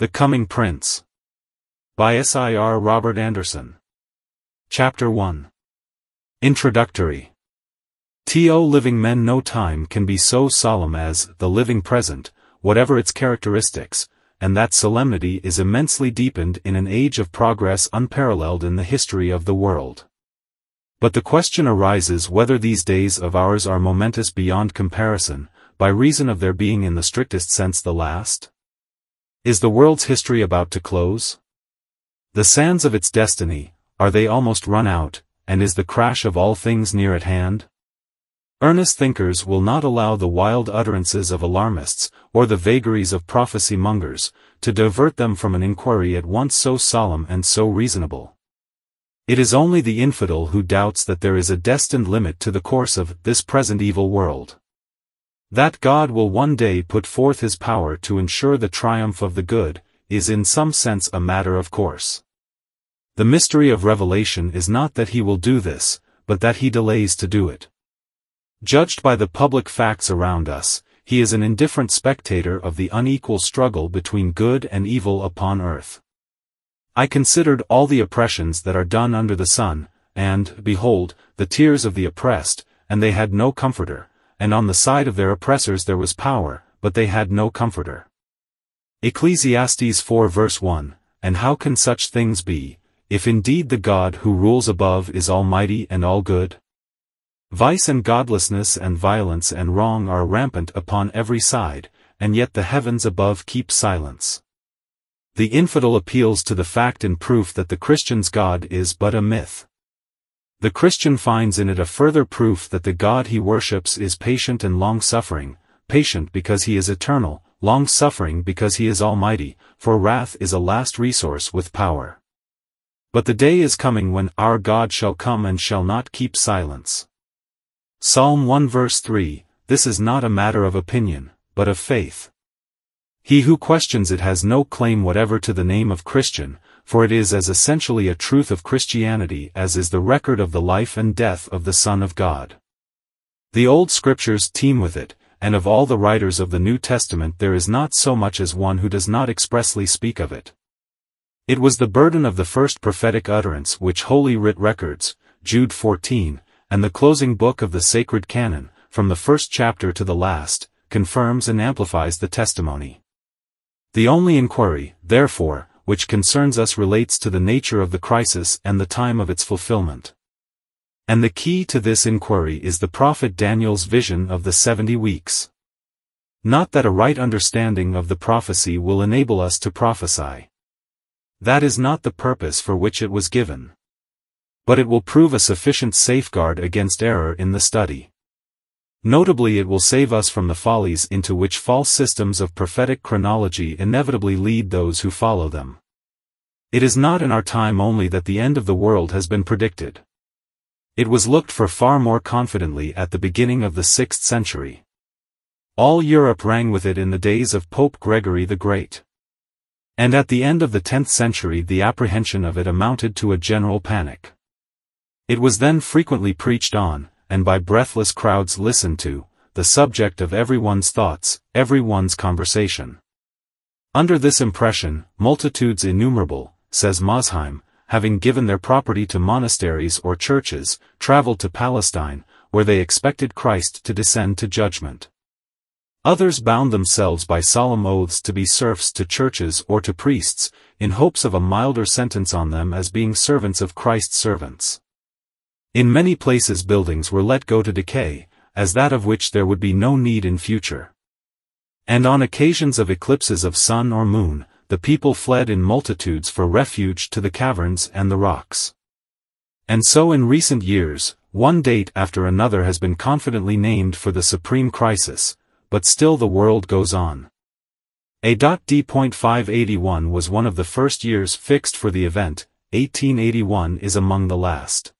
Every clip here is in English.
The Coming Prince. By S.I.R. Robert Anderson. Chapter 1. Introductory. T.O. Living men no time can be so solemn as the living present, whatever its characteristics, and that solemnity is immensely deepened in an age of progress unparalleled in the history of the world. But the question arises whether these days of ours are momentous beyond comparison, by reason of their being in the strictest sense the last? Is the world's history about to close? The sands of its destiny, are they almost run out, and is the crash of all things near at hand? Earnest thinkers will not allow the wild utterances of alarmists, or the vagaries of prophecy-mongers, to divert them from an inquiry at once so solemn and so reasonable. It is only the infidel who doubts that there is a destined limit to the course of this present evil world. That God will one day put forth his power to ensure the triumph of the good, is in some sense a matter of course. The mystery of revelation is not that he will do this, but that he delays to do it. Judged by the public facts around us, he is an indifferent spectator of the unequal struggle between good and evil upon earth. I considered all the oppressions that are done under the sun, and, behold, the tears of the oppressed, and they had no comforter, and on the side of their oppressors there was power, but they had no comforter. Ecclesiastes 4 verse 1, And how can such things be, if indeed the God who rules above is almighty and all good? Vice and godlessness and violence and wrong are rampant upon every side, and yet the heavens above keep silence. The infidel appeals to the fact in proof that the Christian's God is but a myth. The Christian finds in it a further proof that the God he worships is patient and long-suffering, patient because he is eternal, long-suffering because he is almighty, for wrath is a last resource with power. But the day is coming when our God shall come and shall not keep silence. Psalm 1 verse 3, This is not a matter of opinion, but of faith. He who questions it has no claim whatever to the name of Christian, for it is as essentially a truth of Christianity as is the record of the life and death of the Son of God. The old scriptures teem with it, and of all the writers of the New Testament there is not so much as one who does not expressly speak of it. It was the burden of the first prophetic utterance which Holy Writ records, Jude 14, and the closing book of the sacred canon, from the first chapter to the last, confirms and amplifies the testimony. The only inquiry, therefore, which concerns us relates to the nature of the crisis and the time of its fulfillment. And the key to this inquiry is the prophet Daniel's vision of the 70 weeks. Not that a right understanding of the prophecy will enable us to prophesy. That is not the purpose for which it was given. But it will prove a sufficient safeguard against error in the study. Notably it will save us from the follies into which false systems of prophetic chronology inevitably lead those who follow them. It is not in our time only that the end of the world has been predicted. It was looked for far more confidently at the beginning of the 6th century. All Europe rang with it in the days of Pope Gregory the Great. And at the end of the 10th century the apprehension of it amounted to a general panic. It was then frequently preached on, and by breathless crowds listened to, the subject of everyone's thoughts, everyone's conversation. Under this impression, multitudes innumerable, says Mosheim, having given their property to monasteries or churches, traveled to Palestine, where they expected Christ to descend to judgment. Others bound themselves by solemn oaths to be serfs to churches or to priests, in hopes of a milder sentence on them as being servants of Christ's servants. In many places buildings were let go to decay, as that of which there would be no need in future. And on occasions of eclipses of sun or moon, the people fled in multitudes for refuge to the caverns and the rocks. And so in recent years, one date after another has been confidently named for the supreme crisis, but still the world goes on. A.D.581 was one of the first years fixed for the event, 1881 is among the last.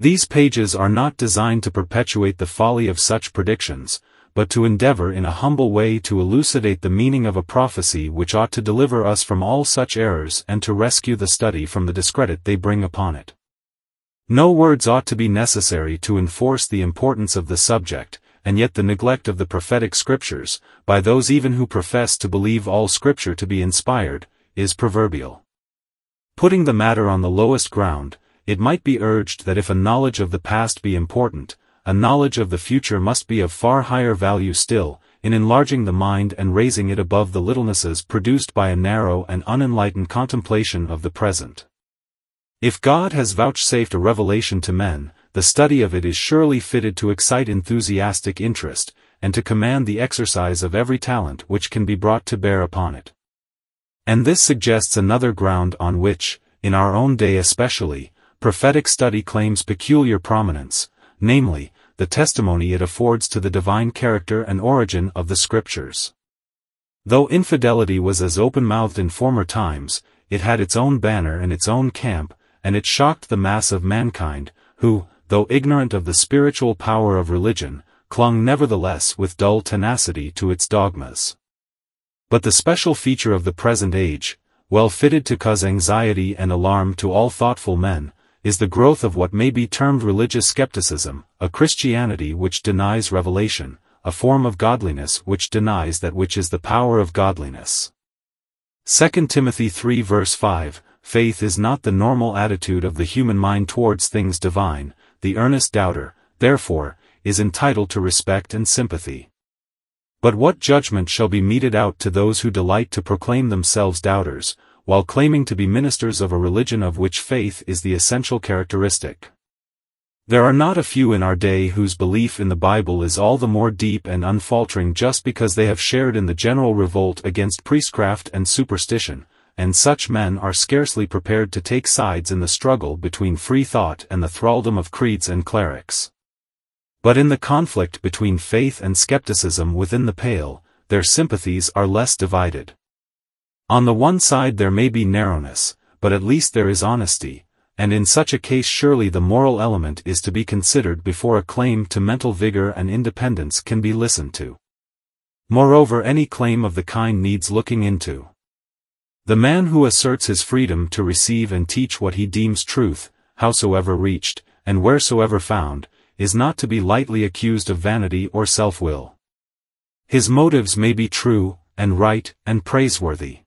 These pages are not designed to perpetuate the folly of such predictions, but to endeavor in a humble way to elucidate the meaning of a prophecy which ought to deliver us from all such errors and to rescue the study from the discredit they bring upon it. No words ought to be necessary to enforce the importance of the subject, and yet the neglect of the prophetic scriptures, by those even who profess to believe all scripture to be inspired, is proverbial. Putting the matter on the lowest ground, it might be urged that if a knowledge of the past be important, a knowledge of the future must be of far higher value still, in enlarging the mind and raising it above the littlenesses produced by a narrow and unenlightened contemplation of the present. If God has vouchsafed a revelation to men, the study of it is surely fitted to excite enthusiastic interest, and to command the exercise of every talent which can be brought to bear upon it. And this suggests another ground on which, in our own day especially, prophetic study claims peculiar prominence, namely, the testimony it affords to the divine character and origin of the Scriptures. Though infidelity was as open-mouthed in former times, it had its own banner and its own camp, and it shocked the mass of mankind, who, though ignorant of the spiritual power of religion, clung nevertheless with dull tenacity to its dogmas. But the special feature of the present age, well fitted to cause anxiety and alarm to all thoughtful men, is the growth of what may be termed religious skepticism, a Christianity which denies revelation, a form of godliness which denies that which is the power of godliness. 2 Timothy 3 verse 5, Faith is not the normal attitude of the human mind towards things divine, the earnest doubter, therefore, is entitled to respect and sympathy. But what judgment shall be meted out to those who delight to proclaim themselves doubters, while claiming to be ministers of a religion of which faith is the essential characteristic. There are not a few in our day whose belief in the Bible is all the more deep and unfaltering just because they have shared in the general revolt against priestcraft and superstition, and such men are scarcely prepared to take sides in the struggle between free thought and the thraldom of creeds and clerics. But in the conflict between faith and skepticism within the pale, their sympathies are less divided. On the one side there may be narrowness, but at least there is honesty, and in such a case surely the moral element is to be considered before a claim to mental vigor and independence can be listened to. Moreover any claim of the kind needs looking into. The man who asserts his freedom to receive and teach what he deems truth, howsoever reached, and wheresoever found, is not to be lightly accused of vanity or self-will. His motives may be true, and right, and praiseworthy.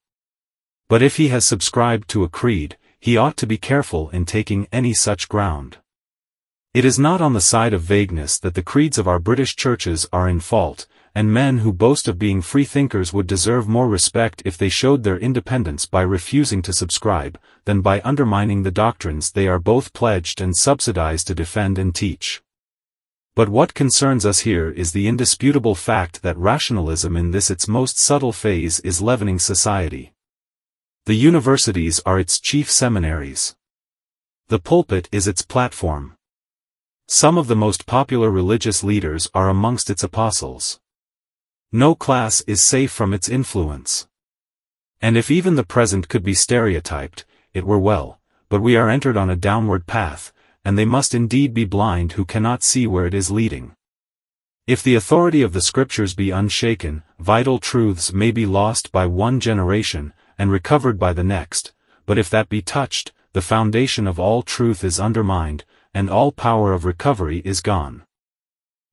But if he has subscribed to a creed, he ought to be careful in taking any such ground. It is not on the side of vagueness that the creeds of our British churches are in fault, and men who boast of being freethinkers would deserve more respect if they showed their independence by refusing to subscribe, than by undermining the doctrines they are both pledged and subsidized to defend and teach. But what concerns us here is the indisputable fact that rationalism in this its most subtle phase is leavening society. The universities are its chief seminaries. The pulpit is its platform. Some of the most popular religious leaders are amongst its apostles. No class is safe from its influence. And if even the present could be stereotyped, it were well, but we are entered on a downward path, and they must indeed be blind who cannot see where it is leading. If the authority of the scriptures be unshaken, vital truths may be lost by one generation, and recovered by the next, but if that be touched, the foundation of all truth is undermined, and all power of recovery is gone.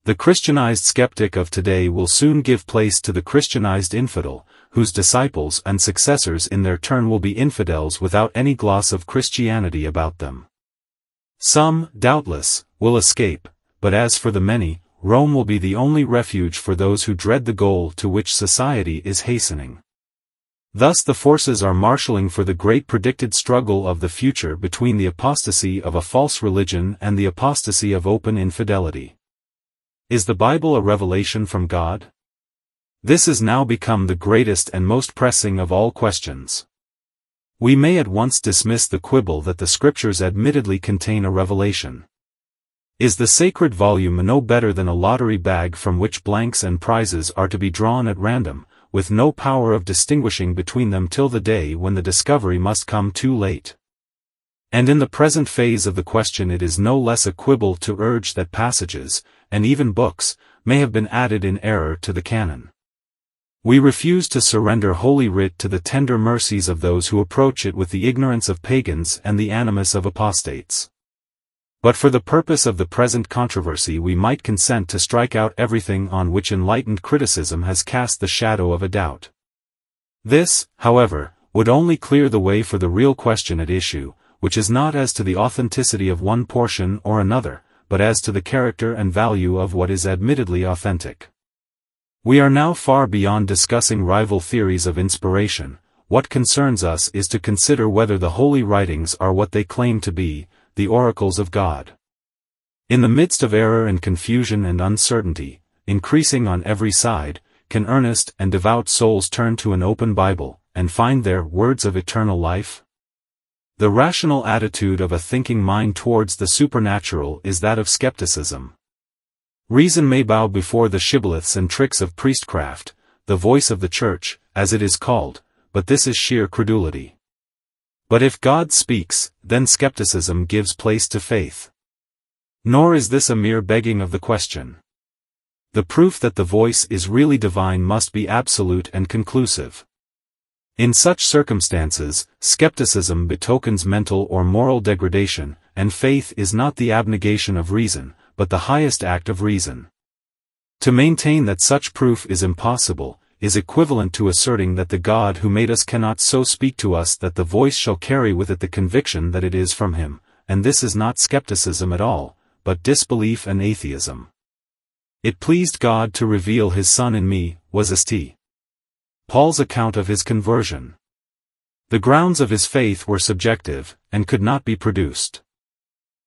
The Christianized skeptic of today will soon give place to the Christianized infidel, whose disciples and successors in their turn will be infidels without any gloss of Christianity about them. Some, doubtless, will escape, but as for the many, Rome will be the only refuge for those who dread the goal to which society is hastening. Thus the forces are marshalling for the great predicted struggle of the future between the apostasy of a false religion and the apostasy of open infidelity. Is the Bible a revelation from God? This has now become the greatest and most pressing of all questions. We may at once dismiss the quibble that the scriptures admittedly contain a revelation. Is the sacred volume no better than a lottery bag from which blanks and prizes are to be drawn at random, with no power of distinguishing between them till the day when the discovery must come too late. And in the present phase of the question it is no less a quibble to urge that passages, and even books, may have been added in error to the canon. We refuse to surrender Holy Writ to the tender mercies of those who approach it with the ignorance of pagans and the animus of apostates. But for the purpose of the present controversy we might consent to strike out everything on which enlightened criticism has cast the shadow of a doubt. This, however, would only clear the way for the real question at issue, which is not as to the authenticity of one portion or another, but as to the character and value of what is admittedly authentic. We are now far beyond discussing rival theories of inspiration, what concerns us is to consider whether the holy writings are what they claim to be, the oracles of God. In the midst of error and confusion and uncertainty, increasing on every side, can earnest and devout souls turn to an open Bible, and find there words of eternal life? The rational attitude of a thinking mind towards the supernatural is that of skepticism. Reason may bow before the shibboleths and tricks of priestcraft, the voice of the church, as it is called, but this is sheer credulity. But if God speaks, then skepticism gives place to faith. Nor is this a mere begging of the question. The proof that the voice is really divine must be absolute and conclusive. In such circumstances, skepticism betokens mental or moral degradation, and faith is not the abnegation of reason, but the highest act of reason. To maintain that such proof is impossible, is equivalent to asserting that the God who made us cannot so speak to us that the voice shall carry with it the conviction that it is from him, and this is not skepticism at all, but disbelief and atheism. It pleased God to reveal his Son in me, was St. Paul's account of his conversion. The grounds of his faith were subjective, and could not be produced.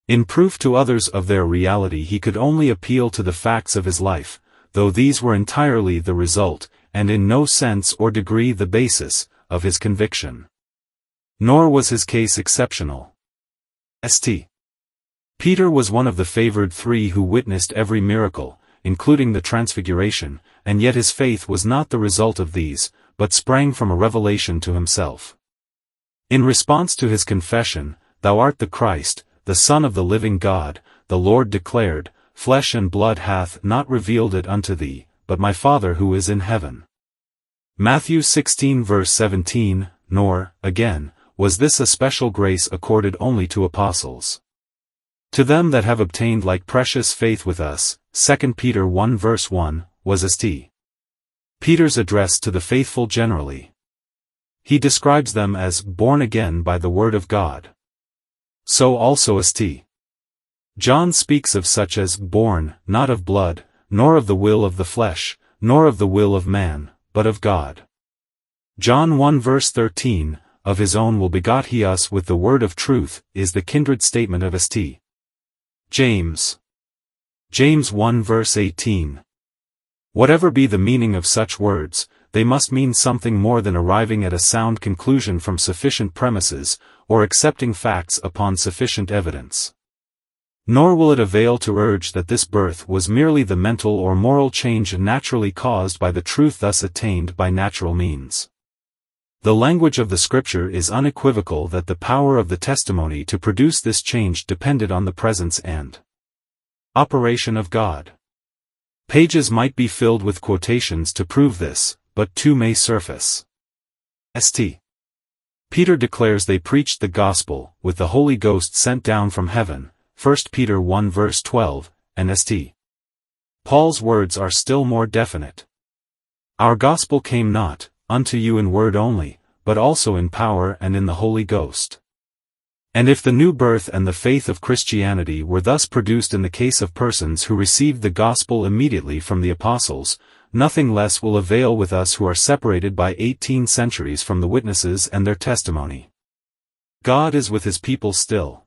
In proof to others of their reality he could only appeal to the facts of his life, though these were entirely the result, and in no sense or degree the basis, of his conviction. Nor was his case exceptional. St. Peter was one of the favored three who witnessed every miracle, including the transfiguration, and yet his faith was not the result of these, but sprang from a revelation to himself. In response to his confession, Thou art the Christ, the Son of the living God, the Lord declared, Flesh and blood hath not revealed it unto thee, but my Father who is in heaven. Matthew 16 verse 17, nor, again, was this a special grace accorded only to apostles. To them that have obtained like precious faith with us, 2 Peter 1 verse 1, was St. Peter's address to the faithful generally. He describes them as born again by the word of God. So also St. John speaks of such as born, not of blood, nor of the will of the flesh, nor of the will of man, but of God. John 1 verse 13, of his own will begot he us with the word of truth, is the kindred statement of St. James. James 1 verse 18. Whatever be the meaning of such words, they must mean something more than arriving at a sound conclusion from sufficient premises, or accepting facts upon sufficient evidence. Nor will it avail to urge that this birth was merely the mental or moral change naturally caused by the truth thus attained by natural means. The language of the scripture is unequivocal that the power of the testimony to produce this change depended on the presence and operation of God. Pages might be filled with quotations to prove this, but two may surface. St. Peter declares they preached the gospel, with the Holy Ghost sent down from heaven, 1 Peter 1 verse 12, and St. Paul's words are still more definite. Our gospel came not, unto you in word only, but also in power and in the Holy Ghost. And if the new birth and the faith of Christianity were thus produced in the case of persons who received the gospel immediately from the apostles, nothing less will avail with us who are separated by eighteen centuries from the witnesses and their testimony. God is with his people still.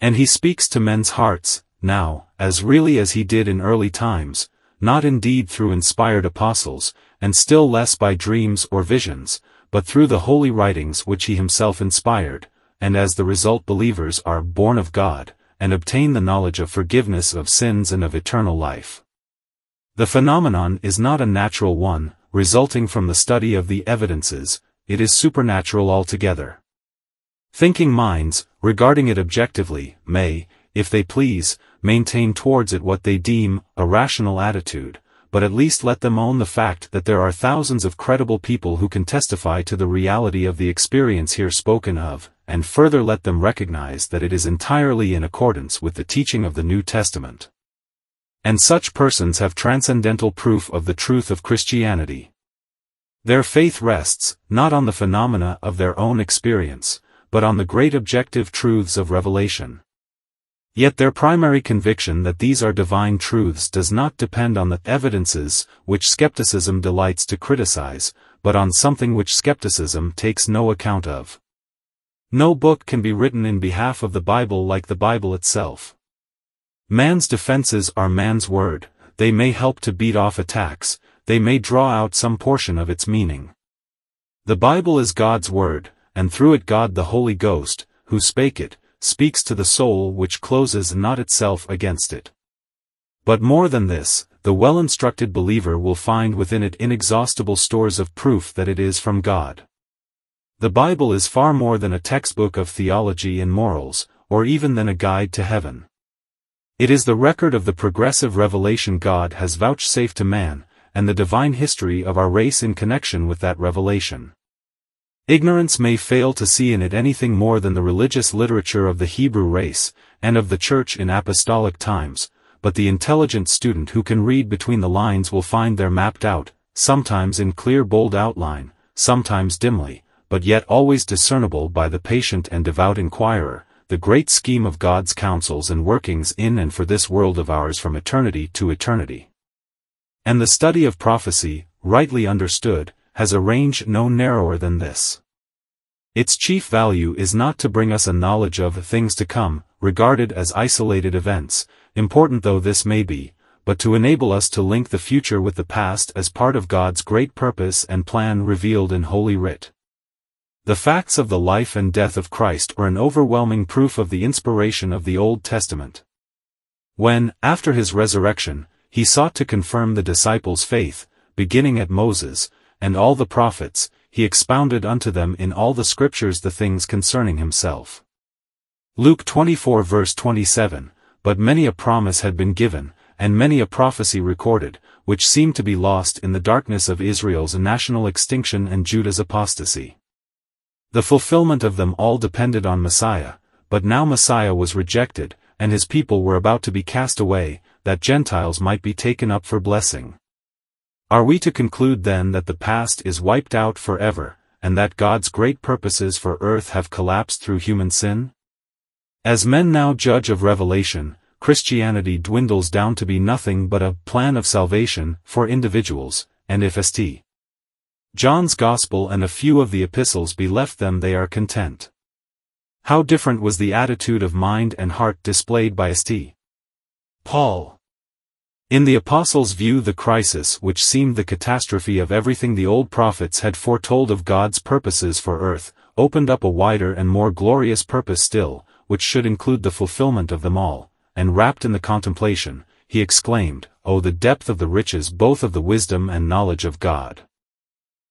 And he speaks to men's hearts, now, as really as he did in early times, not indeed through inspired apostles, and still less by dreams or visions, but through the holy writings which he himself inspired, and as the result believers are born of God, and obtain the knowledge of forgiveness of sins and of eternal life. The phenomenon is not a natural one, resulting from the study of the evidences, it is supernatural altogether. Thinking minds, regarding it objectively, may, if they please, maintain towards it what they deem a rational attitude, but at least let them own the fact that there are thousands of credible people who can testify to the reality of the experience here spoken of, and further let them recognize that it is entirely in accordance with the teaching of the New Testament. And such persons have transcendental proof of the truth of Christianity. Their faith rests, not on the phenomena of their own experience, but on the great objective truths of revelation. Yet their primary conviction that these are divine truths does not depend on the evidences which skepticism delights to criticize, but on something which skepticism takes no account of. No book can be written in behalf of the Bible like the Bible itself. Man's defenses are man's word, they may help to beat off attacks, they may draw out some portion of its meaning. The Bible is God's word, and through it God the Holy Ghost, who spake it, speaks to the soul which closes not itself against it. But more than this, the well-instructed believer will find within it inexhaustible stores of proof that it is from God. The Bible is far more than a textbook of theology and morals, or even than a guide to heaven. It is the record of the progressive revelation God has vouchsafed to man, and the divine history of our race in connection with that revelation. Ignorance may fail to see in it anything more than the religious literature of the Hebrew race, and of the Church in apostolic times, but the intelligent student who can read between the lines will find there mapped out, sometimes in clear bold outline, sometimes dimly, but yet always discernible by the patient and devout inquirer, the great scheme of God's counsels and workings in and for this world of ours from eternity to eternity. And the study of prophecy, rightly understood, has a range no narrower than this. Its chief value is not to bring us a knowledge of things to come, regarded as isolated events, important though this may be, but to enable us to link the future with the past as part of God's great purpose and plan revealed in Holy Writ. The facts of the life and death of Christ are an overwhelming proof of the inspiration of the Old Testament. When, after his resurrection, he sought to confirm the disciples' faith, beginning at Moses, and all the prophets, he expounded unto them in all the scriptures the things concerning himself. Luke 24 verse 27, But many a promise had been given, and many a prophecy recorded, which seemed to be lost in the darkness of Israel's national extinction and Judah's apostasy. The fulfillment of them all depended on Messiah, but now Messiah was rejected, and his people were about to be cast away, that Gentiles might be taken up for blessing. Are we to conclude then that the past is wiped out forever, and that God's great purposes for earth have collapsed through human sin? As men now judge of revelation, Christianity dwindles down to be nothing but a plan of salvation for individuals, and if St. John's Gospel and a few of the epistles be left them they are content. How different was the attitude of mind and heart displayed by St. Paul. In the Apostles' view the crisis which seemed the catastrophe of everything the old prophets had foretold of God's purposes for earth, opened up a wider and more glorious purpose still, which should include the fulfillment of them all, and wrapped in the contemplation, he exclaimed, O the depth of the riches both of the wisdom and knowledge of God!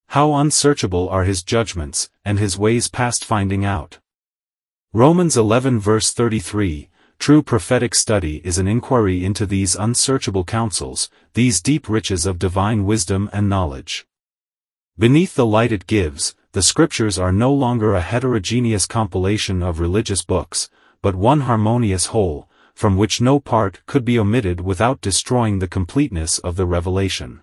How unsearchable are his judgments, and his ways past finding out. Romans 11 verse 33, True prophetic study is an inquiry into these unsearchable counsels, these deep riches of divine wisdom and knowledge. Beneath the light it gives, the scriptures are no longer a heterogeneous compilation of religious books, but one harmonious whole, from which no part could be omitted without destroying the completeness of the revelation.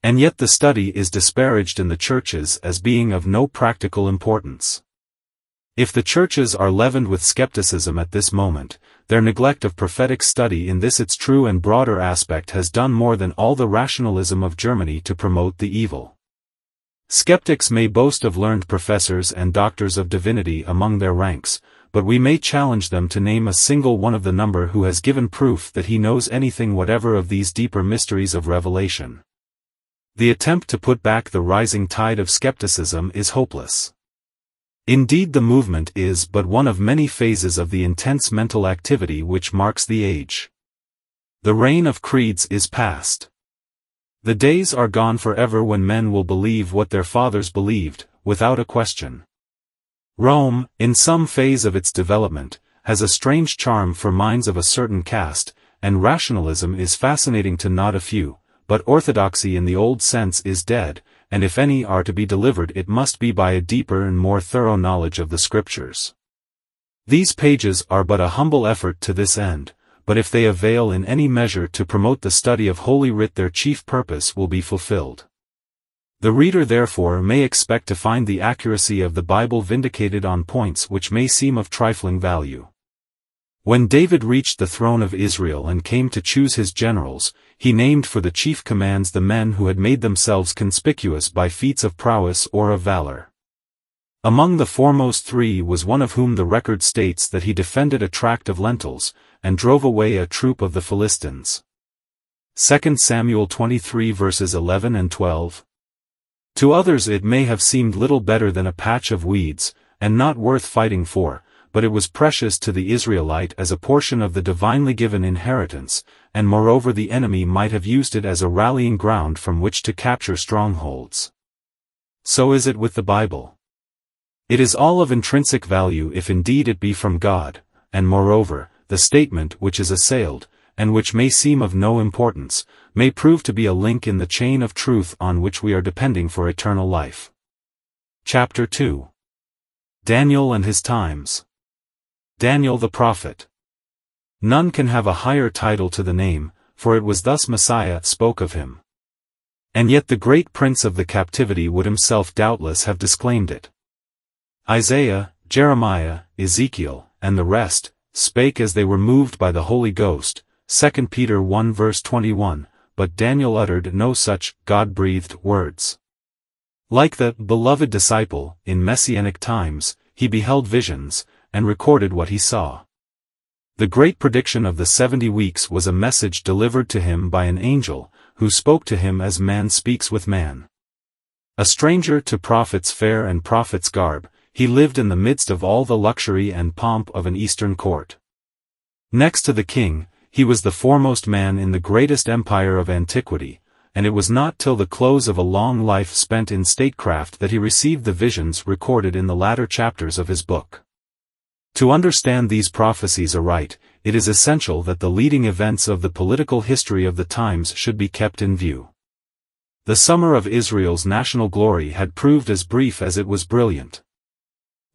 And yet the study is disparaged in the churches as being of no practical importance. If the churches are leavened with skepticism at this moment, their neglect of prophetic study in this its true and broader aspect has done more than all the rationalism of Germany to promote the evil. Skeptics may boast of learned professors and doctors of divinity among their ranks, but we may challenge them to name a single one of the number who has given proof that he knows anything whatever of these deeper mysteries of revelation. The attempt to put back the rising tide of skepticism is hopeless. Indeed the movement is but one of many phases of the intense mental activity which marks the age. The reign of creeds is past. The days are gone forever when men will believe what their fathers believed, without a question. Rome, in some phase of its development, has a strange charm for minds of a certain caste, and rationalism is fascinating to not a few, but orthodoxy in the old sense is dead, and if any are to be delivered it must be by a deeper and more thorough knowledge of the Scriptures. These pages are but a humble effort to this end, but if they avail in any measure to promote the study of Holy Writ their chief purpose will be fulfilled. The reader therefore may expect to find the accuracy of the Bible vindicated on points which may seem of trifling value. When David reached the throne of Israel and came to choose his generals, he named for the chief commands the men who had made themselves conspicuous by feats of prowess or of valor. Among the foremost three was one of whom the record states that he defended a tract of lentils, and drove away a troop of the Philistines. 2 Samuel 23 verses 11 and 12. To others it may have seemed little better than a patch of weeds, and not worth fighting for, but it was precious to the Israelite as a portion of the divinely given inheritance, and moreover the enemy might have used it as a rallying ground from which to capture strongholds. So is it with the Bible. It is all of intrinsic value if indeed it be from God, and moreover, the statement which is assailed, and which may seem of no importance, may prove to be a link in the chain of truth on which we are depending for eternal life. Chapter 2 Daniel and His Times Daniel the Prophet None can have a higher title to the name, for it was thus Messiah spoke of him. And yet the great prince of the captivity would himself doubtless have disclaimed it. Isaiah, Jeremiah, Ezekiel, and the rest, spake as they were moved by the Holy Ghost, 2 Peter 1 verse 21, but Daniel uttered no such God-breathed words. Like the beloved disciple, in messianic times, he beheld visions, and recorded what he saw. The great prediction of the seventy weeks was a message delivered to him by an angel, who spoke to him as man speaks with man. A stranger to prophet's fare and prophet's garb, he lived in the midst of all the luxury and pomp of an Eastern court. Next to the king, he was the foremost man in the greatest empire of antiquity, and it was not till the close of a long life spent in statecraft that he received the visions recorded in the latter chapters of his book. To understand these prophecies aright, it is essential that the leading events of the political history of the times should be kept in view. The summer of Israel's national glory had proved as brief as it was brilliant.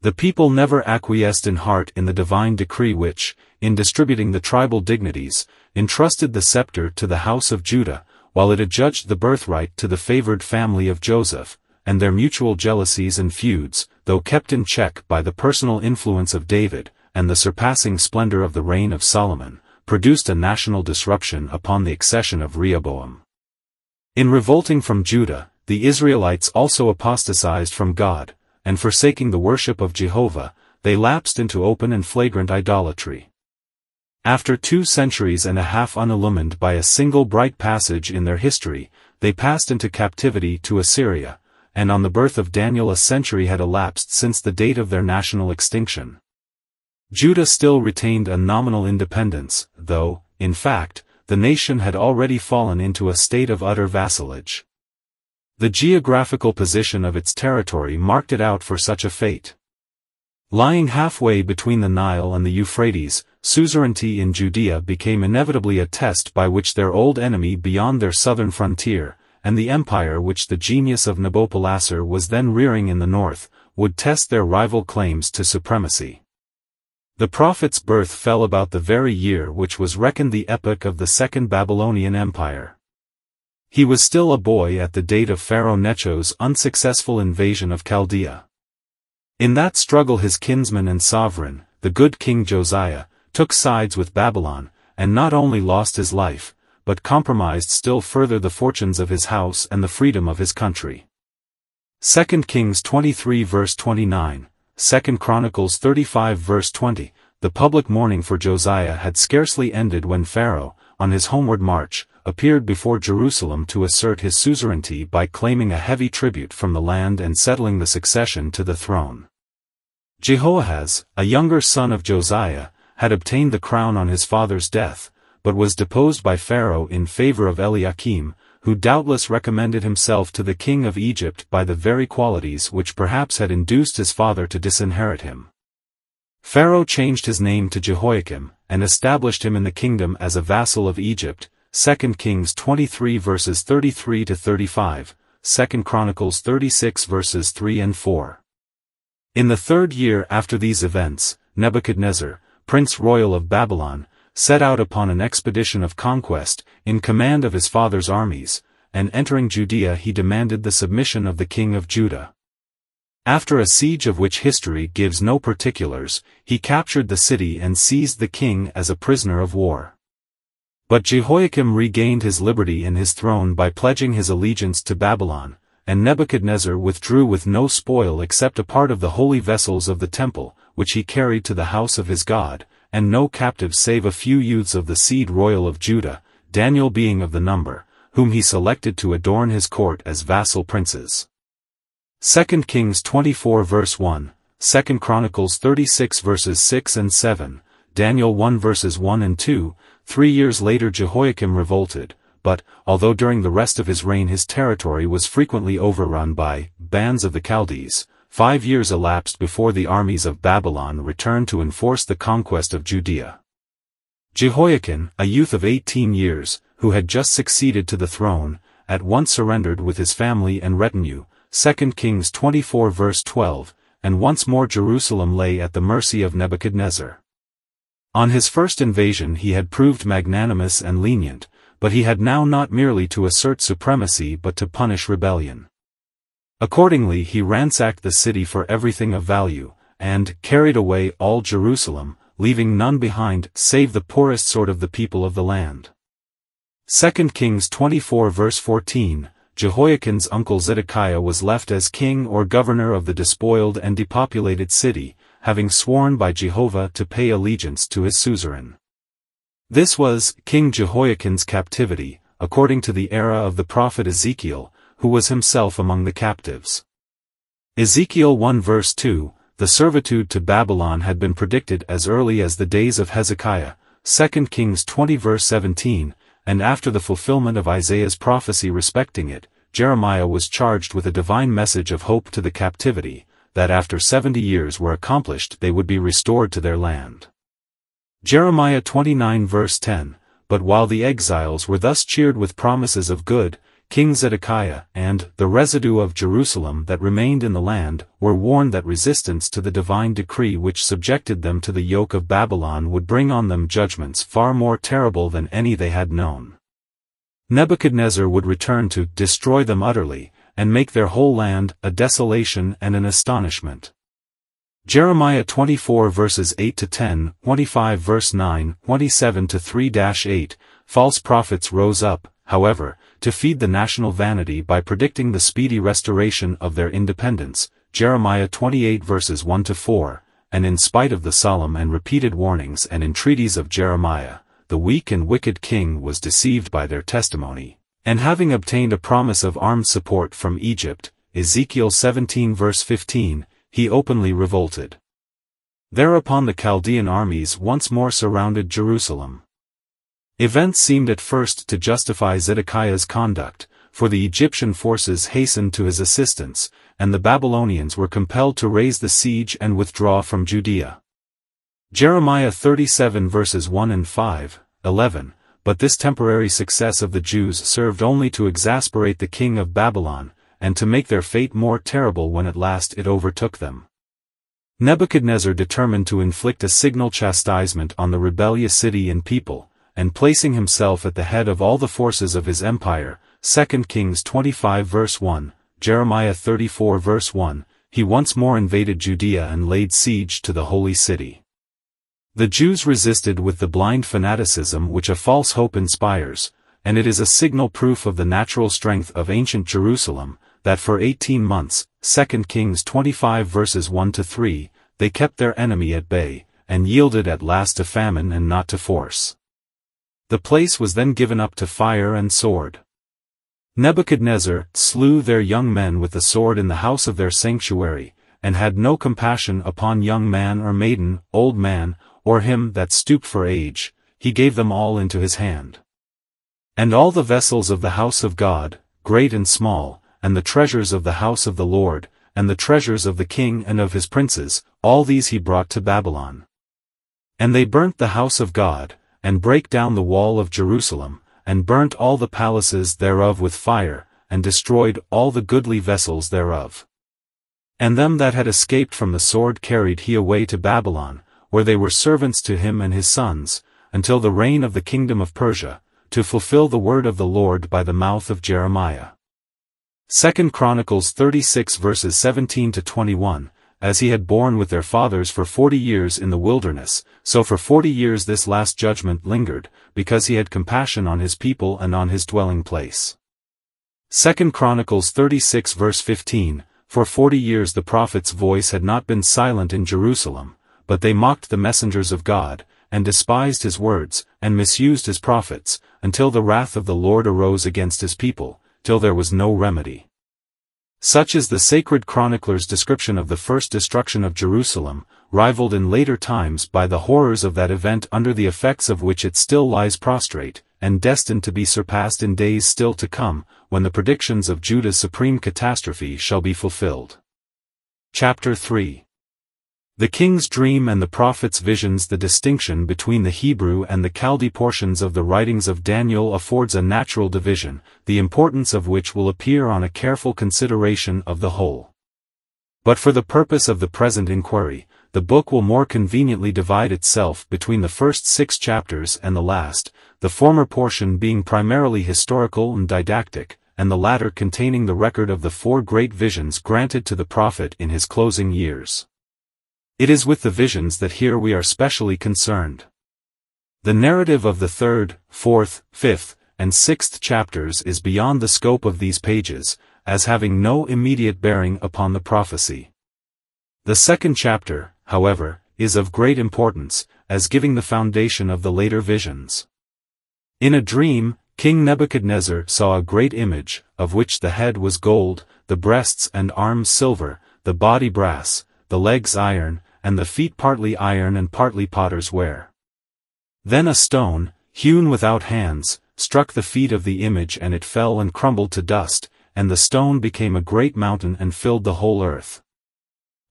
The people never acquiesced in heart in the divine decree which, in distributing the tribal dignities, entrusted the scepter to the house of Judah, while it adjudged the birthright to the favored family of Joseph, and their mutual jealousies and feuds, though kept in check by the personal influence of David, and the surpassing splendor of the reign of Solomon, produced a national disruption upon the accession of Rehoboam. In revolting from Judah, the Israelites also apostatized from God, and forsaking the worship of Jehovah, they lapsed into open and flagrant idolatry. After two centuries and a half unillumined by a single bright passage in their history, they passed into captivity to Assyria, and on the birth of Daniel a century had elapsed since the date of their national extinction. Judah still retained a nominal independence, though, in fact, the nation had already fallen into a state of utter vassalage. The geographical position of its territory marked it out for such a fate. Lying halfway between the Nile and the Euphrates, suzerainty in Judea became inevitably a test by which their old enemy beyond their southern frontier, and the empire which the genius of Nabopolassar was then rearing in the north, would test their rival claims to supremacy. The prophet's birth fell about the very year which was reckoned the epoch of the Second Babylonian Empire. He was still a boy at the date of Pharaoh Necho's unsuccessful invasion of Chaldea. In that struggle his kinsman and sovereign, the good King Josiah, took sides with Babylon, and not only lost his life, but compromised still further the fortunes of his house and the freedom of his country. 2 Kings 23 verse 29, 2 Chronicles 35 verse 20, the public mourning for Josiah had scarcely ended when Pharaoh, on his homeward march, appeared before Jerusalem to assert his suzerainty by claiming a heavy tribute from the land and settling the succession to the throne. Jehoahaz, a younger son of Josiah, had obtained the crown on his father's death, but was deposed by Pharaoh in favor of Eliakim, who doubtless recommended himself to the king of Egypt by the very qualities which perhaps had induced his father to disinherit him. Pharaoh changed his name to Jehoiakim, and established him in the kingdom as a vassal of Egypt, 2 Kings 23 verses 33 to 35, 2 Chronicles 36 verses 3 and 4. In the third year after these events, Nebuchadnezzar, prince royal of Babylon, set out upon an expedition of conquest, in command of his father's armies, and entering Judea he demanded the submission of the king of Judah. After a siege of which history gives no particulars, he captured the city and seized the king as a prisoner of war. But Jehoiakim regained his liberty and his throne by pledging his allegiance to Babylon, and Nebuchadnezzar withdrew with no spoil except a part of the holy vessels of the temple, which he carried to the house of his God, and no captives save a few youths of the seed royal of Judah, Daniel being of the number, whom he selected to adorn his court as vassal princes. 2 Kings 24 verse 1, 2 Chronicles 36 verses 6 and 7, Daniel 1 verses 1 and 2, three years later Jehoiakim revolted, but, although during the rest of his reign his territory was frequently overrun by bands of the Chaldees, five years elapsed before the armies of Babylon returned to enforce the conquest of Judea. Jehoiachin, a youth of 18 years, who had just succeeded to the throne, at once surrendered with his family and retinue, 2 Kings 24 verse 12, and once more Jerusalem lay at the mercy of Nebuchadnezzar. On his first invasion he had proved magnanimous and lenient, but he had now not merely to assert supremacy but to punish rebellion. Accordingly he ransacked the city for everything of value, and carried away all Jerusalem, leaving none behind save the poorest sort of the people of the land. 2 Kings 24 verse 14, Jehoiachin's uncle Zedekiah was left as king or governor of the despoiled and depopulated city, having sworn by Jehovah to pay allegiance to his suzerain. This was King Jehoiachin's captivity, according to the era of the prophet Ezekiel, who was himself among the captives. Ezekiel 1 verse 2, the servitude to Babylon had been predicted as early as the days of Hezekiah, 2 Kings 20 verse 17, and after the fulfillment of Isaiah's prophecy respecting it, Jeremiah was charged with a divine message of hope to the captivity, that after seventy years were accomplished they would be restored to their land. Jeremiah 29 verse 10, But while the exiles were thus cheered with promises of good, King Zedekiah and the residue of Jerusalem that remained in the land were warned that resistance to the divine decree which subjected them to the yoke of Babylon would bring on them judgments far more terrible than any they had known. Nebuchadnezzar would return to destroy them utterly, and make their whole land a desolation and an astonishment. Jeremiah 24 verses 8 to 10, 25 verse 9, 27 to 3-8, false prophets rose up, however, to feed the national vanity by predicting the speedy restoration of their independence, Jeremiah 28 verses 1 to 4, and in spite of the solemn and repeated warnings and entreaties of Jeremiah, the weak and wicked king was deceived by their testimony, and having obtained a promise of armed support from Egypt, Ezekiel 17 verse 15, he openly revolted. Thereupon the Chaldean armies once more surrounded Jerusalem. Events seemed at first to justify Zedekiah's conduct, for the Egyptian forces hastened to his assistance, and the Babylonians were compelled to raise the siege and withdraw from Judea. Jeremiah 37 verses 1 and 5, 11, But this temporary success of the Jews served only to exasperate the king of Babylon, and to make their fate more terrible when at last it overtook them. Nebuchadnezzar determined to inflict a signal chastisement on the rebellious city and people, and placing himself at the head of all the forces of his empire, 2 Kings 25 verse 1, Jeremiah 34 verse 1, he once more invaded Judea and laid siege to the holy city. The Jews resisted with the blind fanaticism which a false hope inspires, and it is a signal proof of the natural strength of ancient Jerusalem, that for eighteen months, 2 Kings 25 verses 1 to 3, they kept their enemy at bay, and yielded at last to famine and not to force. The place was then given up to fire and sword. Nebuchadnezzar slew their young men with the sword in the house of their sanctuary, and had no compassion upon young man or maiden, old man, or him that stooped for age, he gave them all into his hand. And all the vessels of the house of God, great and small, and the treasures of the house of the Lord, and the treasures of the king and of his princes, all these he brought to Babylon. And they burnt the house of God, and brake down the wall of Jerusalem, and burnt all the palaces thereof with fire, and destroyed all the goodly vessels thereof. And them that had escaped from the sword carried he away to Babylon, where they were servants to him and his sons, until the reign of the kingdom of Persia, to fulfill the word of the Lord by the mouth of Jeremiah. 2 Chronicles 36 verses 17 to 21, as he had borne with their fathers for forty years in the wilderness, so for forty years this last judgment lingered, because he had compassion on his people and on his dwelling place. 2 Chronicles 36 verse 15, For forty years the prophet's voice had not been silent in Jerusalem, but they mocked the messengers of God, and despised his words, and misused his prophets, until the wrath of the Lord arose against his people, till there was no remedy. Such is the sacred chronicler's description of the first destruction of Jerusalem, rivaled in later times by the horrors of that event under the effects of which it still lies prostrate, and destined to be surpassed in days still to come, when the predictions of Judah's supreme catastrophe shall be fulfilled. Chapter 3 the king's dream and the prophet's visions The distinction between the Hebrew and the Chaldee portions of the writings of Daniel affords a natural division, the importance of which will appear on a careful consideration of the whole. But for the purpose of the present inquiry, the book will more conveniently divide itself between the first six chapters and the last, the former portion being primarily historical and didactic, and the latter containing the record of the four great visions granted to the prophet in his closing years. It is with the visions that here we are specially concerned. The narrative of the third, fourth, fifth, and sixth chapters is beyond the scope of these pages, as having no immediate bearing upon the prophecy. The second chapter, however, is of great importance, as giving the foundation of the later visions. In a dream, King Nebuchadnezzar saw a great image, of which the head was gold, the breasts and arms silver, the body brass, the legs iron, and the feet partly iron and partly potter's ware. Then a stone, hewn without hands, struck the feet of the image and it fell and crumbled to dust, and the stone became a great mountain and filled the whole earth.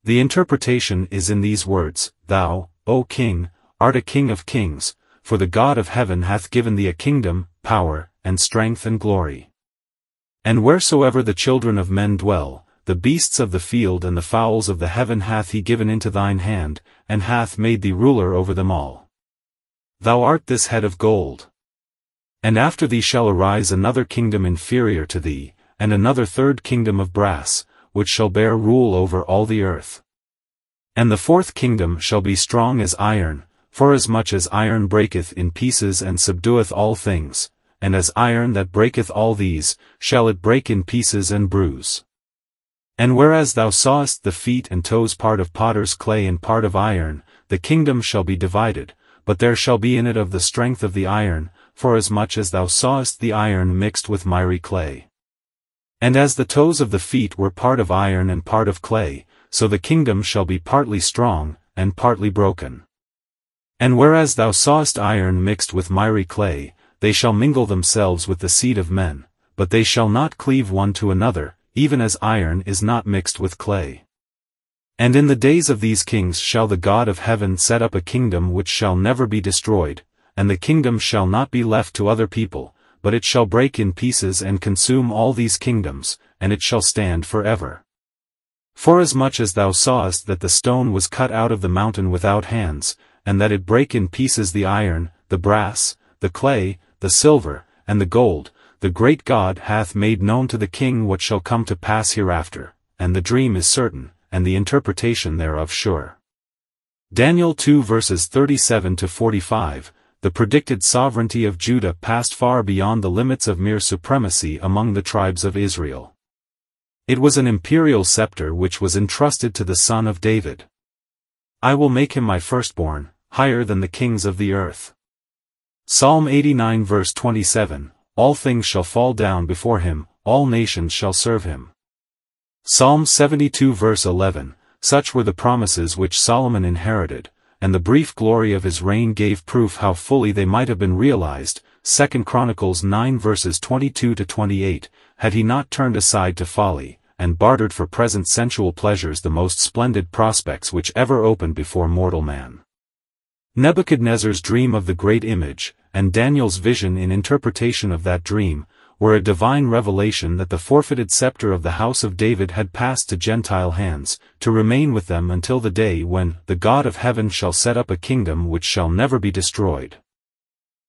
The interpretation is in these words, Thou, O King, art a King of kings, for the God of heaven hath given thee a kingdom, power, and strength and glory. And wheresoever the children of men dwell, the beasts of the field and the fowls of the heaven hath he given into thine hand, and hath made thee ruler over them all. Thou art this head of gold. And after thee shall arise another kingdom inferior to thee, and another third kingdom of brass, which shall bear rule over all the earth. And the fourth kingdom shall be strong as iron, forasmuch as iron breaketh in pieces and subdueth all things, and as iron that breaketh all these, shall it break in pieces and bruise. And whereas thou sawest the feet and toes part of potter's clay and part of iron, the kingdom shall be divided, but there shall be in it of the strength of the iron, forasmuch as thou sawest the iron mixed with miry clay. And as the toes of the feet were part of iron and part of clay, so the kingdom shall be partly strong, and partly broken. And whereas thou sawest iron mixed with miry clay, they shall mingle themselves with the seed of men, but they shall not cleave one to another, even as iron is not mixed with clay. And in the days of these kings shall the God of heaven set up a kingdom which shall never be destroyed, and the kingdom shall not be left to other people, but it shall break in pieces and consume all these kingdoms, and it shall stand for ever. Forasmuch as thou sawest that the stone was cut out of the mountain without hands, and that it brake in pieces the iron, the brass, the clay, the silver, and the gold, the great God hath made known to the king what shall come to pass hereafter, and the dream is certain, and the interpretation thereof sure. Daniel 2 verses 37 to 45, the predicted sovereignty of Judah passed far beyond the limits of mere supremacy among the tribes of Israel. It was an imperial scepter which was entrusted to the son of David. I will make him my firstborn, higher than the kings of the earth. Psalm 89 verse 27, all things shall fall down before him, all nations shall serve him. Psalm 72 verse 11, such were the promises which Solomon inherited, and the brief glory of his reign gave proof how fully they might have been realized, 2 Chronicles 9 verses 22 to 28, had he not turned aside to folly, and bartered for present sensual pleasures the most splendid prospects which ever opened before mortal man. Nebuchadnezzar's dream of the great image, and Daniel's vision in interpretation of that dream, were a divine revelation that the forfeited scepter of the house of David had passed to Gentile hands, to remain with them until the day when the God of heaven shall set up a kingdom which shall never be destroyed.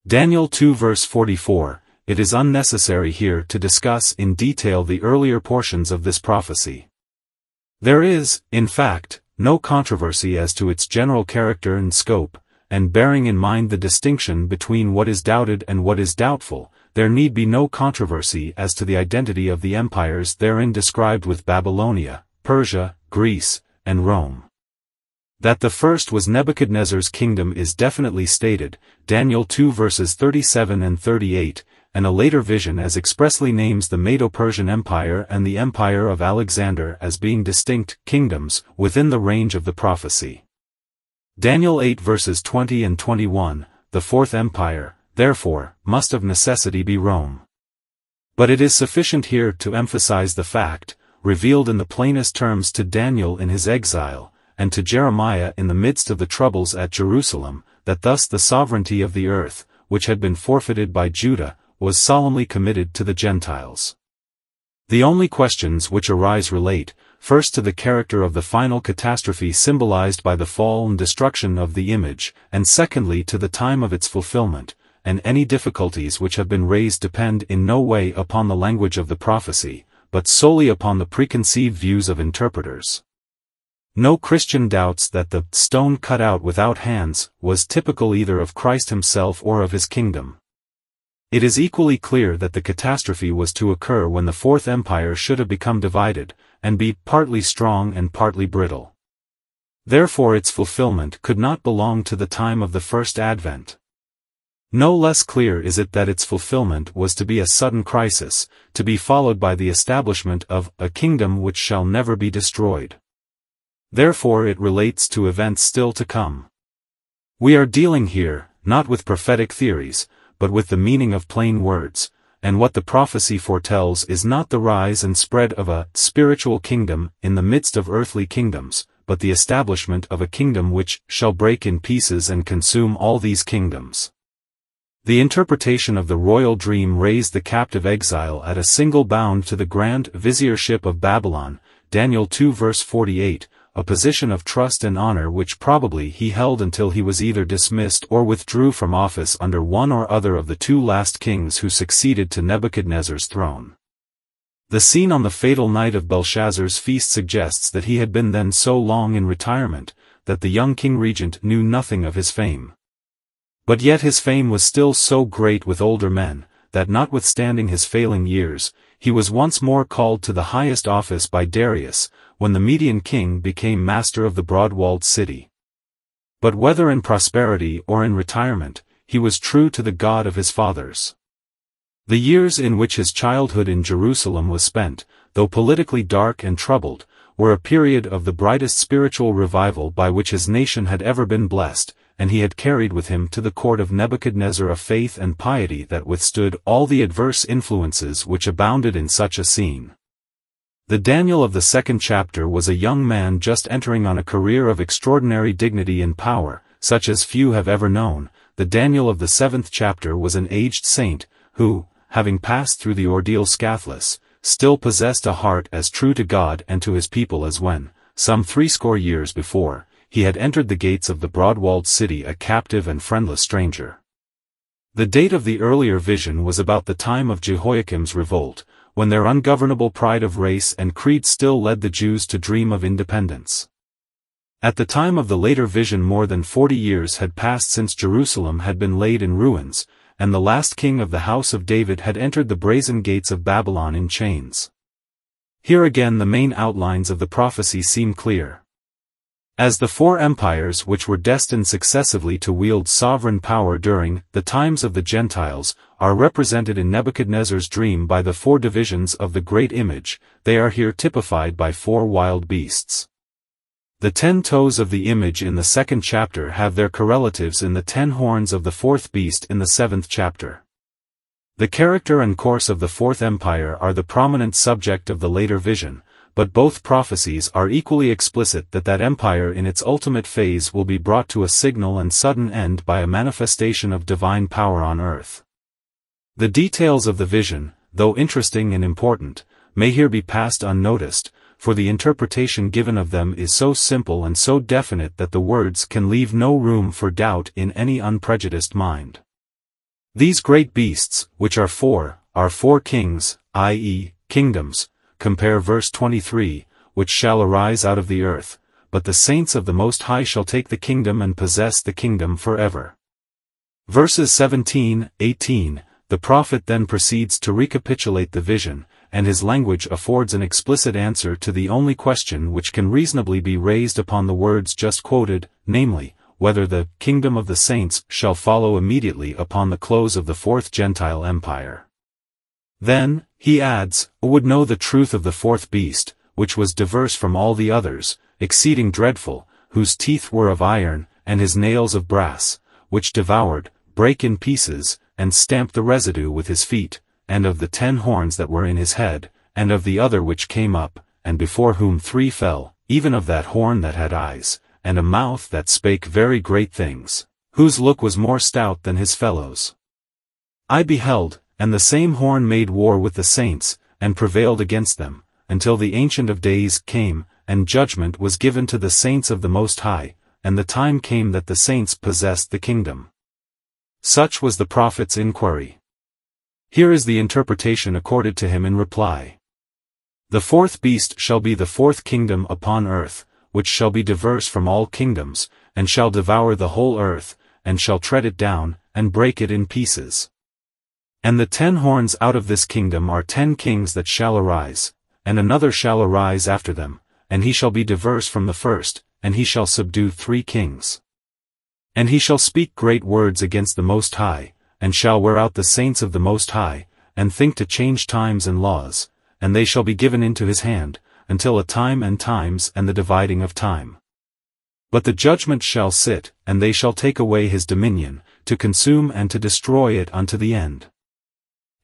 Daniel 2 verse 44, it is unnecessary here to discuss in detail the earlier portions of this prophecy. There is, in fact, no controversy as to its general character and scope, and bearing in mind the distinction between what is doubted and what is doubtful, there need be no controversy as to the identity of the empires therein described with Babylonia, Persia, Greece, and Rome. That the first was Nebuchadnezzar's kingdom is definitely stated, Daniel 2 verses 37 and 38, and a later vision as expressly names the Medo-Persian Empire and the Empire of Alexander as being distinct kingdoms within the range of the prophecy. Daniel 8 verses 20 and 21, the Fourth Empire, therefore, must of necessity be Rome. But it is sufficient here to emphasize the fact, revealed in the plainest terms to Daniel in his exile, and to Jeremiah in the midst of the troubles at Jerusalem, that thus the sovereignty of the earth, which had been forfeited by Judah, was solemnly committed to the Gentiles. The only questions which arise relate, first to the character of the final catastrophe symbolized by the fall and destruction of the image, and secondly to the time of its fulfillment, and any difficulties which have been raised depend in no way upon the language of the prophecy, but solely upon the preconceived views of interpreters. No Christian doubts that the stone cut out without hands was typical either of Christ himself or of his kingdom. It is equally clear that the catastrophe was to occur when the Fourth Empire should have become divided, and be partly strong and partly brittle. Therefore its fulfillment could not belong to the time of the First Advent. No less clear is it that its fulfillment was to be a sudden crisis, to be followed by the establishment of a kingdom which shall never be destroyed. Therefore it relates to events still to come. We are dealing here, not with prophetic theories, but with the meaning of plain words, and what the prophecy foretells is not the rise and spread of a spiritual kingdom in the midst of earthly kingdoms, but the establishment of a kingdom which shall break in pieces and consume all these kingdoms. The interpretation of the royal dream raised the captive exile at a single bound to the grand viziership of Babylon, Daniel 2 verse 48, a position of trust and honor which probably he held until he was either dismissed or withdrew from office under one or other of the two last kings who succeeded to Nebuchadnezzar's throne. The scene on the fatal night of Belshazzar's feast suggests that he had been then so long in retirement, that the young king regent knew nothing of his fame. But yet his fame was still so great with older men, that notwithstanding his failing years, he was once more called to the highest office by Darius, when the Median king became master of the broad-walled city. But whether in prosperity or in retirement, he was true to the God of his fathers. The years in which his childhood in Jerusalem was spent, though politically dark and troubled, were a period of the brightest spiritual revival by which his nation had ever been blessed, and he had carried with him to the court of Nebuchadnezzar a faith and piety that withstood all the adverse influences which abounded in such a scene. The Daniel of the second chapter was a young man just entering on a career of extraordinary dignity and power, such as few have ever known. The Daniel of the seventh chapter was an aged saint, who, having passed through the ordeal scathless, still possessed a heart as true to God and to his people as when, some threescore years before, he had entered the gates of the broad-walled city a captive and friendless stranger. The date of the earlier vision was about the time of Jehoiakim's revolt, when their ungovernable pride of race and creed still led the Jews to dream of independence. At the time of the later vision more than forty years had passed since Jerusalem had been laid in ruins, and the last king of the house of David had entered the brazen gates of Babylon in chains. Here again the main outlines of the prophecy seem clear. As the four empires which were destined successively to wield sovereign power during the times of the Gentiles, are represented in Nebuchadnezzar's dream by the four divisions of the great image, they are here typified by four wild beasts. The ten toes of the image in the second chapter have their correlatives in the ten horns of the fourth beast in the seventh chapter. The character and course of the fourth empire are the prominent subject of the later vision, but both prophecies are equally explicit that that empire in its ultimate phase will be brought to a signal and sudden end by a manifestation of divine power on earth. The details of the vision, though interesting and important, may here be passed unnoticed, for the interpretation given of them is so simple and so definite that the words can leave no room for doubt in any unprejudiced mind. These great beasts, which are four, are four kings, i.e., kingdoms, compare verse 23, which shall arise out of the earth, but the saints of the Most High shall take the kingdom and possess the kingdom forever. Verses 17, 18, the prophet then proceeds to recapitulate the vision, and his language affords an explicit answer to the only question which can reasonably be raised upon the words just quoted, namely, whether the kingdom of the saints shall follow immediately upon the close of the fourth Gentile empire. Then, he adds, would know the truth of the fourth beast, which was diverse from all the others, exceeding dreadful, whose teeth were of iron, and his nails of brass, which devoured, brake in pieces, and stamped the residue with his feet, and of the ten horns that were in his head, and of the other which came up, and before whom three fell, even of that horn that had eyes, and a mouth that spake very great things, whose look was more stout than his fellows. I beheld, and the same horn made war with the saints, and prevailed against them, until the Ancient of Days came, and judgment was given to the saints of the Most High, and the time came that the saints possessed the kingdom. Such was the prophet's inquiry. Here is the interpretation accorded to him in reply. The fourth beast shall be the fourth kingdom upon earth, which shall be diverse from all kingdoms, and shall devour the whole earth, and shall tread it down, and break it in pieces. And the ten horns out of this kingdom are ten kings that shall arise, and another shall arise after them, and he shall be diverse from the first, and he shall subdue three kings. And he shall speak great words against the Most High, and shall wear out the saints of the Most High, and think to change times and laws, and they shall be given into his hand, until a time and times and the dividing of time. But the judgment shall sit, and they shall take away his dominion, to consume and to destroy it unto the end.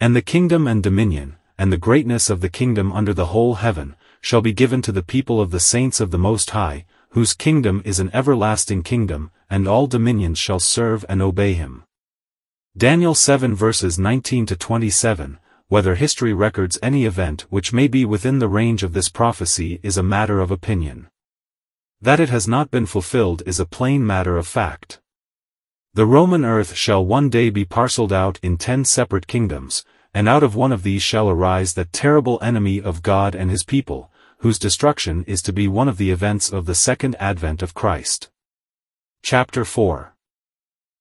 And the kingdom and dominion, and the greatness of the kingdom under the whole heaven, shall be given to the people of the saints of the Most High, whose kingdom is an everlasting kingdom, and all dominions shall serve and obey him. Daniel 7 verses 19 to 27, whether history records any event which may be within the range of this prophecy is a matter of opinion. That it has not been fulfilled is a plain matter of fact. The Roman earth shall one day be parceled out in ten separate kingdoms, and out of one of these shall arise that terrible enemy of God and his people, whose destruction is to be one of the events of the second advent of Christ. Chapter 4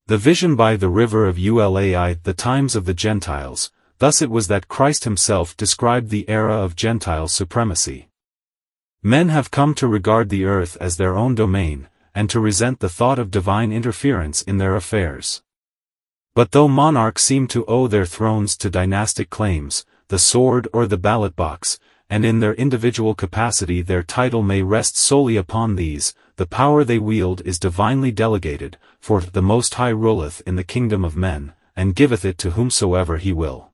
The vision by the river of Ulai the times of the Gentiles, thus it was that Christ himself described the era of Gentile supremacy. Men have come to regard the earth as their own domain, and to resent the thought of divine interference in their affairs. But though monarchs seem to owe their thrones to dynastic claims, the sword or the ballot box, and in their individual capacity their title may rest solely upon these, the power they wield is divinely delegated, for the Most High ruleth in the kingdom of men, and giveth it to whomsoever he will.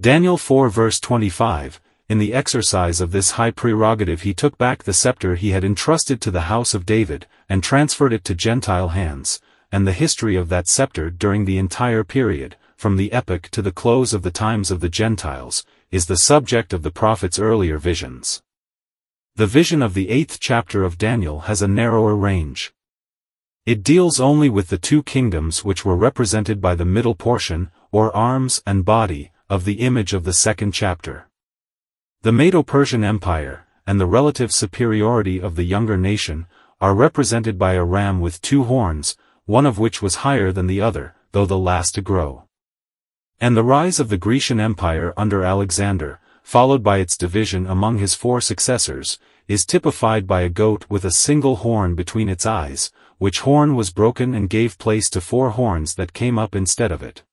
Daniel 4 verse 25, in the exercise of this high prerogative he took back the scepter he had entrusted to the house of David, and transferred it to Gentile hands, and the history of that scepter during the entire period, from the epoch to the close of the times of the Gentiles, is the subject of the prophet's earlier visions. The vision of the eighth chapter of Daniel has a narrower range. It deals only with the two kingdoms which were represented by the middle portion, or arms and body, of the image of the second chapter. The Medo-Persian Empire, and the relative superiority of the younger nation, are represented by a ram with two horns, one of which was higher than the other, though the last to grow. And the rise of the Grecian Empire under Alexander, followed by its division among his four successors, is typified by a goat with a single horn between its eyes, which horn was broken and gave place to four horns that came up instead of it.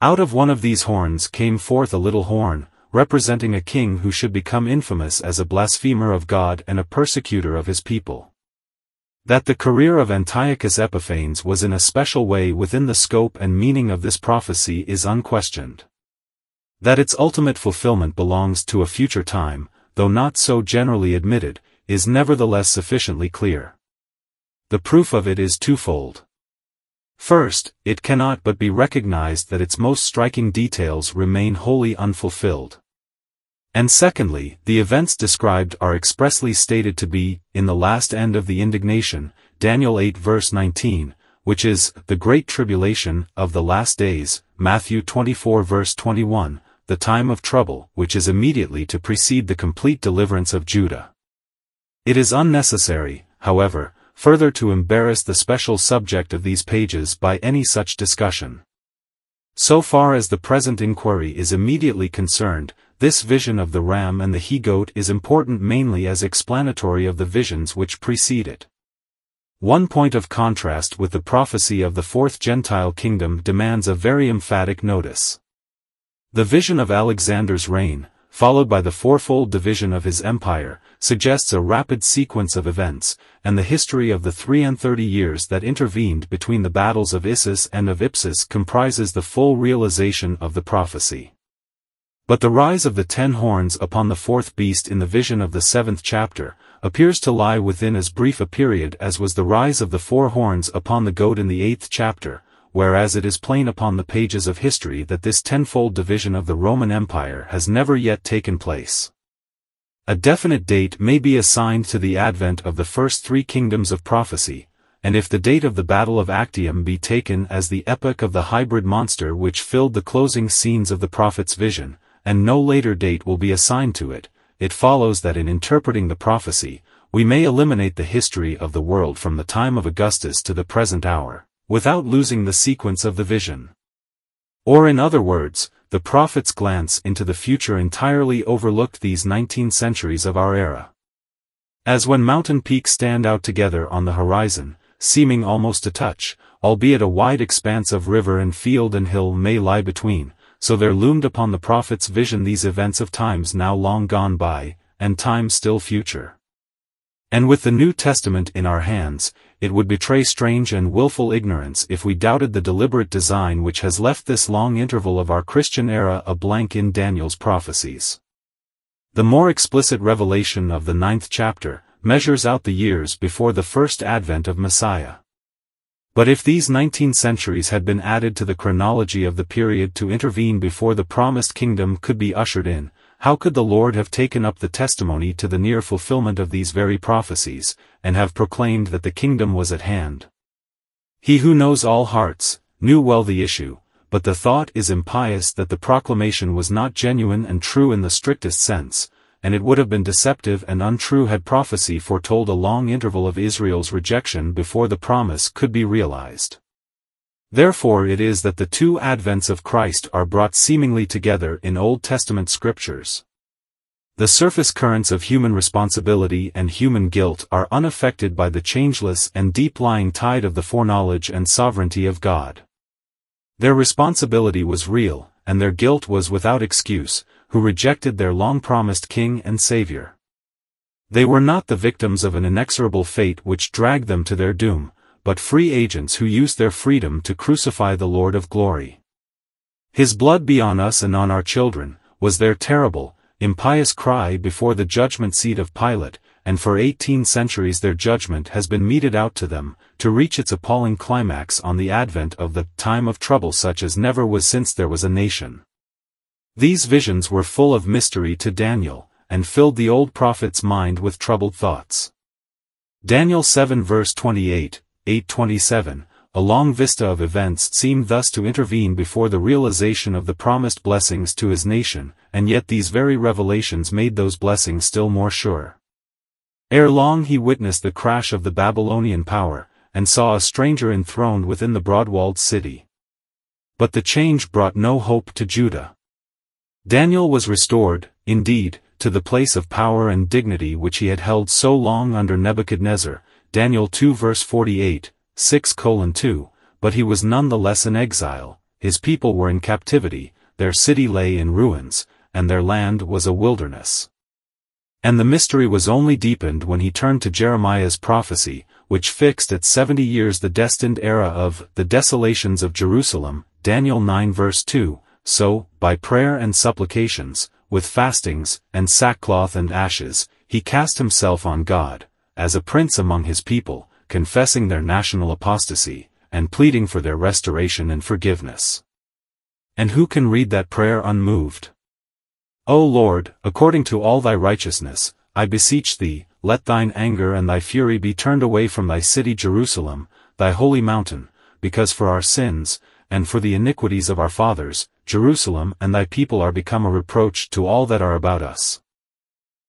Out of one of these horns came forth a little horn, representing a king who should become infamous as a blasphemer of God and a persecutor of his people. That the career of Antiochus Epiphanes was in a special way within the scope and meaning of this prophecy is unquestioned. That its ultimate fulfillment belongs to a future time, though not so generally admitted, is nevertheless sufficiently clear. The proof of it is twofold. First, it cannot but be recognized that its most striking details remain wholly unfulfilled. And secondly, the events described are expressly stated to be, in the last end of the indignation, Daniel 8 verse 19, which is, the great tribulation, of the last days, Matthew 24 verse 21, the time of trouble, which is immediately to precede the complete deliverance of Judah. It is unnecessary, however, further to embarrass the special subject of these pages by any such discussion. So far as the present inquiry is immediately concerned, this vision of the ram and the he-goat is important mainly as explanatory of the visions which precede it. One point of contrast with the prophecy of the fourth Gentile kingdom demands a very emphatic notice. The vision of Alexander's reign, followed by the fourfold division of his empire, suggests a rapid sequence of events, and the history of the three and thirty years that intervened between the battles of Issus and of Ipsus comprises the full realization of the prophecy. But the rise of the ten horns upon the fourth beast in the vision of the seventh chapter, appears to lie within as brief a period as was the rise of the four horns upon the goat in the eighth chapter, whereas it is plain upon the pages of history that this tenfold division of the Roman Empire has never yet taken place. A definite date may be assigned to the advent of the first three kingdoms of prophecy, and if the date of the Battle of Actium be taken as the epoch of the hybrid monster which filled the closing scenes of the prophet's vision, and no later date will be assigned to it, it follows that in interpreting the prophecy, we may eliminate the history of the world from the time of Augustus to the present hour, without losing the sequence of the vision. Or in other words, the prophet's glance into the future entirely overlooked these 19 centuries of our era. As when mountain peaks stand out together on the horizon, seeming almost to touch, albeit a wide expanse of river and field and hill may lie between, so there loomed upon the prophet's vision these events of times now long gone by, and times still future. And with the New Testament in our hands, it would betray strange and wilful ignorance if we doubted the deliberate design which has left this long interval of our Christian era a blank in Daniel's prophecies. The more explicit revelation of the ninth chapter, measures out the years before the first advent of Messiah. But if these 19 centuries had been added to the chronology of the period to intervene before the promised kingdom could be ushered in, how could the Lord have taken up the testimony to the near fulfillment of these very prophecies, and have proclaimed that the kingdom was at hand? He who knows all hearts, knew well the issue, but the thought is impious that the proclamation was not genuine and true in the strictest sense, and it would have been deceptive and untrue had prophecy foretold a long interval of Israel's rejection before the promise could be realized. Therefore it is that the two advents of Christ are brought seemingly together in Old Testament scriptures. The surface currents of human responsibility and human guilt are unaffected by the changeless and deep-lying tide of the foreknowledge and sovereignty of God. Their responsibility was real, and their guilt was without excuse, who rejected their long-promised King and Savior. They were not the victims of an inexorable fate which dragged them to their doom, but free agents who used their freedom to crucify the Lord of glory. His blood be on us and on our children, was their terrible, impious cry before the judgment seat of Pilate, and for eighteen centuries their judgment has been meted out to them, to reach its appalling climax on the advent of the time of trouble such as never was since there was a nation. These visions were full of mystery to Daniel, and filled the old prophet's mind with troubled thoughts. Daniel 7 verse 28, 827, a long vista of events seemed thus to intervene before the realization of the promised blessings to his nation, and yet these very revelations made those blessings still more sure. Ere long he witnessed the crash of the Babylonian power, and saw a stranger enthroned within the broad-walled city. But the change brought no hope to Judah. Daniel was restored, indeed, to the place of power and dignity which he had held so long under Nebuchadnezzar, Daniel 2 verse 48, 6 colon 2, but he was none the less in exile, his people were in captivity, their city lay in ruins, and their land was a wilderness. And the mystery was only deepened when he turned to Jeremiah's prophecy, which fixed at seventy years the destined era of the desolations of Jerusalem, Daniel 9 verse 2, so, by prayer and supplications, with fastings, and sackcloth and ashes, he cast himself on God, as a prince among his people, confessing their national apostasy, and pleading for their restoration and forgiveness. And who can read that prayer unmoved? O Lord, according to all thy righteousness, I beseech thee, let thine anger and thy fury be turned away from thy city Jerusalem, thy holy mountain, because for our sins, and for the iniquities of our fathers, Jerusalem and thy people are become a reproach to all that are about us.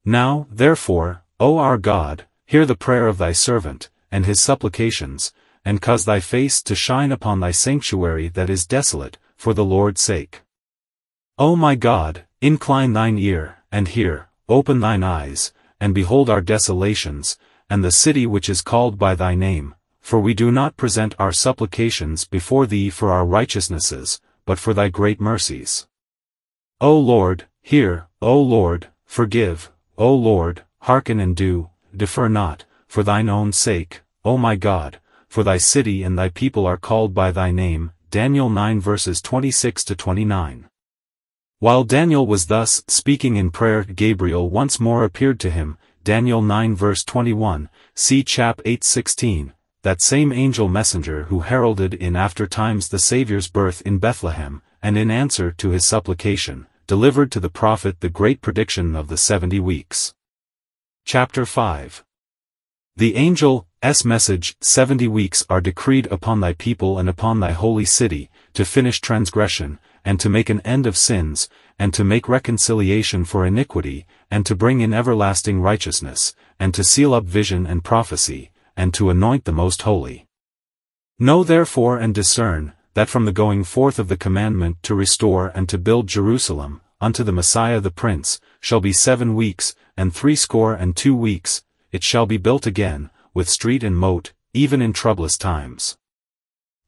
Now, therefore, O our God, hear the prayer of thy servant, and his supplications, and cause thy face to shine upon thy sanctuary that is desolate, for the Lord's sake. O my God, incline thine ear, and hear, open thine eyes, and behold our desolations, and the city which is called by thy name, for we do not present our supplications before thee for our righteousnesses, but for thy great mercies. O Lord, hear, O Lord, forgive, O Lord, hearken and do, defer not, for thine own sake, O my God, for thy city and thy people are called by thy name, Daniel 9 verses 26 to 29. While Daniel was thus speaking in prayer Gabriel once more appeared to him, Daniel 9 verse 21, see chap 8:16, that same angel messenger who heralded in after times the Saviour's birth in Bethlehem, and in answer to his supplication, delivered to the prophet the great prediction of the seventy weeks. Chapter 5 The angel's message, seventy weeks are decreed upon thy people and upon thy holy city, to finish transgression, and to make an end of sins, and to make reconciliation for iniquity, and to bring in everlasting righteousness, and to seal up vision and prophecy, and to anoint the most holy. Know therefore and discern, that from the going forth of the commandment to restore and to build Jerusalem, unto the Messiah the Prince, shall be seven weeks, and threescore and two weeks, it shall be built again, with street and moat, even in troublous times.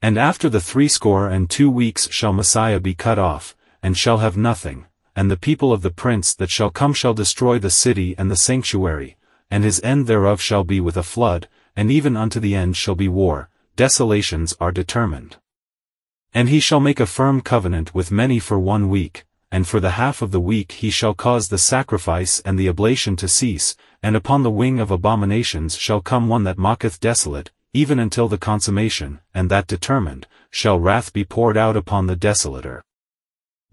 And after the threescore and two weeks shall Messiah be cut off, and shall have nothing, and the people of the prince that shall come shall destroy the city and the sanctuary, and his end thereof shall be with a flood, and even unto the end shall be war, desolations are determined. And he shall make a firm covenant with many for one week, and for the half of the week he shall cause the sacrifice and the oblation to cease, and upon the wing of abominations shall come one that mocketh desolate, even until the consummation, and that determined, shall wrath be poured out upon the desolator.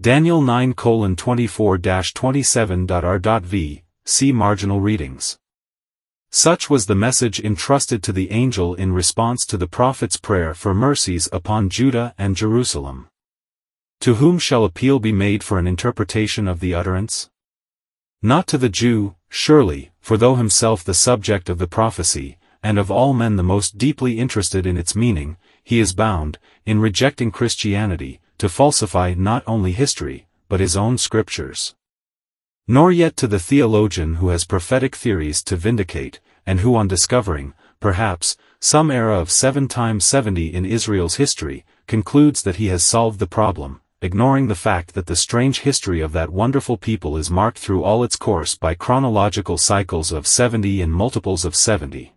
Daniel 9 24 27.r.v, see marginal readings. Such was the message entrusted to the angel in response to the prophet's prayer for mercies upon Judah and Jerusalem. To whom shall appeal be made for an interpretation of the utterance? Not to the Jew, surely, for though himself the subject of the prophecy, and of all men the most deeply interested in its meaning, he is bound, in rejecting Christianity, to falsify not only history, but his own scriptures. Nor yet to the theologian who has prophetic theories to vindicate, and who on discovering, perhaps, some era of 7 times 70 in Israel's history, concludes that he has solved the problem, ignoring the fact that the strange history of that wonderful people is marked through all its course by chronological cycles of 70 and multiples of 70.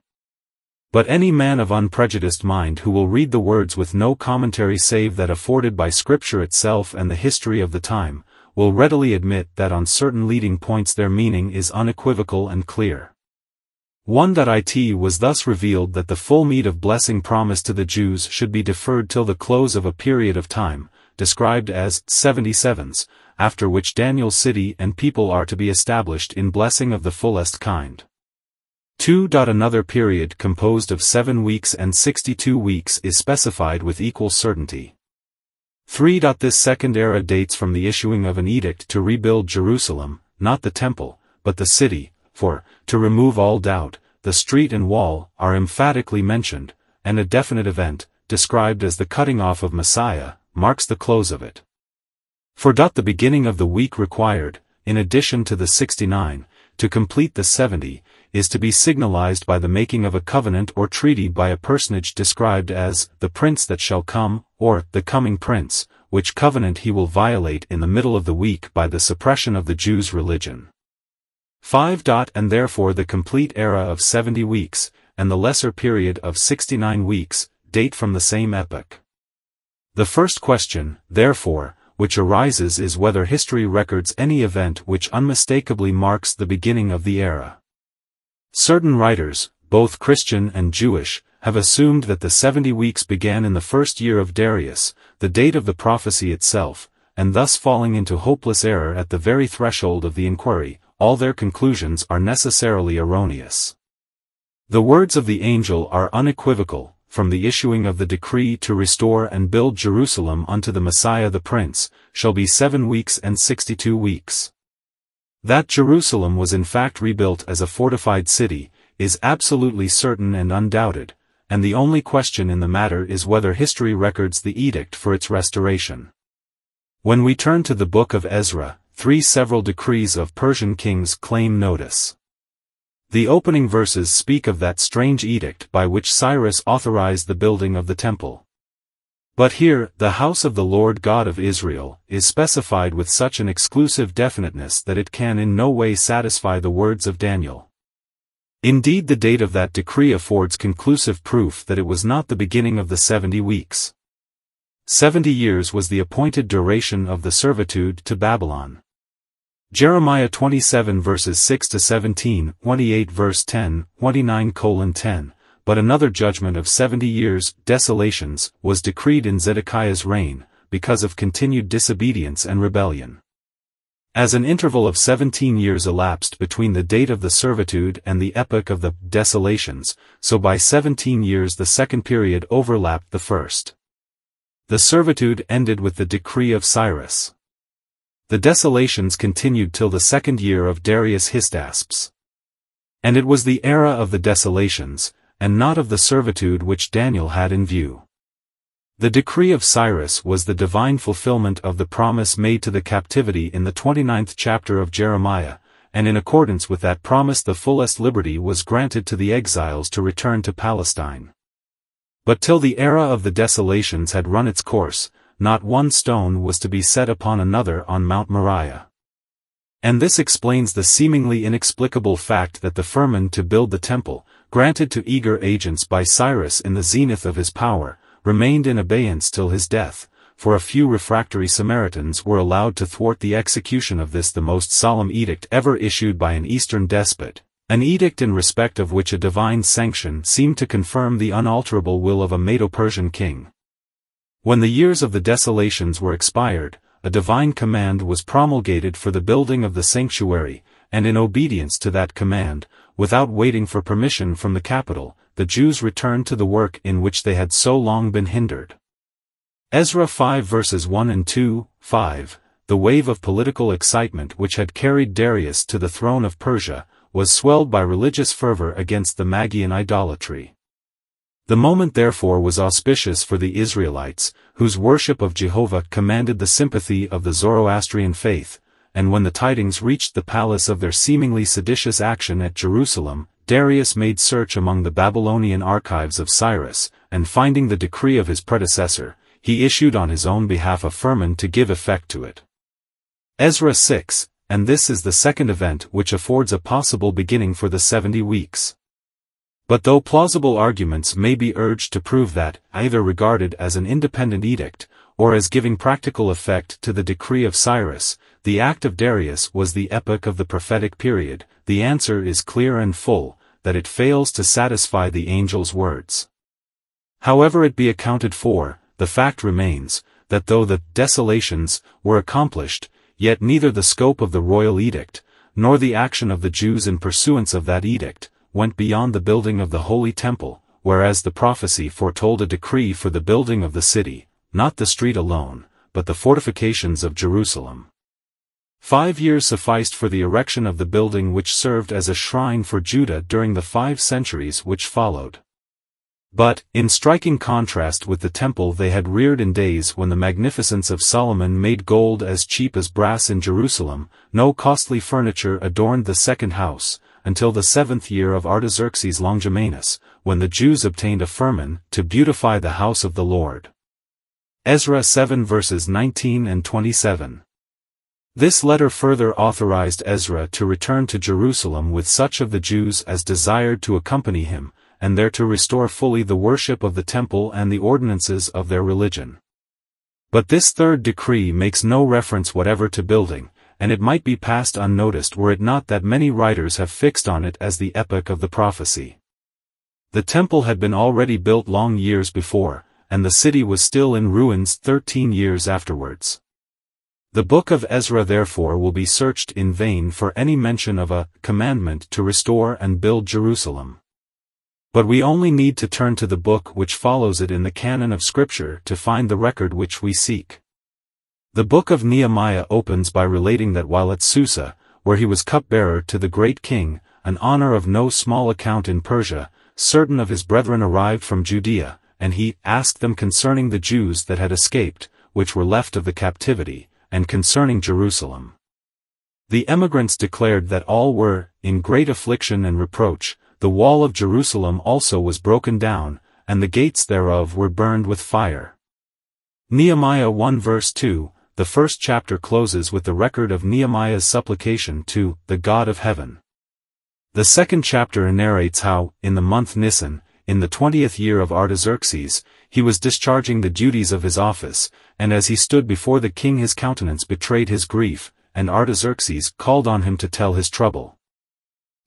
But any man of unprejudiced mind who will read the words with no commentary save that afforded by Scripture itself and the history of the time, will readily admit that on certain leading points their meaning is unequivocal and clear. 1.it was thus revealed that the full meed of blessing promised to the Jews should be deferred till the close of a period of time, described as 77s, after which Daniel's city and people are to be established in blessing of the fullest kind. 2. Another period composed of 7 weeks and 62 weeks is specified with equal certainty. 3. This second era dates from the issuing of an edict to rebuild Jerusalem, not the temple, but the city, for, to remove all doubt, the street and wall are emphatically mentioned, and a definite event, described as the cutting off of Messiah, marks the close of it. For. The beginning of the week required, in addition to the 69, to complete the 70, is to be signalized by the making of a covenant or treaty by a personage described as the prince that shall come, or the coming prince, which covenant he will violate in the middle of the week by the suppression of the Jews' religion. 5. And therefore the complete era of 70 weeks, and the lesser period of 69 weeks, date from the same epoch. The first question, therefore, which arises is whether history records any event which unmistakably marks the beginning of the era. Certain writers, both Christian and Jewish, have assumed that the 70 weeks began in the first year of Darius, the date of the prophecy itself, and thus falling into hopeless error at the very threshold of the inquiry, all their conclusions are necessarily erroneous. The words of the angel are unequivocal, from the issuing of the decree to restore and build Jerusalem unto the Messiah the Prince, shall be seven weeks and sixty-two weeks. That Jerusalem was in fact rebuilt as a fortified city, is absolutely certain and undoubted, and the only question in the matter is whether history records the edict for its restoration. When we turn to the book of Ezra, three several decrees of Persian kings claim notice. The opening verses speak of that strange edict by which Cyrus authorized the building of the temple. But here, the house of the Lord God of Israel, is specified with such an exclusive definiteness that it can in no way satisfy the words of Daniel. Indeed the date of that decree affords conclusive proof that it was not the beginning of the seventy weeks. Seventy years was the appointed duration of the servitude to Babylon. Jeremiah 27 verses 6 to 17, 28 verse 10, 29 colon 10, but another judgment of seventy years, desolations, was decreed in Zedekiah's reign, because of continued disobedience and rebellion. As an interval of seventeen years elapsed between the date of the servitude and the epoch of the desolations, so by seventeen years the second period overlapped the first. The servitude ended with the decree of Cyrus. The desolations continued till the second year of Darius Hystaspes. And it was the era of the desolations, and not of the servitude which Daniel had in view. The decree of Cyrus was the divine fulfillment of the promise made to the captivity in the 29th chapter of Jeremiah, and in accordance with that promise the fullest liberty was granted to the exiles to return to Palestine. But till the era of the desolations had run its course, not one stone was to be set upon another on Mount Moriah. And this explains the seemingly inexplicable fact that the firman to build the temple, granted to eager agents by Cyrus in the zenith of his power, remained in abeyance till his death, for a few refractory Samaritans were allowed to thwart the execution of this the most solemn edict ever issued by an Eastern despot, an edict in respect of which a divine sanction seemed to confirm the unalterable will of a Medo-Persian king. When the years of the desolations were expired, a divine command was promulgated for the building of the sanctuary, and in obedience to that command, without waiting for permission from the capital, the Jews returned to the work in which they had so long been hindered. Ezra 5 verses 1 and 2, 5, the wave of political excitement which had carried Darius to the throne of Persia, was swelled by religious fervor against the Magian idolatry. The moment therefore was auspicious for the Israelites, whose worship of Jehovah commanded the sympathy of the Zoroastrian faith, and when the tidings reached the palace of their seemingly seditious action at Jerusalem, Darius made search among the Babylonian archives of Cyrus, and finding the decree of his predecessor, he issued on his own behalf a firman to give effect to it. Ezra 6, and this is the second event which affords a possible beginning for the seventy weeks. But though plausible arguments may be urged to prove that, either regarded as an independent edict, or as giving practical effect to the decree of Cyrus, the act of Darius was the epoch of the prophetic period, the answer is clear and full, that it fails to satisfy the angel's words. However it be accounted for, the fact remains, that though the desolations were accomplished, yet neither the scope of the royal edict, nor the action of the Jews in pursuance of that edict, went beyond the building of the holy temple, whereas the prophecy foretold a decree for the building of the city, not the street alone, but the fortifications of Jerusalem. Five years sufficed for the erection of the building which served as a shrine for Judah during the five centuries which followed. But, in striking contrast with the temple they had reared in days when the magnificence of Solomon made gold as cheap as brass in Jerusalem, no costly furniture adorned the second house, until the seventh year of Artaxerxes Longimanus, when the Jews obtained a firman to beautify the house of the Lord. Ezra 7 verses 19 and 27 this letter further authorized Ezra to return to Jerusalem with such of the Jews as desired to accompany him, and there to restore fully the worship of the temple and the ordinances of their religion. But this third decree makes no reference whatever to building, and it might be passed unnoticed were it not that many writers have fixed on it as the epoch of the prophecy. The temple had been already built long years before, and the city was still in ruins thirteen years afterwards. The book of Ezra therefore will be searched in vain for any mention of a commandment to restore and build Jerusalem. But we only need to turn to the book which follows it in the canon of Scripture to find the record which we seek. The book of Nehemiah opens by relating that while at Susa, where he was cupbearer to the great king, an honor of no small account in Persia, certain of his brethren arrived from Judea, and he asked them concerning the Jews that had escaped, which were left of the captivity, and concerning Jerusalem. The emigrants declared that all were, in great affliction and reproach, the wall of Jerusalem also was broken down, and the gates thereof were burned with fire. Nehemiah 1 verse 2, the first chapter closes with the record of Nehemiah's supplication to the God of heaven. The second chapter narrates how, in the month Nisan, in the twentieth year of Artaxerxes, he was discharging the duties of his office, and as he stood before the king his countenance betrayed his grief, and Artaxerxes called on him to tell his trouble.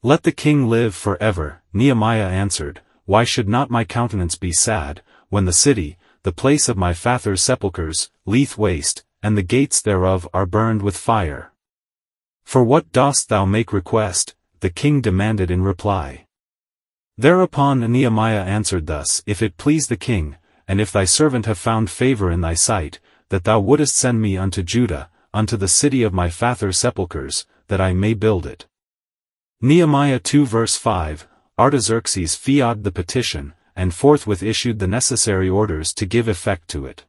Let the king live for ever, Nehemiah answered, Why should not my countenance be sad, when the city, the place of my father's sepulchres, leath waste, and the gates thereof are burned with fire. For what dost thou make request? the king demanded in reply. Thereupon Nehemiah answered thus, If it please the king, and if thy servant have found favor in thy sight, that thou wouldest send me unto Judah, unto the city of my father's sepulchres, that I may build it. Nehemiah 2 verse 5, Artaxerxes fiat the petition, and forthwith issued the necessary orders to give effect to it.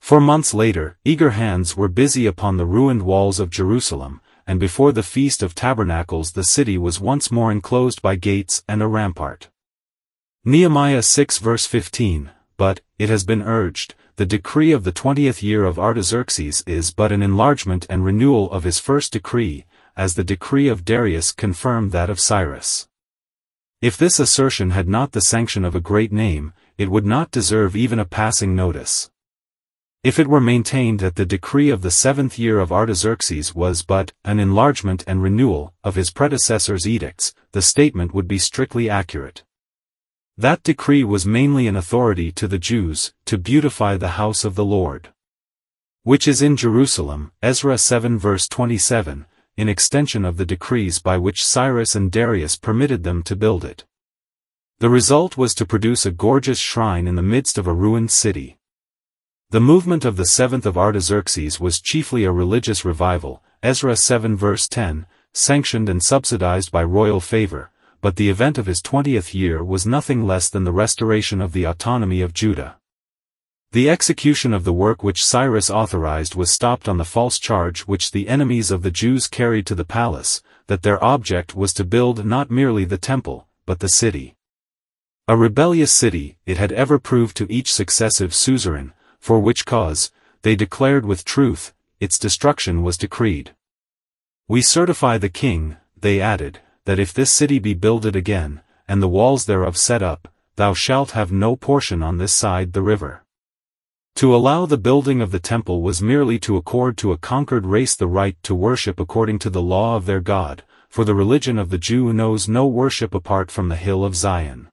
Four months later, eager hands were busy upon the ruined walls of Jerusalem, and before the Feast of Tabernacles the city was once more enclosed by gates and a rampart. Nehemiah 6 verse 15, But, it has been urged, the decree of the twentieth year of Artaxerxes is but an enlargement and renewal of his first decree, as the decree of Darius confirmed that of Cyrus. If this assertion had not the sanction of a great name, it would not deserve even a passing notice. If it were maintained that the decree of the seventh year of Artaxerxes was but an enlargement and renewal of his predecessor's edicts, the statement would be strictly accurate. That decree was mainly an authority to the Jews, to beautify the house of the Lord. Which is in Jerusalem, Ezra 7 verse 27, in extension of the decrees by which Cyrus and Darius permitted them to build it. The result was to produce a gorgeous shrine in the midst of a ruined city. The movement of the seventh of Artaxerxes was chiefly a religious revival, Ezra 7 verse 10, sanctioned and subsidized by royal favor, but the event of his twentieth year was nothing less than the restoration of the autonomy of Judah. The execution of the work which Cyrus authorized was stopped on the false charge which the enemies of the Jews carried to the palace, that their object was to build not merely the temple, but the city. A rebellious city, it had ever proved to each successive suzerain, for which cause, they declared with truth, its destruction was decreed. We certify the king, they added, that if this city be builded again, and the walls thereof set up, thou shalt have no portion on this side the river. To allow the building of the temple was merely to accord to a conquered race the right to worship according to the law of their God, for the religion of the Jew knows no worship apart from the hill of Zion.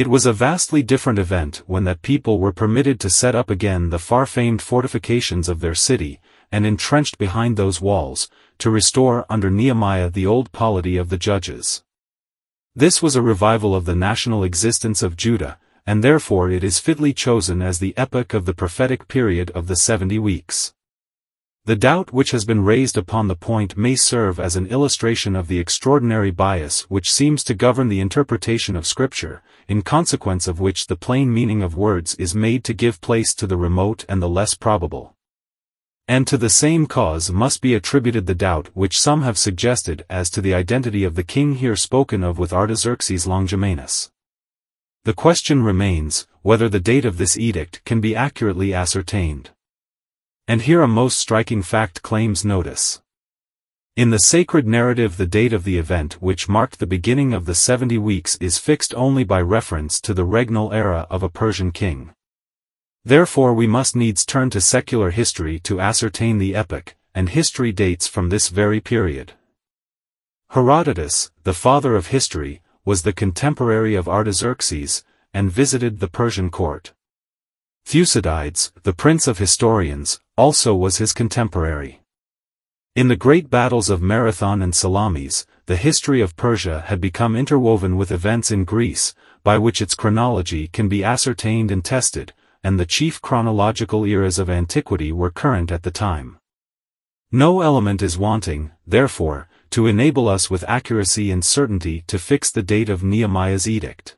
It was a vastly different event when that people were permitted to set up again the far-famed fortifications of their city, and entrenched behind those walls, to restore under Nehemiah the old polity of the judges. This was a revival of the national existence of Judah, and therefore it is fitly chosen as the epoch of the prophetic period of the seventy weeks. The doubt which has been raised upon the point may serve as an illustration of the extraordinary bias which seems to govern the interpretation of Scripture, in consequence of which the plain meaning of words is made to give place to the remote and the less probable. And to the same cause must be attributed the doubt which some have suggested as to the identity of the king here spoken of with Artaxerxes Longimanus. The question remains, whether the date of this edict can be accurately ascertained. And here a most striking fact claims notice. In the sacred narrative the date of the event which marked the beginning of the 70 weeks is fixed only by reference to the regnal era of a Persian king. Therefore we must needs turn to secular history to ascertain the epoch, and history dates from this very period. Herodotus, the father of history, was the contemporary of Artaxerxes, and visited the Persian court. Thucydides, the prince of historians, also was his contemporary. In the great battles of Marathon and Salamis, the history of Persia had become interwoven with events in Greece, by which its chronology can be ascertained and tested, and the chief chronological eras of antiquity were current at the time. No element is wanting, therefore, to enable us with accuracy and certainty to fix the date of Nehemiah's edict.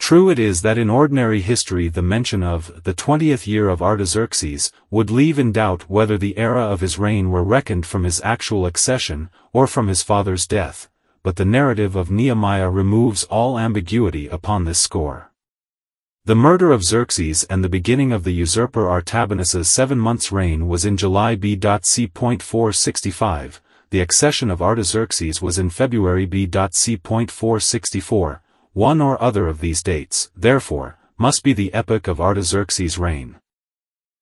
True it is that in ordinary history the mention of the twentieth year of Artaxerxes would leave in doubt whether the era of his reign were reckoned from his actual accession, or from his father's death, but the narrative of Nehemiah removes all ambiguity upon this score. The murder of Xerxes and the beginning of the usurper Artabanus's seven months' reign was in July b.c.465, the accession of Artaxerxes was in February b.c.464, one or other of these dates, therefore, must be the epoch of Artaxerxes' reign.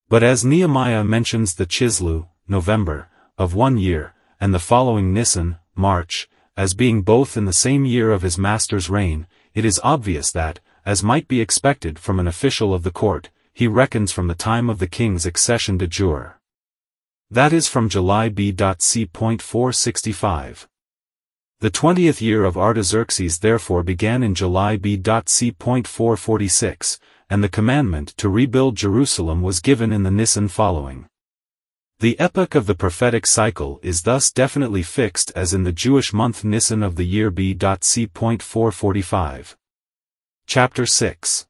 But as Nehemiah mentions the Chisleu, November, of one year, and the following Nisan, March, as being both in the same year of his master's reign, it is obvious that, as might be expected from an official of the court, he reckons from the time of the king's accession de jure. That is from July B.C.465. The twentieth year of Artaxerxes therefore began in July B.C. 446, and the commandment to rebuild Jerusalem was given in the Nisan following. The epoch of the prophetic cycle is thus definitely fixed as in the Jewish month Nisan of the year B.C. 445. Chapter 6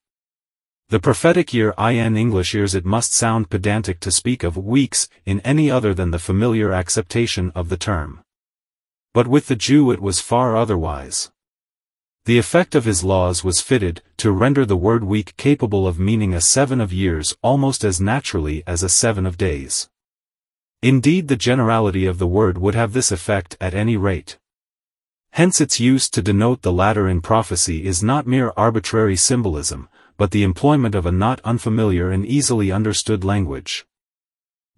The prophetic year in English years it must sound pedantic to speak of weeks in any other than the familiar acceptation of the term. But with the Jew it was far otherwise. The effect of his laws was fitted to render the word week capable of meaning a seven of years almost as naturally as a seven of days. Indeed the generality of the word would have this effect at any rate. Hence its use to denote the latter in prophecy is not mere arbitrary symbolism, but the employment of a not unfamiliar and easily understood language.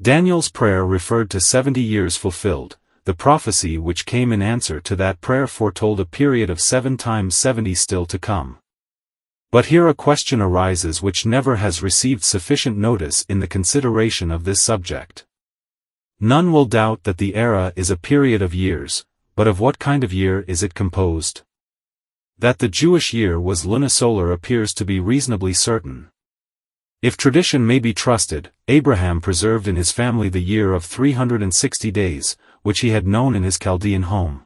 Daniel's prayer referred to seventy years fulfilled, the prophecy which came in answer to that prayer foretold a period of seven times seventy still to come. But here a question arises which never has received sufficient notice in the consideration of this subject. None will doubt that the era is a period of years, but of what kind of year is it composed? That the Jewish year was lunisolar appears to be reasonably certain. If tradition may be trusted, Abraham preserved in his family the year of 360 days, which he had known in his Chaldean home.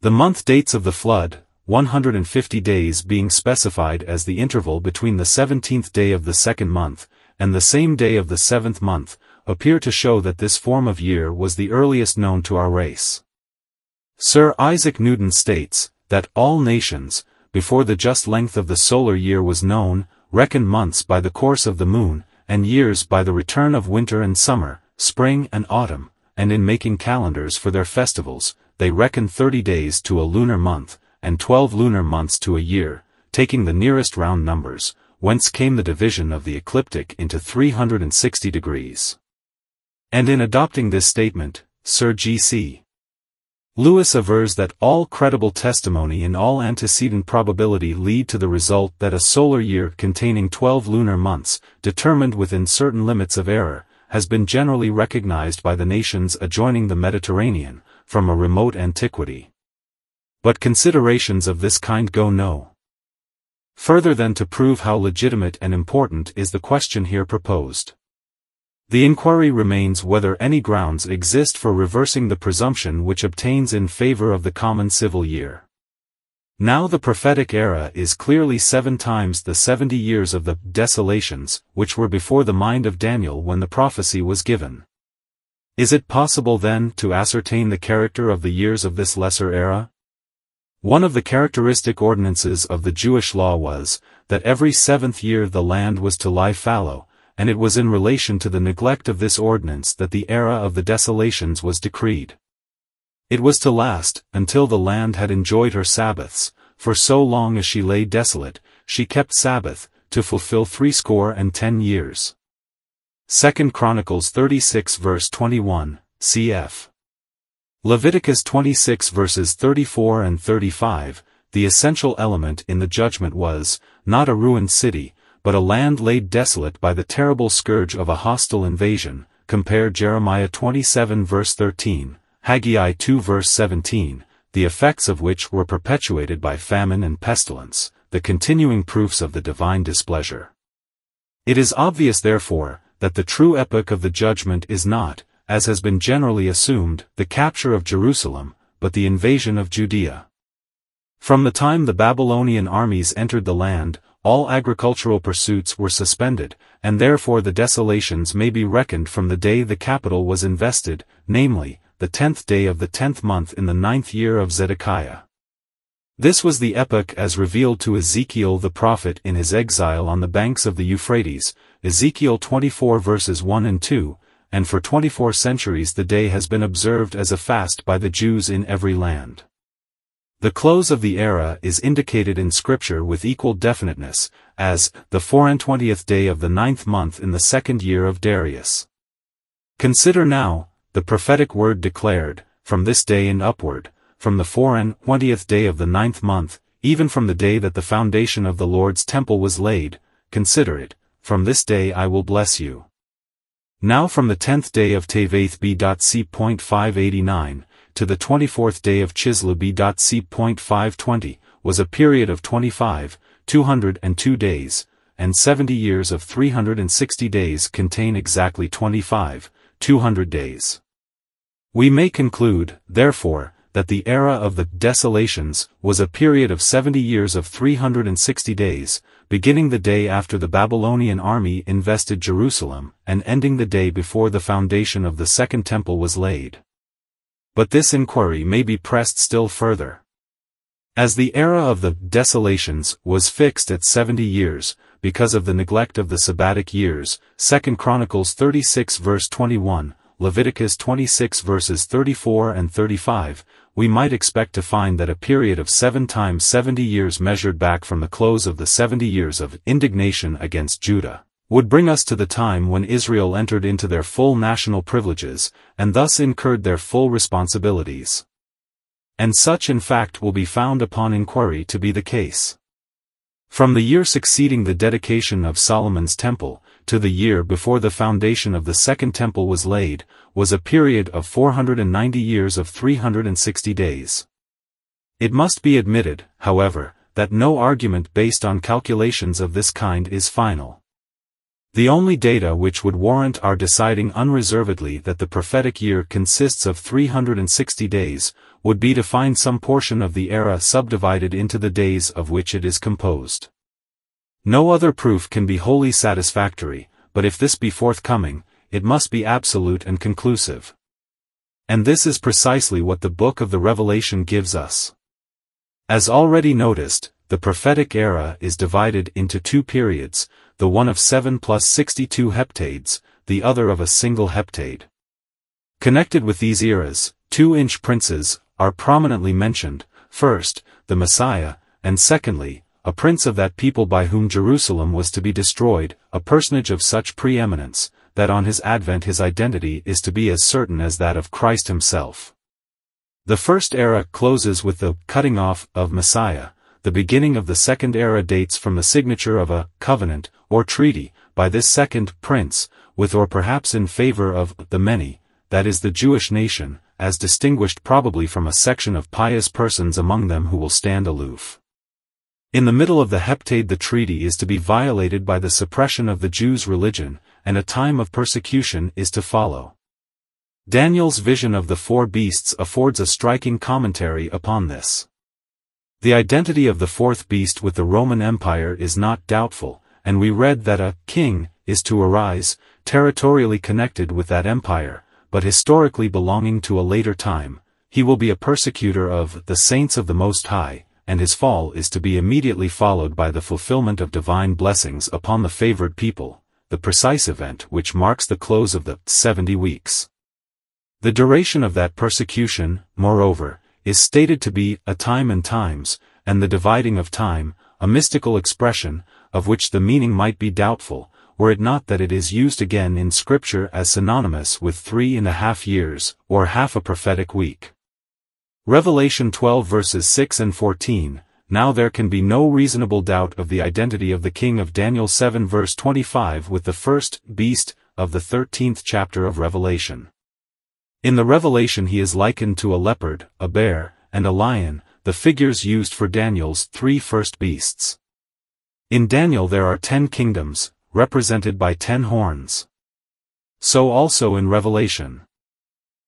The month dates of the flood, 150 days being specified as the interval between the 17th day of the second month, and the same day of the seventh month, appear to show that this form of year was the earliest known to our race. Sir Isaac Newton states, that all nations, before the just length of the solar year was known, reckoned months by the course of the moon, and years by the return of winter and summer, spring and autumn, and in making calendars for their festivals, they reckon thirty days to a lunar month, and twelve lunar months to a year, taking the nearest round numbers, whence came the division of the ecliptic into 360 degrees. And in adopting this statement, Sir G.C. Lewis avers that all credible testimony and all antecedent probability lead to the result that a solar year containing 12 lunar months, determined within certain limits of error, has been generally recognized by the nations adjoining the Mediterranean, from a remote antiquity. But considerations of this kind go no further than to prove how legitimate and important is the question here proposed. The inquiry remains whether any grounds exist for reversing the presumption which obtains in favor of the common civil year. Now the prophetic era is clearly seven times the seventy years of the desolations, which were before the mind of Daniel when the prophecy was given. Is it possible then to ascertain the character of the years of this lesser era? One of the characteristic ordinances of the Jewish law was, that every seventh year the land was to lie fallow, and it was in relation to the neglect of this ordinance that the era of the desolations was decreed. It was to last, until the land had enjoyed her Sabbaths, for so long as she lay desolate, she kept Sabbath, to fulfill threescore and ten years. 2 Chronicles 36 verse 21, cf. Leviticus 26 verses 34 and 35, the essential element in the judgment was, not a ruined city, but a land laid desolate by the terrible scourge of a hostile invasion, compare Jeremiah 27 verse 13, Haggai 2 verse 17, the effects of which were perpetuated by famine and pestilence, the continuing proofs of the divine displeasure. It is obvious therefore, that the true epoch of the judgment is not, as has been generally assumed, the capture of Jerusalem, but the invasion of Judea. From the time the Babylonian armies entered the land, all agricultural pursuits were suspended, and therefore the desolations may be reckoned from the day the capital was invested, namely, the tenth day of the tenth month in the ninth year of Zedekiah. This was the epoch as revealed to Ezekiel the prophet in his exile on the banks of the Euphrates, Ezekiel 24 verses 1 and 2, and for 24 centuries the day has been observed as a fast by the Jews in every land. The close of the era is indicated in Scripture with equal definiteness, as, the four and twentieth day of the ninth month in the second year of Darius. Consider now, the prophetic word declared, from this day and upward, from the four and twentieth day of the ninth month, even from the day that the foundation of the Lord's temple was laid, consider it, from this day I will bless you. Now from the tenth day of Tevath b.c.589, to the twenty-fourth day of Chislev b.c.520, was a period of twenty-five, two hundred and two days, and seventy years of three hundred and sixty days contain exactly twenty-five, two hundred days. We may conclude, therefore, that the era of the desolations was a period of seventy years of three hundred and sixty days, beginning the day after the Babylonian army invested Jerusalem, and ending the day before the foundation of the Second Temple was laid. But this inquiry may be pressed still further. As the era of the desolations was fixed at seventy years, because of the neglect of the sabbatic years, 2 Chronicles 36 verse 21, Leviticus 26 verses 34 and 35, we might expect to find that a period of seven times seventy years measured back from the close of the seventy years of indignation against Judah, would bring us to the time when Israel entered into their full national privileges, and thus incurred their full responsibilities. And such in fact will be found upon inquiry to be the case. From the year succeeding the dedication of Solomon's temple, to the year before the foundation of the Second Temple was laid, was a period of 490 years of 360 days. It must be admitted, however, that no argument based on calculations of this kind is final. The only data which would warrant our deciding unreservedly that the prophetic year consists of 360 days, would be to find some portion of the era subdivided into the days of which it is composed. No other proof can be wholly satisfactory, but if this be forthcoming, it must be absolute and conclusive. And this is precisely what the book of the Revelation gives us. As already noticed, the prophetic era is divided into two periods, the one of 7 plus 62 heptades, the other of a single heptade. Connected with these eras, two-inch princes, are prominently mentioned, first, the Messiah, and secondly, a prince of that people by whom Jerusalem was to be destroyed, a personage of such preeminence, that on his advent his identity is to be as certain as that of Christ himself. The first era closes with the cutting off of Messiah, the beginning of the second era dates from the signature of a covenant, or treaty, by this second prince, with or perhaps in favor of the many, that is the Jewish nation, as distinguished probably from a section of pious persons among them who will stand aloof. In the middle of the heptade the treaty is to be violated by the suppression of the Jews' religion, and a time of persecution is to follow. Daniel's vision of the four beasts affords a striking commentary upon this. The identity of the fourth beast with the Roman Empire is not doubtful, and we read that a king is to arise, territorially connected with that empire, but historically belonging to a later time, he will be a persecutor of the saints of the Most High, and his fall is to be immediately followed by the fulfillment of divine blessings upon the favored people, the precise event which marks the close of the seventy weeks. The duration of that persecution, moreover, is stated to be a time and times, and the dividing of time, a mystical expression, of which the meaning might be doubtful, were it not that it is used again in Scripture as synonymous with three and a half years, or half a prophetic week. Revelation 12 verses 6 and 14, Now there can be no reasonable doubt of the identity of the king of Daniel 7 verse 25 with the first beast of the 13th chapter of Revelation. In the Revelation he is likened to a leopard, a bear, and a lion, the figures used for Daniel's three first beasts. In Daniel there are ten kingdoms, represented by ten horns. So also in Revelation.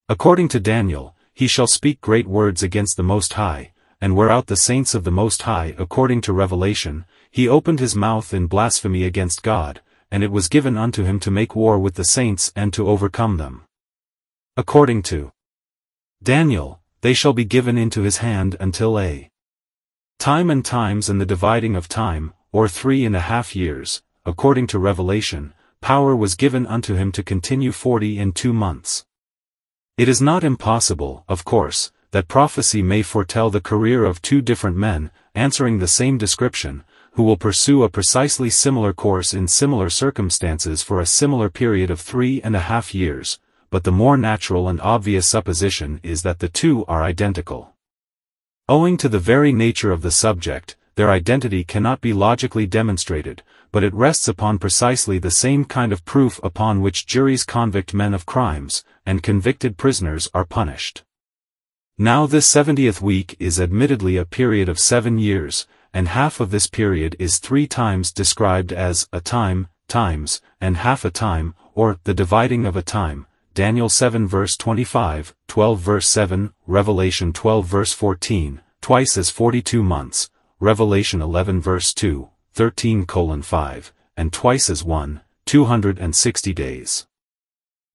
According to Daniel, he shall speak great words against the Most High, and wear out the saints of the Most High according to Revelation, he opened his mouth in blasphemy against God, and it was given unto him to make war with the saints and to overcome them. According to Daniel, they shall be given into his hand until a time and times and the dividing of time, or three and a half years, according to Revelation, power was given unto him to continue forty and two months. It is not impossible, of course, that prophecy may foretell the career of two different men, answering the same description, who will pursue a precisely similar course in similar circumstances for a similar period of three and a half years, but the more natural and obvious supposition is that the two are identical. Owing to the very nature of the subject, their identity cannot be logically demonstrated, but it rests upon precisely the same kind of proof upon which juries convict men of crimes, and convicted prisoners are punished. Now this seventieth week is admittedly a period of seven years, and half of this period is three times described as a time, times, and half a time, or the dividing of a time, Daniel 7 verse 25, 12 verse 7, Revelation 12 verse 14, twice as 42 months, Revelation 11 verse 2, 13 colon 5, and twice as 1, 260 days.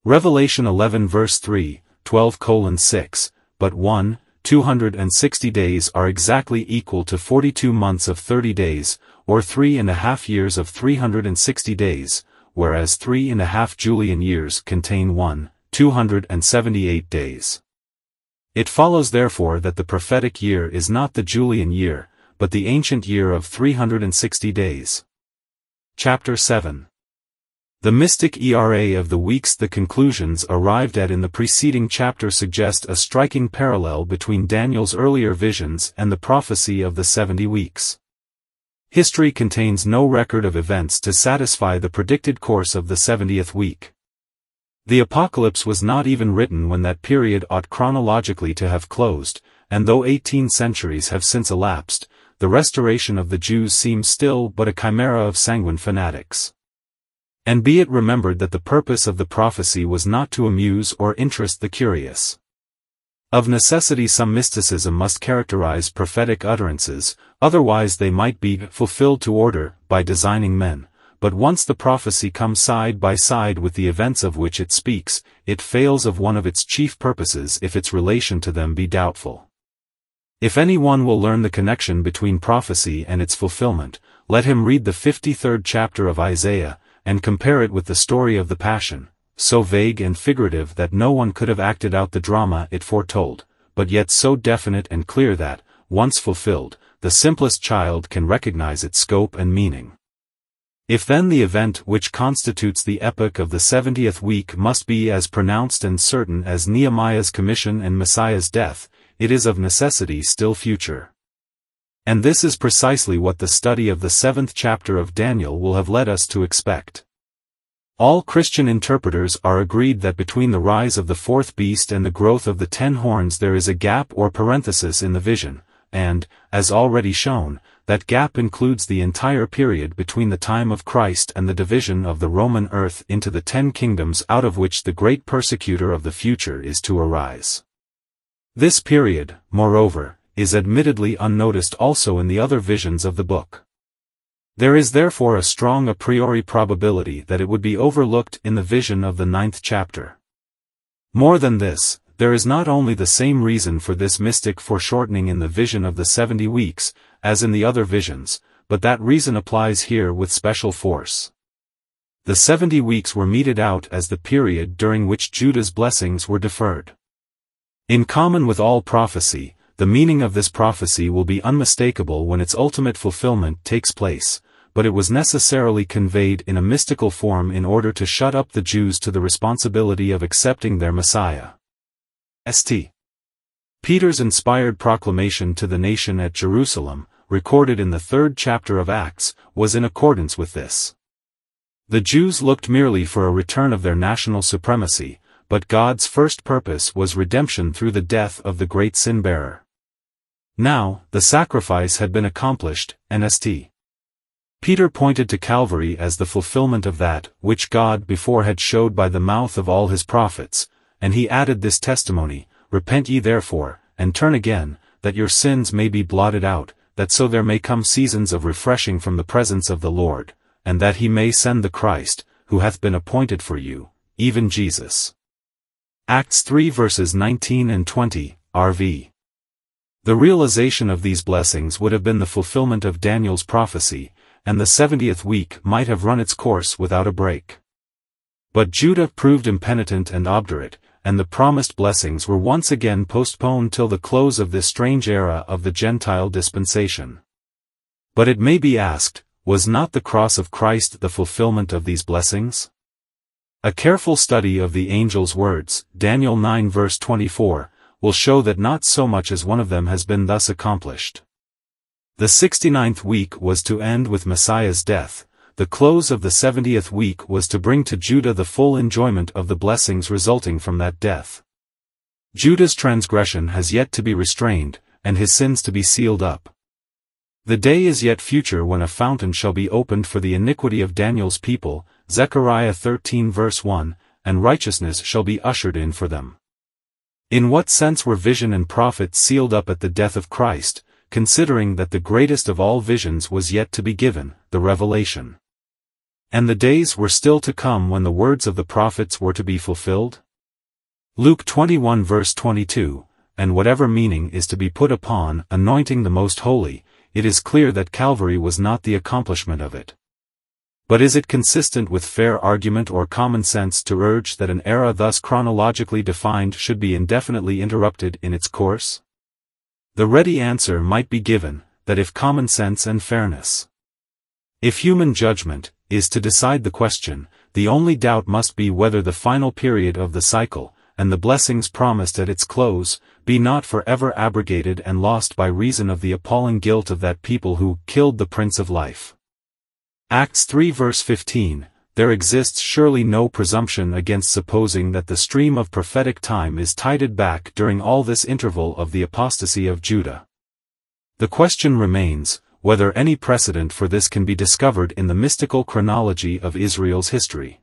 Revelation 11 verse 3, 12 colon 6, but 1, 260 days are exactly equal to 42 months of 30 days, or three and a half years of 360 days, whereas three and a half Julian years contain one, 278 days. It follows therefore that the prophetic year is not the Julian year, but the ancient year of 360 days. Chapter 7 the mystic ERA of the weeks the conclusions arrived at in the preceding chapter suggest a striking parallel between Daniel's earlier visions and the prophecy of the 70 weeks. History contains no record of events to satisfy the predicted course of the 70th week. The apocalypse was not even written when that period ought chronologically to have closed, and though 18 centuries have since elapsed, the restoration of the Jews seems still but a chimera of sanguine fanatics. And be it remembered that the purpose of the prophecy was not to amuse or interest the curious. Of necessity some mysticism must characterize prophetic utterances, otherwise they might be fulfilled to order, by designing men, but once the prophecy comes side by side with the events of which it speaks, it fails of one of its chief purposes if its relation to them be doubtful. If anyone will learn the connection between prophecy and its fulfillment, let him read the 53rd chapter of Isaiah, and compare it with the story of the Passion, so vague and figurative that no one could have acted out the drama it foretold, but yet so definite and clear that, once fulfilled, the simplest child can recognize its scope and meaning. If then the event which constitutes the epoch of the seventieth week must be as pronounced and certain as Nehemiah's commission and Messiah's death, it is of necessity still future. And this is precisely what the study of the seventh chapter of Daniel will have led us to expect. All Christian interpreters are agreed that between the rise of the fourth beast and the growth of the ten horns there is a gap or parenthesis in the vision, and, as already shown, that gap includes the entire period between the time of Christ and the division of the Roman earth into the ten kingdoms out of which the great persecutor of the future is to arise. This period, moreover, is admittedly unnoticed also in the other visions of the book. There is therefore a strong a priori probability that it would be overlooked in the vision of the ninth chapter. More than this, there is not only the same reason for this mystic foreshortening in the vision of the seventy weeks, as in the other visions, but that reason applies here with special force. The seventy weeks were meted out as the period during which Judah's blessings were deferred. In common with all prophecy, the meaning of this prophecy will be unmistakable when its ultimate fulfillment takes place, but it was necessarily conveyed in a mystical form in order to shut up the Jews to the responsibility of accepting their Messiah. St. Peter's inspired proclamation to the nation at Jerusalem, recorded in the third chapter of Acts, was in accordance with this. The Jews looked merely for a return of their national supremacy, but God's first purpose was redemption through the death of the great sin-bearer. Now, the sacrifice had been accomplished, and St. Peter pointed to Calvary as the fulfillment of that, which God before had showed by the mouth of all his prophets, and he added this testimony, Repent ye therefore, and turn again, that your sins may be blotted out, that so there may come seasons of refreshing from the presence of the Lord, and that he may send the Christ, who hath been appointed for you, even Jesus. Acts 3 verses 19 and 20, RV. The realization of these blessings would have been the fulfillment of Daniel's prophecy, and the seventieth week might have run its course without a break. But Judah proved impenitent and obdurate, and the promised blessings were once again postponed till the close of this strange era of the Gentile dispensation. But it may be asked, was not the cross of Christ the fulfillment of these blessings? A careful study of the angel's words, Daniel 9 verse 24, will show that not so much as one of them has been thus accomplished. The 69th week was to end with Messiah's death, the close of the 70th week was to bring to Judah the full enjoyment of the blessings resulting from that death. Judah's transgression has yet to be restrained, and his sins to be sealed up. The day is yet future when a fountain shall be opened for the iniquity of Daniel's people, Zechariah 13 verse 1, and righteousness shall be ushered in for them. In what sense were vision and prophet sealed up at the death of Christ, considering that the greatest of all visions was yet to be given, the revelation. And the days were still to come when the words of the prophets were to be fulfilled? Luke 21 verse 22, and whatever meaning is to be put upon anointing the most holy, it is clear that Calvary was not the accomplishment of it. But is it consistent with fair argument or common sense to urge that an era thus chronologically defined should be indefinitely interrupted in its course? The ready answer might be given, that if common sense and fairness, if human judgment, is to decide the question, the only doubt must be whether the final period of the cycle, and the blessings promised at its close, be not forever abrogated and lost by reason of the appalling guilt of that people who killed the Prince of Life. Acts 3 verse 15, there exists surely no presumption against supposing that the stream of prophetic time is tided back during all this interval of the apostasy of Judah. The question remains, whether any precedent for this can be discovered in the mystical chronology of Israel's history.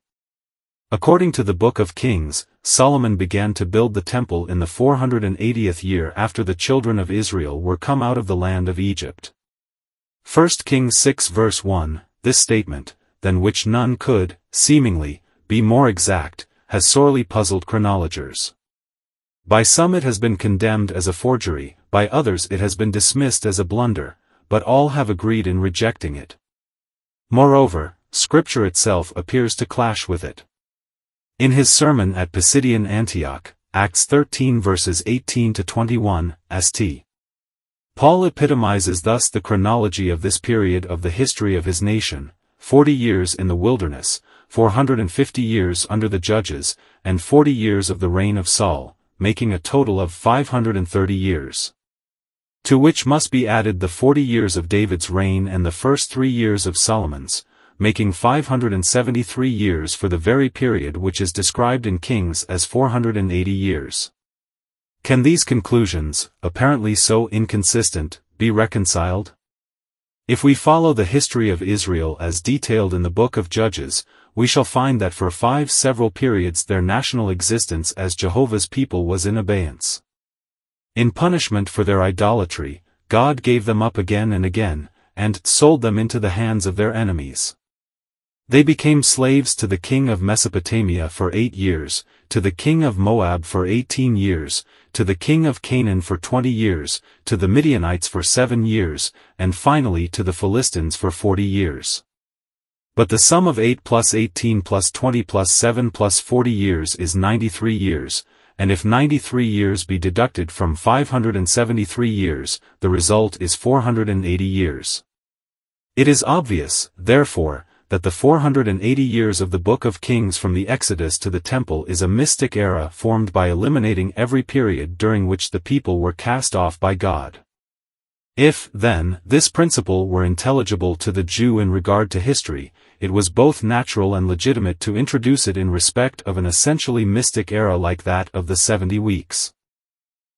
According to the Book of Kings, Solomon began to build the temple in the 480th year after the children of Israel were come out of the land of Egypt. 1 Kings 6 verse 1, this statement, than which none could, seemingly, be more exact, has sorely puzzled chronologers. By some it has been condemned as a forgery, by others it has been dismissed as a blunder, but all have agreed in rejecting it. Moreover, Scripture itself appears to clash with it. In his sermon at Pisidian Antioch, Acts 13 verses 18 to 21, St. Paul epitomizes thus the chronology of this period of the history of his nation, 40 years in the wilderness, 450 years under the judges, and 40 years of the reign of Saul, making a total of 530 years. To which must be added the 40 years of David's reign and the first three years of Solomon's, making 573 years for the very period which is described in Kings as 480 years. Can these conclusions, apparently so inconsistent, be reconciled? If we follow the history of Israel as detailed in the book of Judges, we shall find that for five several periods their national existence as Jehovah's people was in abeyance. In punishment for their idolatry, God gave them up again and again, and sold them into the hands of their enemies. They became slaves to the king of Mesopotamia for eight years, to the king of Moab for eighteen years, to the king of Canaan for twenty years, to the Midianites for seven years, and finally to the Philistines for forty years. But the sum of 8 plus 18 plus 20 plus 7 plus 40 years is 93 years, and if 93 years be deducted from 573 years, the result is 480 years. It is obvious, therefore, that the 480 years of the Book of Kings from the Exodus to the Temple is a mystic era formed by eliminating every period during which the people were cast off by God. If, then, this principle were intelligible to the Jew in regard to history, it was both natural and legitimate to introduce it in respect of an essentially mystic era like that of the 70 weeks.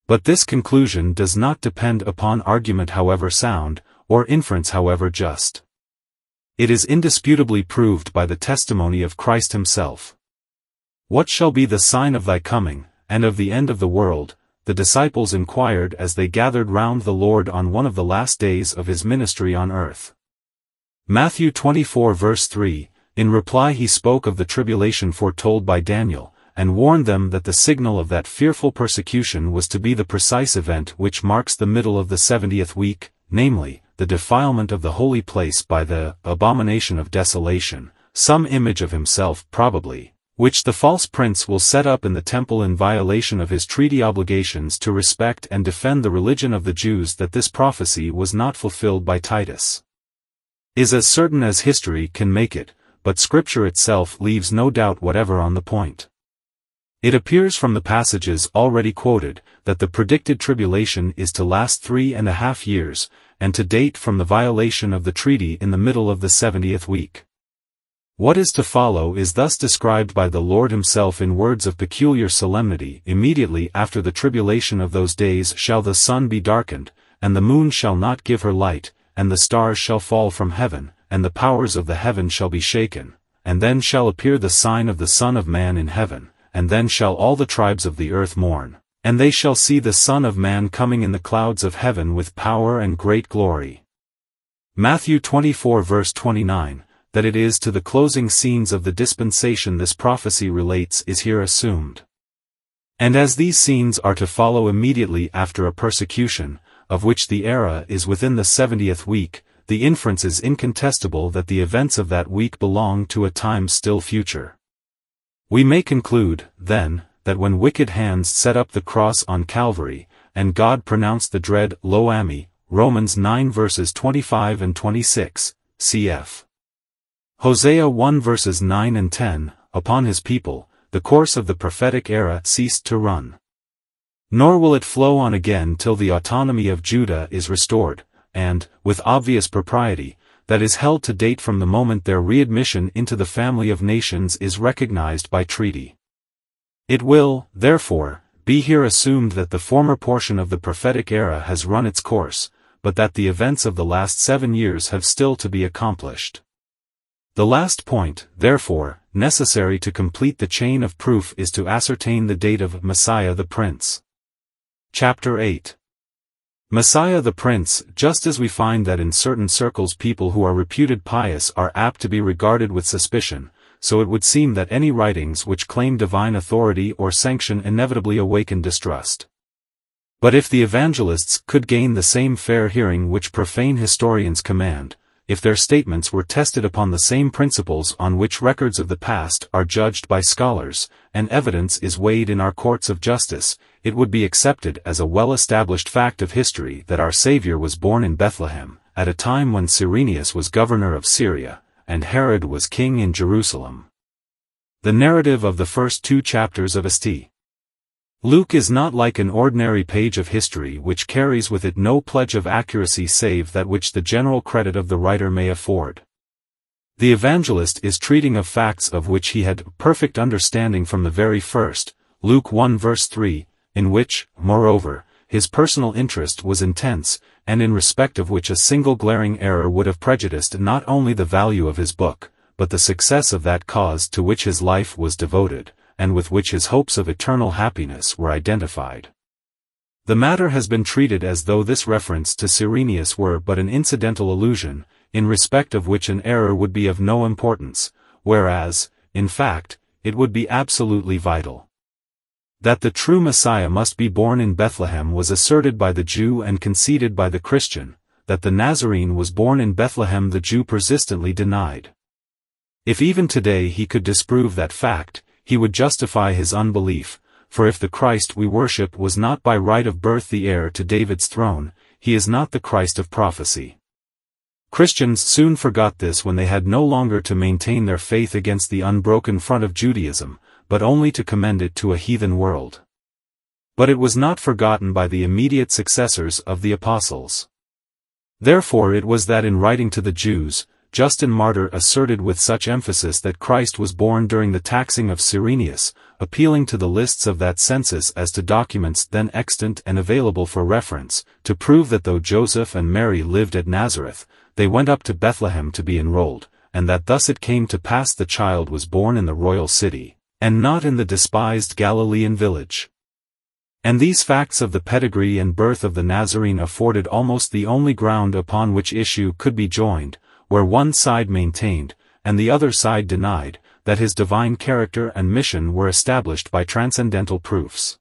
But this conclusion does not depend upon argument however sound, or inference however just. It is indisputably proved by the testimony of Christ himself. What shall be the sign of thy coming, and of the end of the world? The disciples inquired as they gathered round the Lord on one of the last days of his ministry on earth. Matthew 24 verse 3, in reply he spoke of the tribulation foretold by Daniel, and warned them that the signal of that fearful persecution was to be the precise event which marks the middle of the seventieth week, namely, the defilement of the holy place by the abomination of desolation, some image of himself probably, which the false prince will set up in the temple in violation of his treaty obligations to respect and defend the religion of the Jews that this prophecy was not fulfilled by Titus. Is as certain as history can make it, but scripture itself leaves no doubt whatever on the point. It appears from the passages already quoted, that the predicted tribulation is to last three and a half years, and to date from the violation of the treaty in the middle of the seventieth week. What is to follow is thus described by the Lord himself in words of peculiar solemnity Immediately after the tribulation of those days shall the sun be darkened, and the moon shall not give her light, and the stars shall fall from heaven, and the powers of the heaven shall be shaken, and then shall appear the sign of the Son of Man in heaven, and then shall all the tribes of the earth mourn. And they shall see the Son of Man coming in the clouds of heaven with power and great glory. Matthew 24 verse 29, that it is to the closing scenes of the dispensation this prophecy relates is here assumed. And as these scenes are to follow immediately after a persecution, of which the era is within the seventieth week, the inference is incontestable that the events of that week belong to a time still future. We may conclude, then, that when wicked hands set up the cross on Calvary, and God pronounced the dread Lo Ammi, Romans 9 verses 25 and 26, cf. Hosea 1 verses 9 and 10, upon his people, the course of the prophetic era ceased to run. Nor will it flow on again till the autonomy of Judah is restored, and, with obvious propriety, that is held to date from the moment their readmission into the family of nations is recognized by treaty. It will, therefore, be here assumed that the former portion of the prophetic era has run its course, but that the events of the last seven years have still to be accomplished. The last point, therefore, necessary to complete the chain of proof is to ascertain the date of Messiah the Prince. Chapter 8 Messiah the Prince, just as we find that in certain circles people who are reputed pious are apt to be regarded with suspicion, so it would seem that any writings which claim divine authority or sanction inevitably awaken distrust. But if the evangelists could gain the same fair hearing which profane historians command, if their statements were tested upon the same principles on which records of the past are judged by scholars, and evidence is weighed in our courts of justice, it would be accepted as a well-established fact of history that our Savior was born in Bethlehem, at a time when Cyrenius was governor of Syria, and Herod was king in Jerusalem. The narrative of the first two chapters of St. Luke is not like an ordinary page of history which carries with it no pledge of accuracy save that which the general credit of the writer may afford. The evangelist is treating of facts of which he had perfect understanding from the very first, Luke 1 verse 3, in which, moreover, his personal interest was intense, and in respect of which a single glaring error would have prejudiced not only the value of his book, but the success of that cause to which his life was devoted, and with which his hopes of eternal happiness were identified. The matter has been treated as though this reference to Cyrenius were but an incidental allusion, in respect of which an error would be of no importance, whereas, in fact, it would be absolutely vital. That the true Messiah must be born in Bethlehem was asserted by the Jew and conceded by the Christian, that the Nazarene was born in Bethlehem the Jew persistently denied. If even today he could disprove that fact, he would justify his unbelief, for if the Christ we worship was not by right of birth the heir to David's throne, he is not the Christ of prophecy. Christians soon forgot this when they had no longer to maintain their faith against the unbroken front of Judaism, but only to commend it to a heathen world. But it was not forgotten by the immediate successors of the apostles. Therefore it was that in writing to the Jews, Justin Martyr asserted with such emphasis that Christ was born during the taxing of Cyrenius, appealing to the lists of that census as to documents then extant and available for reference, to prove that though Joseph and Mary lived at Nazareth, they went up to Bethlehem to be enrolled, and that thus it came to pass the child was born in the royal city, and not in the despised Galilean village. And these facts of the pedigree and birth of the Nazarene afforded almost the only ground upon which issue could be joined, where one side maintained, and the other side denied, that his divine character and mission were established by transcendental proofs.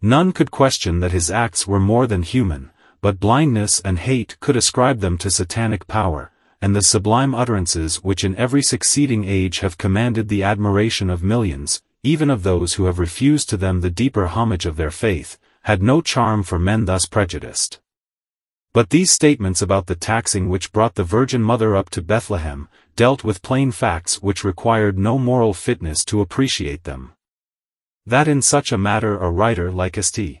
None could question that his acts were more than human, but blindness and hate could ascribe them to satanic power, and the sublime utterances which in every succeeding age have commanded the admiration of millions, even of those who have refused to them the deeper homage of their faith, had no charm for men thus prejudiced. But these statements about the taxing which brought the Virgin Mother up to Bethlehem, dealt with plain facts which required no moral fitness to appreciate them. That in such a matter a writer like St.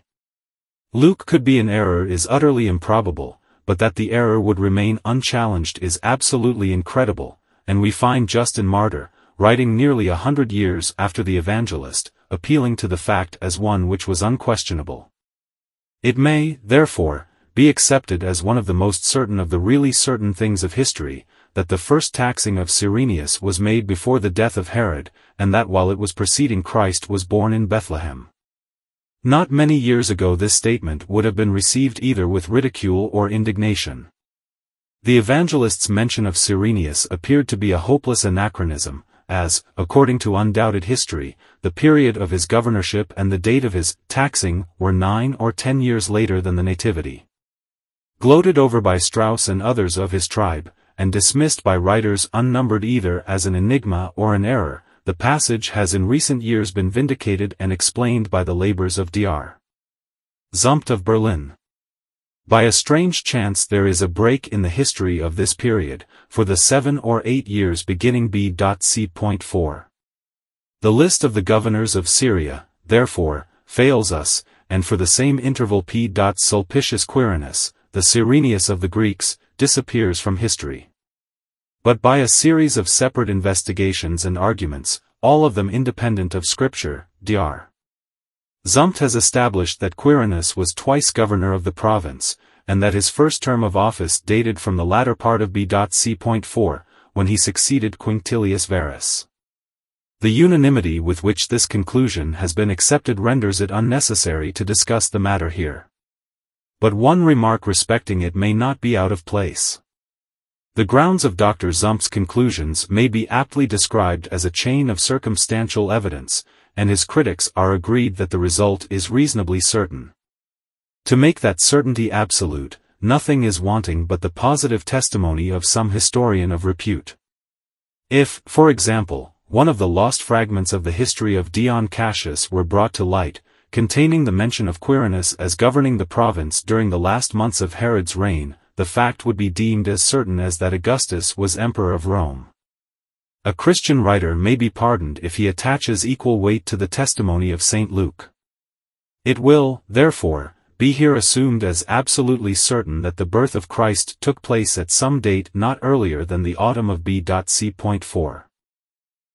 Luke could be in error is utterly improbable, but that the error would remain unchallenged is absolutely incredible, and we find Justin Martyr, writing nearly a hundred years after the evangelist, appealing to the fact as one which was unquestionable. It may, therefore, be accepted as one of the most certain of the really certain things of history, that the first taxing of Cyrenius was made before the death of Herod, and that while it was preceding Christ was born in Bethlehem. Not many years ago this statement would have been received either with ridicule or indignation. The evangelist's mention of Cyrenius appeared to be a hopeless anachronism, as, according to undoubted history, the period of his governorship and the date of his taxing were nine or ten years later than the Nativity. Gloated over by Strauss and others of his tribe, and dismissed by writers unnumbered either as an enigma or an error, the passage has in recent years been vindicated and explained by the labors of Dr. Zumpt of Berlin. By a strange chance there is a break in the history of this period, for the seven or eight years beginning B.C.4. The list of the governors of Syria, therefore, fails us, and for the same interval P. Sulpicius Quirinus, the Cyrenius of the Greeks, disappears from history but by a series of separate investigations and arguments, all of them independent of scripture, Dr. Zumpt has established that Quirinus was twice governor of the province, and that his first term of office dated from the latter part of B.C.4, when he succeeded Quinctilius Varus. The unanimity with which this conclusion has been accepted renders it unnecessary to discuss the matter here. But one remark respecting it may not be out of place. The grounds of Dr. Zumpt's conclusions may be aptly described as a chain of circumstantial evidence, and his critics are agreed that the result is reasonably certain. To make that certainty absolute, nothing is wanting but the positive testimony of some historian of repute. If, for example, one of the lost fragments of the history of Dion Cassius were brought to light, containing the mention of Quirinus as governing the province during the last months of Herod's reign, the fact would be deemed as certain as that Augustus was emperor of Rome. A Christian writer may be pardoned if he attaches equal weight to the testimony of St. Luke. It will, therefore, be here assumed as absolutely certain that the birth of Christ took place at some date not earlier than the autumn of B.C.4.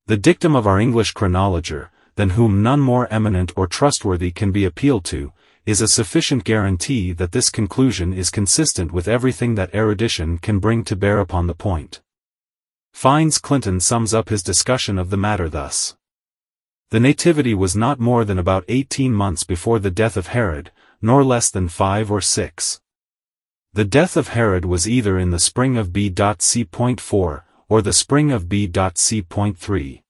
The dictum of our English chronologer, than whom none more eminent or trustworthy can be appealed to, is a sufficient guarantee that this conclusion is consistent with everything that erudition can bring to bear upon the point. Fynes Clinton sums up his discussion of the matter thus. The nativity was not more than about eighteen months before the death of Herod, nor less than five or six. The death of Herod was either in the spring of B.C.4, or the spring of B.C.3.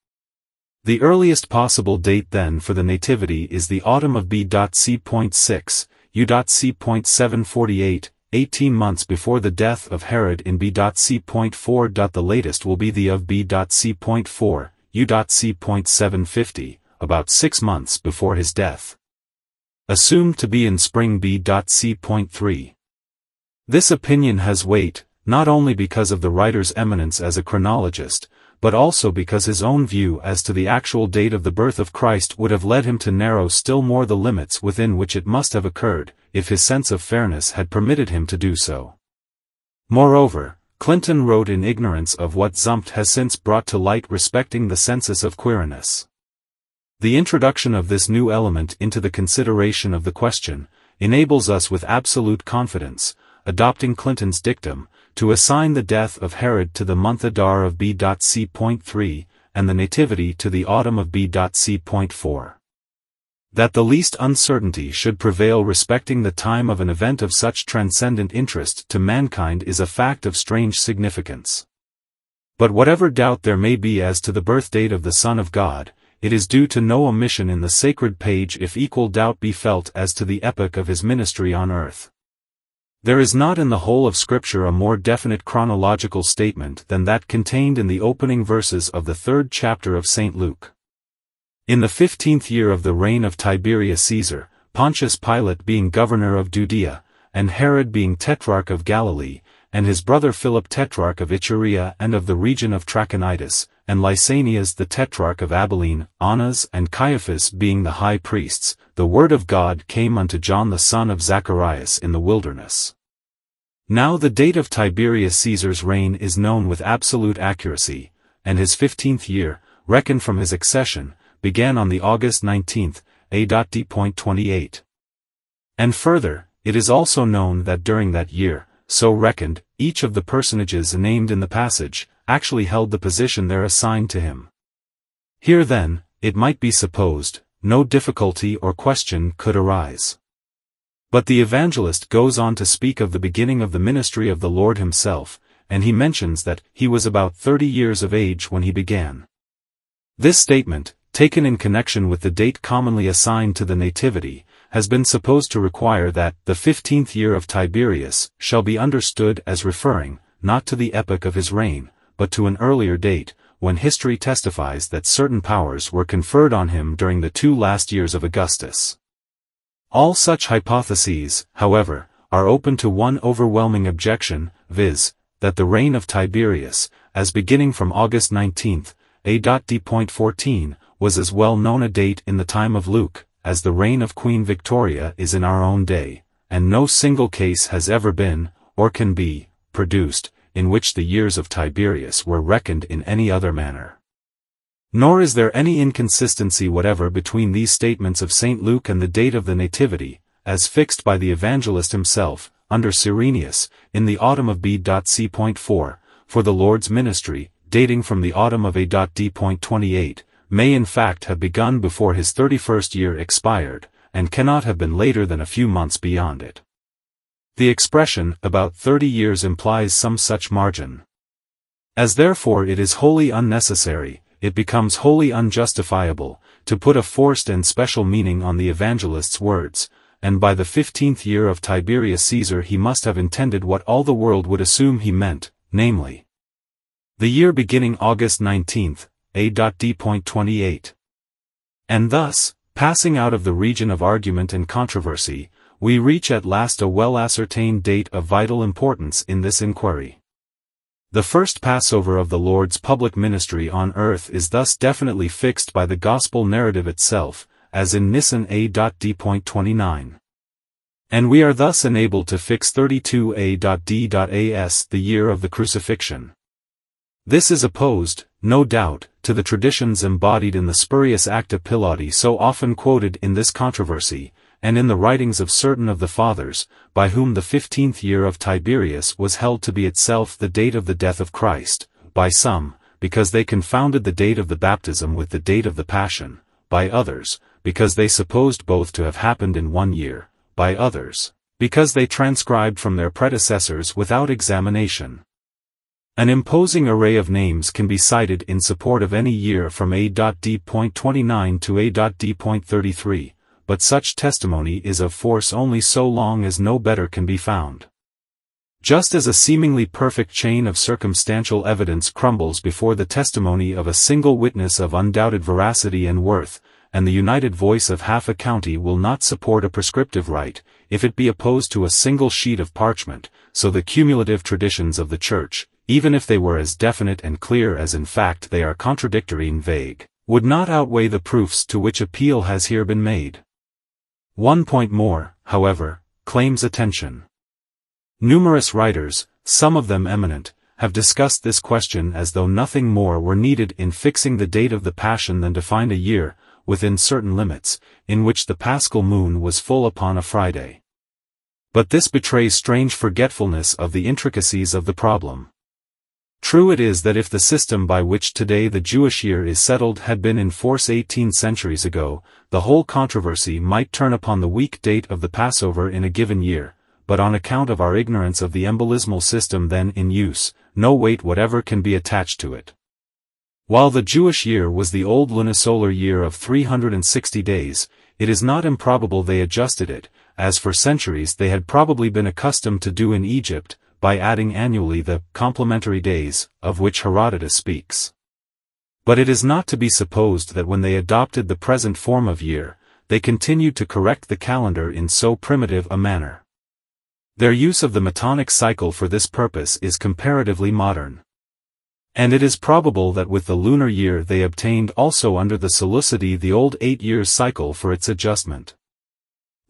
The earliest possible date then for the nativity is the autumn of B.C.6, U.C.748, 18 months before the death of Herod in B.C.4. The latest will be the of B.C.4, U.C.750, about six months before his death. Assumed to be in spring B.C.3. This opinion has weight, not only because of the writer's eminence as a chronologist, but also because his own view as to the actual date of the birth of Christ would have led him to narrow still more the limits within which it must have occurred, if his sense of fairness had permitted him to do so. Moreover, Clinton wrote in ignorance of what Zumpt has since brought to light respecting the census of Quirinus. The introduction of this new element into the consideration of the question, enables us with absolute confidence, adopting Clinton's dictum, to assign the death of Herod to the month Adar of B.C.3, and the Nativity to the autumn of B.C.4. That the least uncertainty should prevail respecting the time of an event of such transcendent interest to mankind is a fact of strange significance. But whatever doubt there may be as to the birth date of the Son of God, it is due to no omission in the sacred page if equal doubt be felt as to the epoch of his ministry on earth. There is not in the whole of Scripture a more definite chronological statement than that contained in the opening verses of the third chapter of St. Luke. In the fifteenth year of the reign of Tiberius Caesar, Pontius Pilate being governor of Judea, and Herod being tetrarch of Galilee, and his brother Philip tetrarch of Iturea and of the region of Trachonitis, and Lysanias the tetrarch of Abilene, Annas and Caiaphas being the high priests, the word of God came unto John the son of Zacharias in the wilderness. Now the date of Tiberius Caesar's reign is known with absolute accuracy, and his fifteenth year, reckoned from his accession, began on the August 19th, A.D.28. And further, it is also known that during that year, so reckoned, each of the personages named in the passage, actually held the position there assigned to him. Here then, it might be supposed, no difficulty or question could arise. But the evangelist goes on to speak of the beginning of the ministry of the Lord himself, and he mentions that he was about thirty years of age when he began. This statement, taken in connection with the date commonly assigned to the Nativity, has been supposed to require that the fifteenth year of Tiberius shall be understood as referring, not to the epoch of his reign, but to an earlier date, when history testifies that certain powers were conferred on him during the two last years of Augustus. All such hypotheses, however, are open to one overwhelming objection, viz., that the reign of Tiberius, as beginning from August 19, A.D.14, was as well known a date in the time of Luke, as the reign of Queen Victoria is in our own day, and no single case has ever been, or can be, produced, in which the years of Tiberius were reckoned in any other manner. Nor is there any inconsistency whatever between these statements of St. Luke and the date of the Nativity, as fixed by the evangelist himself, under Cyrenius, in the autumn of B.C.4, for the Lord's ministry, dating from the autumn of A.D.28, may in fact have begun before his thirty-first year expired, and cannot have been later than a few months beyond it. The expression, about thirty years implies some such margin. As therefore it is wholly unnecessary, it becomes wholly unjustifiable, to put a forced and special meaning on the evangelist's words, and by the fifteenth year of Tiberius Caesar he must have intended what all the world would assume he meant, namely, the year beginning August 19th, A.D.28. And thus, passing out of the region of argument and controversy, we reach at last a well-ascertained date of vital importance in this inquiry. The first Passover of the Lord's public ministry on earth is thus definitely fixed by the Gospel narrative itself, as in Nisan A.D.29. And we are thus enabled to fix 32A.D.As the year of the crucifixion. This is opposed, no doubt, to the traditions embodied in the spurious Acta Pilati so often quoted in this controversy, and in the writings of certain of the fathers, by whom the fifteenth year of Tiberius was held to be itself the date of the death of Christ, by some, because they confounded the date of the baptism with the date of the Passion, by others, because they supposed both to have happened in one year, by others, because they transcribed from their predecessors without examination. An imposing array of names can be cited in support of any year from A.D.29 to A.D.33 but such testimony is of force only so long as no better can be found. Just as a seemingly perfect chain of circumstantial evidence crumbles before the testimony of a single witness of undoubted veracity and worth, and the united voice of half a county will not support a prescriptive right, if it be opposed to a single sheet of parchment, so the cumulative traditions of the Church, even if they were as definite and clear as in fact they are contradictory and vague, would not outweigh the proofs to which appeal has here been made. One point more, however, claims attention. Numerous writers, some of them eminent, have discussed this question as though nothing more were needed in fixing the date of the Passion than to find a year, within certain limits, in which the paschal moon was full upon a Friday. But this betrays strange forgetfulness of the intricacies of the problem. True it is that if the system by which today the Jewish year is settled had been in force 18 centuries ago, the whole controversy might turn upon the week date of the Passover in a given year, but on account of our ignorance of the embolismal system then in use, no weight whatever can be attached to it. While the Jewish year was the old lunisolar year of 360 days, it is not improbable they adjusted it, as for centuries they had probably been accustomed to do in Egypt, by adding annually the complementary days, of which Herodotus speaks. But it is not to be supposed that when they adopted the present form of year, they continued to correct the calendar in so primitive a manner. Their use of the Metonic cycle for this purpose is comparatively modern. And it is probable that with the lunar year they obtained also under the Seleucidae the old eight years cycle for its adjustment.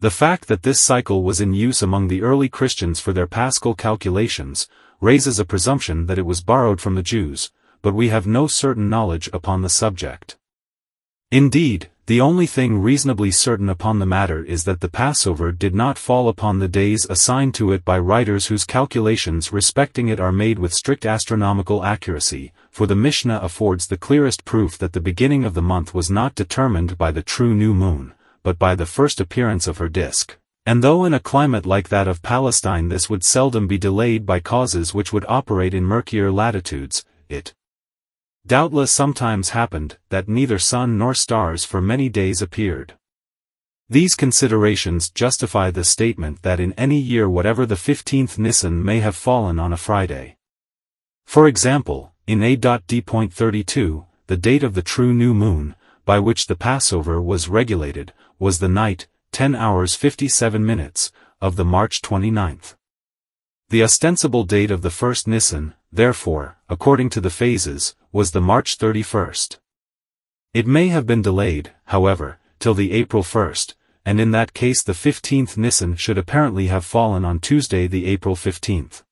The fact that this cycle was in use among the early Christians for their paschal calculations, raises a presumption that it was borrowed from the Jews, but we have no certain knowledge upon the subject. Indeed, the only thing reasonably certain upon the matter is that the Passover did not fall upon the days assigned to it by writers whose calculations respecting it are made with strict astronomical accuracy, for the Mishnah affords the clearest proof that the beginning of the month was not determined by the true new moon but by the first appearance of her disk. And though in a climate like that of Palestine this would seldom be delayed by causes which would operate in murkier latitudes, it doubtless sometimes happened that neither sun nor stars for many days appeared. These considerations justify the statement that in any year whatever the 15th Nisan may have fallen on a Friday. For example, in A.D.32, the date of the true new moon, by which the Passover was regulated, was the night, 10 hours 57 minutes, of the March 29th. The ostensible date of the first Nisan, therefore, according to the phases, was the March 31st. It may have been delayed, however, till the April 1st, and in that case the 15th Nisan should apparently have fallen on Tuesday the April 15th.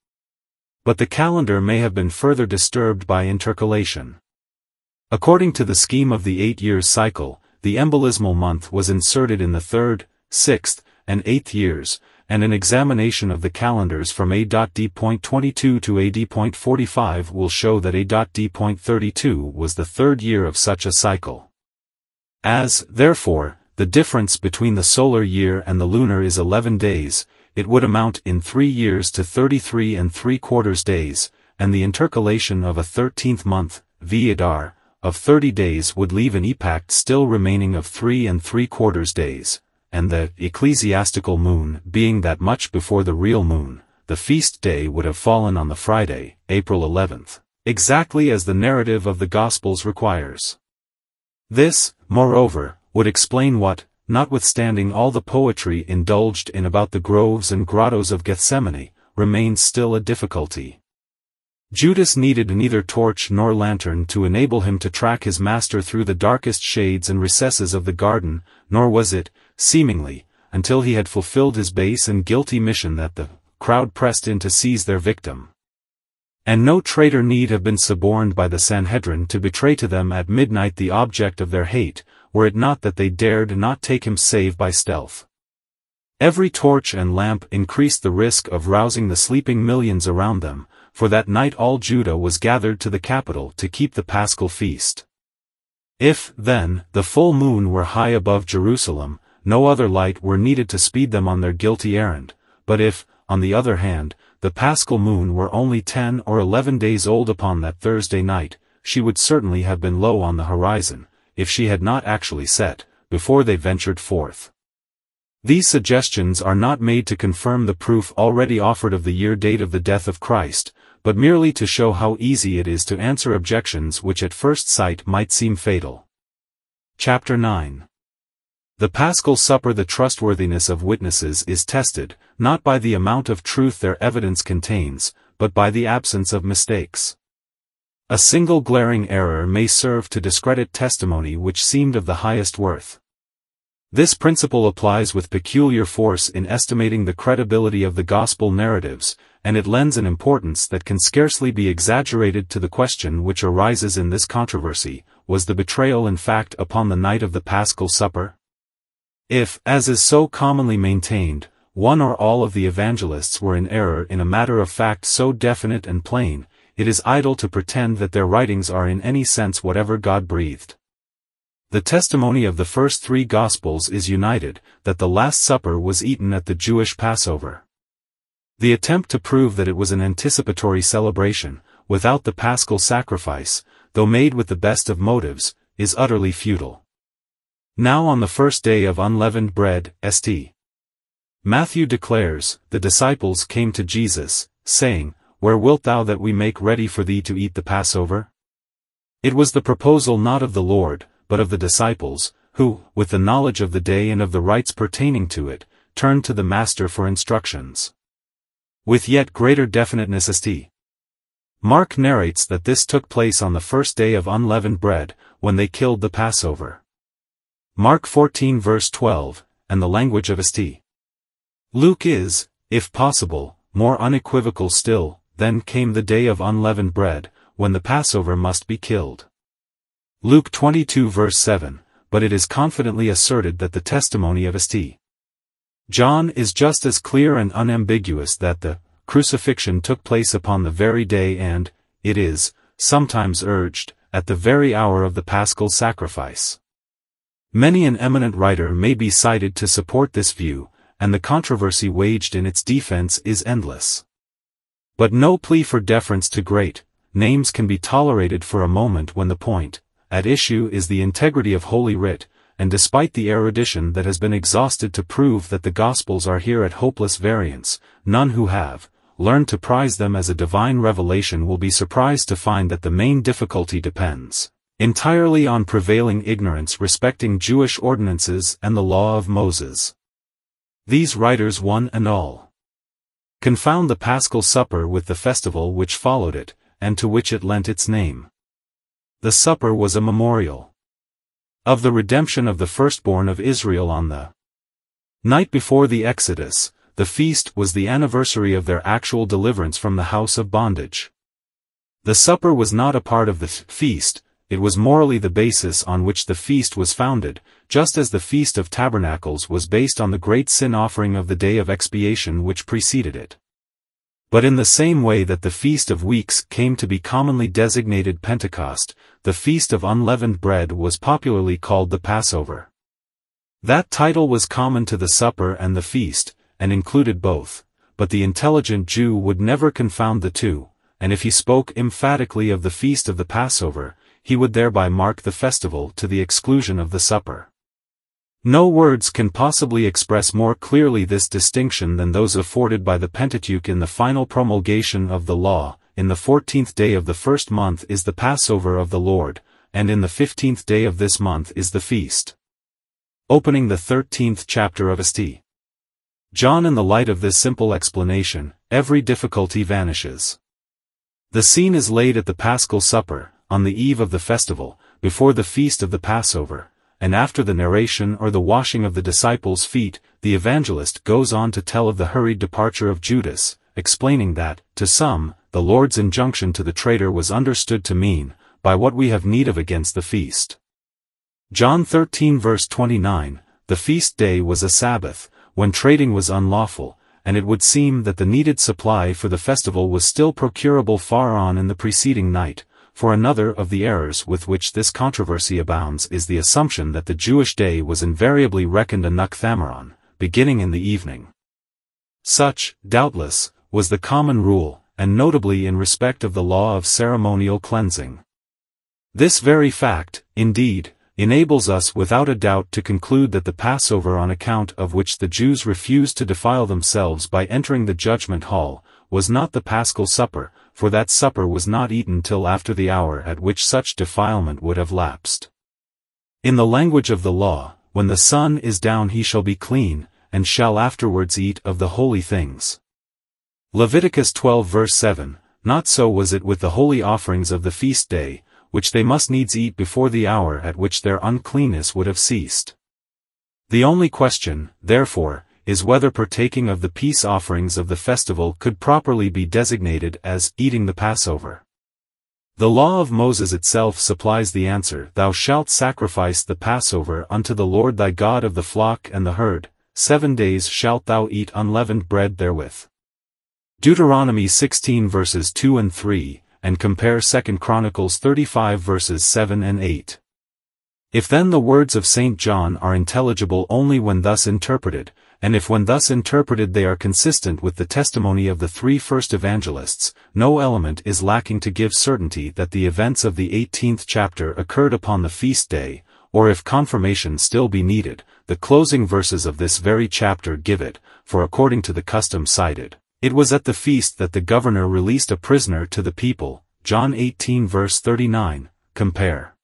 But the calendar may have been further disturbed by intercalation. According to the scheme of the eight years cycle, the embolismal month was inserted in the third, sixth, and eighth years, and an examination of the calendars from A.D.22 to A.D.45 will show that A.D.32 was the third year of such a cycle. As, therefore, the difference between the solar year and the lunar is 11 days, it would amount in three years to 33 and three quarters days, and the intercalation of a thirteenth month, Veadar, of 30 days would leave an epact still remaining of three and three quarters days, and the ecclesiastical moon being that much before the real moon, the feast day would have fallen on the Friday, April 11th, exactly as the narrative of the Gospels requires. This, moreover, would explain what, notwithstanding all the poetry indulged in about the groves and grottos of Gethsemane, remains still a difficulty. Judas needed neither torch nor lantern to enable him to track his master through the darkest shades and recesses of the garden, nor was it, seemingly, until he had fulfilled his base and guilty mission that the crowd pressed in to seize their victim. And no traitor need have been suborned by the Sanhedrin to betray to them at midnight the object of their hate, were it not that they dared not take him save by stealth. Every torch and lamp increased the risk of rousing the sleeping millions around them, for that night all Judah was gathered to the capital to keep the paschal feast. If, then, the full moon were high above Jerusalem, no other light were needed to speed them on their guilty errand, but if, on the other hand, the paschal moon were only ten or eleven days old upon that Thursday night, she would certainly have been low on the horizon, if she had not actually set, before they ventured forth. These suggestions are not made to confirm the proof already offered of the year date of the death of Christ, but merely to show how easy it is to answer objections which at first sight might seem fatal. Chapter 9 The paschal supper the trustworthiness of witnesses is tested, not by the amount of truth their evidence contains, but by the absence of mistakes. A single glaring error may serve to discredit testimony which seemed of the highest worth. This principle applies with peculiar force in estimating the credibility of the gospel narratives, and it lends an importance that can scarcely be exaggerated to the question which arises in this controversy, was the betrayal in fact upon the night of the paschal supper? If, as is so commonly maintained, one or all of the evangelists were in error in a matter of fact so definite and plain, it is idle to pretend that their writings are in any sense whatever God breathed. The testimony of the first three Gospels is united, that the Last Supper was eaten at the Jewish Passover. The attempt to prove that it was an anticipatory celebration, without the paschal sacrifice, though made with the best of motives, is utterly futile. Now on the first day of unleavened bread, St. Matthew declares, the disciples came to Jesus, saying, where wilt thou that we make ready for thee to eat the Passover? It was the proposal not of the Lord, but of the disciples, who, with the knowledge of the day and of the rites pertaining to it, turned to the Master for instructions. With yet greater definiteness St. Mark narrates that this took place on the first day of unleavened bread, when they killed the Passover. Mark 14 verse 12, and the language of St. Luke is, if possible, more unequivocal still, then came the day of unleavened bread, when the Passover must be killed. Luke 22 verse 7, but it is confidently asserted that the testimony of St. John is just as clear and unambiguous that the crucifixion took place upon the very day and, it is, sometimes urged, at the very hour of the paschal sacrifice. Many an eminent writer may be cited to support this view, and the controversy waged in its defense is endless. But no plea for deference to great names can be tolerated for a moment when the point at issue is the integrity of Holy Writ, and despite the erudition that has been exhausted to prove that the Gospels are here at hopeless variance, none who have learned to prize them as a divine revelation will be surprised to find that the main difficulty depends entirely on prevailing ignorance respecting Jewish ordinances and the law of Moses. These writers one and all confound the Paschal Supper with the festival which followed it, and to which it lent its name. The supper was a memorial of the redemption of the firstborn of Israel on the night before the Exodus, the feast was the anniversary of their actual deliverance from the house of bondage. The supper was not a part of the feast, it was morally the basis on which the feast was founded, just as the Feast of Tabernacles was based on the great sin offering of the Day of Expiation which preceded it. But in the same way that the Feast of Weeks came to be commonly designated Pentecost, the Feast of Unleavened Bread was popularly called the Passover. That title was common to the supper and the feast, and included both, but the intelligent Jew would never confound the two, and if he spoke emphatically of the feast of the Passover, he would thereby mark the festival to the exclusion of the supper. No words can possibly express more clearly this distinction than those afforded by the Pentateuch in the final promulgation of the law, in the fourteenth day of the first month is the Passover of the Lord, and in the fifteenth day of this month is the feast. Opening the thirteenth chapter of St. John in the light of this simple explanation, every difficulty vanishes. The scene is laid at the Paschal Supper, on the eve of the festival, before the feast of the Passover, and after the narration or the washing of the disciples' feet, the evangelist goes on to tell of the hurried departure of Judas, explaining that, to some, the Lord's injunction to the traitor was understood to mean, by what we have need of against the feast. John 13 verse 29, the feast day was a Sabbath, when trading was unlawful, and it would seem that the needed supply for the festival was still procurable far on in the preceding night, for another of the errors with which this controversy abounds is the assumption that the Jewish day was invariably reckoned a nychthemeron, beginning in the evening. Such, doubtless, was the common rule, and notably in respect of the law of ceremonial cleansing. This very fact, indeed, enables us without a doubt to conclude that the Passover on account of which the Jews refused to defile themselves by entering the judgment hall, was not the paschal supper, for that supper was not eaten till after the hour at which such defilement would have lapsed. In the language of the law, when the sun is down he shall be clean, and shall afterwards eat of the holy things. Leviticus 12 verse 7, Not so was it with the holy offerings of the feast day, which they must needs eat before the hour at which their uncleanness would have ceased. The only question, therefore, is whether partaking of the peace offerings of the festival could properly be designated as eating the Passover. The law of Moses itself supplies the answer, Thou shalt sacrifice the Passover unto the Lord thy God of the flock and the herd, seven days shalt thou eat unleavened bread therewith. Deuteronomy 16 verses 2 and 3, and compare 2 Chronicles 35 verses 7 and 8. If then the words of St. John are intelligible only when thus interpreted, and if when thus interpreted they are consistent with the testimony of the three first evangelists, no element is lacking to give certainty that the events of the 18th chapter occurred upon the feast day, or if confirmation still be needed, the closing verses of this very chapter give it, for according to the custom cited, it was at the feast that the governor released a prisoner to the people, John 18 verse 39, compare.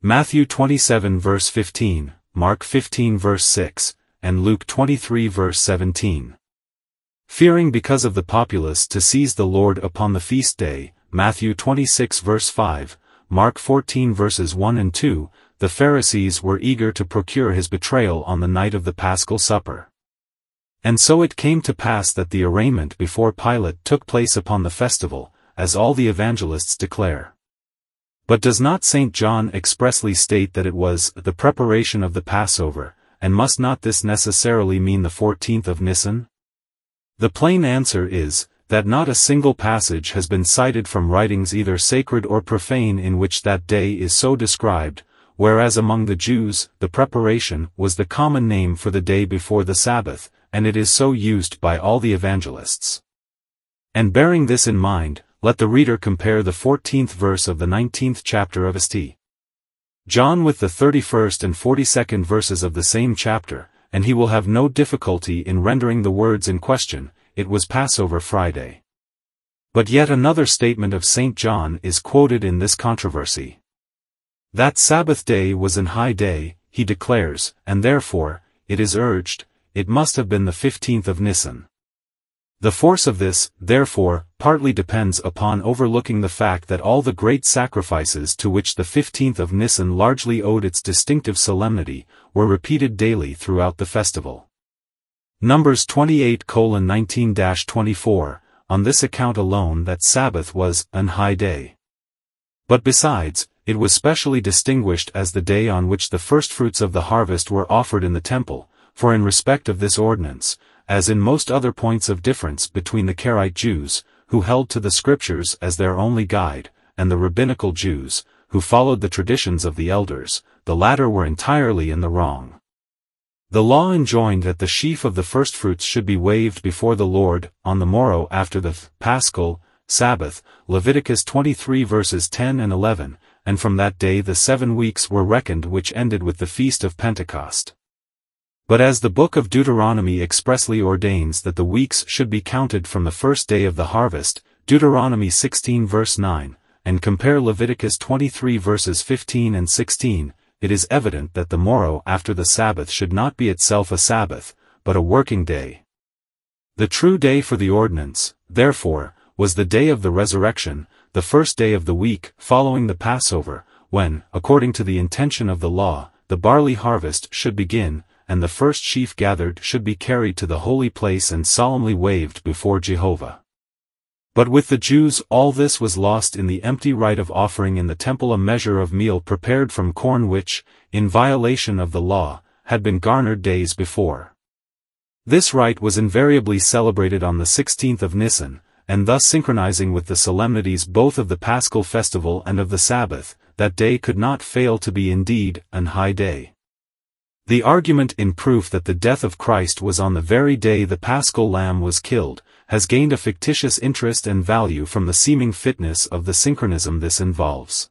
Matthew 27 verse 15, Mark 15 verse 6, and Luke 23 verse 17. Fearing because of the populace to seize the Lord upon the feast day, Matthew 26 verse 5, Mark 14 verses 1 and 2, the Pharisees were eager to procure his betrayal on the night of the paschal supper. And so it came to pass that the arraignment before Pilate took place upon the festival, as all the evangelists declare. But does not St. John expressly state that it was the preparation of the Passover, and must not this necessarily mean the 14th of Nisan? The plain answer is, that not a single passage has been cited from writings either sacred or profane in which that day is so described, whereas among the Jews, the preparation was the common name for the day before the Sabbath, and it is so used by all the evangelists. And bearing this in mind, let the reader compare the 14th verse of the 19th chapter of St. John with the 31st and 42nd verses of the same chapter, and he will have no difficulty in rendering the words in question, it was Passover Friday. But yet another statement of St. John is quoted in this controversy. That Sabbath day was an high day, he declares, and therefore, it is urged, it must have been the 15th of Nisan. The force of this, therefore, partly depends upon overlooking the fact that all the great sacrifices to which the 15th of Nisan largely owed its distinctive solemnity, were repeated daily throughout the festival. Numbers 28:19-24, on this account alone that Sabbath was an high day. But besides, it was specially distinguished as the day on which the firstfruits of the harvest were offered in the temple, for in respect of this ordinance, as in most other points of difference between the Karaite Jews, who held to the scriptures as their only guide, and the rabbinical Jews, who followed the traditions of the elders, the latter were entirely in the wrong. The law enjoined that the sheaf of the firstfruits should be waved before the Lord, on the morrow after the Paschal, Sabbath, Leviticus 23 verses 10 and 11, and from that day the seven weeks were reckoned which ended with the feast of Pentecost. But as the book of Deuteronomy expressly ordains that the weeks should be counted from the first day of the harvest, Deuteronomy 16 verse 9, and compare Leviticus 23 verses 15 and 16, it is evident that the morrow after the Sabbath should not be itself a Sabbath, but a working day. The true day for the ordinance, therefore, was the day of the resurrection, the first day of the week following the Passover, when, according to the intention of the law, the barley harvest should begin, and the first sheaf gathered should be carried to the holy place and solemnly waved before Jehovah. But with the Jews all this was lost in the empty rite of offering in the temple a measure of meal prepared from corn which, in violation of the law, had been garnered days before. This rite was invariably celebrated on the 16th of Nisan, and thus synchronizing with the solemnities both of the Paschal festival and of the Sabbath, that day could not fail to be indeed an high day. The argument in proof that the death of Christ was on the very day the paschal lamb was killed, has gained a fictitious interest and value from the seeming fitness of the synchronism this involves.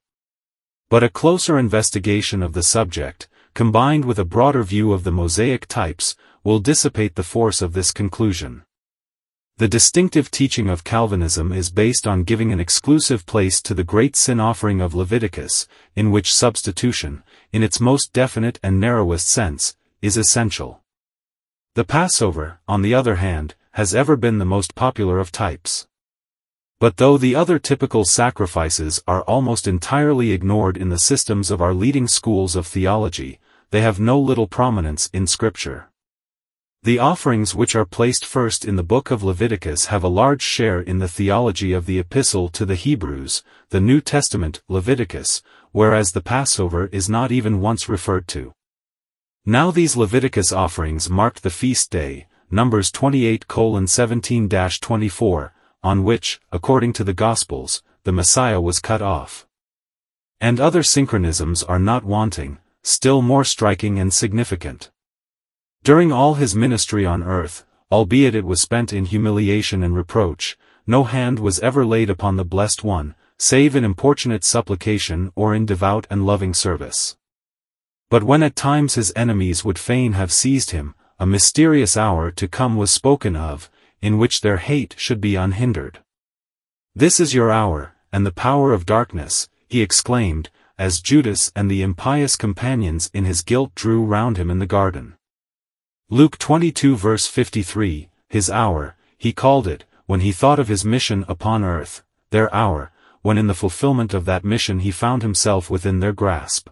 But a closer investigation of the subject, combined with a broader view of the Mosaic types, will dissipate the force of this conclusion. The distinctive teaching of Calvinism is based on giving an exclusive place to the great sin offering of Leviticus, in which substitution, in its most definite and narrowest sense, is essential. The Passover, on the other hand, has ever been the most popular of types. But though the other typical sacrifices are almost entirely ignored in the systems of our leading schools of theology, they have no little prominence in Scripture. The offerings which are placed first in the book of Leviticus have a large share in the theology of the Epistle to the Hebrews, the New Testament, Leviticus, whereas the Passover is not even once referred to. Now these Leviticus offerings marked the feast day, Numbers 28:17-24, on which, according to the Gospels, the Messiah was cut off. And other synchronisms are not wanting, still more striking and significant. During all his ministry on earth, albeit it was spent in humiliation and reproach, no hand was ever laid upon the Blessed One, save in importunate supplication or in devout and loving service. But when at times his enemies would fain have seized him, a mysterious hour to come was spoken of, in which their hate should be unhindered. This is your hour, and the power of darkness, he exclaimed, as Judas and the impious companions in his guilt drew round him in the garden. Luke 22 verse 53, his hour, he called it, when he thought of his mission upon earth, their hour, when in the fulfillment of that mission he found himself within their grasp.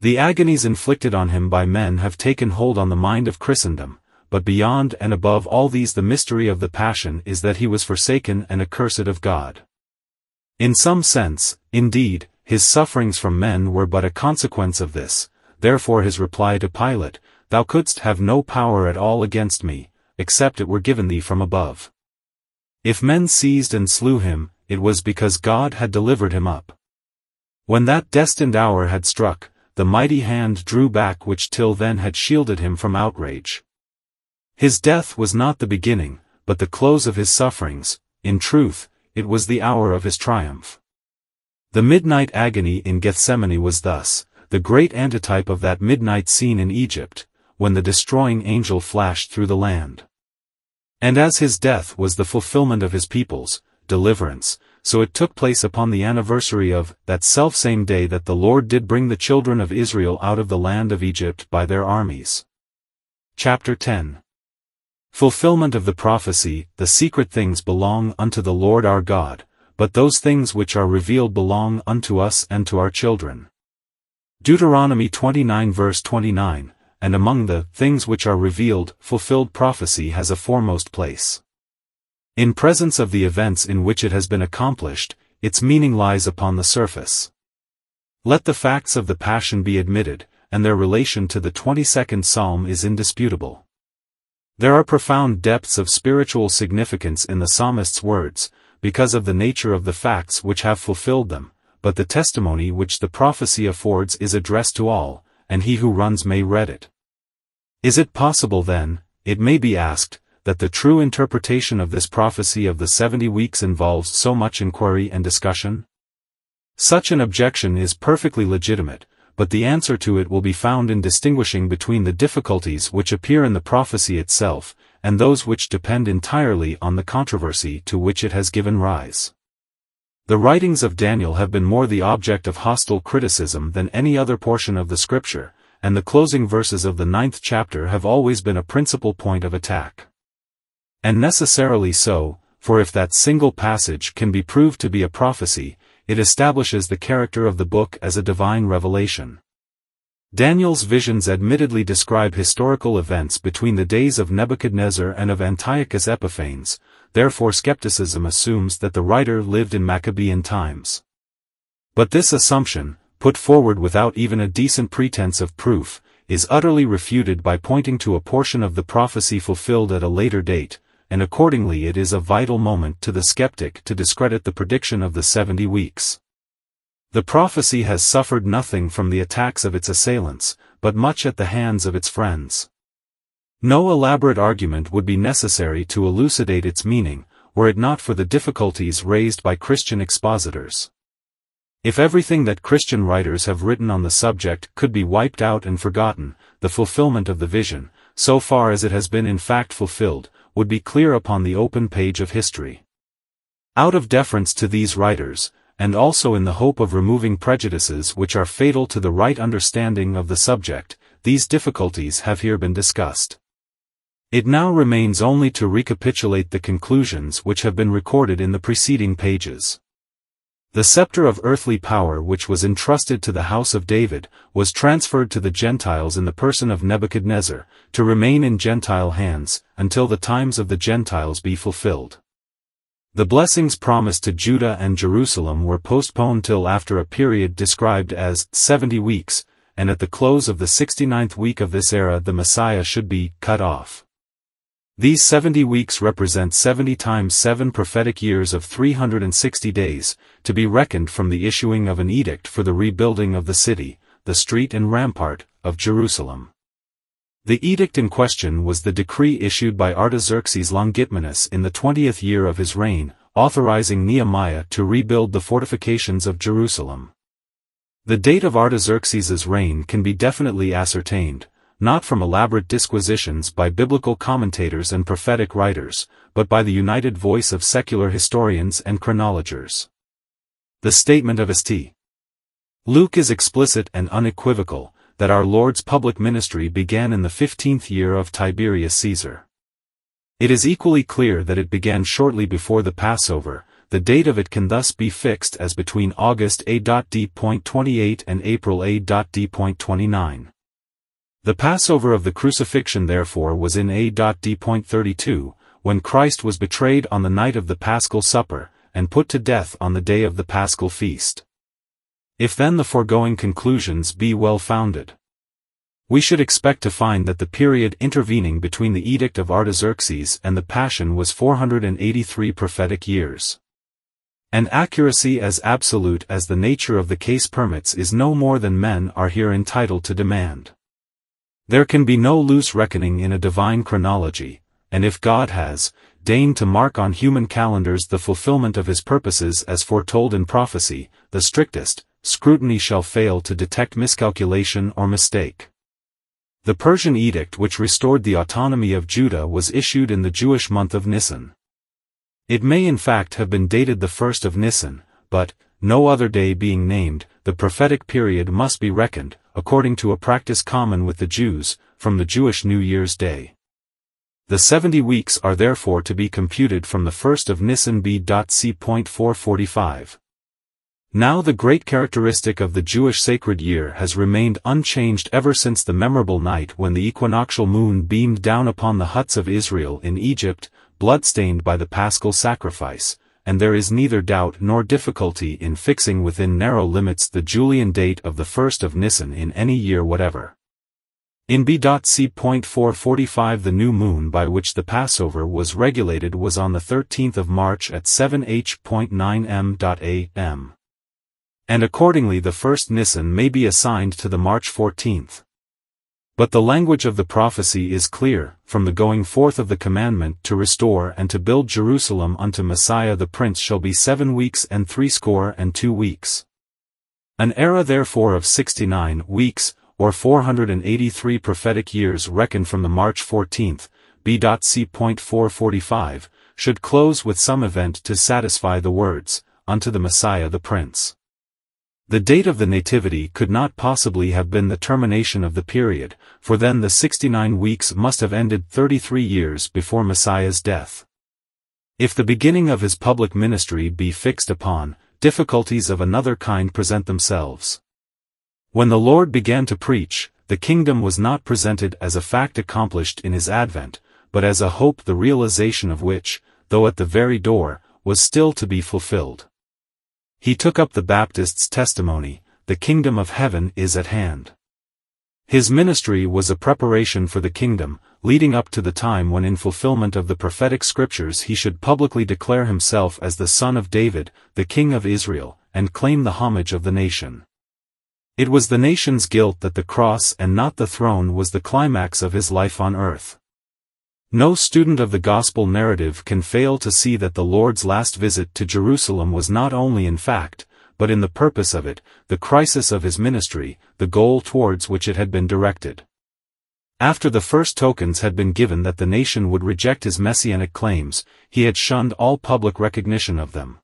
The agonies inflicted on him by men have taken hold on the mind of Christendom, but beyond and above all these the mystery of the Passion is that he was forsaken and accursed of God. In some sense, indeed, his sufferings from men were but a consequence of this, therefore his reply to Pilate, Thou couldst have no power at all against me, except it were given thee from above. If men seized and slew him, it was because God had delivered him up. When that destined hour had struck, the mighty hand drew back which till then had shielded him from outrage. His death was not the beginning, but the close of his sufferings, in truth, it was the hour of his triumph. The midnight agony in Gethsemane was thus, the great antitype of that midnight scene in Egypt, when the destroying angel flashed through the land. And as his death was the fulfillment of his people's deliverance, so it took place upon the anniversary of that self-same day that the Lord did bring the children of Israel out of the land of Egypt by their armies. Chapter 10 Fulfillment of the prophecy, the secret things belong unto the Lord our God, but those things which are revealed belong unto us and to our children. Deuteronomy 29 verse 29, and among the things which are revealed, fulfilled prophecy has a foremost place. In presence of the events in which it has been accomplished, its meaning lies upon the surface. Let the facts of the Passion be admitted, and their relation to the 22nd Psalm is indisputable. There are profound depths of spiritual significance in the psalmist's words, because of the nature of the facts which have fulfilled them, but the testimony which the prophecy affords is addressed to all, and he who runs may read it. Is it possible then, it may be asked, that the true interpretation of this prophecy of the 70 weeks involves so much inquiry and discussion? Such an objection is perfectly legitimate, but the answer to it will be found in distinguishing between the difficulties which appear in the prophecy itself, and those which depend entirely on the controversy to which it has given rise. The writings of Daniel have been more the object of hostile criticism than any other portion of the scripture, and the closing verses of the ninth chapter have always been a principal point of attack. And necessarily so, for if that single passage can be proved to be a prophecy, it establishes the character of the book as a divine revelation. Daniel's visions admittedly describe historical events between the days of Nebuchadnezzar and of Antiochus Epiphanes, therefore skepticism assumes that the writer lived in Maccabean times. But this assumption, put forward without even a decent pretense of proof, is utterly refuted by pointing to a portion of the prophecy fulfilled at a later date, and accordingly it is a vital moment to the skeptic to discredit the prediction of the 70 weeks. The prophecy has suffered nothing from the attacks of its assailants, but much at the hands of its friends. No elaborate argument would be necessary to elucidate its meaning, were it not for the difficulties raised by Christian expositors. If everything that Christian writers have written on the subject could be wiped out and forgotten, the fulfillment of the vision, so far as it has been in fact fulfilled, would be clear upon the open page of history. Out of deference to these writers, and also in the hope of removing prejudices which are fatal to the right understanding of the subject, these difficulties have here been discussed. It now remains only to recapitulate the conclusions which have been recorded in the preceding pages. The scepter of earthly power which was entrusted to the house of David, was transferred to the Gentiles in the person of Nebuchadnezzar, to remain in Gentile hands, until the times of the Gentiles be fulfilled. The blessings promised to Judah and Jerusalem were postponed till after a period described as 70 weeks, and at the close of the 69th week of this era the Messiah should be cut off. These 70 weeks represent 70 times 7 prophetic years of 360 days, to be reckoned from the issuing of an edict for the rebuilding of the city, the street and rampart, of Jerusalem. The edict in question was the decree issued by Artaxerxes Longimanus in the twentieth year of his reign, authorizing Nehemiah to rebuild the fortifications of Jerusalem. The date of Artaxerxes's reign can be definitely ascertained, not from elaborate disquisitions by biblical commentators and prophetic writers, but by the united voice of secular historians and chronologers. The statement of St. Luke is explicit and unequivocal, that our Lord's public ministry began in the fifteenth year of Tiberius Caesar. It is equally clear that it began shortly before the Passover, the date of it can thus be fixed as between August A.D.28 and April A.D.29. The Passover of the crucifixion therefore was in A.D.32, when Christ was betrayed on the night of the Paschal Supper, and put to death on the day of the Paschal Feast. If then the foregoing conclusions be well founded, we should expect to find that the period intervening between the Edict of Artaxerxes and the Passion was 483 prophetic years. An accuracy as absolute as the nature of the case permits is no more than men are here entitled to demand. There can be no loose reckoning in a divine chronology, and if God has deigned to mark on human calendars the fulfillment of his purposes as foretold in prophecy, the strictest scrutiny shall fail to detect miscalculation or mistake. The Persian edict which restored the autonomy of Judah was issued in the Jewish month of Nisan. It may in fact have been dated the first of Nisan, but, no other day being named, the prophetic period must be reckoned, according to a practice common with the Jews, from the Jewish New Year's Day. The seventy weeks are therefore to be computed from the first of Nisan B.C.445. Now the great characteristic of the Jewish sacred year has remained unchanged ever since the memorable night when the equinoctial moon beamed down upon the huts of Israel in Egypt, blood-stained by the paschal sacrifice, and there is neither doubt nor difficulty in fixing within narrow limits the Julian date of the first of Nisan in any year whatever. In B.C.445 the new moon by which the Passover was regulated was on the 13th of March at 7h.9 m.am. And accordingly the first Nisan may be assigned to the March 14th. But the language of the prophecy is clear, from the going forth of the commandment to restore and to build Jerusalem unto Messiah the Prince shall be seven weeks and threescore and two weeks. An era therefore of sixty-nine weeks, or 483 prophetic years reckoned from the March 14th, B.C.445, should close with some event to satisfy the words, unto the Messiah the Prince. The date of the Nativity could not possibly have been the termination of the period, for then the 69 weeks must have ended 33 years before Messiah's death. If the beginning of his public ministry be fixed upon, difficulties of another kind present themselves. When the Lord began to preach, the kingdom was not presented as a fact accomplished in his advent, but as a hope the realization of which, though at the very door, was still to be fulfilled. He took up the Baptist's testimony, the kingdom of heaven is at hand. His ministry was a preparation for the kingdom, leading up to the time when in fulfillment of the prophetic scriptures he should publicly declare himself as the son of David, the king of Israel, and claim the homage of the nation. It was the nation's guilt that the cross and not the throne was the climax of his life on earth. No student of the Gospel narrative can fail to see that the Lord's last visit to Jerusalem was not only in fact, but in the purpose of it, the crisis of his ministry, the goal towards which it had been directed. After the first tokens had been given that the nation would reject his messianic claims, he had shunned all public recognition of them.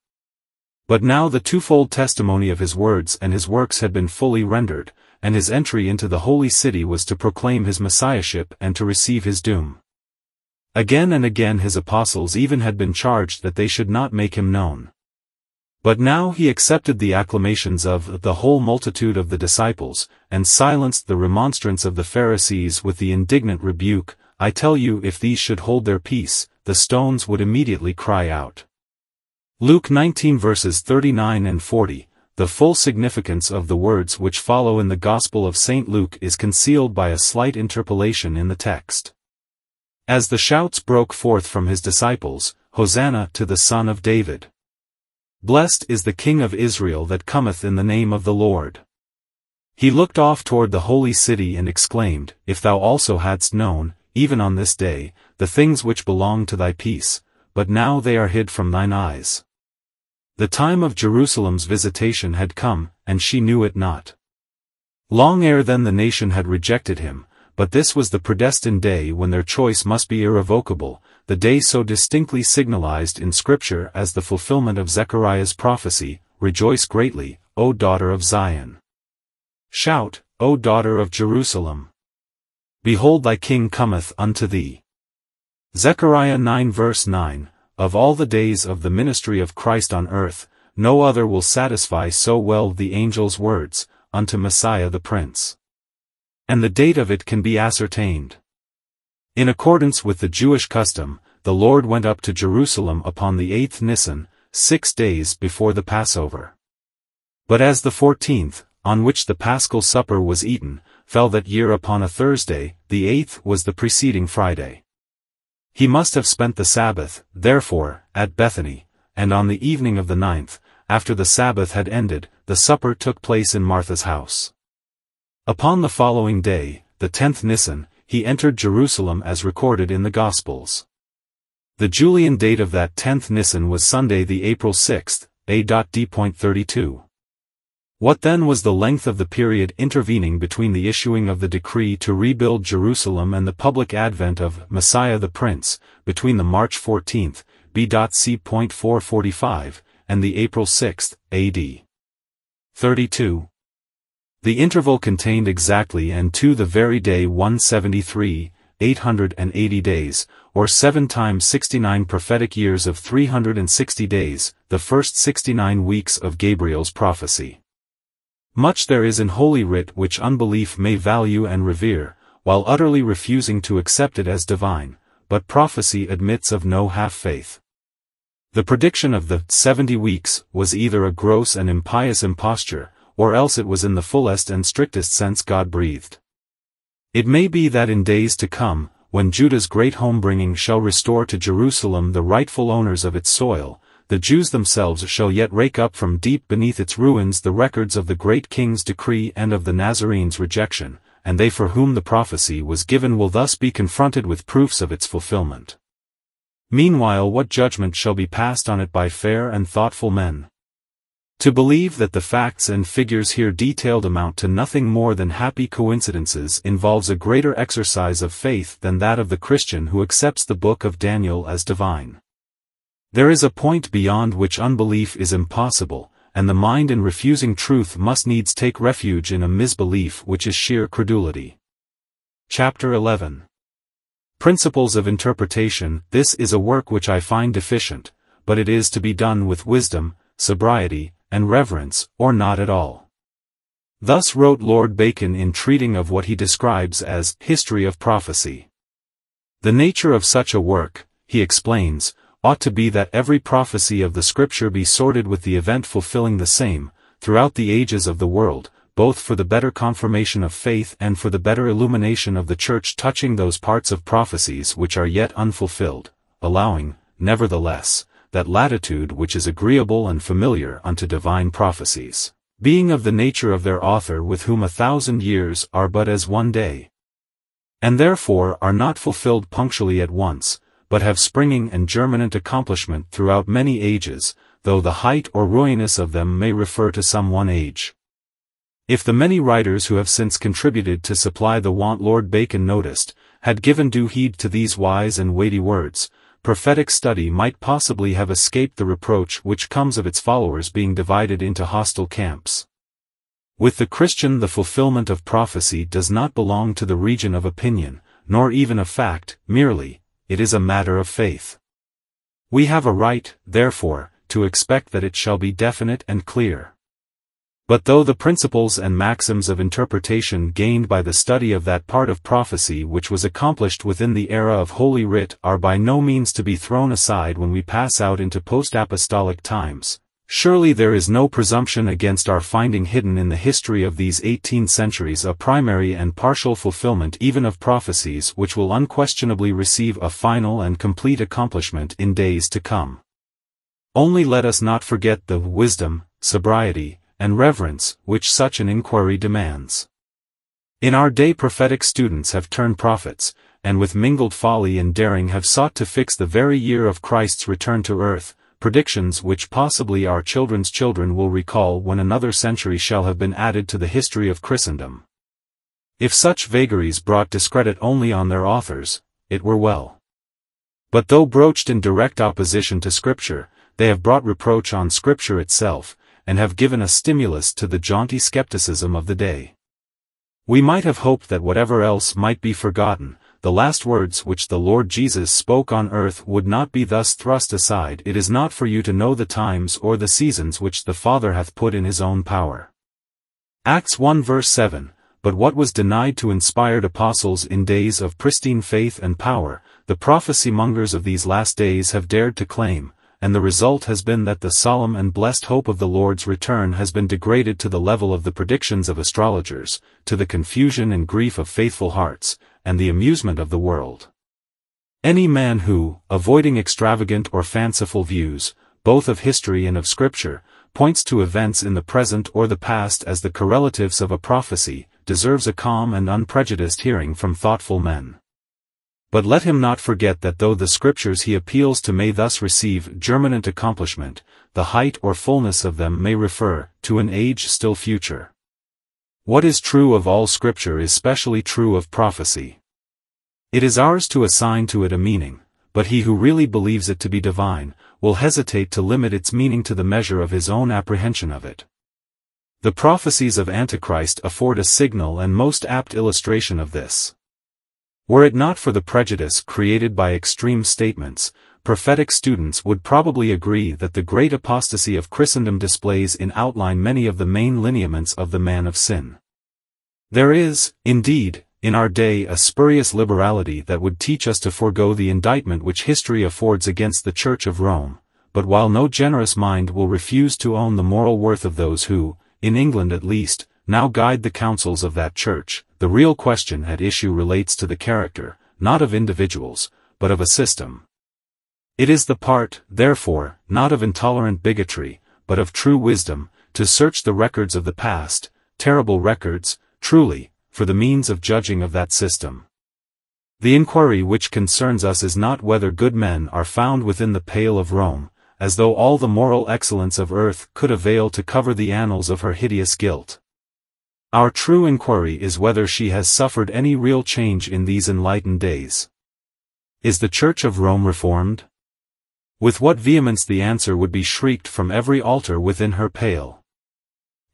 But now the twofold testimony of his words and his works had been fully rendered, and his entry into the holy city was to proclaim his messiahship and to receive his doom. Again and again his apostles even had been charged that they should not make him known. But now he accepted the acclamations of the whole multitude of the disciples, and silenced the remonstrance of the Pharisees with the indignant rebuke, I tell you if these should hold their peace, the stones would immediately cry out. Luke 19 verses 39 and 40, the full significance of the words which follow in the Gospel of St. Luke is concealed by a slight interpolation in the text. As the shouts broke forth from his disciples, Hosanna to the Son of David. Blessed is the King of Israel that cometh in the name of the Lord. He looked off toward the holy city and exclaimed, If thou also hadst known, even on this day, the things which belong to thy peace, but now they are hid from thine eyes. The time of Jerusalem's visitation had come, and she knew it not. Long ere then the nation had rejected him, but this was the predestined day when their choice must be irrevocable, the day so distinctly signalized in Scripture as the fulfillment of Zechariah's prophecy, Rejoice greatly, O daughter of Zion. Shout, O daughter of Jerusalem. Behold thy king cometh unto thee. Zechariah 9 verse 9, of all the days of the ministry of Christ on earth, no other will satisfy so well the angel's words, unto Messiah the Prince. And the date of it can be ascertained. In accordance with the Jewish custom, the Lord went up to Jerusalem upon the eighth Nisan, six days before the Passover. But as the fourteenth, on which the paschal supper was eaten, fell that year upon a Thursday, the eighth was the preceding Friday. He must have spent the Sabbath, therefore, at Bethany, and on the evening of the ninth, after the Sabbath had ended, the supper took place in Martha's house. Upon the following day, the tenth Nisan, he entered Jerusalem as recorded in the Gospels. The Julian date of that tenth Nisan was Sunday the April 6th, A.D.32. What then was the length of the period intervening between the issuing of the decree to rebuild Jerusalem and the public advent of Messiah the Prince, between the March 14, B.C.445, and the April 6, A.D. 32? The interval contained exactly and to the very day 173, 880 days, or 7 times 69 prophetic years of 360 days, the first 69 weeks of Gabriel's prophecy. Much there is in Holy Writ which unbelief may value and revere, while utterly refusing to accept it as divine, but prophecy admits of no half-faith. The prediction of the seventy weeks was either a gross and impious imposture, or else it was in the fullest and strictest sense God-breathed. It may be that in days to come, when Judah's great homebringing shall restore to Jerusalem the rightful owners of its soil, the Jews themselves shall yet rake up from deep beneath its ruins the records of the great king's decree and of the Nazarenes' rejection, and they for whom the prophecy was given will thus be confronted with proofs of its fulfillment. Meanwhile what judgment shall be passed on it by fair and thoughtful men? To believe that the facts and figures here detailed amount to nothing more than happy coincidences involves a greater exercise of faith than that of the Christian who accepts the book of Daniel as divine. There is a point beyond which unbelief is impossible, and the mind in refusing truth must needs take refuge in a misbelief which is sheer credulity. Chapter 11 Principles of Interpretation This is a work which I find deficient, but it is to be done with wisdom, sobriety, and reverence, or not at all. Thus wrote Lord Bacon in treating of what he describes as history of prophecy. The nature of such a work, he explains, ought to be that every prophecy of the Scripture be sorted with the event fulfilling the same, throughout the ages of the world, both for the better confirmation of faith and for the better illumination of the Church touching those parts of prophecies which are yet unfulfilled, allowing, nevertheless, that latitude which is agreeable and familiar unto divine prophecies, being of the nature of their author with whom a thousand years are but as one day. And therefore are not fulfilled punctually at once, but have springing and germinant accomplishment throughout many ages, though the height or ruinous of them may refer to some one age. If the many writers who have since contributed to supply the want Lord Bacon noticed, had given due heed to these wise and weighty words, prophetic study might possibly have escaped the reproach which comes of its followers being divided into hostile camps. With the Christian the fulfillment of prophecy does not belong to the region of opinion, nor even of fact, merely, it is a matter of faith. We have a right, therefore, to expect that it shall be definite and clear. But though the principles and maxims of interpretation gained by the study of that part of prophecy which was accomplished within the era of Holy Writ are by no means to be thrown aside when we pass out into post-apostolic times, Surely there is no presumption against our finding hidden in the history of these 18 centuries a primary and partial fulfillment even of prophecies which will unquestionably receive a final and complete accomplishment in days to come. Only let us not forget the wisdom, sobriety, and reverence which such an inquiry demands. In our day prophetic students have turned prophets, and with mingled folly and daring have sought to fix the very year of Christ's return to earth, predictions which possibly our children's children will recall when another century shall have been added to the history of Christendom. If such vagaries brought discredit only on their authors, it were well. But though broached in direct opposition to Scripture, they have brought reproach on Scripture itself, and have given a stimulus to the jaunty skepticism of the day. We might have hoped that whatever else might be forgotten, the last words which the Lord Jesus spoke on earth would not be thus thrust aside it is not for you to know the times or the seasons which the Father hath put in his own power. Acts 1 verse 7, But what was denied to inspired apostles in days of pristine faith and power, the prophecy mongers of these last days have dared to claim, and the result has been that the solemn and blessed hope of the Lord's return has been degraded to the level of the predictions of astrologers, to the confusion and grief of faithful hearts, and the amusement of the world. Any man who, avoiding extravagant or fanciful views, both of history and of scripture, points to events in the present or the past as the correlatives of a prophecy, deserves a calm and unprejudiced hearing from thoughtful men. But let him not forget that though the scriptures he appeals to may thus receive germinant accomplishment, the height or fullness of them may refer to an age still future. What is true of all Scripture is specially true of prophecy. It is ours to assign to it a meaning, but he who really believes it to be divine, will hesitate to limit its meaning to the measure of his own apprehension of it. The prophecies of Antichrist afford a signal and most apt illustration of this. Were it not for the prejudice created by extreme statements, prophetic students would probably agree that the great apostasy of Christendom displays in outline many of the main lineaments of the man of sin. There is, indeed, in our day a spurious liberality that would teach us to forego the indictment which history affords against the Church of Rome, but while no generous mind will refuse to own the moral worth of those who, in England at least, now guide the councils of that church, the real question at issue relates to the character, not of individuals, but of a system. It is the part, therefore, not of intolerant bigotry, but of true wisdom, to search the records of the past, terrible records, truly, for the means of judging of that system. The inquiry which concerns us is not whether good men are found within the pale of Rome, as though all the moral excellence of earth could avail to cover the annals of her hideous guilt. Our true inquiry is whether she has suffered any real change in these enlightened days. Is the Church of Rome reformed? With what vehemence the answer would be shrieked from every altar within her pale.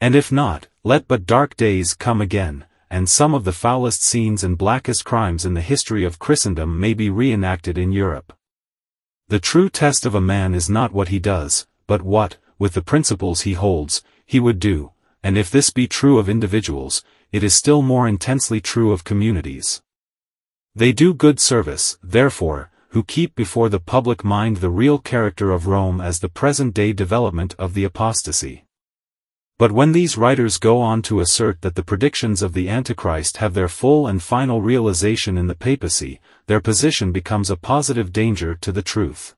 And if not, let but dark days come again, and some of the foulest scenes and blackest crimes in the history of Christendom may be reenacted in Europe. The true test of a man is not what he does, but what, with the principles he holds, he would do, and if this be true of individuals, it is still more intensely true of communities. They do good service, therefore, who keep before the public mind the real character of Rome as the present-day development of the apostasy. But when these writers go on to assert that the predictions of the Antichrist have their full and final realization in the papacy, their position becomes a positive danger to the truth.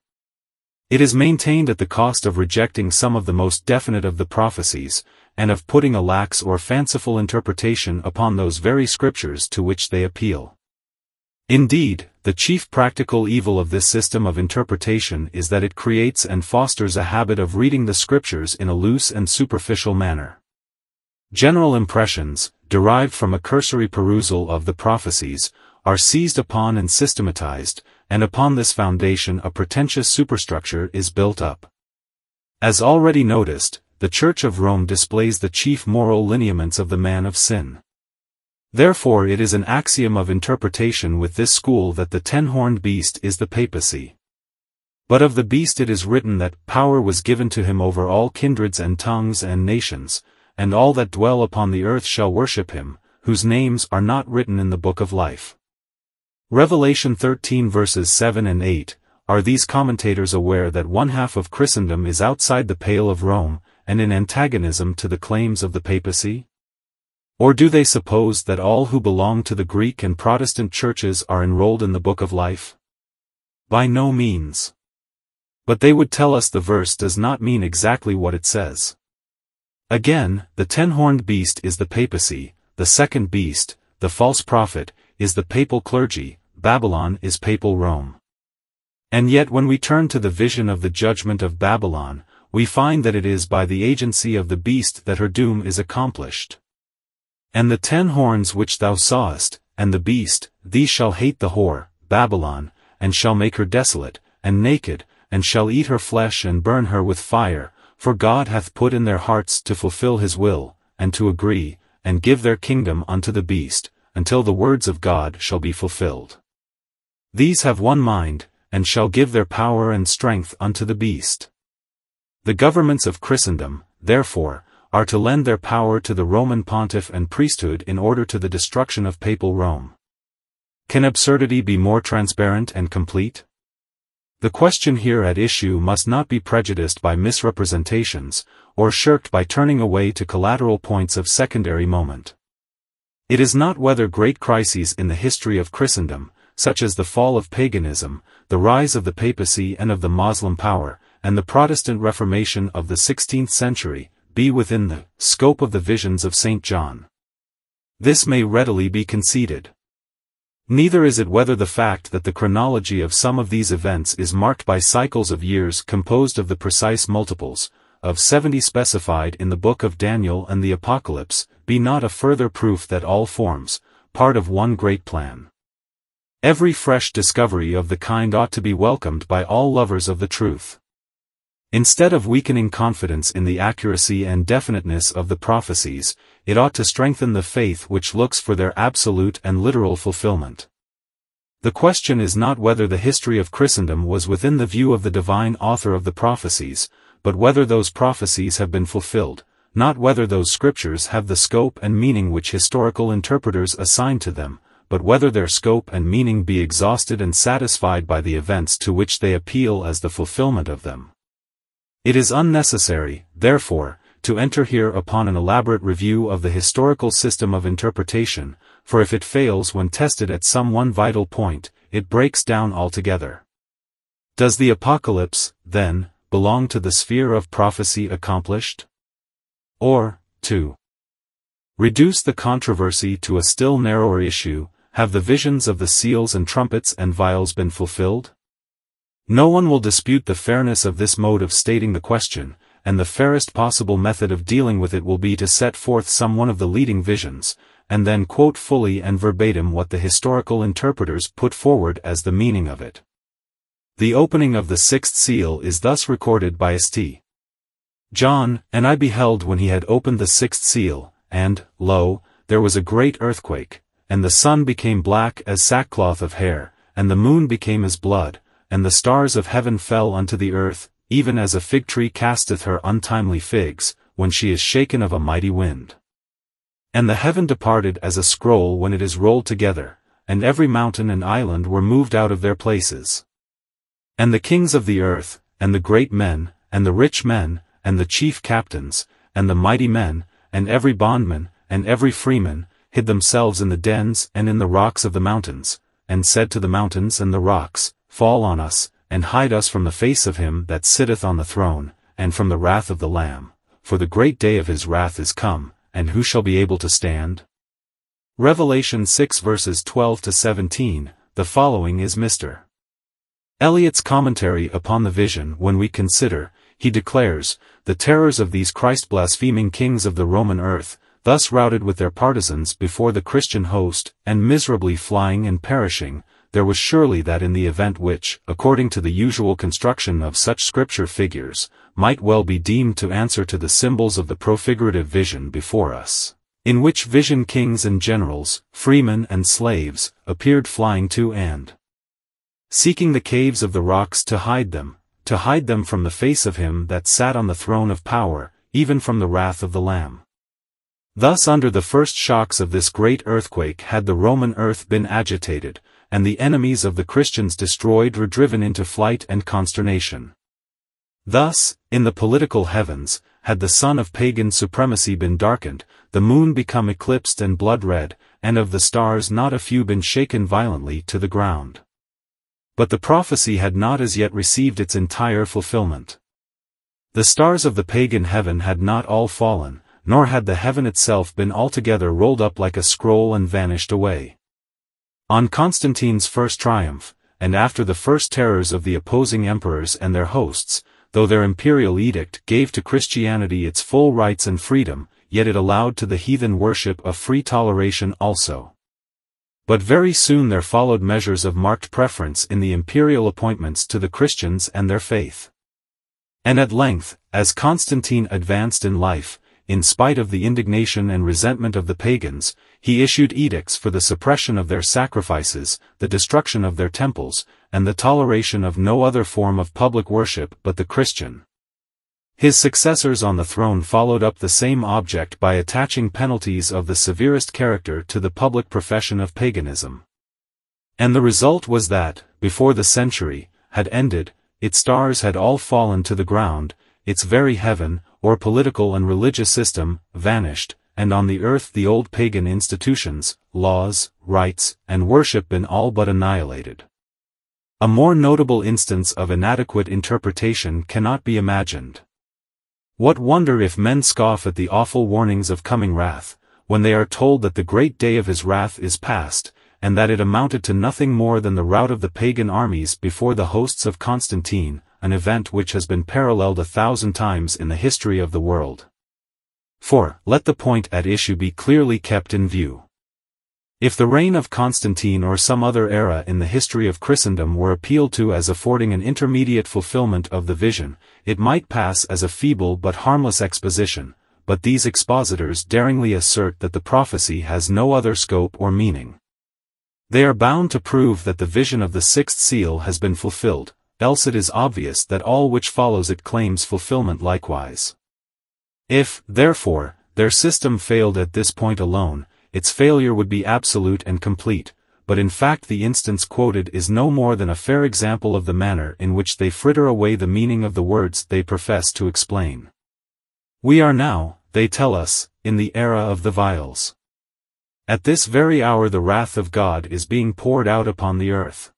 It is maintained at the cost of rejecting some of the most definite of the prophecies, and of putting a lax or fanciful interpretation upon those very scriptures to which they appeal. Indeed, the chief practical evil of this system of interpretation is that it creates and fosters a habit of reading the scriptures in a loose and superficial manner. General impressions, derived from a cursory perusal of the prophecies, are seized upon and systematized, and upon this foundation a pretentious superstructure is built up. As already noticed, the Church of Rome displays the chief moral lineaments of the man of sin. Therefore it is an axiom of interpretation with this school that the ten-horned beast is the papacy. But of the beast it is written that power was given to him over all kindreds and tongues and nations, and all that dwell upon the earth shall worship him, whose names are not written in the book of life. Revelation 13 verses 7 and 8, are these commentators aware that one half of Christendom is outside the pale of Rome, and in antagonism to the claims of the papacy? Or do they suppose that all who belong to the Greek and Protestant churches are enrolled in the Book of Life? By no means. But they would tell us the verse does not mean exactly what it says. Again, the ten-horned beast is the papacy, the second beast, the false prophet, is the papal clergy, Babylon is papal Rome. And yet when we turn to the vision of the judgment of Babylon, we find that it is by the agency of the beast that her doom is accomplished. And the ten horns which thou sawest, and the beast, these shall hate the whore, Babylon, and shall make her desolate, and naked, and shall eat her flesh and burn her with fire, for God hath put in their hearts to fulfill his will, and to agree, and give their kingdom unto the beast, until the words of God shall be fulfilled. These have one mind, and shall give their power and strength unto the beast. The governments of Christendom, therefore, are to lend their power to the Roman pontiff and priesthood in order to the destruction of papal Rome. Can absurdity be more transparent and complete? The question here at issue must not be prejudiced by misrepresentations, or shirked by turning away to collateral points of secondary moment. It is not whether great crises in the history of Christendom, such as the fall of paganism, the rise of the papacy and of the Moslem power, and the Protestant Reformation of the 16th century, be within the scope of the visions of St. John. This may readily be conceded. Neither is it whether the fact that the chronology of some of these events is marked by cycles of years composed of the precise multiples, of 70 specified in the book of Daniel and the Apocalypse, be not a further proof that all forms, part of one great plan. Every fresh discovery of the kind ought to be welcomed by all lovers of the truth. Instead of weakening confidence in the accuracy and definiteness of the prophecies, it ought to strengthen the faith which looks for their absolute and literal fulfillment. The question is not whether the history of Christendom was within the view of the divine author of the prophecies, but whether those prophecies have been fulfilled, not whether those scriptures have the scope and meaning which historical interpreters assign to them, but whether their scope and meaning be exhausted and satisfied by the events to which they appeal as the fulfillment of them. It is unnecessary, therefore, to enter here upon an elaborate review of the historical system of interpretation, for if it fails when tested at some one vital point, it breaks down altogether. Does the apocalypse, then, belong to the sphere of prophecy accomplished? Or, 2. Reduce the controversy to a still narrower issue, have the visions of the seals and trumpets and vials been fulfilled? No one will dispute the fairness of this mode of stating the question, and the fairest possible method of dealing with it will be to set forth some one of the leading visions, and then quote fully and verbatim what the historical interpreters put forward as the meaning of it. The opening of the sixth seal is thus recorded by St. John, And I beheld when he had opened the sixth seal, and, lo, there was a great earthquake, and the sun became black as sackcloth of hair, and the moon became as blood, and the stars of heaven fell unto the earth, even as a fig tree casteth her untimely figs, when she is shaken of a mighty wind. And the heaven departed as a scroll when it is rolled together, and every mountain and island were moved out of their places. And the kings of the earth, and the great men, and the rich men, and the chief captains, and the mighty men, and every bondman, and every freeman, hid themselves in the dens and in the rocks of the mountains, and said to the mountains and the rocks, Fall on us, and hide us from the face of him that sitteth on the throne, and from the wrath of the Lamb, for the great day of his wrath is come, and who shall be able to stand? Revelation 6 verses 12 to 17, the following is Mr. Elliott's commentary upon the vision when we consider, he declares, the terrors of these Christ-blaspheming kings of the Roman earth, thus routed with their partisans before the Christian host, and miserably flying and perishing, there was surely that in the event which, according to the usual construction of such scripture figures, might well be deemed to answer to the symbols of the profigurative vision before us, in which vision kings and generals, freemen and slaves, appeared flying to and seeking the caves of the rocks to hide them, to hide them from the face of him that sat on the throne of power, even from the wrath of the Lamb. Thus under the first shocks of this great earthquake had the Roman earth been agitated, and the enemies of the Christians destroyed or driven into flight and consternation. Thus, in the political heavens, had the sun of pagan supremacy been darkened, the moon become eclipsed and blood-red, and of the stars not a few been shaken violently to the ground. But the prophecy had not as yet received its entire fulfillment. The stars of the pagan heaven had not all fallen, nor had the heaven itself been altogether rolled up like a scroll and vanished away. On Constantine's first triumph, and after the first terrors of the opposing emperors and their hosts, though their imperial edict gave to Christianity its full rights and freedom, yet it allowed to the heathen worship a free toleration also. But very soon there followed measures of marked preference in the imperial appointments to the Christians and their faith. And at length, as Constantine advanced in life, in spite of the indignation and resentment of the pagans, he issued edicts for the suppression of their sacrifices, the destruction of their temples, and the toleration of no other form of public worship but the Christian. His successors on the throne followed up the same object by attaching penalties of the severest character to the public profession of paganism. And the result was that, before the century had ended, its stars had all fallen to the ground, its very heaven, or political and religious system, vanished, and on the earth the old pagan institutions, laws, rites, and worship been all but annihilated. A more notable instance of inadequate interpretation cannot be imagined. What wonder if men scoff at the awful warnings of coming wrath, when they are told that the great day of his wrath is past, and that it amounted to nothing more than the rout of the pagan armies before the hosts of Constantine, an event which has been paralleled a thousand times in the history of the world. For, let the point at issue be clearly kept in view. If the reign of Constantine or some other era in the history of Christendom were appealed to as affording an intermediate fulfillment of the vision, it might pass as a feeble but harmless exposition, but these expositors daringly assert that the prophecy has no other scope or meaning. They are bound to prove that the vision of the sixth seal has been fulfilled, else it is obvious that all which follows it claims fulfillment likewise. If, therefore, their system failed at this point alone, its failure would be absolute and complete, but in fact the instance quoted is no more than a fair example of the manner in which they fritter away the meaning of the words they profess to explain. We are now, they tell us, in the era of the vials. At this very hour the wrath of God is being poured out upon the earth.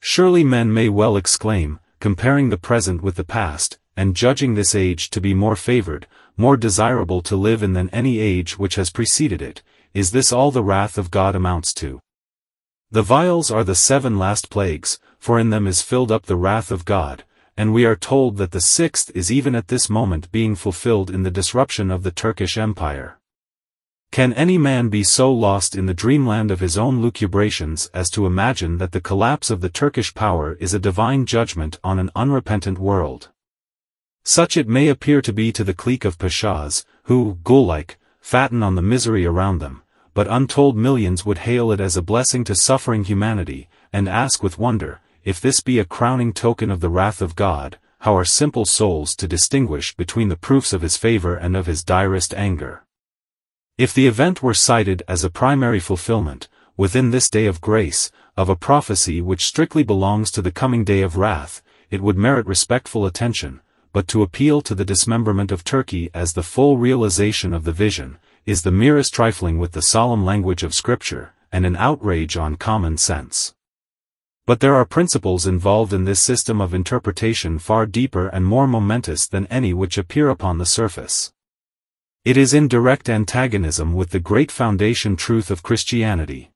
Surely men may well exclaim, comparing the present with the past, and judging this age to be more favored, more desirable to live in than any age which has preceded it, is this all the wrath of God amounts to? The vials are the seven last plagues, for in them is filled up the wrath of God, and we are told that the sixth is even at this moment being fulfilled in the disruption of the Turkish Empire. Can any man be so lost in the dreamland of his own lucubrations as to imagine that the collapse of the Turkish power is a divine judgment on an unrepentant world? Such it may appear to be to the clique of pashas, who, ghoul-like, fatten on the misery around them, but untold millions would hail it as a blessing to suffering humanity, and ask with wonder, if this be a crowning token of the wrath of God, how are simple souls to distinguish between the proofs of his favor and of his direst anger? If the event were cited as a primary fulfillment, within this day of grace, of a prophecy which strictly belongs to the coming day of wrath, it would merit respectful attention, but to appeal to the dismemberment of Turkey as the full realization of the vision, is the merest trifling with the solemn language of Scripture, and an outrage on common sense. But there are principles involved in this system of interpretation far deeper and more momentous than any which appear upon the surface. It is in direct antagonism with the great foundation truth of Christianity.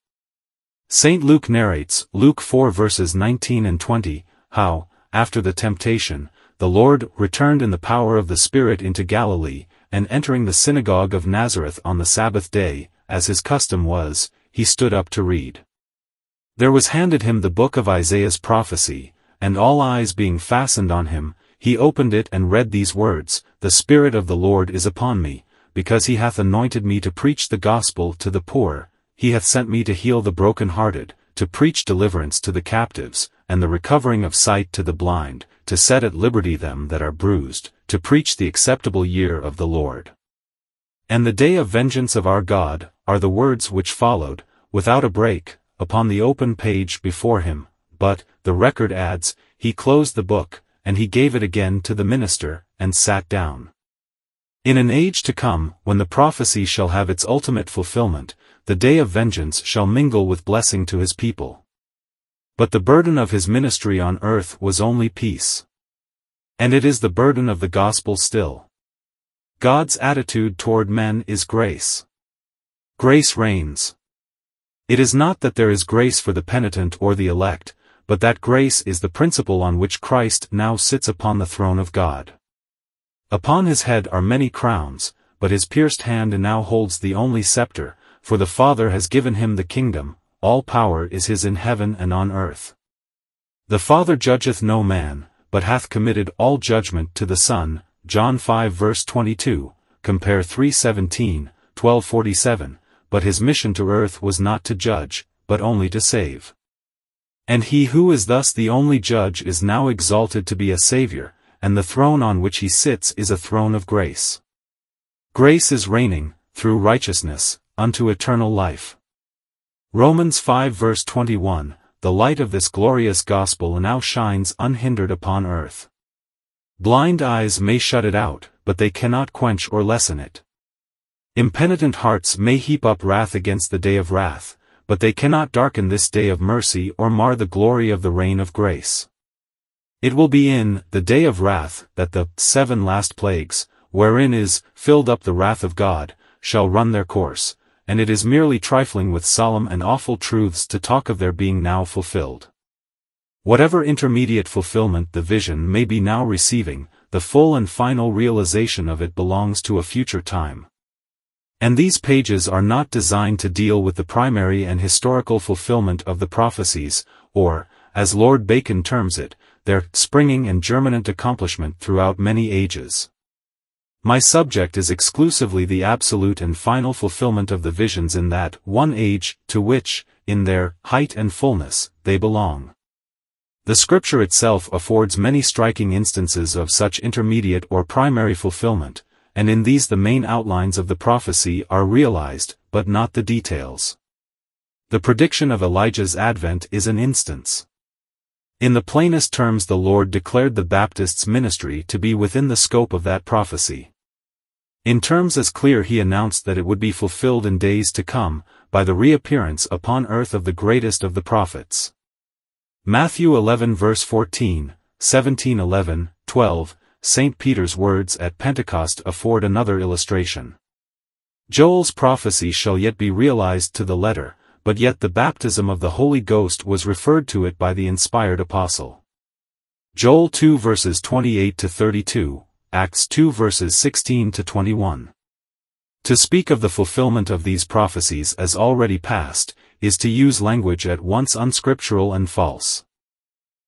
St. Luke narrates, Luke 4 verses 19 and 20, how, after the temptation, the Lord returned in the power of the Spirit into Galilee, and entering the synagogue of Nazareth on the Sabbath day, as his custom was, he stood up to read. There was handed him the book of Isaiah's prophecy, and all eyes being fastened on him, he opened it and read these words, The Spirit of the Lord is upon me, because he hath anointed me to preach the gospel to the poor, he hath sent me to heal the broken-hearted, to preach deliverance to the captives, and the recovering of sight to the blind, to set at liberty them that are bruised, to preach the acceptable year of the Lord. And the day of vengeance of our God, are the words which followed, without a break, upon the open page before him, but, the record adds, he closed the book, and he gave it again to the minister, and sat down. In an age to come, when the prophecy shall have its ultimate fulfillment, the day of vengeance shall mingle with blessing to his people. But the burden of his ministry on earth was only peace. And it is the burden of the gospel still. God's attitude toward men is grace. Grace reigns. It is not that there is grace for the penitent or the elect, but that grace is the principle on which Christ now sits upon the throne of God. Upon his head are many crowns, but his pierced hand now holds the only scepter, for the Father has given him the kingdom, all power is his in heaven and on earth. The Father judgeth no man, but hath committed all judgment to the Son, John 5 verse 22, compare 317, 1247, but his mission to earth was not to judge, but only to save. And he who is thus the only judge is now exalted to be a Savior, and the throne on which he sits is a throne of grace. Grace is reigning, through righteousness, unto eternal life. Romans 5 verse 21, the light of this glorious gospel now shines unhindered upon earth. Blind eyes may shut it out, but they cannot quench or lessen it. Impenitent hearts may heap up wrath against the day of wrath, but they cannot darken this day of mercy or mar the glory of the reign of grace. It will be in the day of wrath that the seven last plagues, wherein is filled up the wrath of God, shall run their course, and it is merely trifling with solemn and awful truths to talk of their being now fulfilled. Whatever intermediate fulfillment the vision may be now receiving, the full and final realization of it belongs to a future time. And these pages are not designed to deal with the primary and historical fulfillment of the prophecies, or, as Lord Bacon terms it, their springing and germinant accomplishment throughout many ages. My subject is exclusively the absolute and final fulfillment of the visions in that one age, to which, in their height and fullness, they belong. The scripture itself affords many striking instances of such intermediate or primary fulfillment, and in these the main outlines of the prophecy are realized, but not the details. The prediction of Elijah's advent is an instance. In the plainest terms the Lord declared the Baptist's ministry to be within the scope of that prophecy. In terms as clear he announced that it would be fulfilled in days to come, by the reappearance upon earth of the greatest of the prophets. Matthew 11 verse 14, 17 11, 12, St. Peter's words at Pentecost afford another illustration. Joel's prophecy shall yet be realized to the letter, but yet the baptism of the Holy Ghost was referred to it by the inspired apostle. Joel 2 verses 28 to 32, Acts 2 verses 16 to 21. To speak of the fulfillment of these prophecies as already past, is to use language at once unscriptural and false.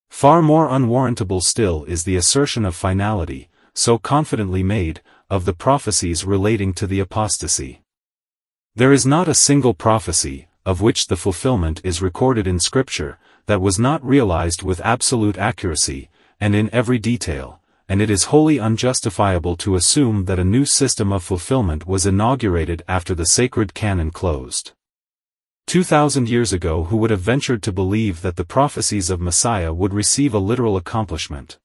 Far more unwarrantable still is the assertion of finality, so confidently made, of the prophecies relating to the apostasy. There is not a single prophecy, of which the fulfillment is recorded in Scripture, that was not realized with absolute accuracy, and in every detail, and it is wholly unjustifiable to assume that a new system of fulfillment was inaugurated after the sacred canon closed. Two thousand years ago who would have ventured to believe that the prophecies of Messiah would receive a literal accomplishment.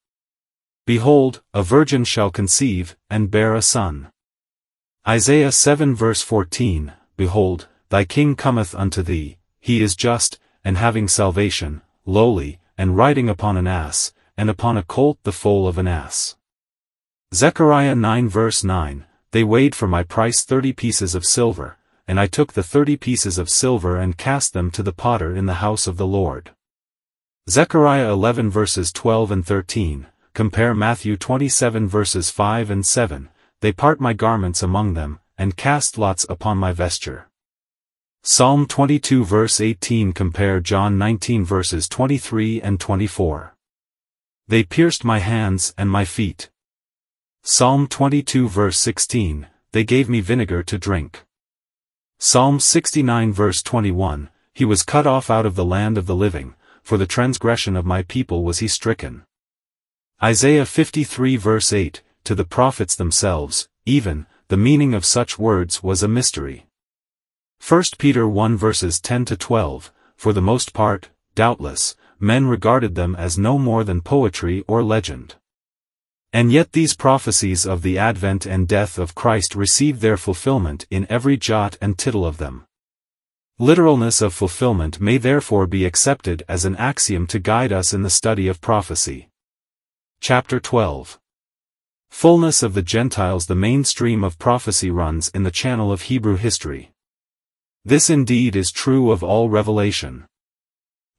Behold, a virgin shall conceive, and bear a son. Isaiah 7 verse 14, Behold, thy king cometh unto thee, he is just, and having salvation, lowly, and riding upon an ass, and upon a colt the foal of an ass. Zechariah 9 verse 9, They weighed for my price thirty pieces of silver, and I took the thirty pieces of silver and cast them to the potter in the house of the Lord. Zechariah 11 verses 12 and 13, compare Matthew 27 verses 5 and 7, they part my garments among them, and cast lots upon my vesture. Psalm 22 verse 18 Compare John 19 verses 23 and 24. They pierced my hands and my feet. Psalm 22 verse 16, They gave me vinegar to drink. Psalm 69 verse 21, He was cut off out of the land of the living, for the transgression of my people was he stricken. Isaiah 53 verse 8, to the prophets themselves, even, the meaning of such words was a mystery. 1 Peter 1 verses 10 to 12, for the most part, doubtless, men regarded them as no more than poetry or legend. And yet these prophecies of the advent and death of Christ received their fulfillment in every jot and tittle of them. Literalness of fulfillment may therefore be accepted as an axiom to guide us in the study of prophecy. Chapter 12 Fullness of the Gentiles The mainstream of prophecy runs in the channel of Hebrew history. This indeed is true of all revelation.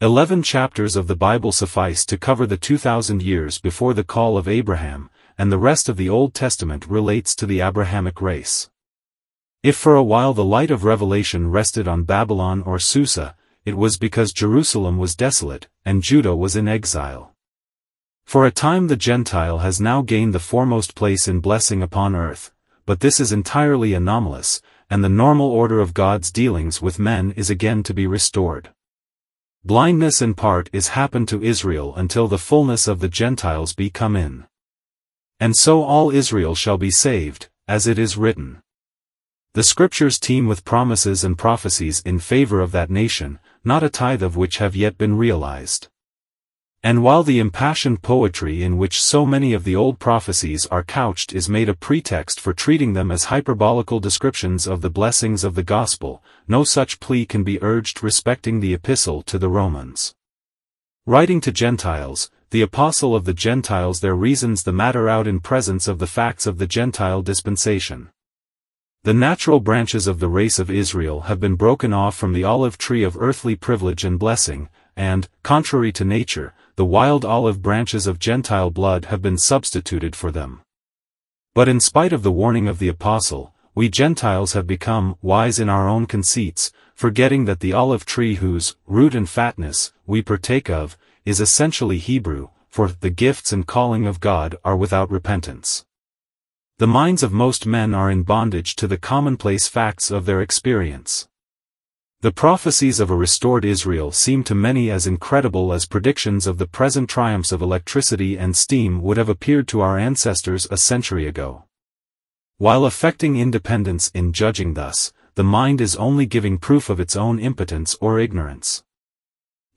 Eleven chapters of the Bible suffice to cover the 2,000 years before the call of Abraham, and the rest of the Old Testament relates to the Abrahamic race. If for a while the light of revelation rested on Babylon or Susa, it was because Jerusalem was desolate, and Judah was in exile. For a time the Gentile has now gained the foremost place in blessing upon earth, but this is entirely anomalous, and the normal order of God's dealings with men is again to be restored. Blindness in part is happened to Israel until the fullness of the Gentiles be come in. And so all Israel shall be saved, as it is written. The scriptures teem with promises and prophecies in favor of that nation, not a tithe of which have yet been realized. And while the impassioned poetry in which so many of the old prophecies are couched is made a pretext for treating them as hyperbolical descriptions of the blessings of the gospel, no such plea can be urged respecting the epistle to the Romans. Writing to Gentiles, the apostle of the Gentiles there reasons the matter out in presence of the facts of the Gentile dispensation. The natural branches of the race of Israel have been broken off from the olive tree of earthly privilege and blessing, and, contrary to nature, the wild olive branches of Gentile blood have been substituted for them. But in spite of the warning of the apostle, we Gentiles have become wise in our own conceits, forgetting that the olive tree whose root and fatness we partake of is essentially Hebrew, for the gifts and calling of God are without repentance. The minds of most men are in bondage to the commonplace facts of their experience. The prophecies of a restored Israel seem to many as incredible as predictions of the present triumphs of electricity and steam would have appeared to our ancestors a century ago. While affecting independence in judging thus, the mind is only giving proof of its own impotence or ignorance.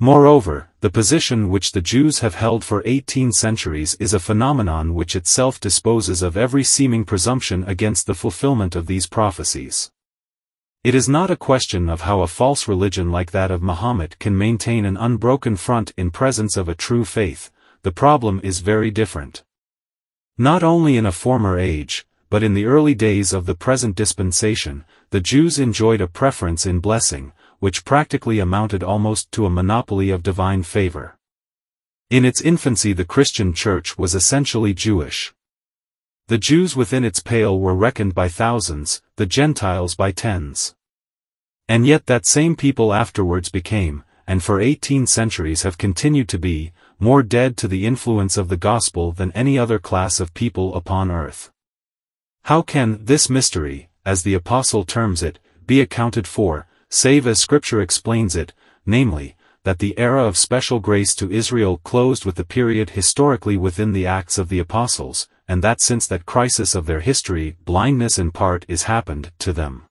Moreover, the position which the Jews have held for 18 centuries is a phenomenon which itself disposes of every seeming presumption against the fulfillment of these prophecies. It is not a question of how a false religion like that of Mahomet can maintain an unbroken front in presence of a true faith, the problem is very different. Not only in a former age, but in the early days of the present dispensation, the Jews enjoyed a preference in blessing, which practically amounted almost to a monopoly of divine favor. In its infancy the Christian church was essentially Jewish. The Jews within its pale were reckoned by thousands, the Gentiles by tens. And yet that same people afterwards became, and for eighteen centuries have continued to be, more dead to the influence of the gospel than any other class of people upon earth. How can this mystery, as the apostle terms it, be accounted for, save as scripture explains it, namely, that the era of special grace to Israel closed with the period historically within the Acts of the Apostles, and that since that crisis of their history, blindness in part is happened to them.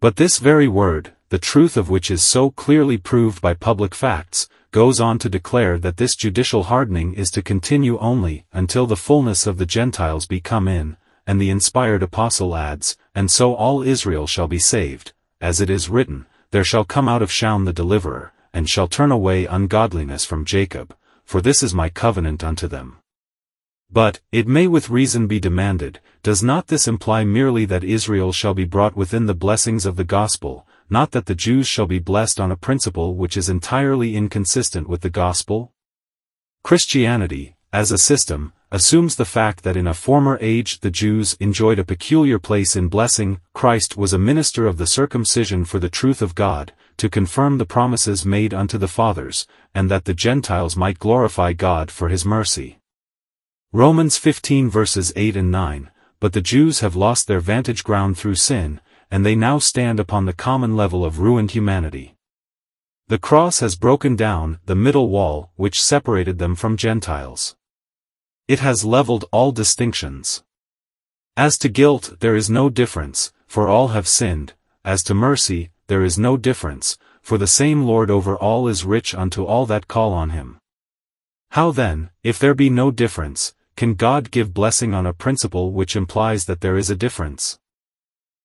But this very word, the truth of which is so clearly proved by public facts, goes on to declare that this judicial hardening is to continue only until the fullness of the Gentiles be come in, and the inspired apostle adds, and so all Israel shall be saved, as it is written, there shall come out of Sion the deliverer, and shall turn away ungodliness from Jacob, for this is my covenant unto them. But, it may with reason be demanded, does not this imply merely that Israel shall be brought within the blessings of the gospel, not that the Jews shall be blessed on a principle which is entirely inconsistent with the gospel? Christianity, as a system, assumes the fact that in a former age the Jews enjoyed a peculiar place in blessing, Christ was a minister of the circumcision for the truth of God, to confirm the promises made unto the fathers, and that the Gentiles might glorify God for his mercy. Romans 15 verses 8 and 9, But the Jews have lost their vantage ground through sin, and they now stand upon the common level of ruined humanity. The cross has broken down the middle wall which separated them from Gentiles. It has leveled all distinctions. As to guilt there is no difference, for all have sinned, as to mercy, there is no difference, for the same Lord over all is rich unto all that call on him. How then, if there be no difference, can God give blessing on a principle which implies that there is a difference?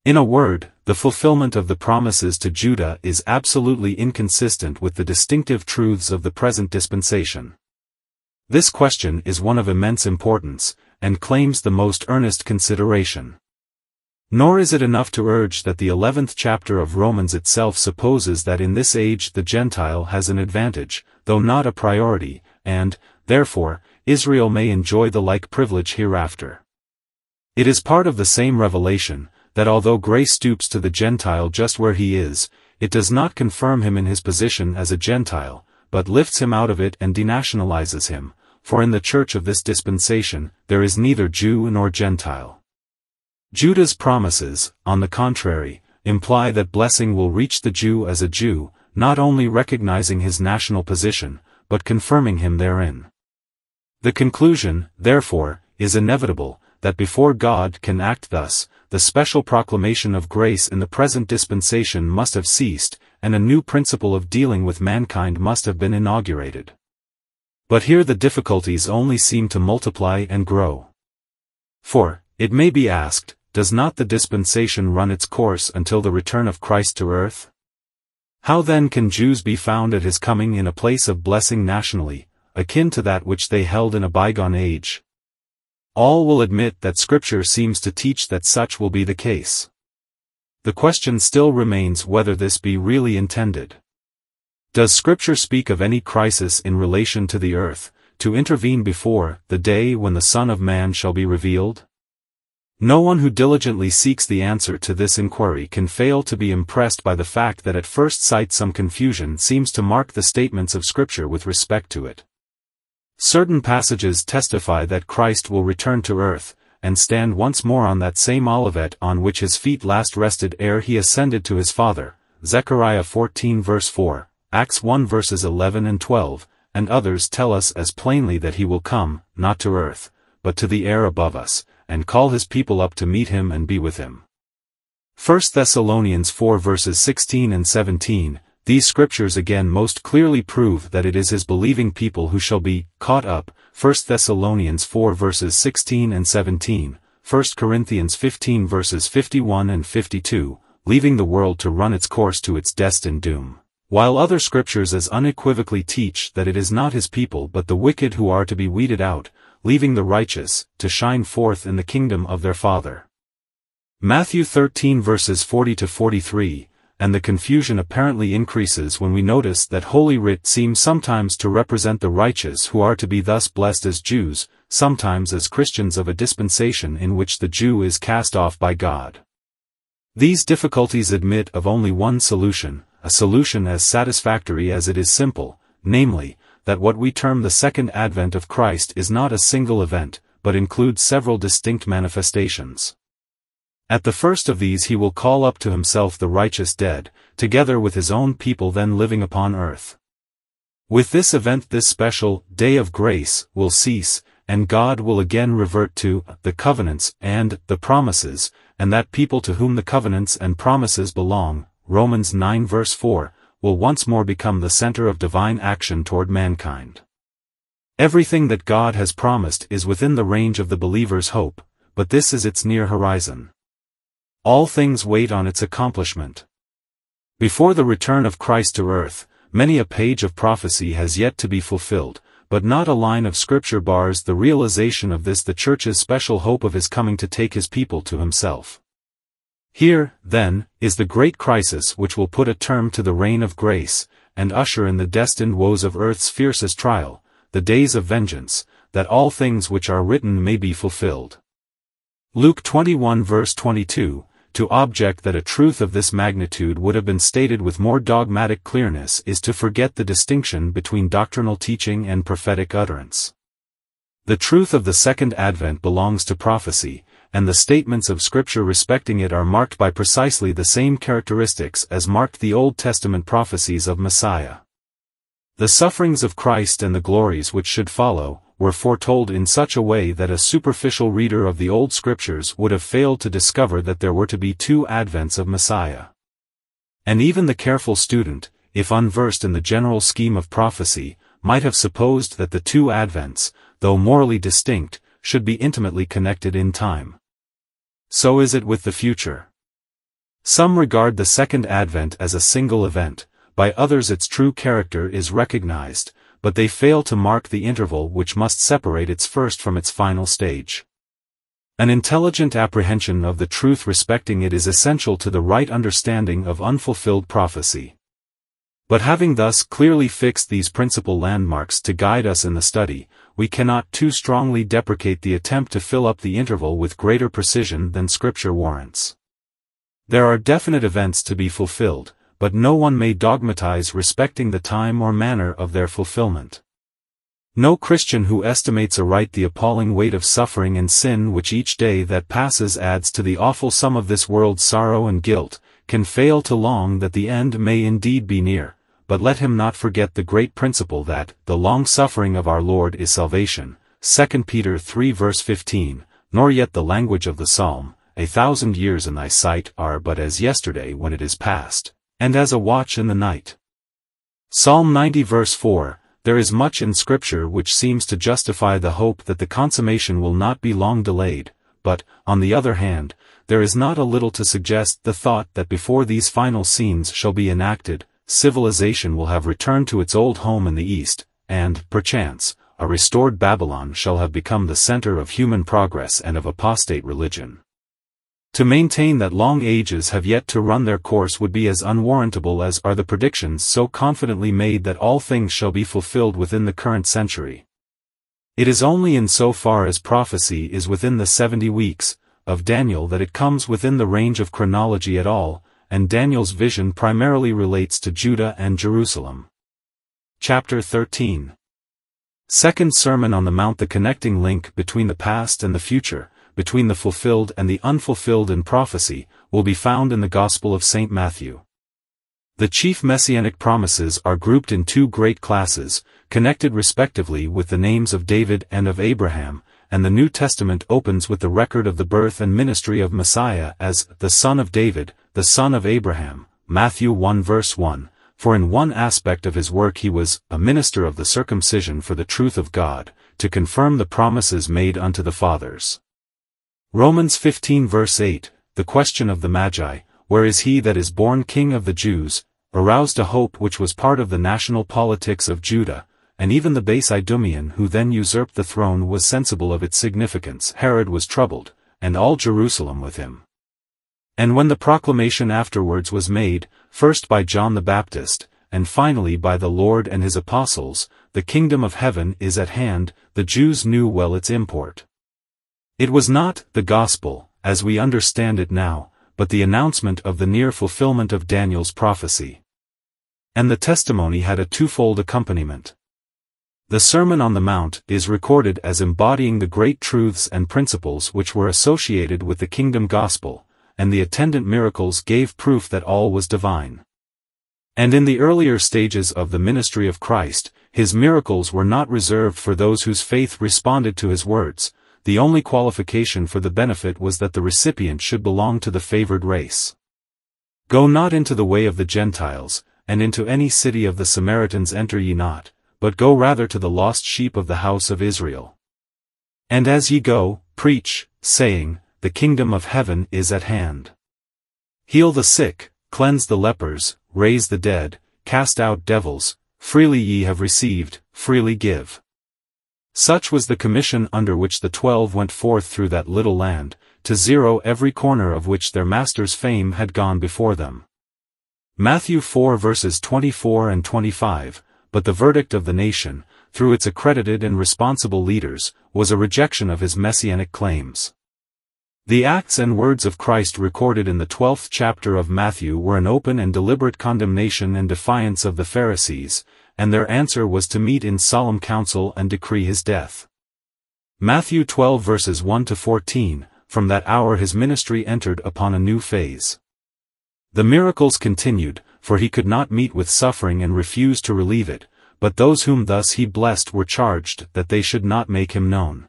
In a word, the fulfillment of the promises to Judah is absolutely inconsistent with the distinctive truths of the present dispensation. This question is one of immense importance, and claims the most earnest consideration. Nor is it enough to urge that the eleventh chapter of Romans itself supposes that in this age the Gentile has an advantage, though not a priority, and, therefore, Israel may enjoy the like privilege hereafter. It is part of the same revelation, that although grace stoops to the Gentile just where he is, it does not confirm him in his position as a Gentile, but lifts him out of it and denationalizes him, for in the church of this dispensation, there is neither Jew nor Gentile. Judah's promises, on the contrary, imply that blessing will reach the Jew as a Jew, not only recognizing his national position, but confirming him therein. The conclusion, therefore, is inevitable, that before God can act thus, the special proclamation of grace in the present dispensation must have ceased, and a new principle of dealing with mankind must have been inaugurated. But here the difficulties only seem to multiply and grow. For, it may be asked, does not the dispensation run its course until the return of Christ to earth? How then can Jews be found at his coming in a place of blessing nationally, akin to that which they held in a bygone age? All will admit that Scripture seems to teach that such will be the case. The question still remains whether this be really intended. Does Scripture speak of any crisis in relation to the earth, to intervene before the day when the Son of Man shall be revealed? No one who diligently seeks the answer to this inquiry can fail to be impressed by the fact that at first sight some confusion seems to mark the statements of Scripture with respect to it. Certain passages testify that Christ will return to earth, and stand once more on that same Olivet on which his feet last rested ere he ascended to his Father, Zechariah 14 verse 4, Acts 1 verses 11 and 12, and others tell us as plainly that he will come, not to earth, but to the air above us, and call his people up to meet him and be with him. 1 Thessalonians 4 verses 16 and 17, these scriptures again most clearly prove that it is his believing people who shall be caught up, 1 Thessalonians 4 verses 16 and 17, 1 Corinthians 15 verses 51 and 52, leaving the world to run its course to its destined doom while other scriptures as unequivocally teach that it is not his people but the wicked who are to be weeded out, leaving the righteous, to shine forth in the kingdom of their Father. Matthew 13 verses 40 to 43, and the confusion apparently increases when we notice that Holy Writ seems sometimes to represent the righteous who are to be thus blessed as Jews, sometimes as Christians of a dispensation in which the Jew is cast off by God. These difficulties admit of only one solution, a solution as satisfactory as it is simple, namely, that what we term the second advent of Christ is not a single event, but includes several distinct manifestations. At the first of these he will call up to himself the righteous dead, together with his own people then living upon earth. With this event this special day of grace will cease, and God will again revert to the covenants and the promises, and that people to whom the covenants and promises belong, Romans 9 verse 4, will once more become the center of divine action toward mankind. Everything that God has promised is within the range of the believer's hope, but this is its near horizon. All things wait on its accomplishment. Before the return of Christ to earth, many a page of prophecy has yet to be fulfilled, but not a line of scripture bars the realization of this the church's special hope of his coming to take his people to himself. Here, then, is the great crisis which will put a term to the reign of grace, and usher in the destined woes of earth's fiercest trial, the days of vengeance, that all things which are written may be fulfilled. Luke 21 verse 22, to object that a truth of this magnitude would have been stated with more dogmatic clearness is to forget the distinction between doctrinal teaching and prophetic utterance. The truth of the Second Advent belongs to prophecy, and the statements of Scripture respecting it are marked by precisely the same characteristics as marked the Old Testament prophecies of Messiah. The sufferings of Christ and the glories which should follow, were foretold in such a way that a superficial reader of the Old Scriptures would have failed to discover that there were to be two advents of Messiah. And even the careful student, if unversed in the general scheme of prophecy, might have supposed that the two advents, though morally distinct, should be intimately connected in time. So is it with the future. Some regard the second advent as a single event, by others its true character is recognized, but they fail to mark the interval which must separate its first from its final stage. An intelligent apprehension of the truth respecting it is essential to the right understanding of unfulfilled prophecy. But having thus clearly fixed these principal landmarks to guide us in the study, we cannot too strongly deprecate the attempt to fill up the interval with greater precision than Scripture warrants. There are definite events to be fulfilled, but no one may dogmatize respecting the time or manner of their fulfillment. No Christian who estimates aright the appalling weight of suffering and sin which each day that passes adds to the awful sum of this world's sorrow and guilt, can fail to long that the end may indeed be near, but let him not forget the great principle that, the long suffering of our Lord is salvation, 2 Peter 3 verse 15, nor yet the language of the psalm, a thousand years in thy sight are but as yesterday when it is past and as a watch in the night. Psalm 90 verse 4, There is much in Scripture which seems to justify the hope that the consummation will not be long delayed, but, on the other hand, there is not a little to suggest the thought that before these final scenes shall be enacted, civilization will have returned to its old home in the East, and, perchance, a restored Babylon shall have become the center of human progress and of apostate religion. To maintain that long ages have yet to run their course would be as unwarrantable as are the predictions so confidently made that all things shall be fulfilled within the current century. It is only in so far as prophecy is within the seventy weeks, of Daniel that it comes within the range of chronology at all, and Daniel's vision primarily relates to Judah and Jerusalem. Chapter 13 Second Sermon on the Mount The connecting link between the past and the future, between the fulfilled and the unfulfilled in prophecy, will be found in the Gospel of St. Matthew. The chief messianic promises are grouped in two great classes, connected respectively with the names of David and of Abraham, and the New Testament opens with the record of the birth and ministry of Messiah as the Son of David, the Son of Abraham, Matthew 1 verse 1, for in one aspect of his work he was a minister of the circumcision for the truth of God, to confirm the promises made unto the fathers. Romans 15 verse 8, the question of the Magi, where is he that is born king of the Jews, aroused a hope which was part of the national politics of Judah, and even the base Idumean who then usurped the throne was sensible of its significance. Herod was troubled, and all Jerusalem with him. And when the proclamation afterwards was made, first by John the Baptist, and finally by the Lord and his apostles, the kingdom of heaven is at hand, the Jews knew well its import. It was not the gospel, as we understand it now, but the announcement of the near fulfillment of Daniel's prophecy. And the testimony had a twofold accompaniment. The Sermon on the Mount is recorded as embodying the great truths and principles which were associated with the kingdom gospel, and the attendant miracles gave proof that all was divine. And in the earlier stages of the ministry of Christ, his miracles were not reserved for those whose faith responded to his words, the only qualification for the benefit was that the recipient should belong to the favored race. Go not into the way of the Gentiles, and into any city of the Samaritans enter ye not, but go rather to the lost sheep of the house of Israel. And as ye go, preach, saying, The kingdom of heaven is at hand. Heal the sick, cleanse the lepers, raise the dead, cast out devils, freely ye have received, freely give. Such was the commission under which the twelve went forth through that little land, to zero every corner of which their master's fame had gone before them. Matthew 4 verses 24 and 25, But the verdict of the nation, through its accredited and responsible leaders, was a rejection of his messianic claims. The acts and words of Christ recorded in the 12th chapter of Matthew were an open and deliberate condemnation and defiance of the Pharisees, and their answer was to meet in solemn council and decree his death. Matthew 12 verses 1 to 14, from that hour his ministry entered upon a new phase. The miracles continued, for he could not meet with suffering and refused to relieve it, but those whom thus he blessed were charged that they should not make him known.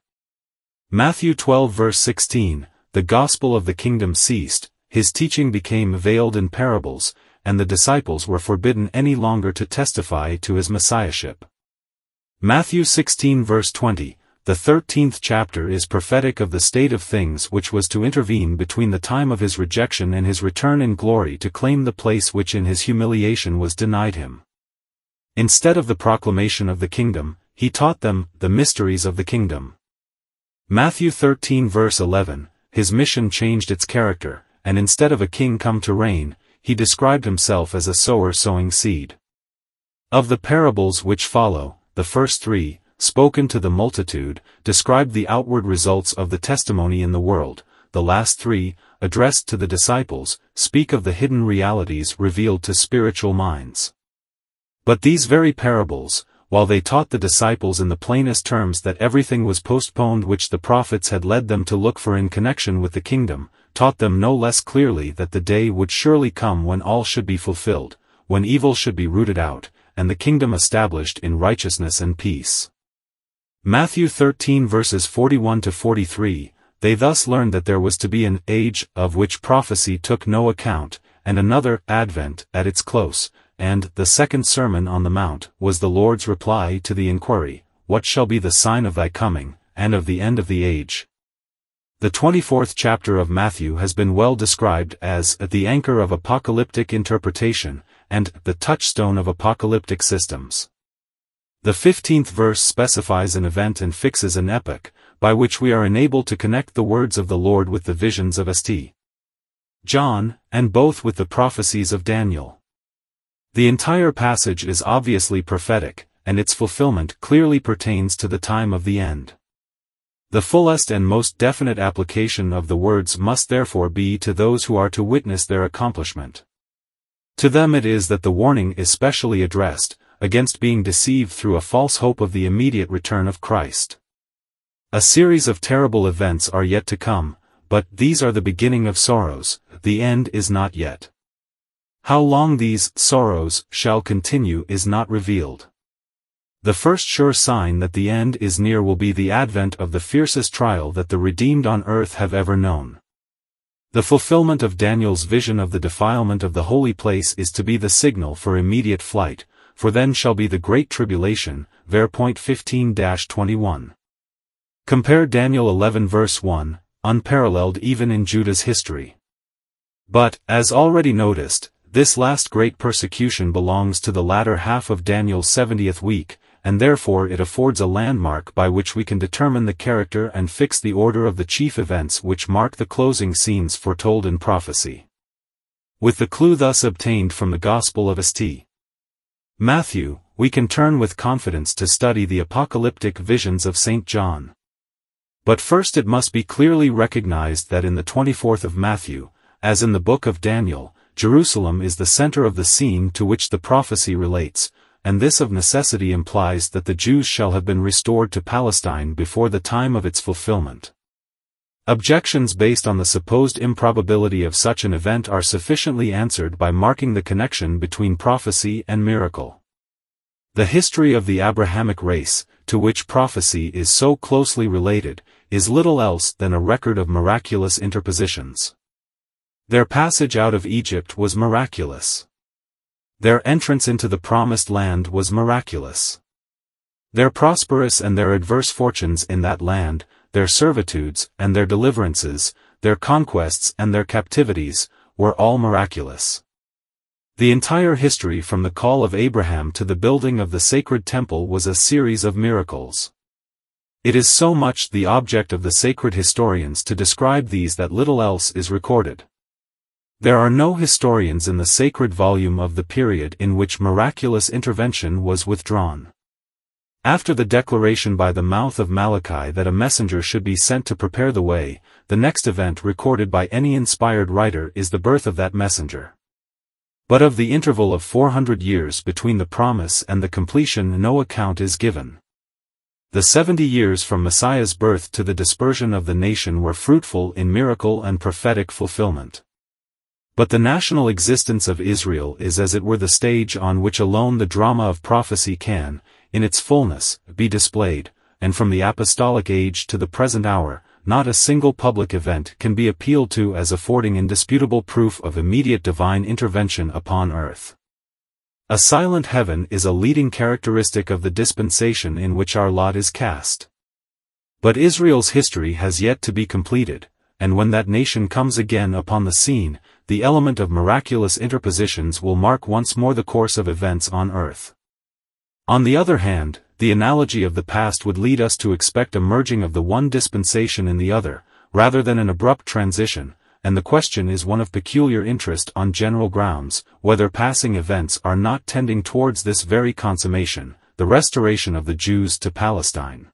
Matthew 12 verse 16, the gospel of the kingdom ceased, his teaching became veiled in parables, and the disciples were forbidden any longer to testify to his messiahship. Matthew 16 verse 20, the thirteenth chapter is prophetic of the state of things which was to intervene between the time of his rejection and his return in glory to claim the place which in his humiliation was denied him. Instead of the proclamation of the kingdom, he taught them the mysteries of the kingdom. Matthew 13 verse 11, his mission changed its character, and instead of a king come to reign, he described himself as a sower sowing seed. Of the parables which follow, the first three, spoken to the multitude, describe the outward results of the testimony in the world, the last three, addressed to the disciples, speak of the hidden realities revealed to spiritual minds. But these very parables, while they taught the disciples in the plainest terms that everything was postponed which the prophets had led them to look for in connection with the kingdom, taught them no less clearly that the day would surely come when all should be fulfilled, when evil should be rooted out, and the kingdom established in righteousness and peace. Matthew 13 verses 41 to 43, they thus learned that there was to be an age of which prophecy took no account, and another advent at its close, and the second Sermon on the Mount was the Lord's reply to the inquiry, What shall be the sign of thy coming, and of the end of the age? The 24th chapter of Matthew has been well described as the anchor of apocalyptic interpretation, and the touchstone of apocalyptic systems. The 15th verse specifies an event and fixes an epoch, by which we are enabled to connect the words of the Lord with the visions of St. John, and both with the prophecies of Daniel. The entire passage is obviously prophetic, and its fulfillment clearly pertains to the time of the end. The fullest and most definite application of the words must therefore be to those who are to witness their accomplishment. To them it is that the warning is specially addressed, against being deceived through a false hope of the immediate return of Christ. A series of terrible events are yet to come, but these are the beginning of sorrows, the end is not yet. How long these sorrows shall continue is not revealed. The first sure sign that the end is near will be the advent of the fiercest trial that the redeemed on earth have ever known. The fulfillment of Daniel's vision of the defilement of the holy place is to be the signal for immediate flight, for then shall be the great tribulation, ver. 15-21. Compare Daniel 11 verse 1, unparalleled even in Judah's history. But, as already noticed, this last great persecution belongs to the latter half of Daniel's 70th week, and therefore it affords a landmark by which we can determine the character and fix the order of the chief events which mark the closing scenes foretold in prophecy. With the clue thus obtained from the Gospel of St. Matthew, we can turn with confidence to study the apocalyptic visions of St. John. But first it must be clearly recognized that in the 24th of Matthew, as in the book of Daniel, Jerusalem is the center of the scene to which the prophecy relates, and this of necessity implies that the Jews shall have been restored to Palestine before the time of its fulfillment. Objections based on the supposed improbability of such an event are sufficiently answered by marking the connection between prophecy and miracle. The history of the Abrahamic race, to which prophecy is so closely related, is little else than a record of miraculous interpositions. Their passage out of Egypt was miraculous. Their entrance into the promised land was miraculous. Their prosperous and their adverse fortunes in that land, their servitudes and their deliverances, their conquests and their captivities, were all miraculous. The entire history from the call of Abraham to the building of the sacred temple was a series of miracles. It is so much the object of the sacred historians to describe these that little else is recorded. There are no historians in the sacred volume of the period in which miraculous intervention was withdrawn. After the declaration by the mouth of Malachi that a messenger should be sent to prepare the way, the next event recorded by any inspired writer is the birth of that messenger. But of the interval of 400 years between the promise and the completion no account is given. The seventy years from Messiah's birth to the dispersion of the nation were fruitful in miracle and prophetic fulfillment. But the national existence of Israel is as it were the stage on which alone the drama of prophecy can, in its fullness, be displayed, and from the apostolic age to the present hour, not a single public event can be appealed to as affording indisputable proof of immediate divine intervention upon earth. A silent heaven is a leading characteristic of the dispensation in which our lot is cast. But Israel's history has yet to be completed, and when that nation comes again upon the scene, the element of miraculous interpositions will mark once more the course of events on earth. On the other hand, the analogy of the past would lead us to expect a merging of the one dispensation in the other, rather than an abrupt transition, and the question is one of peculiar interest on general grounds, whether passing events are not tending towards this very consummation, the restoration of the Jews to Palestine.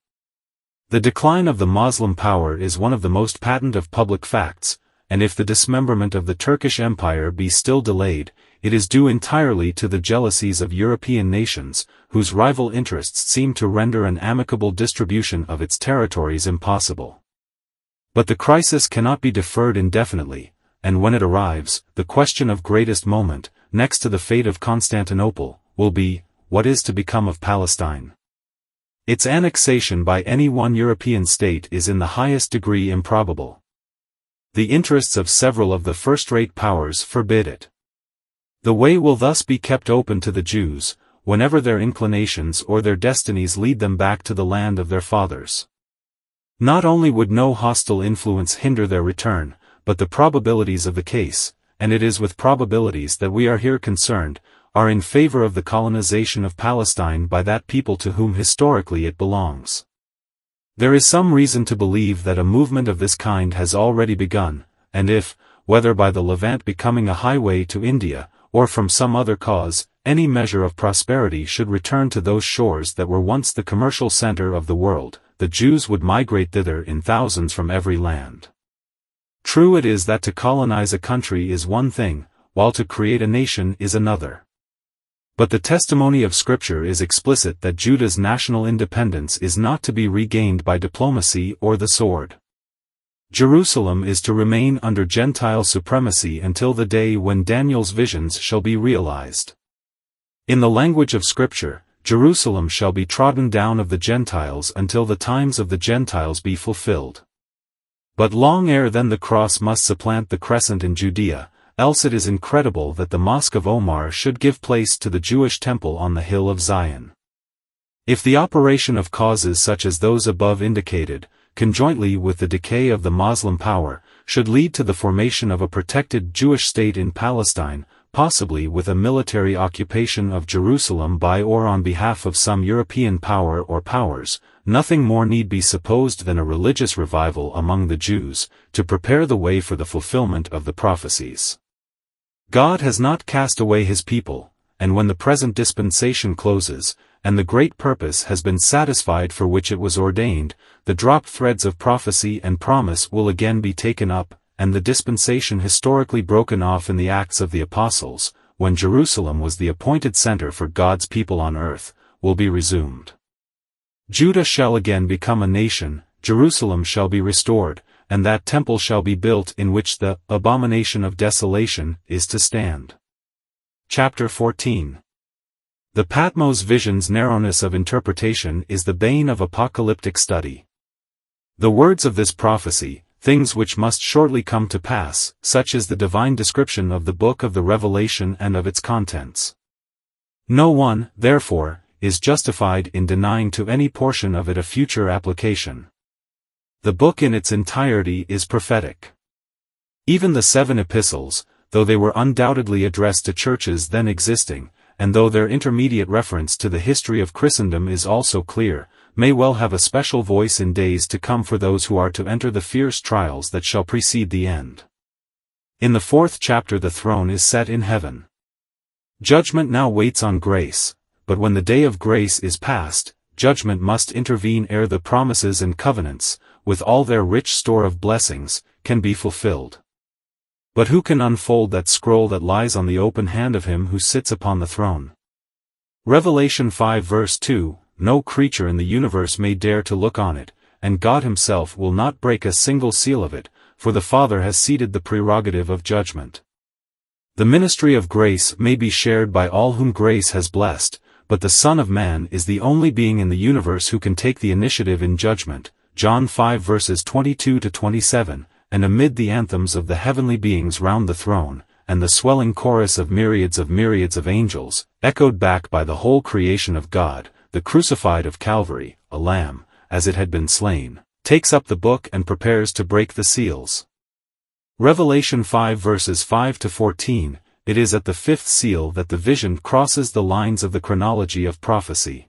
The decline of the Moslem power is one of the most patent of public facts, and if the dismemberment of the Turkish Empire be still delayed, it is due entirely to the jealousies of European nations, whose rival interests seem to render an amicable distribution of its territories impossible. But the crisis cannot be deferred indefinitely, and when it arrives, the question of greatest moment, next to the fate of Constantinople, will be, what is to become of Palestine? Its annexation by any one European state is in the highest degree improbable. The interests of several of the first-rate powers forbid it. The way will thus be kept open to the Jews, whenever their inclinations or their destinies lead them back to the land of their fathers. Not only would no hostile influence hinder their return, but the probabilities of the case, and it is with probabilities that we are here concerned, are in favor of the colonization of Palestine by that people to whom historically it belongs. There is some reason to believe that a movement of this kind has already begun, and if, whether by the Levant becoming a highway to India, or from some other cause, any measure of prosperity should return to those shores that were once the commercial center of the world, the Jews would migrate thither in thousands from every land. True it is that to colonize a country is one thing, while to create a nation is another. But the testimony of Scripture is explicit that Judah's national independence is not to be regained by diplomacy or the sword. Jerusalem is to remain under Gentile supremacy until the day when Daniel's visions shall be realized. In the language of Scripture, Jerusalem shall be trodden down of the Gentiles until the times of the Gentiles be fulfilled. But long ere then the cross must supplant the crescent in Judea, else it is incredible that the Mosque of Omar should give place to the Jewish temple on the hill of Zion. If the operation of causes such as those above indicated, conjointly with the decay of the Moslem power, should lead to the formation of a protected Jewish state in Palestine, possibly with a military occupation of Jerusalem by or on behalf of some European power or powers, nothing more need be supposed than a religious revival among the Jews, to prepare the way for the fulfillment of the prophecies. God has not cast away his people, and when the present dispensation closes, and the great purpose has been satisfied for which it was ordained, the dropped threads of prophecy and promise will again be taken up, and the dispensation historically broken off in the Acts of the Apostles, when Jerusalem was the appointed center for God's people on earth, will be resumed. Judah shall again become a nation, Jerusalem shall be restored, and that temple shall be built in which the abomination of desolation is to stand. Chapter 14 The Patmos vision's narrowness of interpretation is the bane of apocalyptic study. The words of this prophecy, things which must shortly come to pass, such is the divine description of the book of the Revelation and of its contents. No one, therefore, is justified in denying to any portion of it a future application. The book in its entirety is prophetic. Even the seven epistles, though they were undoubtedly addressed to churches then existing, and though their intermediate reference to the history of Christendom is also clear, may well have a special voice in days to come for those who are to enter the fierce trials that shall precede the end. In the fourth chapter the throne is set in heaven. Judgment now waits on grace, but when the day of grace is past, judgment must intervene ere the promises and covenants, with all their rich store of blessings, can be fulfilled. But who can unfold that scroll that lies on the open hand of him who sits upon the throne? Revelation 5 verse 2, No creature in the universe may dare to look on it, and God himself will not break a single seal of it, for the Father has ceded the prerogative of judgment. The ministry of grace may be shared by all whom grace has blessed, but the Son of Man is the only being in the universe who can take the initiative in judgment, John 5 verses 22 to 27, and amid the anthems of the heavenly beings round the throne, and the swelling chorus of myriads of myriads of angels, echoed back by the whole creation of God, the crucified of Calvary, a lamb, as it had been slain, takes up the book and prepares to break the seals. Revelation 5 verses 5 to 14, it is at the fifth seal that the vision crosses the lines of the chronology of prophecy.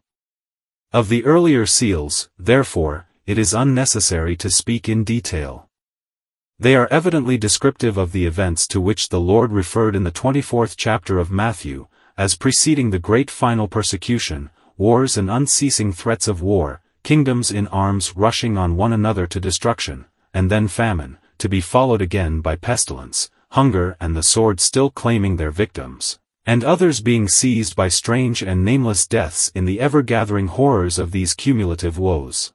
Of the earlier seals, therefore, it is unnecessary to speak in detail. They are evidently descriptive of the events to which the Lord referred in the 24th chapter of Matthew, as preceding the great final persecution, wars and unceasing threats of war, kingdoms in arms rushing on one another to destruction, and then famine, to be followed again by pestilence, hunger and the sword still claiming their victims, and others being seized by strange and nameless deaths in the ever-gathering horrors of these cumulative woes.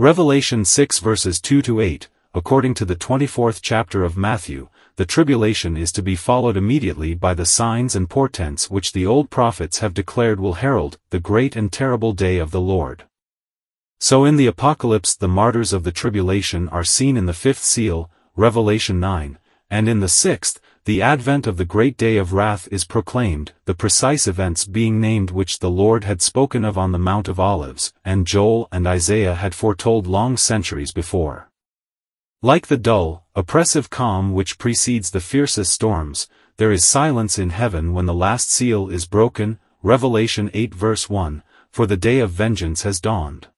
Revelation 6 verses 2 to 8, according to the 24th chapter of Matthew, the tribulation is to be followed immediately by the signs and portents which the old prophets have declared will herald the great and terrible day of the Lord. So in the Apocalypse the martyrs of the tribulation are seen in the fifth seal, Revelation 9, and in the sixth, the advent of the great day of wrath is proclaimed, the precise events being named which the Lord had spoken of on the Mount of Olives, and Joel and Isaiah had foretold long centuries before. Like the dull, oppressive calm which precedes the fiercest storms, there is silence in heaven when the last seal is broken, Revelation 8 verse 1, for the day of vengeance has dawned.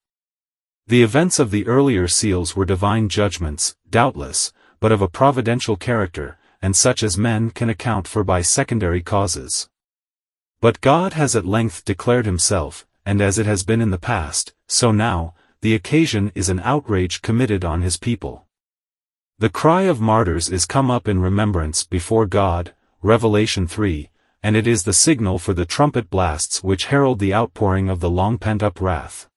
The events of the earlier seals were divine judgments, doubtless, but of a providential character, and such as men can account for by secondary causes. But God has at length declared himself, and as it has been in the past, so now, the occasion is an outrage committed on his people. The cry of martyrs is come up in remembrance before God, Revelation 3, and it is the signal for the trumpet blasts which herald the outpouring of the long pent-up wrath.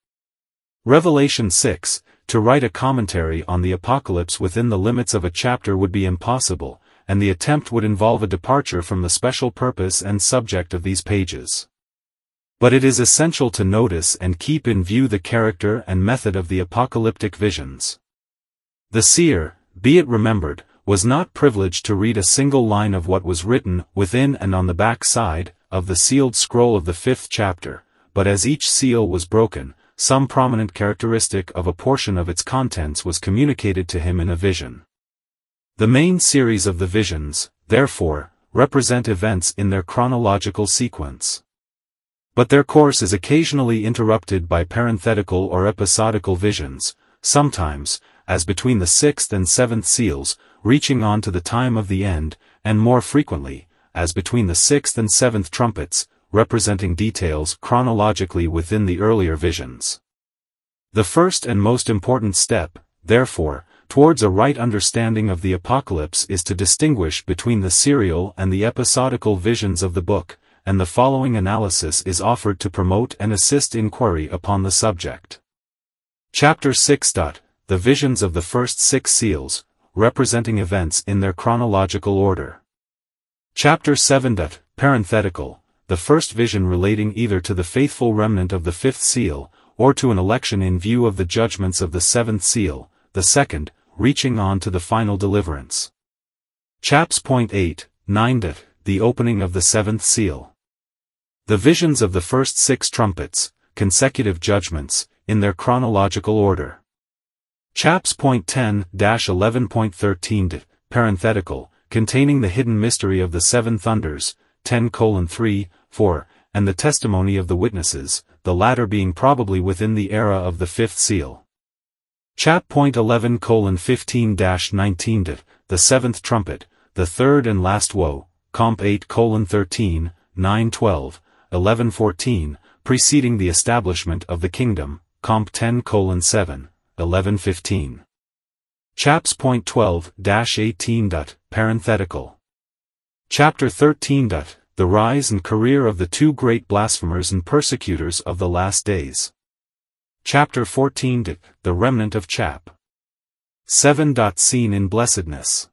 Revelation 6, to write a commentary on the apocalypse within the limits of a chapter would be impossible, and the attempt would involve a departure from the special purpose and subject of these pages. But it is essential to notice and keep in view the character and method of the apocalyptic visions. The seer, be it remembered, was not privileged to read a single line of what was written within and on the back side of the sealed scroll of the fifth chapter, but as each seal was broken, some prominent characteristic of a portion of its contents was communicated to him in a vision. The main series of the visions, therefore, represent events in their chronological sequence. But their course is occasionally interrupted by parenthetical or episodical visions, sometimes, as between the sixth and seventh seals, reaching on to the time of the end, and more frequently, as between the sixth and seventh trumpets, representing details chronologically within the earlier visions. The first and most important step, therefore, towards a right understanding of the apocalypse is to distinguish between the serial and the episodical visions of the book, and the following analysis is offered to promote and assist inquiry upon the subject. Chapter 6. The visions of the first six seals, representing events in their chronological order. Chapter 7. Parenthetical, the first vision relating either to the faithful remnant of the fifth seal, or to an election in view of the judgments of the seventh seal, the second, reaching on to the final deliverance. Chaps. Point 8, 9 The opening of the seventh seal. The visions of the first six trumpets, consecutive judgments, in their chronological order. Chaps. Point 10-11.13 parenthetical, containing the hidden mystery of the seven thunders, 10 colon 3, 4, and the testimony of the witnesses, the latter being probably within the era of the fifth seal. Chap. Point 11 15 19 The seventh trumpet, the third and last woe, Comp 8 13, 9 12, 1114, preceding the establishment of the kingdom, Comp 10 7, 1115. Chaps. Point 12 18. Parenthetical. Chapter 13. The rise and career of the two great blasphemers and persecutors of the last days. Chapter 14. The remnant of Chap. 7. Seen in blessedness.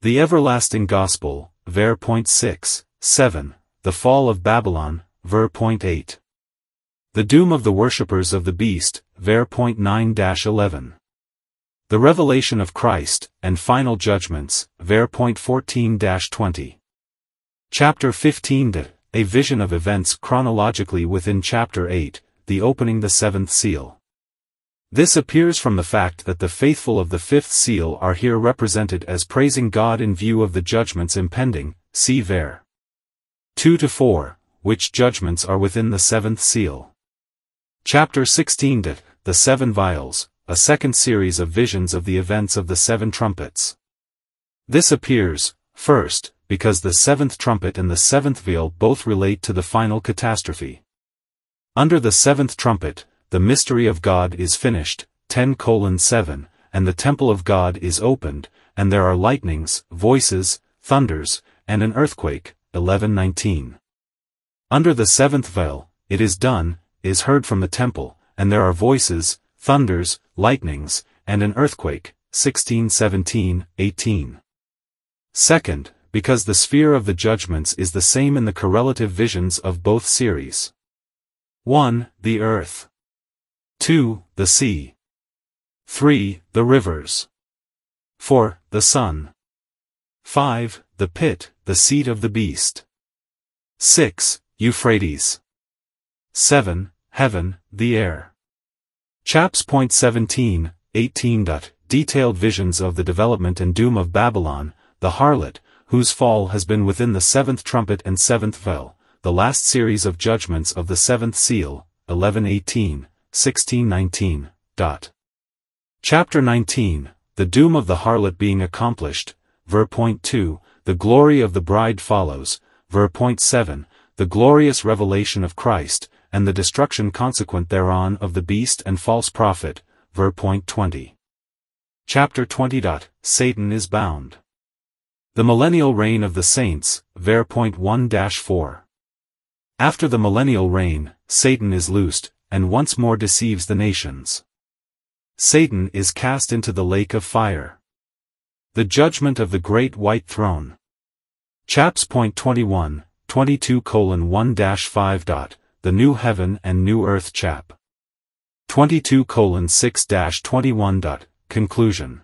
The everlasting gospel, ver. Point 6, 7. The fall of Babylon, ver. Point 8. The doom of the worshippers of the beast, ver. Point 9-11. The revelation of Christ, and final judgments, ver. Point 14-20. Chapter 15 A vision of events chronologically within chapter 8, the opening the seventh seal. This appears from the fact that the faithful of the fifth seal are here represented as praising God in view of the judgments impending, see ver. 2 to 4, which judgments are within the seventh seal. Chapter 16 The Seven Vials, a second series of visions of the events of the seven trumpets. This appears, first, because the seventh trumpet and the seventh vial both relate to the final catastrophe. Under the seventh trumpet, the mystery of God is finished, 10 7, and the temple of God is opened, and there are lightnings, voices, thunders, and an earthquake, 11:19. Under the seventh vial, it is done, is heard from the temple, and there are voices, thunders, lightnings, and an earthquake, 16 17, 18. Second, because the sphere of the judgments is the same in the correlative visions of both series. 1. The earth. 2. The sea. 3. The rivers. 4. The sun. 5. The pit, the seat of the beast. 6. Euphrates. 7. Heaven, the air. Chaps. Point 17, 18. Detailed visions of the development and doom of Babylon, the harlot, whose fall has been within the seventh trumpet and seventh vial, the last series of judgments of the seventh seal, 1118, 1619. Chapter 19, the doom of the harlot being accomplished, ver. Point 2, the glory of the bride follows, ver. Point 7, the glorious revelation of Christ, and the destruction consequent thereon of the beast and false prophet, ver. Point 20. Chapter 20. Satan is bound. The millennial reign of the saints, ver. Point 1-4. After the millennial reign, Satan is loosed, and once more deceives the nations. Satan is cast into the lake of fire. The judgment of the great white throne. Chaps. Point 21, 22 1-5. dot, The New Heaven and New Earth Chap. 22 colon 6-21. dot, Conclusion.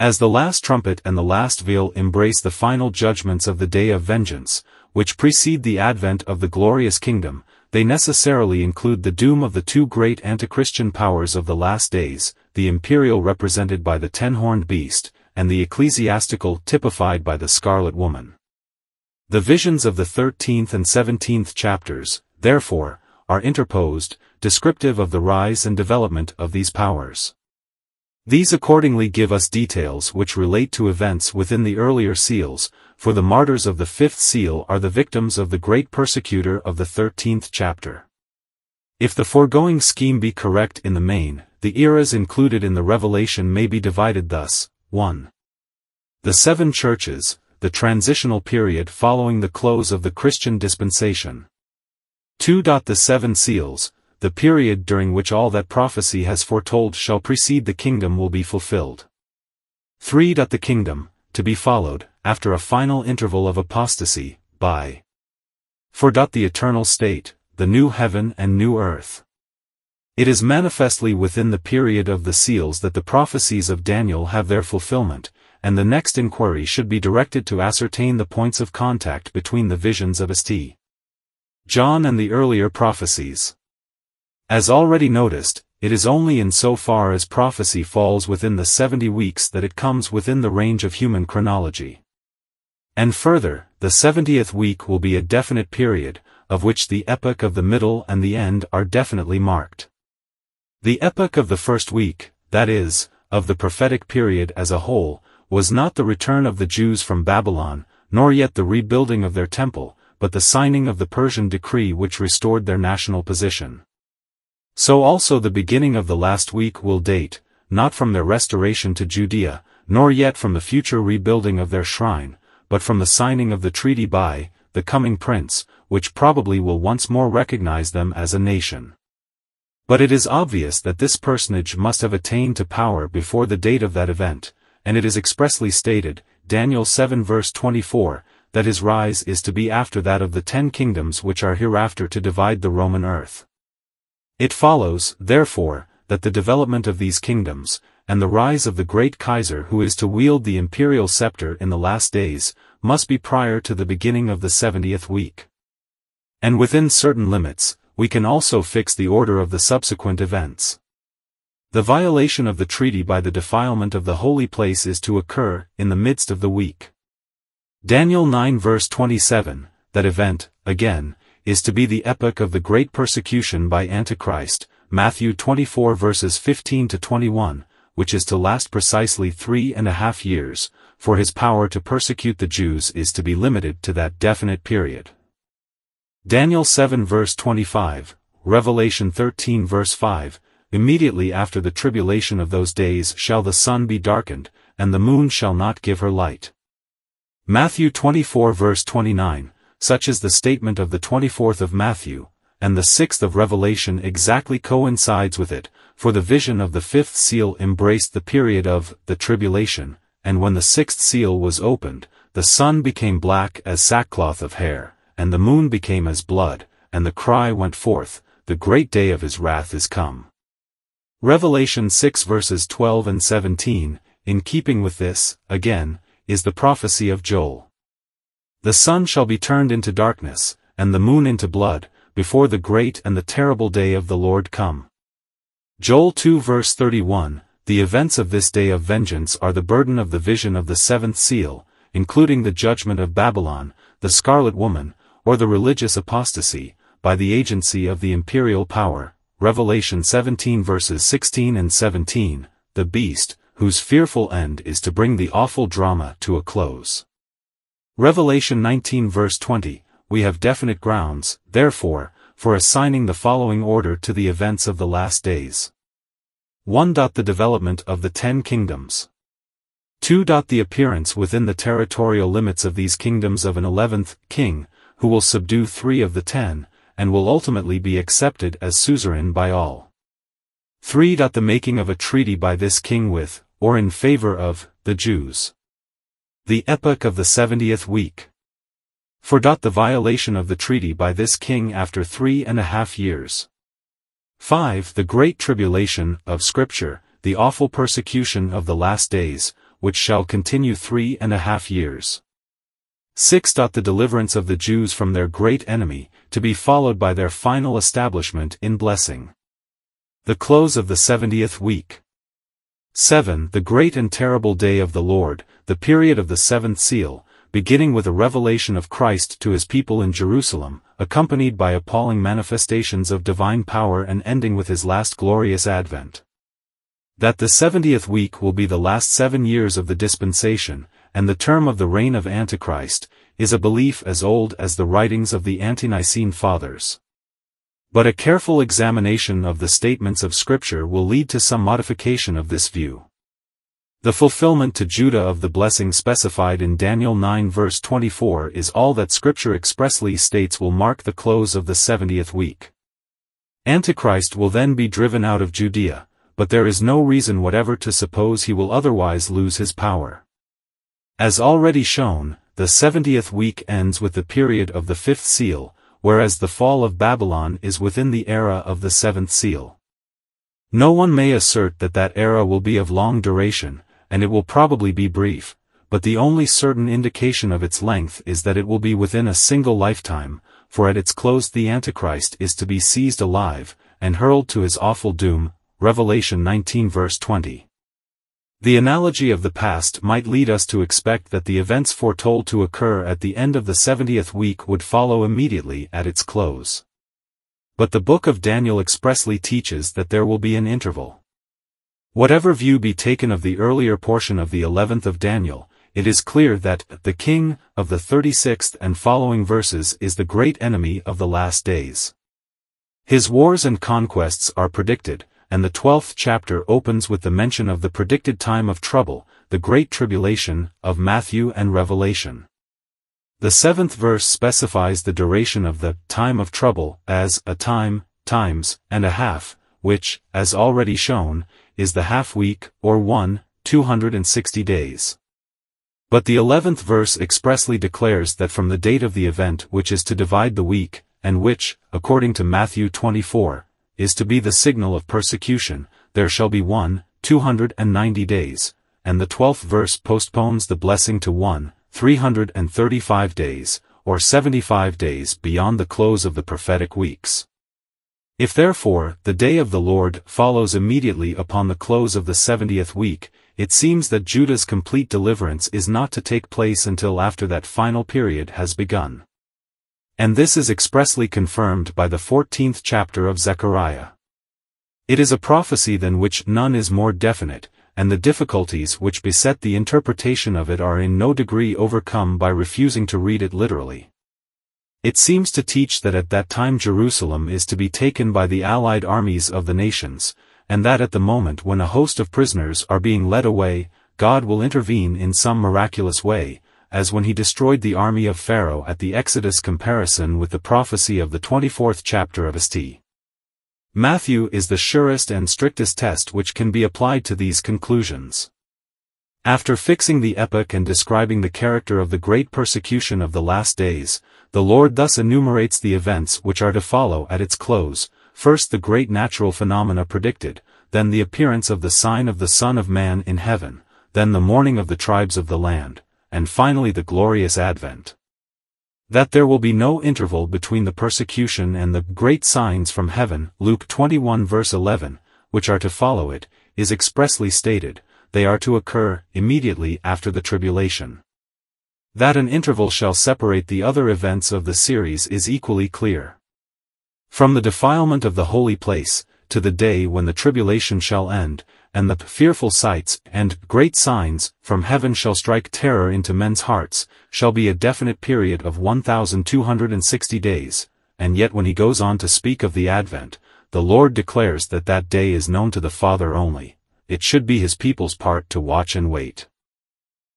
As the last trumpet and the last veil embrace the final judgments of the day of vengeance, which precede the advent of the glorious kingdom, they necessarily include the doom of the two great antichristian powers of the last days, the imperial represented by the ten-horned beast, and the ecclesiastical typified by the scarlet woman. The visions of the thirteenth and seventeenth chapters, therefore, are interposed, descriptive of the rise and development of these powers. These accordingly give us details which relate to events within the earlier seals, for the martyrs of the fifth seal are the victims of the great persecutor of the thirteenth chapter. If the foregoing scheme be correct in the main, the eras included in the revelation may be divided thus, 1. The seven churches, the transitional period following the close of the Christian dispensation. 2. The seven seals, the period during which all that prophecy has foretold shall precede the kingdom will be fulfilled. 3. The kingdom, to be followed, after a final interval of apostasy, by 4. The eternal state, the new heaven and new earth. It is manifestly within the period of the seals that the prophecies of Daniel have their fulfillment, and the next inquiry should be directed to ascertain the points of contact between the visions of St. John and the earlier prophecies. As already noticed, it is only in so far as prophecy falls within the 70 weeks that it comes within the range of human chronology. And further, the 70th week will be a definite period, of which the epoch of the middle and the end are definitely marked. The epoch of the first week, that is, of the prophetic period as a whole, was not the return of the Jews from Babylon, nor yet the rebuilding of their temple, but the signing of the Persian decree which restored their national position. So also the beginning of the last week will date, not from their restoration to Judea, nor yet from the future rebuilding of their shrine, but from the signing of the treaty by, the coming prince, which probably will once more recognize them as a nation. But it is obvious that this personage must have attained to power before the date of that event, and it is expressly stated, Daniel 7 verse 24, that his rise is to be after that of the ten kingdoms which are hereafter to divide the Roman earth. It follows, therefore, that the development of these kingdoms, and the rise of the great Kaiser who is to wield the imperial scepter in the last days, must be prior to the beginning of the seventieth week. And within certain limits, we can also fix the order of the subsequent events. The violation of the treaty by the defilement of the holy place is to occur in the midst of the week. Daniel 9 verse 27, that event, again, is to be the epoch of the great persecution by Antichrist, Matthew 24 verses 15 to 21, which is to last precisely three and a half years, for his power to persecute the Jews is to be limited to that definite period. Daniel 7 verse 25, Revelation 13 verse 5, Immediately after the tribulation of those days shall the sun be darkened, and the moon shall not give her light. Matthew 24 verse 29, such is the statement of the 24th of Matthew, and the 6th of Revelation exactly coincides with it, for the vision of the fifth seal embraced the period of the tribulation, and when the sixth seal was opened, the sun became black as sackcloth of hair, and the moon became as blood, and the cry went forth, the great day of his wrath is come. Revelation 6 verses 12 and 17, in keeping with this, again, is the prophecy of Joel. The sun shall be turned into darkness, and the moon into blood, before the great and the terrible day of the Lord come. Joel 2 verse 31, The events of this day of vengeance are the burden of the vision of the seventh seal, including the judgment of Babylon, the scarlet woman, or the religious apostasy, by the agency of the imperial power, Revelation 17 verses 16 and 17, the beast, whose fearful end is to bring the awful drama to a close. Revelation 19 verse 20, we have definite grounds, therefore, for assigning the following order to the events of the last days. 1. The development of the Ten Kingdoms. 2. The appearance within the territorial limits of these kingdoms of an eleventh king, who will subdue three of the ten, and will ultimately be accepted as suzerain by all. 3. The making of a treaty by this king with, or in favor of, the Jews. The epoch of the seventieth week. For. The violation of the treaty by this king after three and a half years. 5. The great tribulation of Scripture, the awful persecution of the last days, which shall continue three and a half years. 6. The deliverance of the Jews from their great enemy, to be followed by their final establishment in blessing. The close of the seventieth week. 7. The great and terrible day of the Lord, the period of the seventh seal, beginning with a revelation of Christ to his people in Jerusalem, accompanied by appalling manifestations of divine power and ending with his last glorious advent. That the seventieth week will be the last seven years of the dispensation, and the term of the reign of Antichrist, is a belief as old as the writings of the Ante-Nicene Fathers. But a careful examination of the statements of Scripture will lead to some modification of this view. The fulfillment to Judah of the blessing specified in Daniel 9 verse 24 is all that Scripture expressly states will mark the close of the seventieth week. Antichrist will then be driven out of Judea, but there is no reason whatever to suppose he will otherwise lose his power. As already shown, the seventieth week ends with the period of the fifth seal, whereas the fall of Babylon is within the era of the seventh seal. No one may assert that that era will be of long duration, and it will probably be brief, but the only certain indication of its length is that it will be within a single lifetime, for at its close the Antichrist is to be seized alive, and hurled to his awful doom, Revelation 19 verse 20. The analogy of the past might lead us to expect that the events foretold to occur at the end of the 70th week would follow immediately at its close. But the book of Daniel expressly teaches that there will be an interval. Whatever view be taken of the earlier portion of the 11th of Daniel, it is clear that the king of the 36th and following verses is the great enemy of the last days. His wars and conquests are predicted, and the 12th chapter opens with the mention of the predicted time of trouble, the great tribulation, of Matthew and Revelation. The seventh verse specifies the duration of the time of trouble as a time, times, and a half, which, as already shown, is the half week, or one, 260 days. But the eleventh verse expressly declares that from the date of the event which is to divide the week, and which, according to Matthew 24, is to be the signal of persecution, there shall be one, 290 days, and the twelfth verse postpones the blessing to one, 335 days, or 75 days beyond the close of the prophetic weeks. If therefore, the day of the Lord follows immediately upon the close of the seventieth week, it seems that Judah's complete deliverance is not to take place until after that final period has begun. And this is expressly confirmed by the fourteenth chapter of Zechariah. It is a prophecy than which none is more definite, and the difficulties which beset the interpretation of it are in no degree overcome by refusing to read it literally. It seems to teach that at that time Jerusalem is to be taken by the allied armies of the nations, and that at the moment when a host of prisoners are being led away, God will intervene in some miraculous way, as when he destroyed the army of Pharaoh at the Exodus comparison with the prophecy of the 24th chapter of St. Matthew is the surest and strictest test which can be applied to these conclusions. After fixing the epoch and describing the character of the great persecution of the last days, the Lord thus enumerates the events which are to follow at its close, first the great natural phenomena predicted, then the appearance of the sign of the Son of Man in heaven, then the mourning of the tribes of the land, and finally the glorious advent. That there will be no interval between the persecution and the great signs from heaven, Luke 21 verse 11, which are to follow it, is expressly stated, they are to occur immediately after the tribulation. That an interval shall separate the other events of the series is equally clear. From the defilement of the holy place, to the day when the tribulation shall end, and the fearful sights and great signs from heaven shall strike terror into men's hearts, shall be a definite period of 1260 days, and yet when he goes on to speak of the Advent, the Lord declares that that day is known to the Father only, it should be his people's part to watch and wait.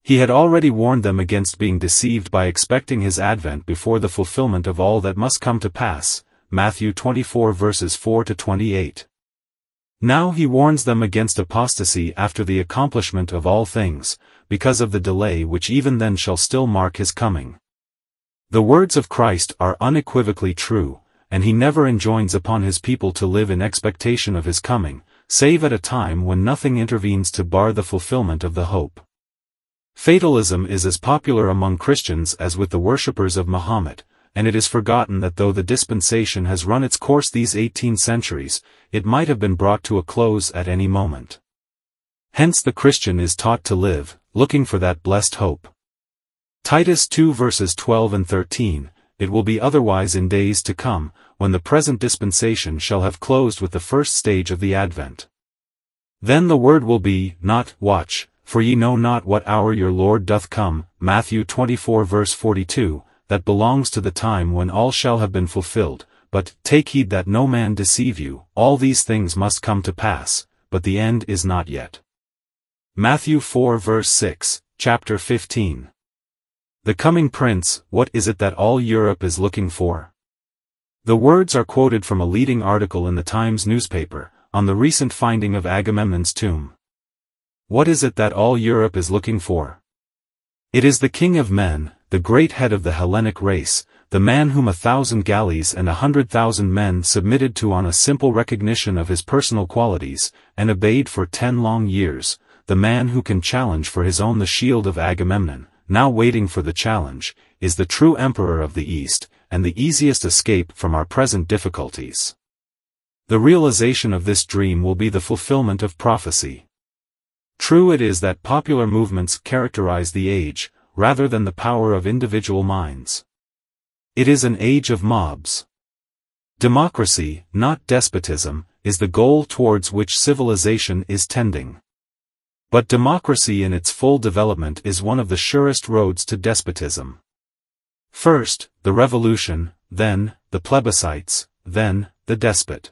He had already warned them against being deceived by expecting his advent before the fulfillment of all that must come to pass, Matthew 24 verses 4 to 28. Now he warns them against apostasy after the accomplishment of all things, because of the delay which even then shall still mark his coming. The words of Christ are unequivocally true, and he never enjoins upon his people to live in expectation of his coming, save at a time when nothing intervenes to bar the fulfillment of the hope. Fatalism is as popular among Christians as with the worshippers of Muhammad, and it is forgotten that though the dispensation has run its course these 18 centuries, it might have been brought to a close at any moment. Hence the Christian is taught to live, looking for that blessed hope. Titus 2 verses 12 and 13, It will be otherwise in days to come, when the present dispensation shall have closed with the first stage of the Advent. Then the word will be, not, watch, for ye know not what hour your Lord doth come, Matthew 24 verse 42, that belongs to the time when all shall have been fulfilled, but, take heed that no man deceive you, all these things must come to pass, but the end is not yet. Matthew 4 verse 6, chapter 15. The coming prince, what is it that all Europe is looking for? The words are quoted from a leading article in the Times newspaper, on the recent finding of Agamemnon's tomb. What is it that all Europe is looking for? It is the king of men, the great head of the Hellenic race, the man whom a thousand galleys and a hundred thousand men submitted to on a simple recognition of his personal qualities, and obeyed for ten long years, the man who can challenge for his own the shield of Agamemnon, now waiting for the challenge, is the true emperor of the East, and the easiest escape from our present difficulties. The realization of this dream will be the fulfillment of prophecy. True it is that popular movements characterize the age, rather than the power of individual minds. It is an age of mobs. Democracy, not despotism, is the goal towards which civilization is tending. But democracy in its full development is one of the surest roads to despotism. First, the revolution, then, the plebiscites, then, the despot.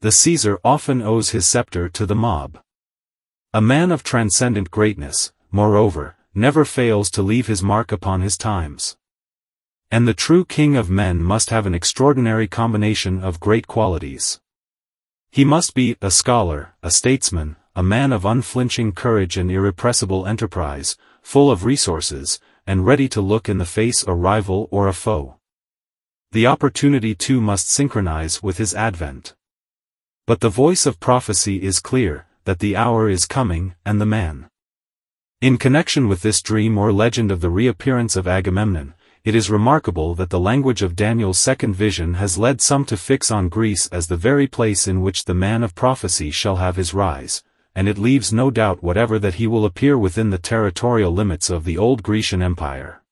The Caesar often owes his scepter to the mob. A man of transcendent greatness, moreover, never fails to leave his mark upon his times. And the true king of men must have an extraordinary combination of great qualities. He must be a scholar, a statesman, a man of unflinching courage and irrepressible enterprise, full of resources, and ready to look in the face a rival or a foe. The opportunity too must synchronize with his advent. But the voice of prophecy is clear, that the hour is coming, and the man. In connection with this dream or legend of the reappearance of Agamemnon, it is remarkable that the language of Daniel's second vision has led some to fix on Greece as the very place in which the man of prophecy shall have his rise, and it leaves no doubt whatever that he will appear within the territorial limits of the old Grecian Empire.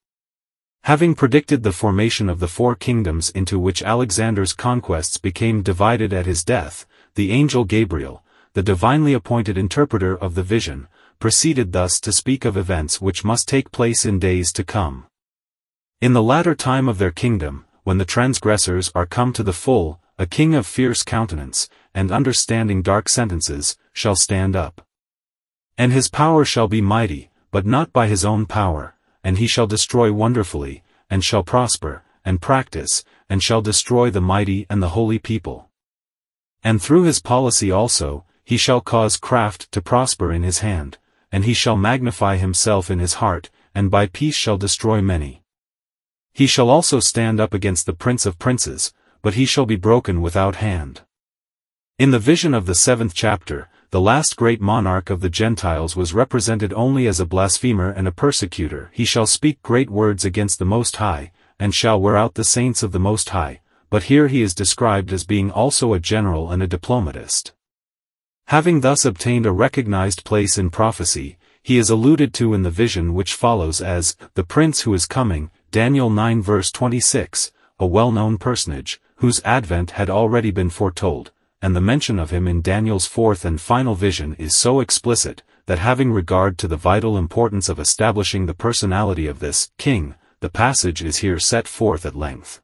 Having predicted the formation of the four kingdoms into which Alexander's conquests became divided at his death, the angel Gabriel, the divinely appointed interpreter of the vision, proceeded thus to speak of events which must take place in days to come. In the latter time of their kingdom, when the transgressors are come to the full, a king of fierce countenance, and understanding dark sentences, shall stand up. And his power shall be mighty, but not by his own power, and he shall destroy wonderfully, and shall prosper, and practice, and shall destroy the mighty and the holy people. And through his policy also, he shall cause craft to prosper in his hand, and he shall magnify himself in his heart, and by peace shall destroy many. He shall also stand up against the prince of princes, but he shall be broken without hand. In the vision of the seventh chapter, the last great monarch of the Gentiles was represented only as a blasphemer and a persecutor. He shall speak great words against the Most High, and shall wear out the saints of the Most High, but here he is described as being also a general and a diplomatist. Having thus obtained a recognized place in prophecy, he is alluded to in the vision which follows as, the prince who is coming, Daniel 9 verse 26, a well-known personage, whose advent had already been foretold, and the mention of him in Daniel's fourth and final vision is so explicit, that having regard to the vital importance of establishing the personality of this king, the passage is here set forth at length.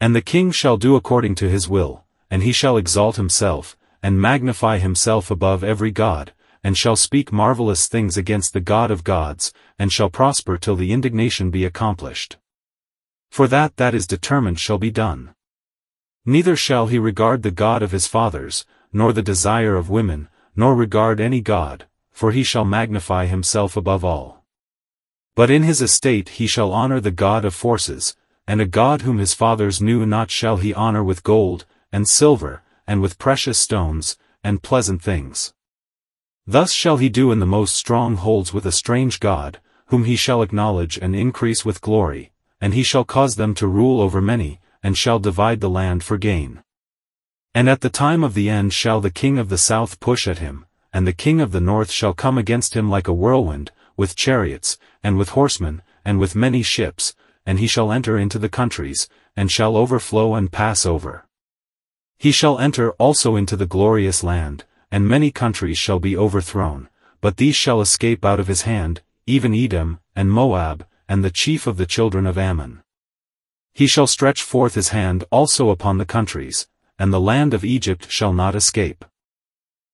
And the king shall do according to his will, and he shall exalt himself, and magnify himself above every god, and shall speak marvelous things against the God of gods, and shall prosper till the indignation be accomplished. For that that is determined shall be done. Neither shall he regard the God of his fathers, nor the desire of women, nor regard any God, for he shall magnify himself above all. But in his estate he shall honor the God of forces, and a God whom his fathers knew not shall he honor with gold, and silver, and with precious stones, and pleasant things. Thus shall he do in the most strongholds with a strange God, whom he shall acknowledge and increase with glory, and he shall cause them to rule over many, and shall divide the land for gain. And at the time of the end shall the king of the south push at him, and the king of the north shall come against him like a whirlwind, with chariots, and with horsemen, and with many ships, and he shall enter into the countries, and shall overflow and pass over. He shall enter also into the glorious land, and many countries shall be overthrown, but these shall escape out of his hand, even Edom, and Moab, and the chief of the children of Ammon. He shall stretch forth his hand also upon the countries, and the land of Egypt shall not escape.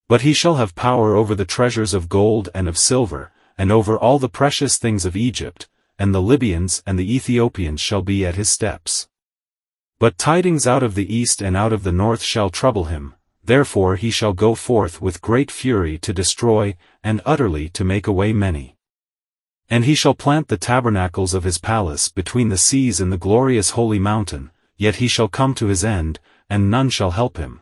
But he shall have power over the treasures of gold and of silver, and over all the precious things of Egypt, and the Libyans and the Ethiopians shall be at his steps. But tidings out of the east and out of the north shall trouble him, therefore he shall go forth with great fury to destroy, and utterly to make away many. And he shall plant the tabernacles of his palace between the seas and the glorious holy mountain, yet he shall come to his end, and none shall help him.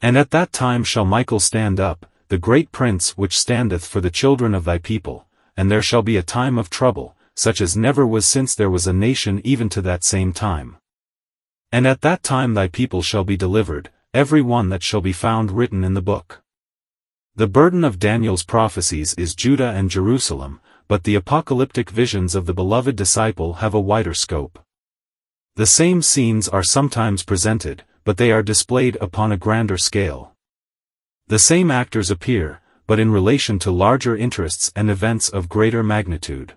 And at that time shall Michael stand up, the great prince which standeth for the children of thy people, and there shall be a time of trouble, such as never was since there was a nation even to that same time. And at that time thy people shall be delivered, every one that shall be found written in the book. The burden of Daniel's prophecies is Judah and Jerusalem, but the apocalyptic visions of the beloved disciple have a wider scope. The same scenes are sometimes presented, but they are displayed upon a grander scale. The same actors appear, but in relation to larger interests and events of greater magnitude.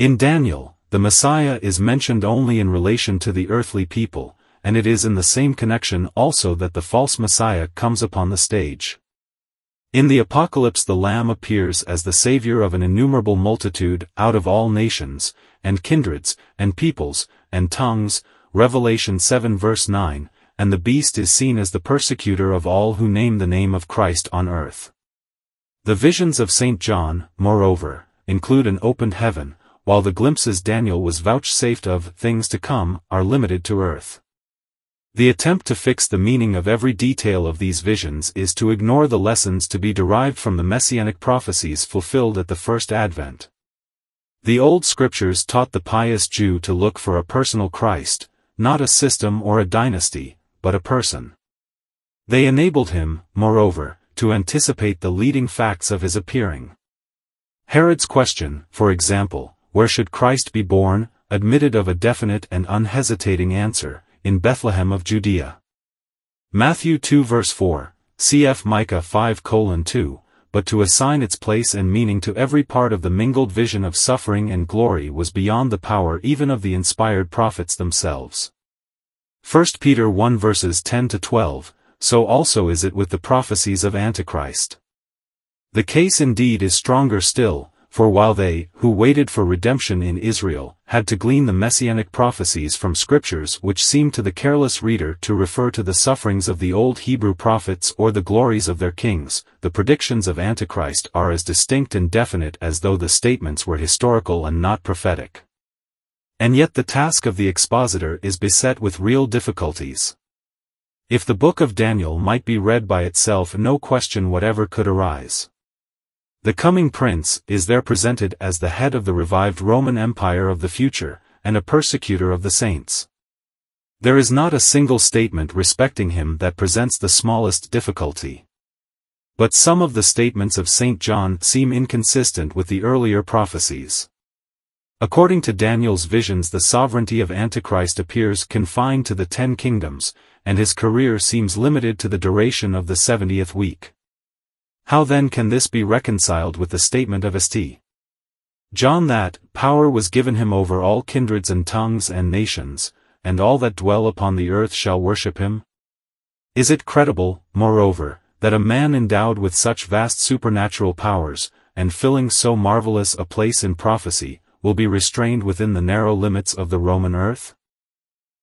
In Daniel, the Messiah is mentioned only in relation to the earthly people, and it is in the same connection also that the false Messiah comes upon the stage. In the Apocalypse the Lamb appears as the Savior of an innumerable multitude out of all nations, and kindreds, and peoples, and tongues, Revelation 7 verse 9, and the beast is seen as the persecutor of all who name the name of Christ on earth. The visions of St. John, moreover, include an opened heaven, while the glimpses Daniel was vouchsafed of things to come are limited to earth. The attempt to fix the meaning of every detail of these visions is to ignore the lessons to be derived from the messianic prophecies fulfilled at the first advent. The old scriptures taught the pious Jew to look for a personal Christ, not a system or a dynasty, but a person. They enabled him, moreover, to anticipate the leading facts of his appearing. Herod's question, for example, where should Christ be born, admitted of a definite and unhesitating answer, in Bethlehem of Judea. Matthew 2 verse 4, cf Micah 5 colon 2, but to assign its place and meaning to every part of the mingled vision of suffering and glory was beyond the power even of the inspired prophets themselves. 1 Peter 1 verses 10 to 12, so also is it with the prophecies of Antichrist. The case indeed is stronger still, for while they, who waited for redemption in Israel, had to glean the messianic prophecies from scriptures which seem to the careless reader to refer to the sufferings of the old Hebrew prophets or the glories of their kings, the predictions of Antichrist are as distinct and definite as though the statements were historical and not prophetic. And yet the task of the expositor is beset with real difficulties. If the book of Daniel might be read by itself no question whatever could arise. The coming prince is there presented as the head of the revived Roman Empire of the future, and a persecutor of the saints. There is not a single statement respecting him that presents the smallest difficulty. But some of the statements of St. John seem inconsistent with the earlier prophecies. According to Daniel's visions the sovereignty of Antichrist appears confined to the ten kingdoms, and his career seems limited to the duration of the seventieth week. How then can this be reconciled with the statement of St. John that, power was given him over all kindreds and tongues and nations, and all that dwell upon the earth shall worship him? Is it credible, moreover, that a man endowed with such vast supernatural powers, and filling so marvelous a place in prophecy, will be restrained within the narrow limits of the Roman earth?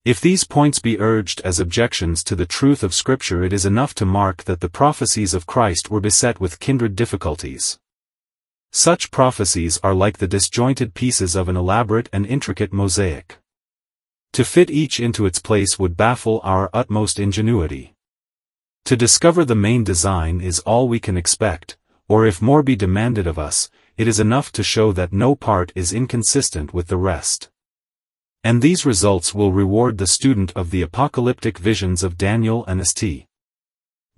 If these points be urged as objections to the truth of Scripture it is enough to mark that the prophecies of Christ were beset with kindred difficulties. Such prophecies are like the disjointed pieces of an elaborate and intricate mosaic. To fit each into its place would baffle our utmost ingenuity. To discover the main design is all we can expect, or if more be demanded of us, it is enough to show that no part is inconsistent with the rest. And these results will reward the student of the apocalyptic visions of Daniel and St.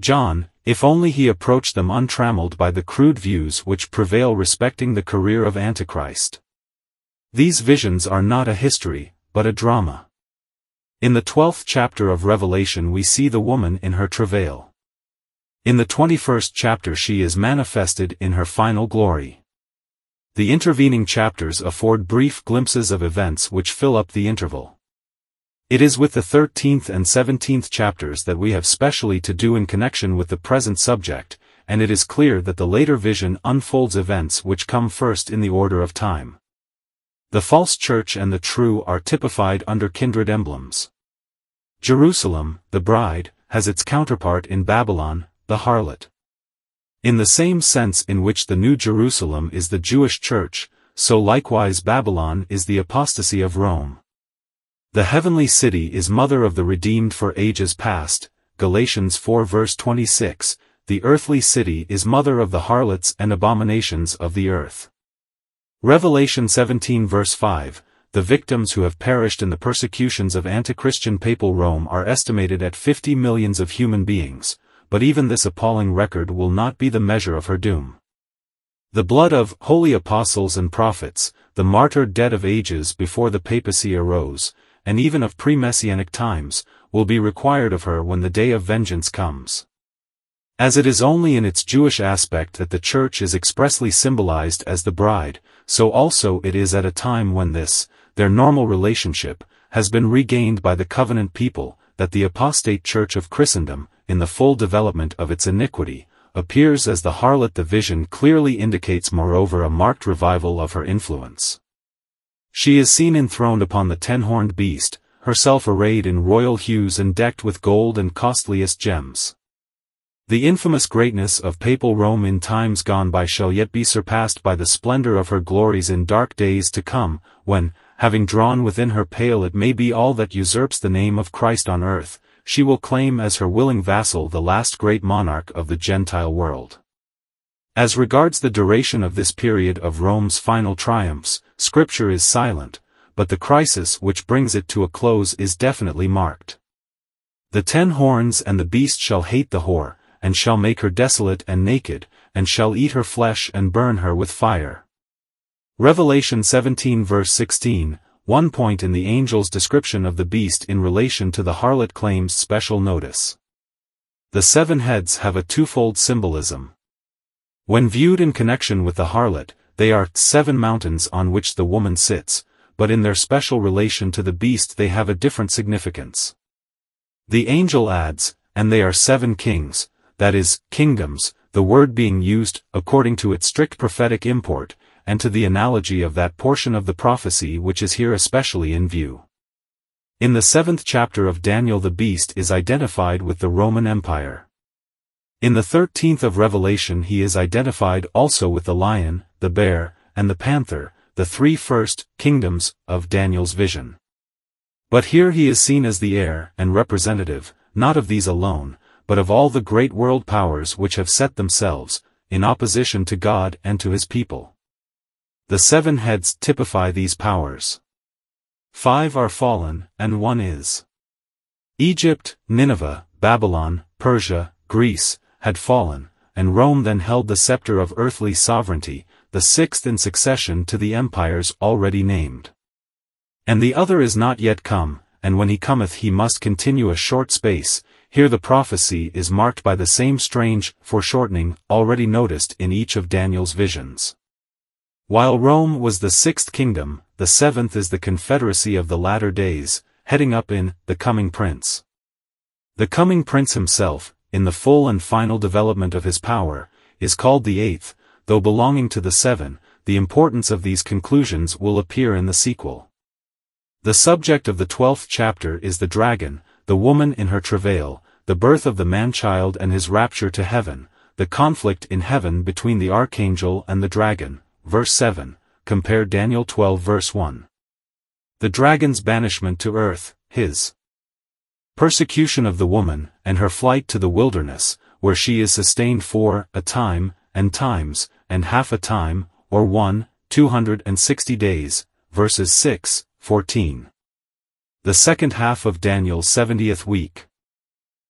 John, if only he approach them untrammeled by the crude views which prevail respecting the career of Antichrist. These visions are not a history, but a drama. In the twelfth chapter of Revelation we see the woman in her travail. In the twenty-first chapter she is manifested in her final glory. The intervening chapters afford brief glimpses of events which fill up the interval. It is with the 13th and 17th chapters that we have specially to do in connection with the present subject, and it is clear that the later vision unfolds events which come first in the order of time. The false church and the true are typified under kindred emblems. Jerusalem, the bride, has its counterpart in Babylon, the harlot. In the same sense in which the New Jerusalem is the Jewish church, so likewise Babylon is the apostasy of Rome. The heavenly city is mother of the redeemed for ages past, Galatians 4 verse 26, the earthly city is mother of the harlots and abominations of the earth. Revelation 17 verse 5, the victims who have perished in the persecutions of anti-Christian papal Rome are estimated at 50 millions of human beings, but even this appalling record will not be the measure of her doom. The blood of holy apostles and prophets, the martyred dead of ages before the papacy arose, and even of pre-messianic times, will be required of her when the day of vengeance comes. As it is only in its Jewish aspect that the church is expressly symbolized as the bride, so also it is at a time when this, their normal relationship, has been regained by the covenant people, that the apostate church of Christendom, in the full development of its iniquity, appears as the harlot the vision clearly indicates moreover a marked revival of her influence. She is seen enthroned upon the ten-horned beast, herself arrayed in royal hues and decked with gold and costliest gems. The infamous greatness of papal Rome in times gone by shall yet be surpassed by the splendor of her glories in dark days to come, when, having drawn within her pale it may be all that usurps the name of Christ on earth, she will claim as her willing vassal the last great monarch of the Gentile world. As regards the duration of this period of Rome's final triumphs, Scripture is silent, but the crisis which brings it to a close is definitely marked. The ten horns and the beast shall hate the whore, and shall make her desolate and naked, and shall eat her flesh and burn her with fire. Revelation 17 verse 16, one point in the angel's description of the beast in relation to the harlot claims special notice. The seven heads have a twofold symbolism. When viewed in connection with the harlot, they are seven mountains on which the woman sits, but in their special relation to the beast they have a different significance. The angel adds, and they are seven kings, that is, kingdoms, the word being used, according to its strict prophetic import, and to the analogy of that portion of the prophecy which is here especially in view. In the seventh chapter of Daniel the beast is identified with the Roman Empire. In the thirteenth of Revelation he is identified also with the lion, the bear, and the panther, the three first kingdoms of Daniel's vision. But here he is seen as the heir and representative, not of these alone, but of all the great world powers which have set themselves, in opposition to God and to his people. The seven heads typify these powers. Five are fallen, and one is. Egypt, Nineveh, Babylon, Persia, Greece, had fallen, and Rome then held the scepter of earthly sovereignty, the sixth in succession to the empires already named. And the other is not yet come, and when he cometh he must continue a short space, here the prophecy is marked by the same strange foreshortening already noticed in each of Daniel's visions. While Rome was the sixth kingdom, the seventh is the confederacy of the latter days, heading up in the coming prince. The coming prince himself, in the full and final development of his power, is called the eighth, though belonging to the seven, the importance of these conclusions will appear in the sequel. The subject of the twelfth chapter is the dragon, the woman in her travail, the birth of the man-child and his rapture to heaven, the conflict in heaven between the archangel and the dragon, verse 7, compare Daniel 12 verse 1. The dragon's banishment to earth, his persecution of the woman, and her flight to the wilderness, where she is sustained for a time, and times, and half a time, or one, 260 days, verses 6, 14. The second half of Daniel's 70th week.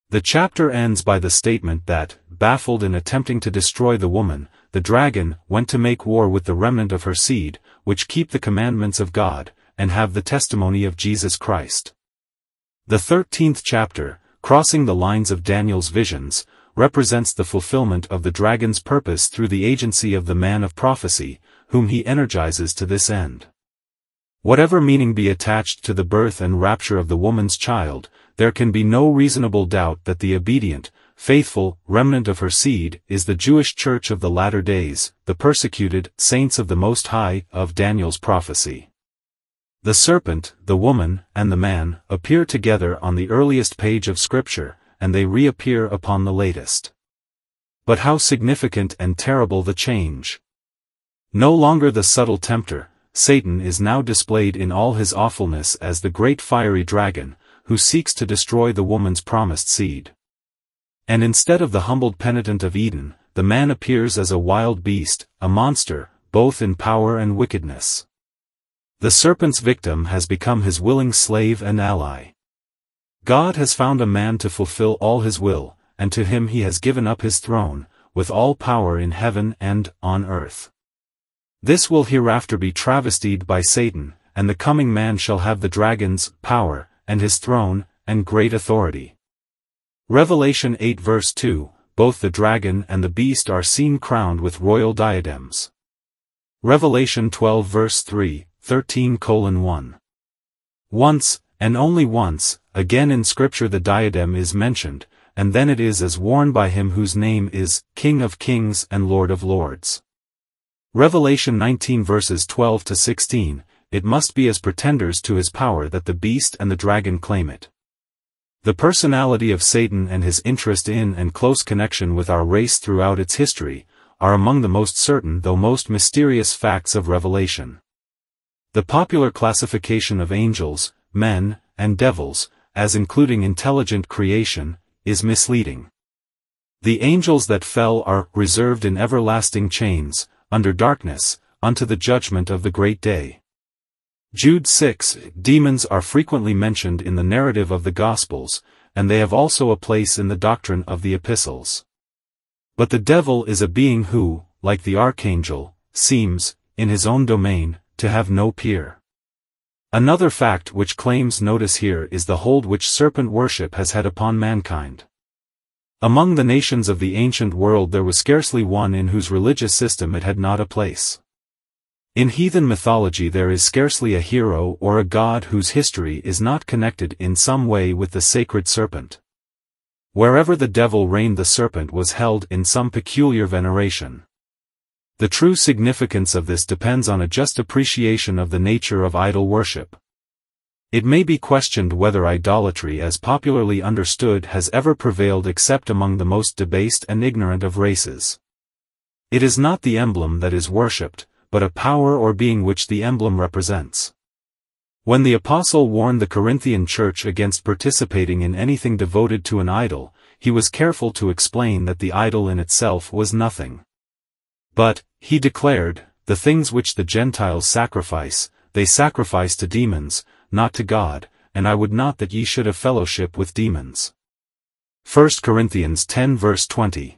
The chapter ends by the statement that, baffled in attempting to destroy the woman, the dragon went to make war with the remnant of her seed, which keep the commandments of God, and have the testimony of Jesus Christ. The thirteenth chapter, crossing the lines of Daniel's visions, represents the fulfillment of the dragon's purpose through the agency of the man of prophecy, whom he energizes to this end. Whatever meaning be attached to the birth and rapture of the woman's child, there can be no reasonable doubt that the obedient, faithful, remnant of her seed, is the Jewish church of the latter days, the persecuted, saints of the Most High, of Daniel's prophecy. The serpent, the woman, and the man, appear together on the earliest page of Scripture, and they reappear upon the latest. But how significant and terrible the change! No longer the subtle tempter, Satan is now displayed in all his awfulness as the great fiery dragon, who seeks to destroy the woman's promised seed. And instead of the humbled penitent of Eden, the man appears as a wild beast, a monster, both in power and wickedness. The serpent's victim has become his willing slave and ally. God has found a man to fulfill all his will, and to him he has given up his throne, with all power in heaven and on earth. This will hereafter be travestied by Satan, and the coming man shall have the dragon's power, and his throne, and great authority. Revelation 8 verse 2, both the dragon and the beast are seen crowned with royal diadems. Revelation 12 verse 3, 13 colon 1. Once, and only once, again in scripture the diadem is mentioned, and then it is as worn by him whose name is, King of kings and Lord of lords. Revelation 19 verses 12 to 16, it must be as pretenders to his power that the beast and the dragon claim it. The personality of Satan and his interest in and close connection with our race throughout its history, are among the most certain though most mysterious facts of Revelation. The popular classification of angels, men, and devils, as including intelligent creation, is misleading. The angels that fell are reserved in everlasting chains, under darkness, unto the judgment of the great day. Jude 6, demons are frequently mentioned in the narrative of the Gospels, and they have also a place in the doctrine of the epistles. But the devil is a being who, like the archangel, seems, in his own domain, to have no peer. Another fact which claims notice here is the hold which serpent worship has had upon mankind. Among the nations of the ancient world there was scarcely one in whose religious system it had not a place. In heathen mythology there is scarcely a hero or a god whose history is not connected in some way with the sacred serpent. Wherever the devil reigned the serpent was held in some peculiar veneration. The true significance of this depends on a just appreciation of the nature of idol worship. It may be questioned whether idolatry as popularly understood has ever prevailed except among the most debased and ignorant of races. It is not the emblem that is worshipped, but a power or being which the emblem represents. When the apostle warned the Corinthian church against participating in anything devoted to an idol, he was careful to explain that the idol in itself was nothing. But, he declared, the things which the Gentiles sacrifice, they sacrifice to demons, not to God, and I would not that ye should have fellowship with demons. 1 Corinthians 10 verse 20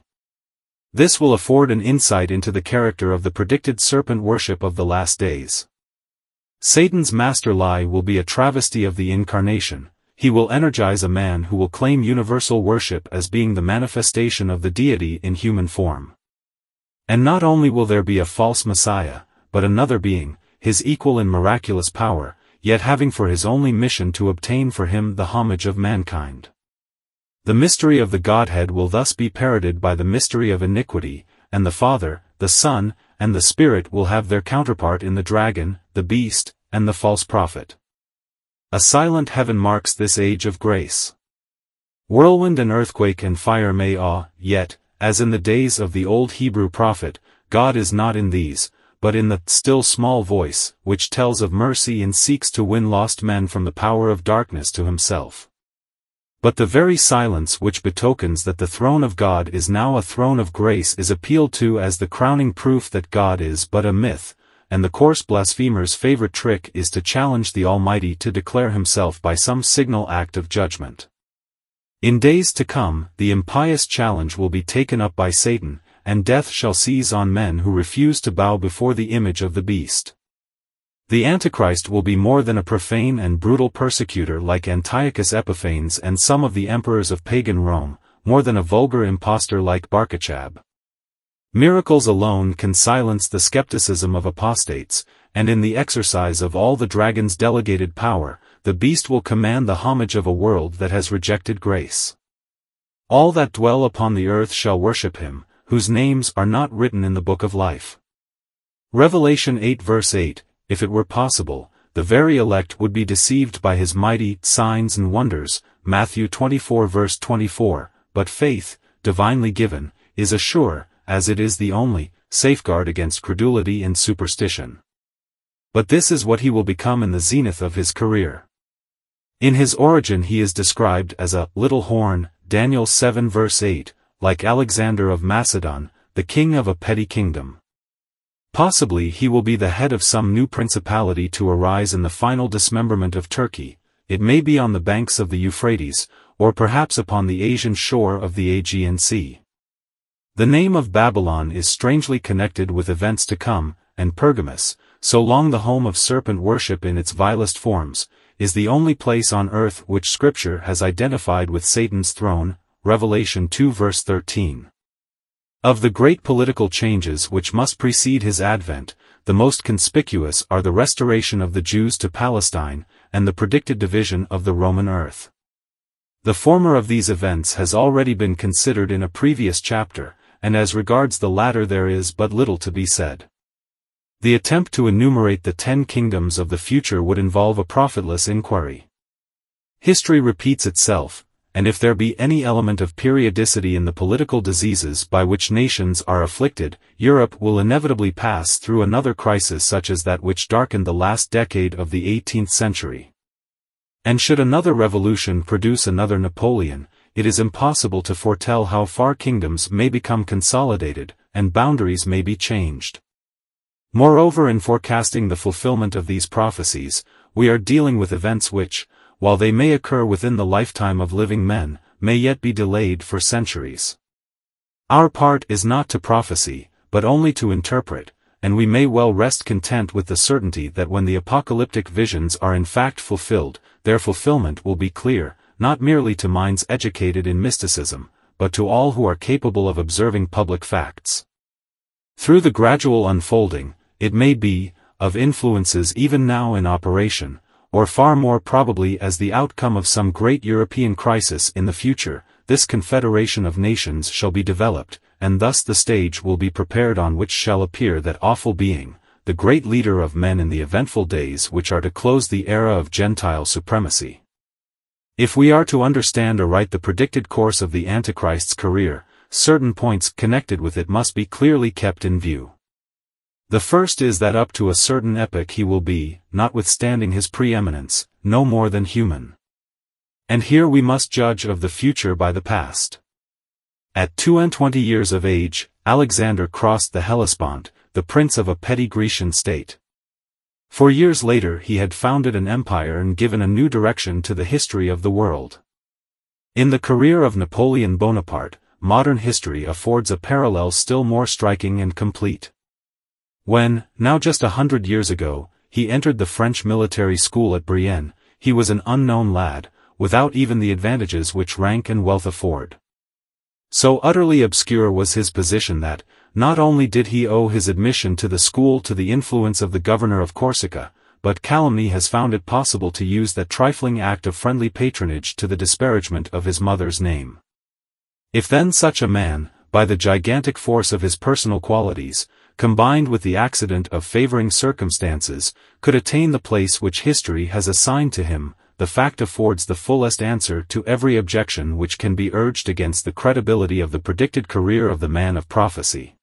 this will afford an insight into the character of the predicted serpent worship of the last days. Satan's master lie will be a travesty of the incarnation, he will energize a man who will claim universal worship as being the manifestation of the deity in human form. And not only will there be a false Messiah, but another being, his equal in miraculous power, yet having for his only mission to obtain for him the homage of mankind. The mystery of the Godhead will thus be parroted by the mystery of iniquity, and the Father, the Son, and the Spirit will have their counterpart in the dragon, the beast, and the false prophet. A silent heaven marks this age of grace. Whirlwind and earthquake and fire may awe, yet, as in the days of the old Hebrew prophet, God is not in these, but in the still small voice, which tells of mercy and seeks to win lost men from the power of darkness to himself. But the very silence which betokens that the throne of God is now a throne of grace is appealed to as the crowning proof that God is but a myth, and the coarse blasphemer's favorite trick is to challenge the Almighty to declare himself by some signal act of judgment. In days to come, the impious challenge will be taken up by Satan, and death shall seize on men who refuse to bow before the image of the beast. The Antichrist will be more than a profane and brutal persecutor like Antiochus Epiphanes and some of the emperors of pagan Rome, more than a vulgar impostor like Barcochab. Miracles alone can silence the skepticism of apostates, and in the exercise of all the dragon's delegated power, the beast will command the homage of a world that has rejected grace. All that dwell upon the earth shall worship him, whose names are not written in the book of life. Revelation 8 verse 8, if it were possible, the very elect would be deceived by his mighty signs and wonders, Matthew 24 verse 24, but faith, divinely given, is a sure, as it is the only, safeguard against credulity and superstition. But this is what he will become in the zenith of his career. In his origin he is described as a little horn, Daniel 7 verse 8, like Alexander of Macedon, the king of a petty kingdom. Possibly he will be the head of some new principality to arise in the final dismemberment of Turkey, it may be on the banks of the Euphrates, or perhaps upon the Asian shore of the Aegean Sea. The name of Babylon is strangely connected with events to come, and Pergamus, so long the home of serpent worship in its vilest forms, is the only place on earth which Scripture has identified with Satan's throne, Revelation 2 verse 13. Of the great political changes which must precede his advent, the most conspicuous are the restoration of the Jews to Palestine, and the predicted division of the Roman earth. The former of these events has already been considered in a previous chapter, and as regards the latter there is but little to be said. The attempt to enumerate the ten kingdoms of the future would involve a profitless inquiry. History repeats itself, and if there be any element of periodicity in the political diseases by which nations are afflicted, Europe will inevitably pass through another crisis such as that which darkened the last decade of the 18th century. And should another revolution produce another Napoleon, it is impossible to foretell how far kingdoms may become consolidated, and boundaries may be changed. Moreover in forecasting the fulfillment of these prophecies, we are dealing with events which, while they may occur within the lifetime of living men, may yet be delayed for centuries. Our part is not to prophesy, but only to interpret, and we may well rest content with the certainty that when the apocalyptic visions are in fact fulfilled, their fulfillment will be clear, not merely to minds educated in mysticism, but to all who are capable of observing public facts. Through the gradual unfolding, it may be, of influences even now in operation, or far more probably as the outcome of some great European crisis in the future, this confederation of nations shall be developed, and thus the stage will be prepared on which shall appear that awful being, the great leader of men in the eventful days which are to close the era of Gentile supremacy. If we are to understand aright the predicted course of the Antichrist's career, certain points connected with it must be clearly kept in view. The first is that up to a certain epoch he will be, notwithstanding his preeminence, no more than human. And here we must judge of the future by the past. At two and twenty years of age, Alexander crossed the Hellespont, the prince of a petty Grecian state. Four years later he had founded an empire and given a new direction to the history of the world. In the career of Napoleon Bonaparte, modern history affords a parallel still more striking and complete. When, now just a hundred years ago, he entered the French military school at Brienne, he was an unknown lad, without even the advantages which rank and wealth afford. So utterly obscure was his position that, not only did he owe his admission to the school to the influence of the governor of Corsica, but calumny has found it possible to use that trifling act of friendly patronage to the disparagement of his mother's name. If then such a man, by the gigantic force of his personal qualities, combined with the accident of favoring circumstances, could attain the place which history has assigned to him, the fact affords the fullest answer to every objection which can be urged against the credibility of the predicted career of the man of prophecy.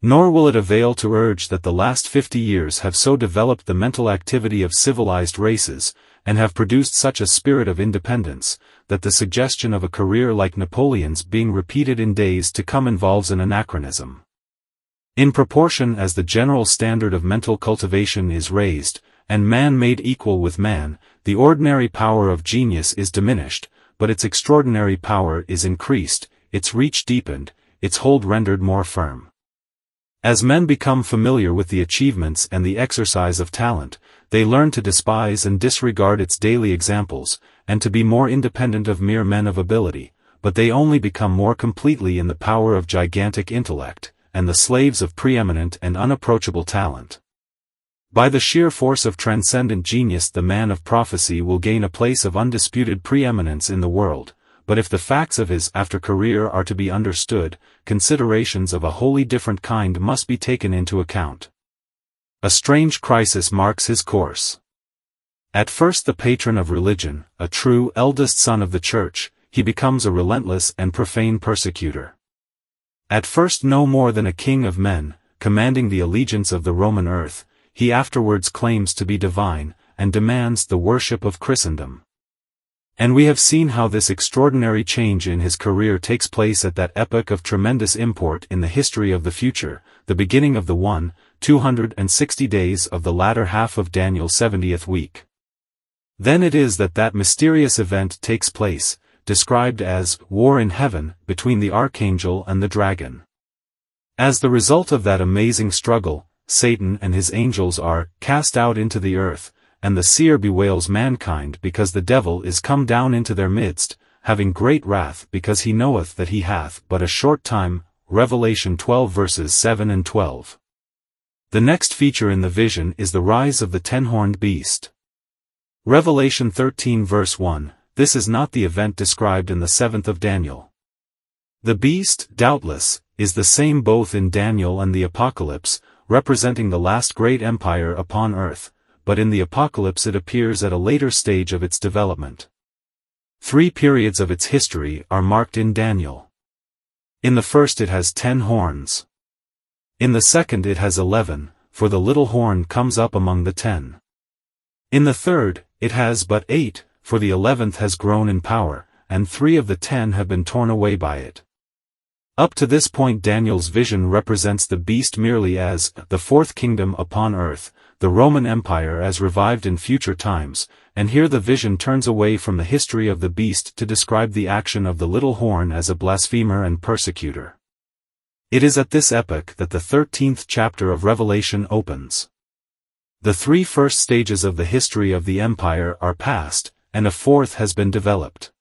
Nor will it avail to urge that the last fifty years have so developed the mental activity of civilized races, and have produced such a spirit of independence, that the suggestion of a career like Napoleon's being repeated in days to come involves an anachronism. In proportion as the general standard of mental cultivation is raised, and man made equal with man, the ordinary power of genius is diminished, but its extraordinary power is increased, its reach deepened, its hold rendered more firm. As men become familiar with the achievements and the exercise of talent, they learn to despise and disregard its daily examples, and to be more independent of mere men of ability, but they only become more completely in the power of gigantic intellect, and the slaves of preeminent and unapproachable talent. By the sheer force of transcendent genius the man of prophecy will gain a place of undisputed preeminence in the world, but if the facts of his after-career are to be understood, considerations of a wholly different kind must be taken into account. A strange crisis marks his course. At first the patron of religion, a true eldest son of the church, he becomes a relentless and profane persecutor. At first no more than a king of men, commanding the allegiance of the Roman earth, he afterwards claims to be divine, and demands the worship of Christendom. And we have seen how this extraordinary change in his career takes place at that epoch of tremendous import in the history of the future, the beginning of the one, 260 days of the latter half of Daniel's 70th week. Then it is that that mysterious event takes place, described as war in heaven between the archangel and the dragon. As the result of that amazing struggle, Satan and his angels are cast out into the earth, and the seer bewails mankind because the devil is come down into their midst, having great wrath because he knoweth that he hath but a short time Revelation 12 verses 7 and 12. The next feature in the vision is the rise of the ten-horned beast. Revelation 13 verse 1, this is not the event described in the seventh of Daniel. The beast, doubtless, is the same both in Daniel and the Apocalypse, representing the last great empire upon earth, but in the Apocalypse it appears at a later stage of its development. Three periods of its history are marked in Daniel. In the first it has ten horns. In the second it has eleven, for the little horn comes up among the ten. In the third, it has but eight, for the eleventh has grown in power, and three of the ten have been torn away by it. Up to this point Daniel's vision represents the beast merely as the fourth kingdom upon earth, the Roman Empire as revived in future times, and here the vision turns away from the history of the beast to describe the action of the little horn as a blasphemer and persecutor. It is at this epoch that the thirteenth chapter of Revelation opens. The three first stages of the history of the empire are past, and a fourth has been developed.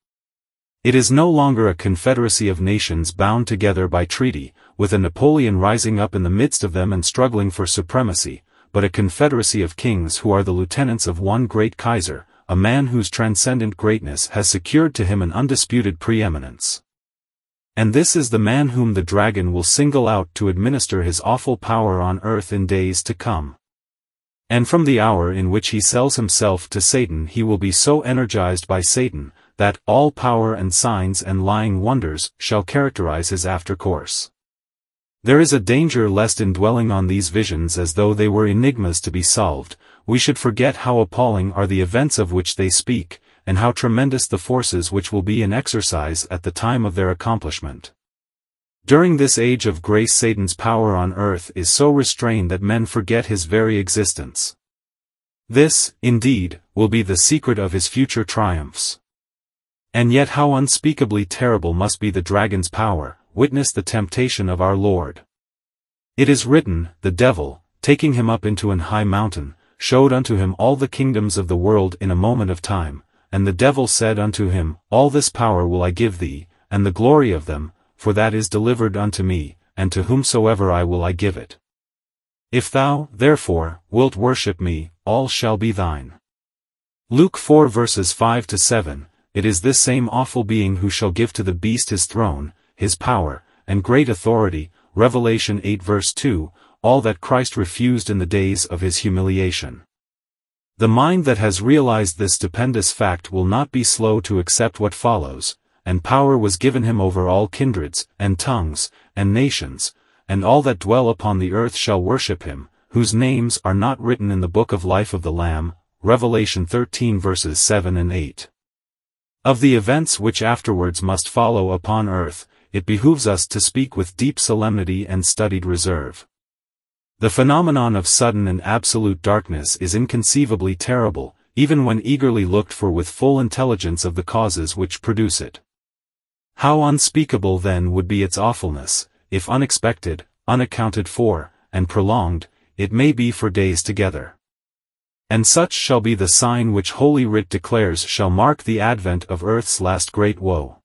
It is no longer a confederacy of nations bound together by treaty, with a Napoleon rising up in the midst of them and struggling for supremacy, but a confederacy of kings who are the lieutenants of one great Kaiser, a man whose transcendent greatness has secured to him an undisputed preeminence. And this is the man whom the dragon will single out to administer his awful power on earth in days to come. And from the hour in which he sells himself to Satan he will be so energized by Satan, that all power and signs and lying wonders shall characterize his after-course. There is a danger lest in dwelling on these visions as though they were enigmas to be solved, we should forget how appalling are the events of which they speak, and how tremendous the forces which will be in exercise at the time of their accomplishment. During this age of grace Satan's power on earth is so restrained that men forget his very existence. This, indeed, will be the secret of his future triumphs. And yet how unspeakably terrible must be the dragon's power, witness the temptation of our Lord. It is written, the devil, taking him up into an high mountain, showed unto him all the kingdoms of the world in a moment of time, and the devil said unto him, All this power will I give thee, and the glory of them, for that is delivered unto me, and to whomsoever I will I give it. If thou, therefore, wilt worship me, all shall be thine. Luke 4 verses 5 to 7, it is this same awful being who shall give to the beast his throne, his power, and great authority, Revelation 8 verse 2, all that Christ refused in the days of his humiliation. The mind that has realized this stupendous fact will not be slow to accept what follows, and power was given him over all kindreds, and tongues, and nations, and all that dwell upon the earth shall worship him, whose names are not written in the book of life of the Lamb, Revelation 13 verses 7 and 8. Of the events which afterwards must follow upon earth, it behooves us to speak with deep solemnity and studied reserve. The phenomenon of sudden and absolute darkness is inconceivably terrible, even when eagerly looked for with full intelligence of the causes which produce it. How unspeakable then would be its awfulness, if unexpected, unaccounted for, and prolonged, it may be for days together. And such shall be the sign which Holy Writ declares shall mark the advent of earth's last great woe.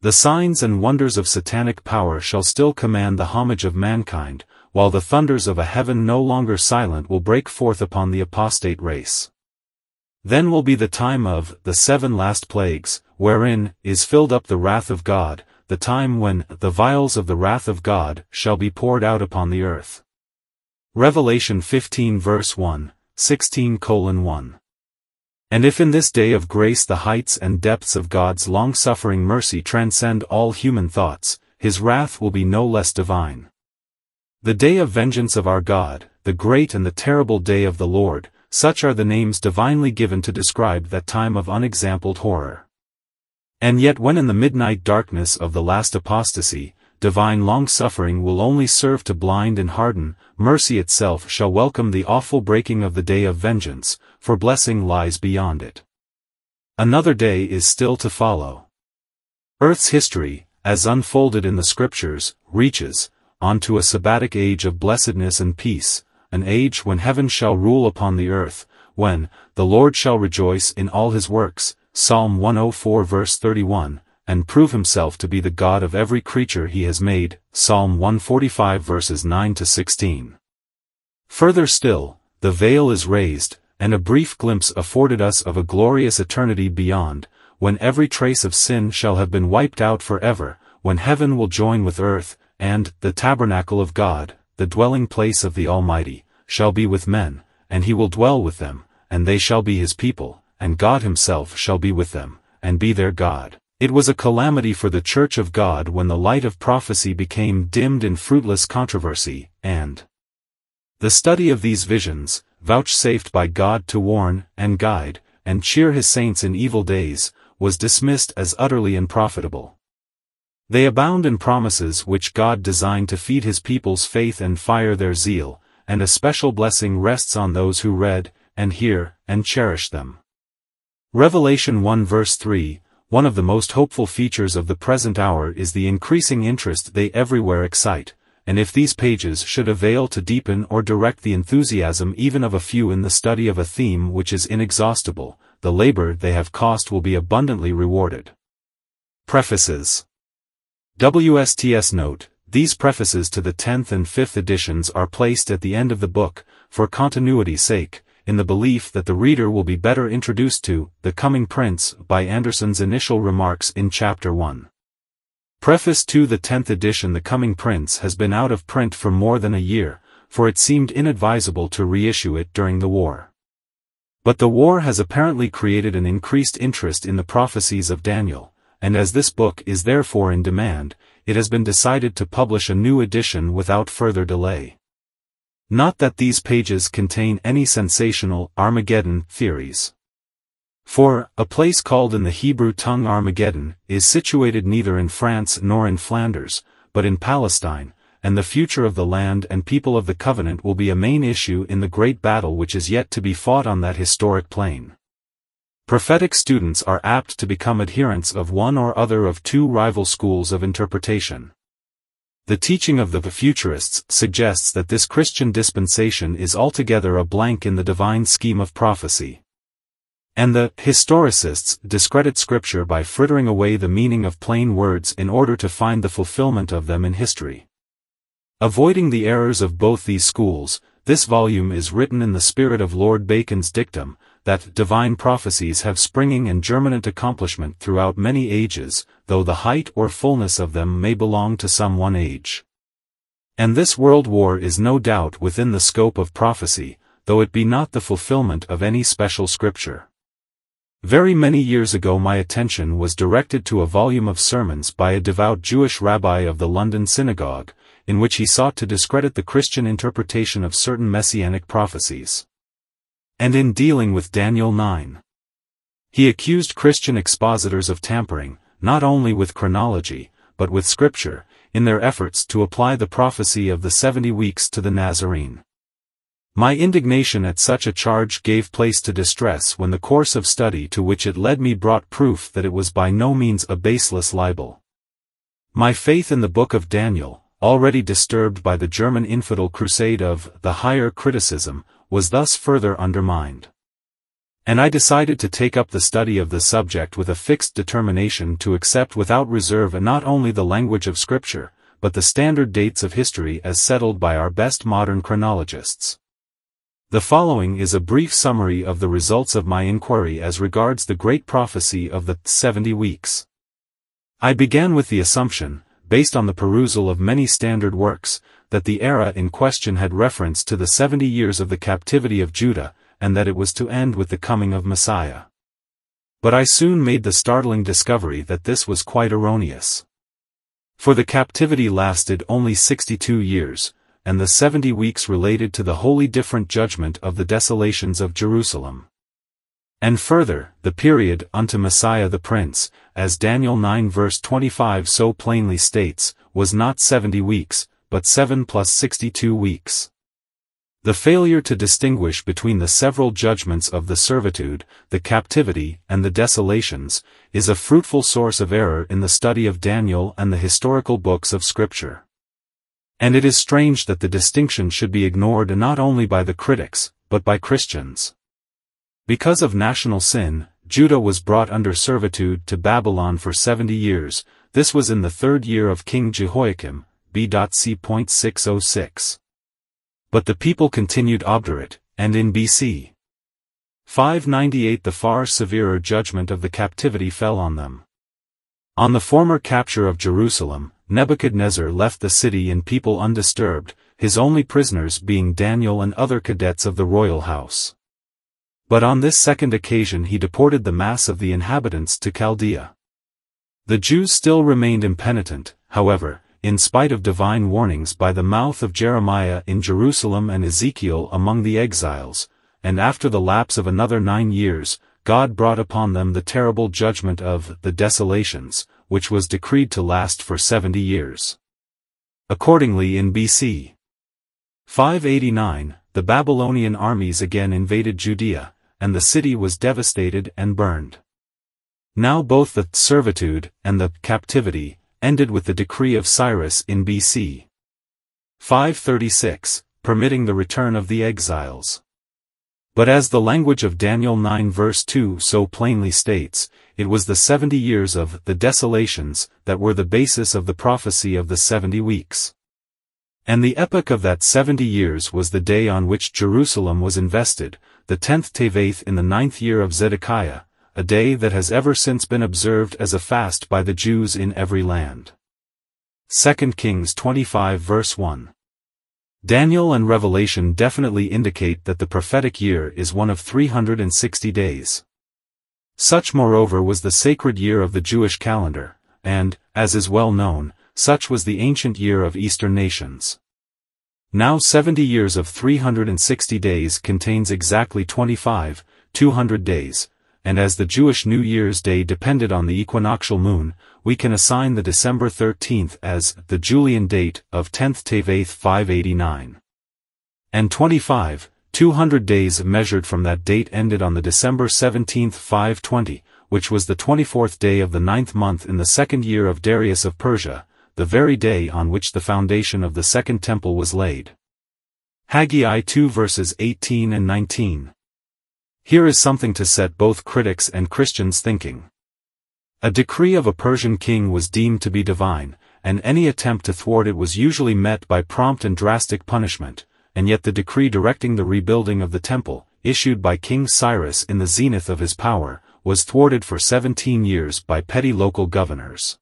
The signs and wonders of satanic power shall still command the homage of mankind, while the thunders of a heaven no longer silent will break forth upon the apostate race. Then will be the time of the seven last plagues, wherein is filled up the wrath of God, the time when the vials of the wrath of God shall be poured out upon the earth. Revelation 15 verse 1, 16 colon 1. And if in this day of grace the heights and depths of God's long-suffering mercy transcend all human thoughts, his wrath will be no less divine. The day of vengeance of our God, the great and the terrible day of the Lord, such are the names divinely given to describe that time of unexampled horror. And yet when in the midnight darkness of the last apostasy, divine long-suffering will only serve to blind and harden, mercy itself shall welcome the awful breaking of the day of vengeance, for blessing lies beyond it. Another day is still to follow. Earth's history, as unfolded in the scriptures, reaches, onto a sabbatic age of blessedness and peace, an age when heaven shall rule upon the earth, when, the Lord shall rejoice in all his works, Psalm 104 verse 31, and prove himself to be the God of every creature he has made. Psalm 145 verses 9 to 16. Further still, the veil is raised, and a brief glimpse afforded us of a glorious eternity beyond, when every trace of sin shall have been wiped out forever, when heaven will join with earth, and, the tabernacle of God, the dwelling place of the Almighty, shall be with men, and he will dwell with them, and they shall be his people, and God himself shall be with them, and be their God. It was a calamity for the Church of God when the light of prophecy became dimmed in fruitless controversy, and the study of these visions, vouchsafed by God to warn, and guide, and cheer his saints in evil days, was dismissed as utterly unprofitable. They abound in promises which God designed to feed his people's faith and fire their zeal, and a special blessing rests on those who read, and hear, and cherish them. Revelation 1 verse 3, one of the most hopeful features of the present hour is the increasing interest they everywhere excite, and if these pages should avail to deepen or direct the enthusiasm even of a few in the study of a theme which is inexhaustible, the labor they have cost will be abundantly rewarded. Prefaces WSTS Note, these prefaces to the 10th and 5th editions are placed at the end of the book, for continuity's sake, in the belief that the reader will be better introduced to The Coming Prince by Anderson's initial remarks in Chapter 1. Preface to the 10th edition The Coming Prince has been out of print for more than a year, for it seemed inadvisable to reissue it during the war. But the war has apparently created an increased interest in the prophecies of Daniel, and as this book is therefore in demand, it has been decided to publish a new edition without further delay. Not that these pages contain any sensational Armageddon theories. For, a place called in the Hebrew tongue Armageddon, is situated neither in France nor in Flanders, but in Palestine, and the future of the land and people of the covenant will be a main issue in the great battle which is yet to be fought on that historic plain. Prophetic students are apt to become adherents of one or other of two rival schools of interpretation. The teaching of the futurists suggests that this Christian dispensation is altogether a blank in the divine scheme of prophecy. And the historicists discredit scripture by frittering away the meaning of plain words in order to find the fulfillment of them in history. Avoiding the errors of both these schools, this volume is written in the spirit of Lord Bacon's dictum, that divine prophecies have springing and germinant accomplishment throughout many ages, though the height or fullness of them may belong to some one age. And this world war is no doubt within the scope of prophecy, though it be not the fulfillment of any special scripture. Very many years ago my attention was directed to a volume of sermons by a devout Jewish rabbi of the London Synagogue, in which he sought to discredit the Christian interpretation of certain messianic prophecies. And in dealing with Daniel 9, he accused Christian expositors of tampering, not only with chronology, but with scripture, in their efforts to apply the prophecy of the seventy weeks to the Nazarene. My indignation at such a charge gave place to distress when the course of study to which it led me brought proof that it was by no means a baseless libel. My faith in the book of Daniel, already disturbed by the German infidel crusade of the higher criticism, was thus further undermined. And I decided to take up the study of the subject with a fixed determination to accept without reserve not only the language of Scripture, but the standard dates of history as settled by our best modern chronologists. The following is a brief summary of the results of my inquiry as regards the great prophecy of the 70 weeks. I began with the assumption, based on the perusal of many standard works, that the era in question had reference to the 70 years of the captivity of Judah, and that it was to end with the coming of Messiah. But I soon made the startling discovery that this was quite erroneous. For the captivity lasted only 62 years, and the seventy weeks related to the wholly different judgment of the desolations of Jerusalem. And further, the period unto Messiah the Prince, as Daniel 9 verse 25 so plainly states, was not seventy weeks, but seven plus sixty-two weeks. The failure to distinguish between the several judgments of the servitude, the captivity, and the desolations, is a fruitful source of error in the study of Daniel and the historical books of Scripture. And it is strange that the distinction should be ignored not only by the critics, but by Christians. Because of national sin, Judah was brought under servitude to Babylon for seventy years, this was in the third year of King Jehoiakim, b.c.606. But the people continued obdurate, and in B.C. 598 the far severer judgment of the captivity fell on them. On the former capture of Jerusalem, Nebuchadnezzar left the city and people undisturbed, his only prisoners being Daniel and other cadets of the royal house. But on this second occasion he deported the mass of the inhabitants to Chaldea. The Jews still remained impenitent, however, in spite of divine warnings by the mouth of Jeremiah in Jerusalem and Ezekiel among the exiles, and after the lapse of another nine years, God brought upon them the terrible judgment of the desolations, which was decreed to last for seventy years. Accordingly in B.C. 589, the Babylonian armies again invaded Judea, and the city was devastated and burned. Now both the servitude and the captivity ended with the decree of Cyrus in BC 536, permitting the return of the exiles. But as the language of Daniel 9 verse 2 so plainly states, it was the seventy years of the desolations that were the basis of the prophecy of the seventy weeks. And the epoch of that seventy years was the day on which Jerusalem was invested, the tenth Tevath in the ninth year of Zedekiah, a day that has ever since been observed as a fast by the Jews in every land. 2 Kings 25 verse 1 Daniel and Revelation definitely indicate that the prophetic year is one of 360 days. Such moreover was the sacred year of the Jewish calendar, and, as is well known, such was the ancient year of Eastern nations. Now 70 years of 360 days contains exactly 25, 200 days, and as the Jewish New Year's Day depended on the equinoctial moon, we can assign the December 13th as the Julian date of 10th Tevath 589. And 25, 200 days measured from that date ended on the December 17th 520, which was the 24th day of the ninth month in the second year of Darius of Persia, the very day on which the foundation of the Second Temple was laid. Haggai 2 verses 18 and 19. Here is something to set both critics and Christians thinking. A decree of a Persian king was deemed to be divine, and any attempt to thwart it was usually met by prompt and drastic punishment, and yet the decree directing the rebuilding of the temple, issued by King Cyrus in the zenith of his power, was thwarted for 17 years by petty local governors.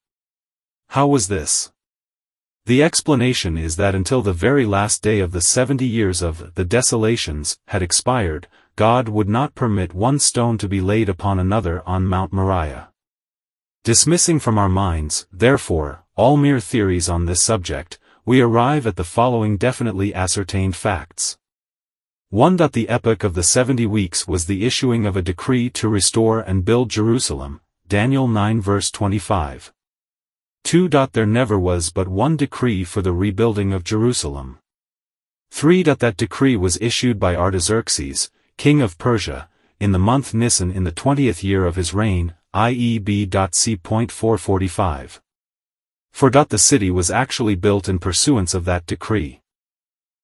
How was this? The explanation is that until the very last day of the 70 years of the desolations had expired, God would not permit one stone to be laid upon another on Mount Moriah. Dismissing from our minds, therefore, all mere theories on this subject, we arrive at the following definitely ascertained facts. 1. That the epoch of the seventy weeks was the issuing of a decree to restore and build Jerusalem, Daniel 9 verse 25. 2. There never was but one decree for the rebuilding of Jerusalem. 3. That decree was issued by Artaxerxes, king of Persia, in the month Nisan in the twentieth year of his reign, i.e. b.c.445. For. The city was actually built in pursuance of that decree.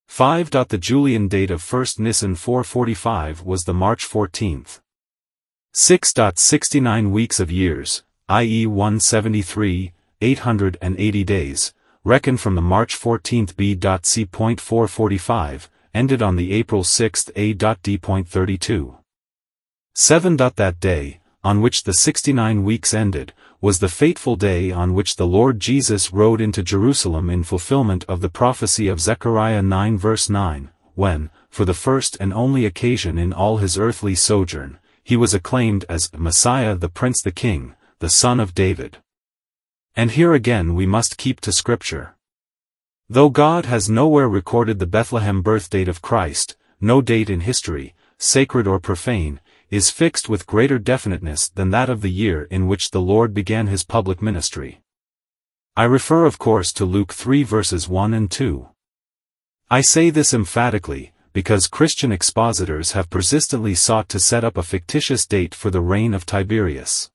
5. The Julian date of 1st Nisan 445 was the March 14th. 6. 69 weeks of years, i.e. 173, 880 days, reckon from the March 14th b.c.445, ended on the April 6 A.D.32. 7. That day, on which the 69 weeks ended, was the fateful day on which the Lord Jesus rode into Jerusalem in fulfillment of the prophecy of Zechariah 9 verse 9, when, for the first and only occasion in all his earthly sojourn, he was acclaimed as Messiah the Prince the King, the Son of David. And here again we must keep to Scripture. Though God has nowhere recorded the Bethlehem birth date of Christ, no date in history, sacred or profane, is fixed with greater definiteness than that of the year in which the Lord began his public ministry. I refer of course to Luke 3 verses 1 and 2. I say this emphatically, because Christian expositors have persistently sought to set up a fictitious date for the reign of Tiberius.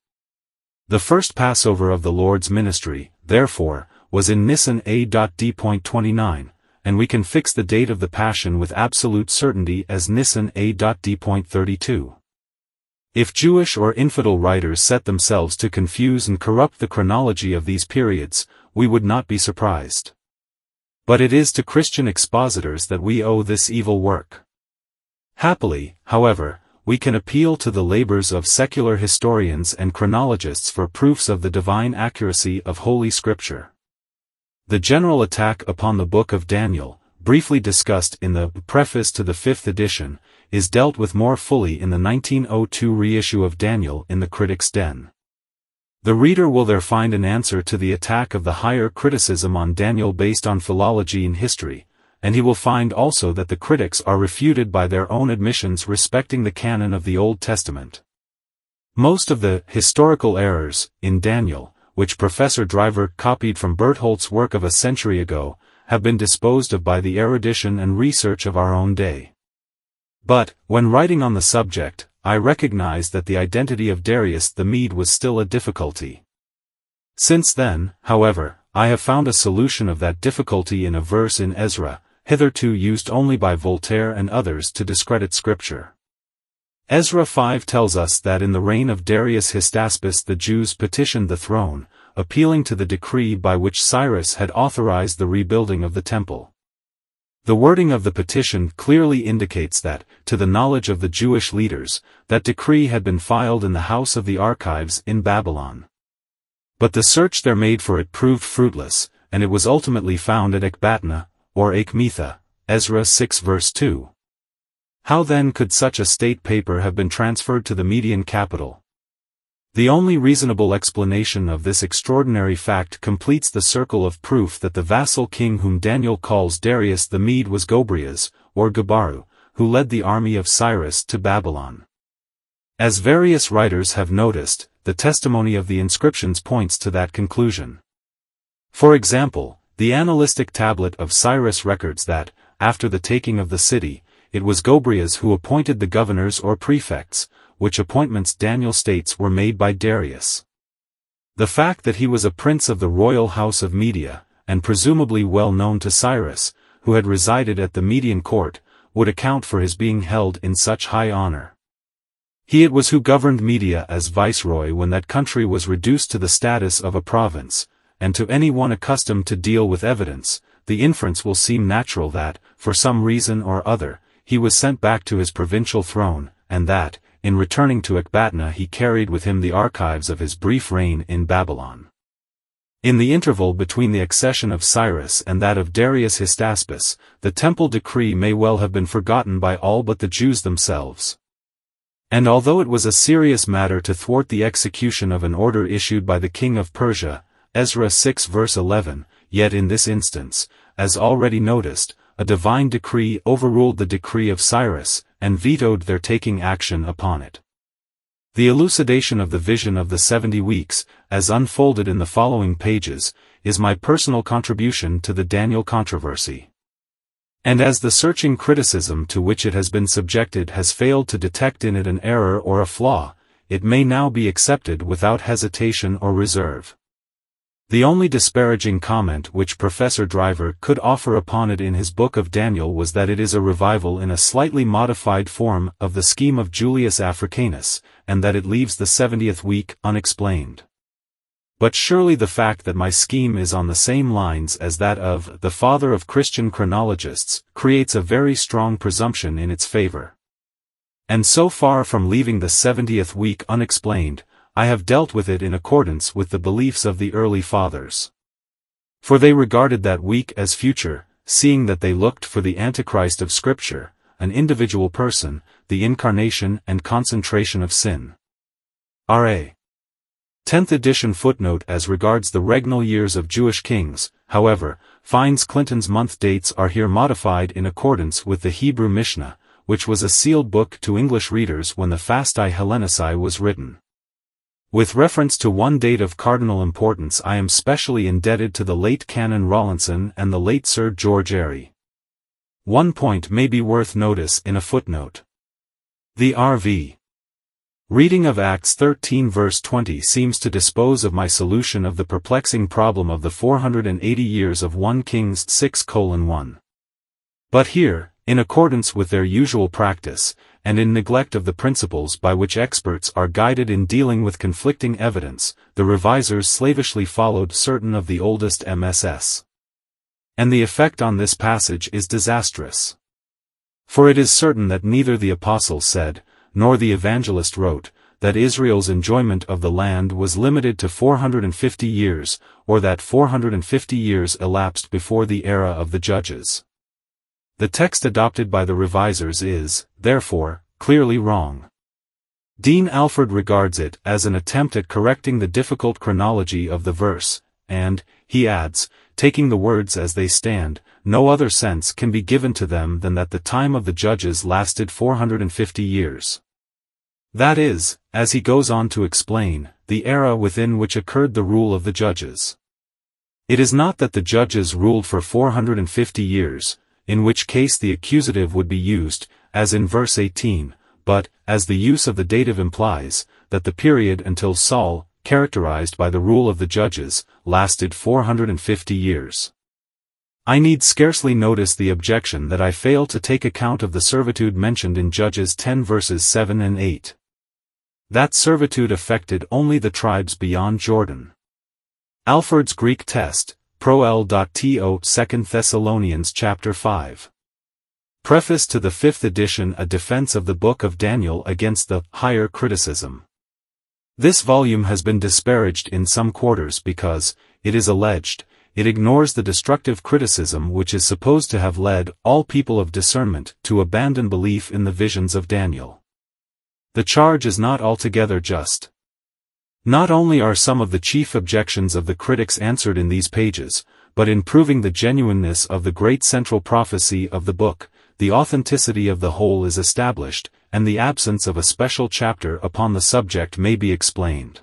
The first Passover of the Lord's ministry, therefore, was in Nisan A.D.29, and we can fix the date of the Passion with absolute certainty as Nisan A.D.32. If Jewish or infidel writers set themselves to confuse and corrupt the chronology of these periods, we would not be surprised. But it is to Christian expositors that we owe this evil work. Happily, however, we can appeal to the labors of secular historians and chronologists for proofs of the divine accuracy of Holy Scripture. The general attack upon the Book of Daniel, briefly discussed in the preface to the fifth edition, is dealt with more fully in the 1902 reissue of Daniel in the Critic's Den. The reader will there find an answer to the attack of the higher criticism on Daniel based on philology and history, and he will find also that the critics are refuted by their own admissions respecting the canon of the Old Testament. Most of the historical errors in Daniel, which Professor Driver copied from Bertholdt's work of a century ago, have been disposed of by the erudition and research of our own day. But, when writing on the subject, I recognized that the identity of Darius the Mede was still a difficulty. Since then, however, I have found a solution of that difficulty in a verse in Ezra, hitherto used only by Voltaire and others to discredit scripture. Ezra 5 tells us that in the reign of Darius Hystaspes the Jews petitioned the throne, appealing to the decree by which Cyrus had authorized the rebuilding of the temple. The wording of the petition clearly indicates that, to the knowledge of the Jewish leaders, that decree had been filed in the house of the archives in Babylon. But the search there made for it proved fruitless, and it was ultimately found at Ecbatana, or Achmetha, Ezra 6 verse 2. How then could such a state paper have been transferred to the Median capital? The only reasonable explanation of this extraordinary fact completes the circle of proof that the vassal king whom Daniel calls Darius the Mede was Gobrias, or Gabaru, who led the army of Cyrus to Babylon. As various writers have noticed, the testimony of the inscriptions points to that conclusion. For example, the annalistic tablet of Cyrus records that, after the taking of the city, it was Gobrias who appointed the governors or prefects, which appointments Daniel states were made by Darius. The fact that he was a prince of the royal house of Media, and presumably well known to Cyrus, who had resided at the Median court, would account for his being held in such high honor. He it was who governed Media as viceroy when that country was reduced to the status of a province, and to any one accustomed to deal with evidence, the inference will seem natural that, for some reason or other, he was sent back to his provincial throne, and that, in returning to Ecbatana he carried with him the archives of his brief reign in Babylon. In the interval between the accession of Cyrus and that of Darius Hystaspes, the temple decree may well have been forgotten by all but the Jews themselves. And although it was a serious matter to thwart the execution of an order issued by the king of Persia, Ezra 6 verse 11, yet in this instance, as already noticed, a divine decree overruled the decree of Cyrus, and vetoed their taking action upon it. The elucidation of the vision of the 70 weeks, as unfolded in the following pages, is my personal contribution to the Daniel controversy. And as the searching criticism to which it has been subjected has failed to detect in it an error or a flaw, it may now be accepted without hesitation or reserve. The only disparaging comment which Professor Driver could offer upon it in his book of Daniel was that it is a revival in a slightly modified form of the scheme of Julius Africanus, and that it leaves the 70th week unexplained. But surely the fact that my scheme is on the same lines as that of the father of Christian chronologists creates a very strong presumption in its favor. And so far from leaving the 70th week unexplained, I have dealt with it in accordance with the beliefs of the early fathers. For they regarded that week as future, seeing that they looked for the Antichrist of Scripture, an individual person, the incarnation and concentration of sin. R.A. 10th edition footnote as regards the regnal years of Jewish kings, however, Fynes Clinton's month dates are here modified in accordance with the Hebrew Mishnah, which was a sealed book to English readers when the Fasti Hellenici was written. With reference to one date of cardinal importance I am specially indebted to the late Canon Rawlinson and the late Sir George Airy. One point may be worth notice in a footnote. The R.V. Reading of Acts 13 verse 20 seems to dispose of my solution of the perplexing problem of the 480 years of 1 Kings 6 colon 1. But here, in accordance with their usual practice, and in neglect of the principles by which experts are guided in dealing with conflicting evidence, the revisers slavishly followed certain of the oldest MSS. And the effect on this passage is disastrous. For it is certain that neither the apostle said, nor the evangelist wrote, that Israel's enjoyment of the land was limited to 450 years, or that 450 years elapsed before the era of the judges. The text adopted by the revisers is, therefore, clearly wrong. Dean Alford regards it as an attempt at correcting the difficult chronology of the verse, and, he adds, taking the words as they stand, no other sense can be given to them than that the time of the judges lasted 450 years. That is, as he goes on to explain, the era within which occurred the rule of the judges. It is not that the judges ruled for 450 years, in which case the accusative would be used, as in verse 18, but, as the use of the dative implies, that the period until Saul, characterized by the rule of the judges, lasted 450 years. I need scarcely notice the objection that I fail to take account of the servitude mentioned in Judges 10 verses 7 and 8. That servitude affected only the tribes beyond Jordan. Alford's Greek test, Pro L.to 2 Thessalonians chapter 5. Preface to the fifth edition A defense of the Book of Daniel against the higher criticism. This volume has been disparaged in some quarters because, it is alleged, it ignores the destructive criticism which is supposed to have led all people of discernment to abandon belief in the visions of Daniel. The charge is not altogether just. Not only are some of the chief objections of the critics answered in these pages, but in proving the genuineness of the great central prophecy of the book, the authenticity of the whole is established, and the absence of a special chapter upon the subject may be explained.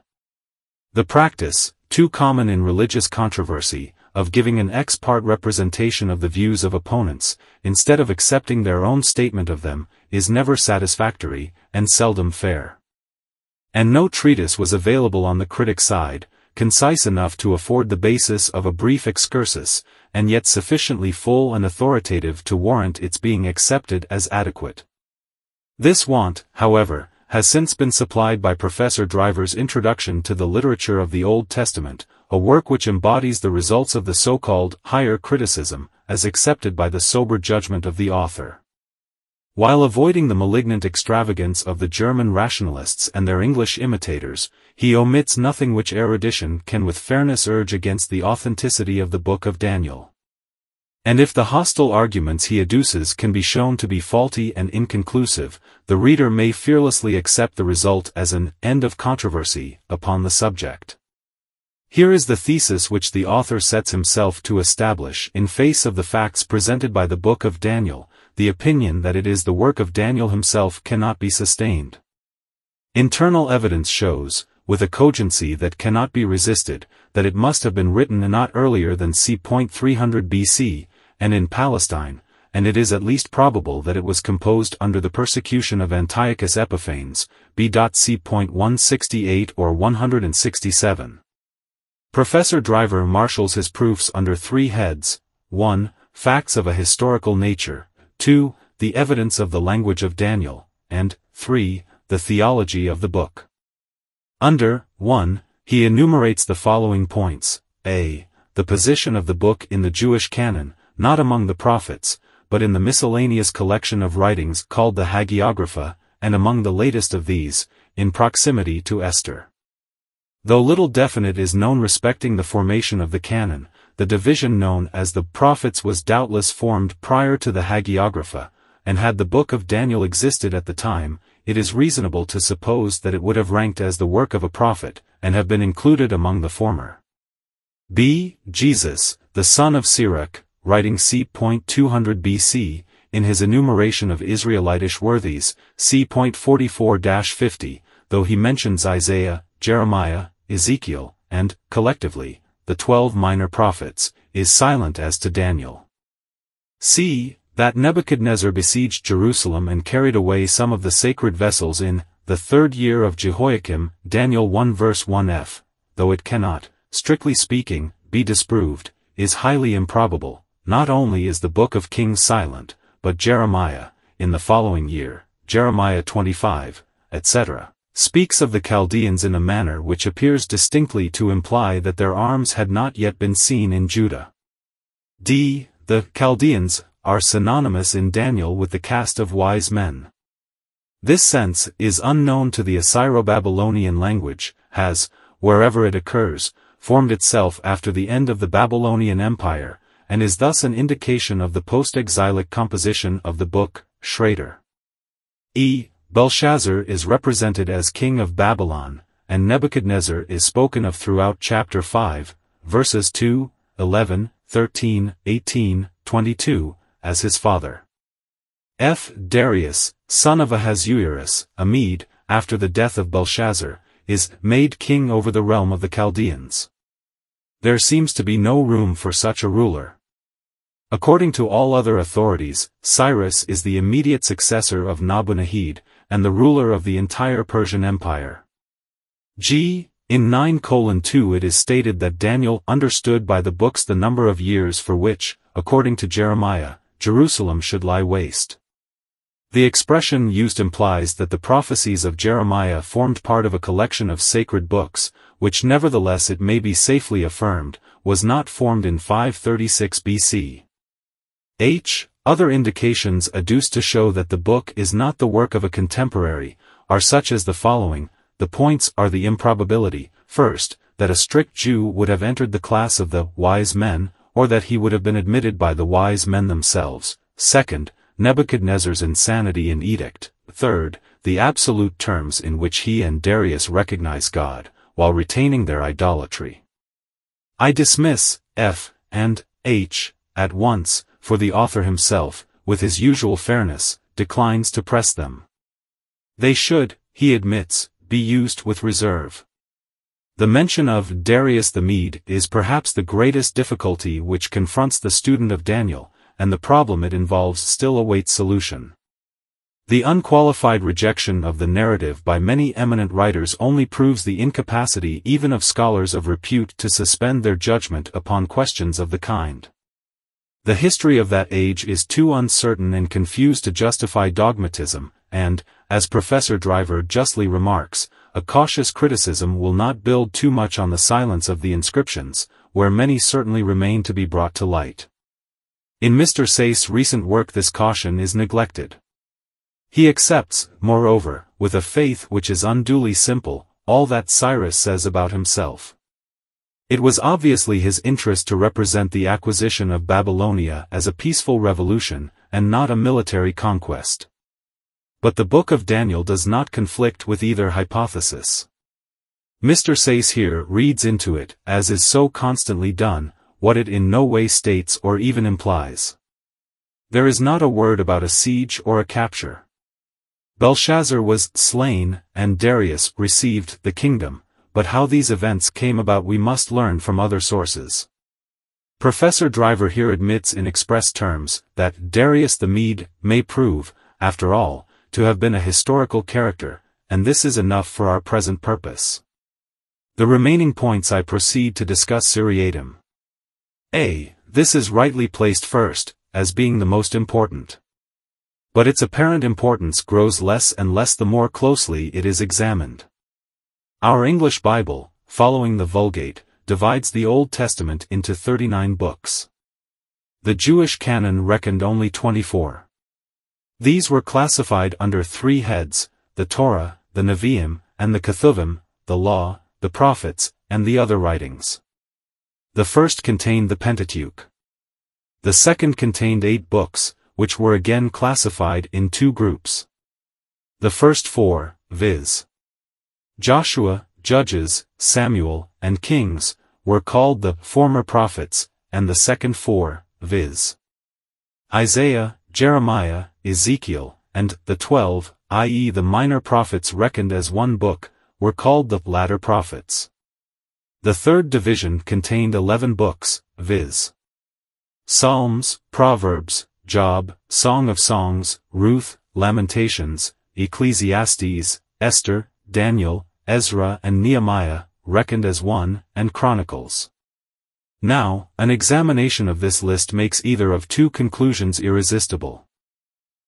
The practice, too common in religious controversy, of giving an ex parte representation of the views of opponents, instead of accepting their own statement of them, is never satisfactory, and seldom fair. And no treatise was available on the critic side, concise enough to afford the basis of a brief excursus, and yet sufficiently full and authoritative to warrant its being accepted as adequate. This want, however, has since been supplied by Professor Driver's Introduction to the Literature of the Old Testament, a work which embodies the results of the so-called higher criticism, as accepted by the sober judgment of the author. While avoiding the malignant extravagance of the German rationalists and their English imitators, he omits nothing which erudition can with fairness urge against the authenticity of the Book of Daniel. And if the hostile arguments he adduces can be shown to be faulty and inconclusive, the reader may fearlessly accept the result as an end of controversy upon the subject. Here is the thesis which the author sets himself to establish in face of the facts presented by the Book of Daniel, the opinion that it is the work of Daniel himself cannot be sustained. Internal evidence shows, with a cogency that cannot be resisted, that it must have been written not earlier than c. 300 BC, and in Palestine, and it is at least probable that it was composed under the persecution of Antiochus Epiphanes, b.c. 168 or 167. Professor Driver marshals his proofs under three heads, 1. Facts of a historical nature, 2. The evidence of the language of Daniel, and 3. The theology of the book. Under 1. He enumerates the following points, a. The position of the book in the Jewish canon, not among the prophets, but in the miscellaneous collection of writings called the Hagiographa, and among the latest of these, in proximity to Esther. Though little definite is known respecting the formation of the canon, the division known as the prophets was doubtless formed prior to the Hagiographa, and had the book of Daniel existed at the time, it is reasonable to suppose that it would have ranked as the work of a prophet, and have been included among the former. B. Jesus, the son of Sirach, writing c. 200 BC, in his enumeration of Israelitish worthies, c. 44-50, though he mentions Isaiah, Jeremiah, Ezekiel, and, collectively, the twelve minor prophets, is silent as to Daniel. See, that Nebuchadnezzar besieged Jerusalem and carried away some of the sacred vessels in, the third year of Jehoiakim, Daniel 1 verse 1f, though it cannot, strictly speaking, be disproved, is highly improbable, not only is the book of Kings silent, but Jeremiah, in the following year, Jeremiah 25, etc., speaks of the Chaldeans in a manner which appears distinctly to imply that their arms had not yet been seen in Judah. d. The Chaldeans are synonymous in Daniel with the caste of wise men. This sense is unknown to the Assyro-Babylonian language, has, wherever it occurs, formed itself after the end of the Babylonian Empire, and is thus an indication of the post-exilic composition of the book, Schrader. E. Belshazzar is represented as king of Babylon, and Nebuchadnezzar is spoken of throughout chapter 5, verses 2, 11, 13, 18, 22, as his father. F. Darius, son of Ahasuerus, a Mede, after the death of Belshazzar, is made king over the realm of the Chaldeans. There seems to be no room for such a ruler. According to all other authorities, Cyrus is the immediate successor of Nabu-Nahid, and the ruler of the entire Persian Empire. G. In 9:2 it is stated that Daniel understood by the books the number of years for which, according to Jeremiah, Jerusalem should lie waste. The expression used implies that the prophecies of Jeremiah formed part of a collection of sacred books, which nevertheless it may be safely affirmed, was not formed in 536 BC. H. Other indications adduced to show that the book is not the work of a contemporary, are such as the following, the points are the improbability, first, that a strict Jew would have entered the class of the wise men, or that he would have been admitted by the wise men themselves, second, Nebuchadnezzar's insanity in edict, third, the absolute terms in which he and Darius recognize God, while retaining their idolatry. I dismiss F and H at once, for the author himself, with his usual fairness, declines to press them. They should, he admits, be used with reserve. The mention of Darius the Mede is perhaps the greatest difficulty which confronts the student of Daniel, and the problem it involves still awaits solution. The unqualified rejection of the narrative by many eminent writers only proves the incapacity even of scholars of repute to suspend their judgment upon questions of the kind. The history of that age is too uncertain and confused to justify dogmatism, and, as Professor Driver justly remarks, a cautious criticism will not build too much on the silence of the inscriptions, where many certainly remain to be brought to light. In Mr. Sayce's recent work this caution is neglected. He accepts, moreover, with a faith which is unduly simple, all that Cyrus says about himself. It was obviously his interest to represent the acquisition of Babylonia as a peaceful revolution, and not a military conquest. But the Book of Daniel does not conflict with either hypothesis. Mr. Sayce here reads into it, as is so constantly done, what it in no way states or even implies. There is not a word about a siege or a capture. Belshazzar was slain, and Darius received the kingdom, but how these events came about we must learn from other sources. Professor Driver here admits in express terms, that Darius the Mede may prove, after all, to have been a historical character, and this is enough for our present purpose. The remaining points I proceed to discuss seriatim. A. This is rightly placed first, as being the most important. But its apparent importance grows less and less the more closely it is examined. Our English Bible, following the Vulgate, divides the Old Testament into 39 books. The Jewish canon reckoned only 24. These were classified under three heads, the Torah, the Nevi'im, and the Ketuvim, the Law, the Prophets, and the other writings. The first contained the Pentateuch. The second contained eight books, which were again classified in two groups. The first four, viz. Joshua, Judges, Samuel, and Kings, were called the former prophets, and the second four, viz. Isaiah, Jeremiah, Ezekiel, and the twelve, i.e. the minor prophets reckoned as one book, were called the latter prophets. The third division contained eleven books, viz. Psalms, Proverbs, Job, Song of Songs, Ruth, Lamentations, Ecclesiastes, Esther, Daniel, Ezra and Nehemiah, reckoned as one, and Chronicles. Now, an examination of this list makes either of two conclusions irresistible.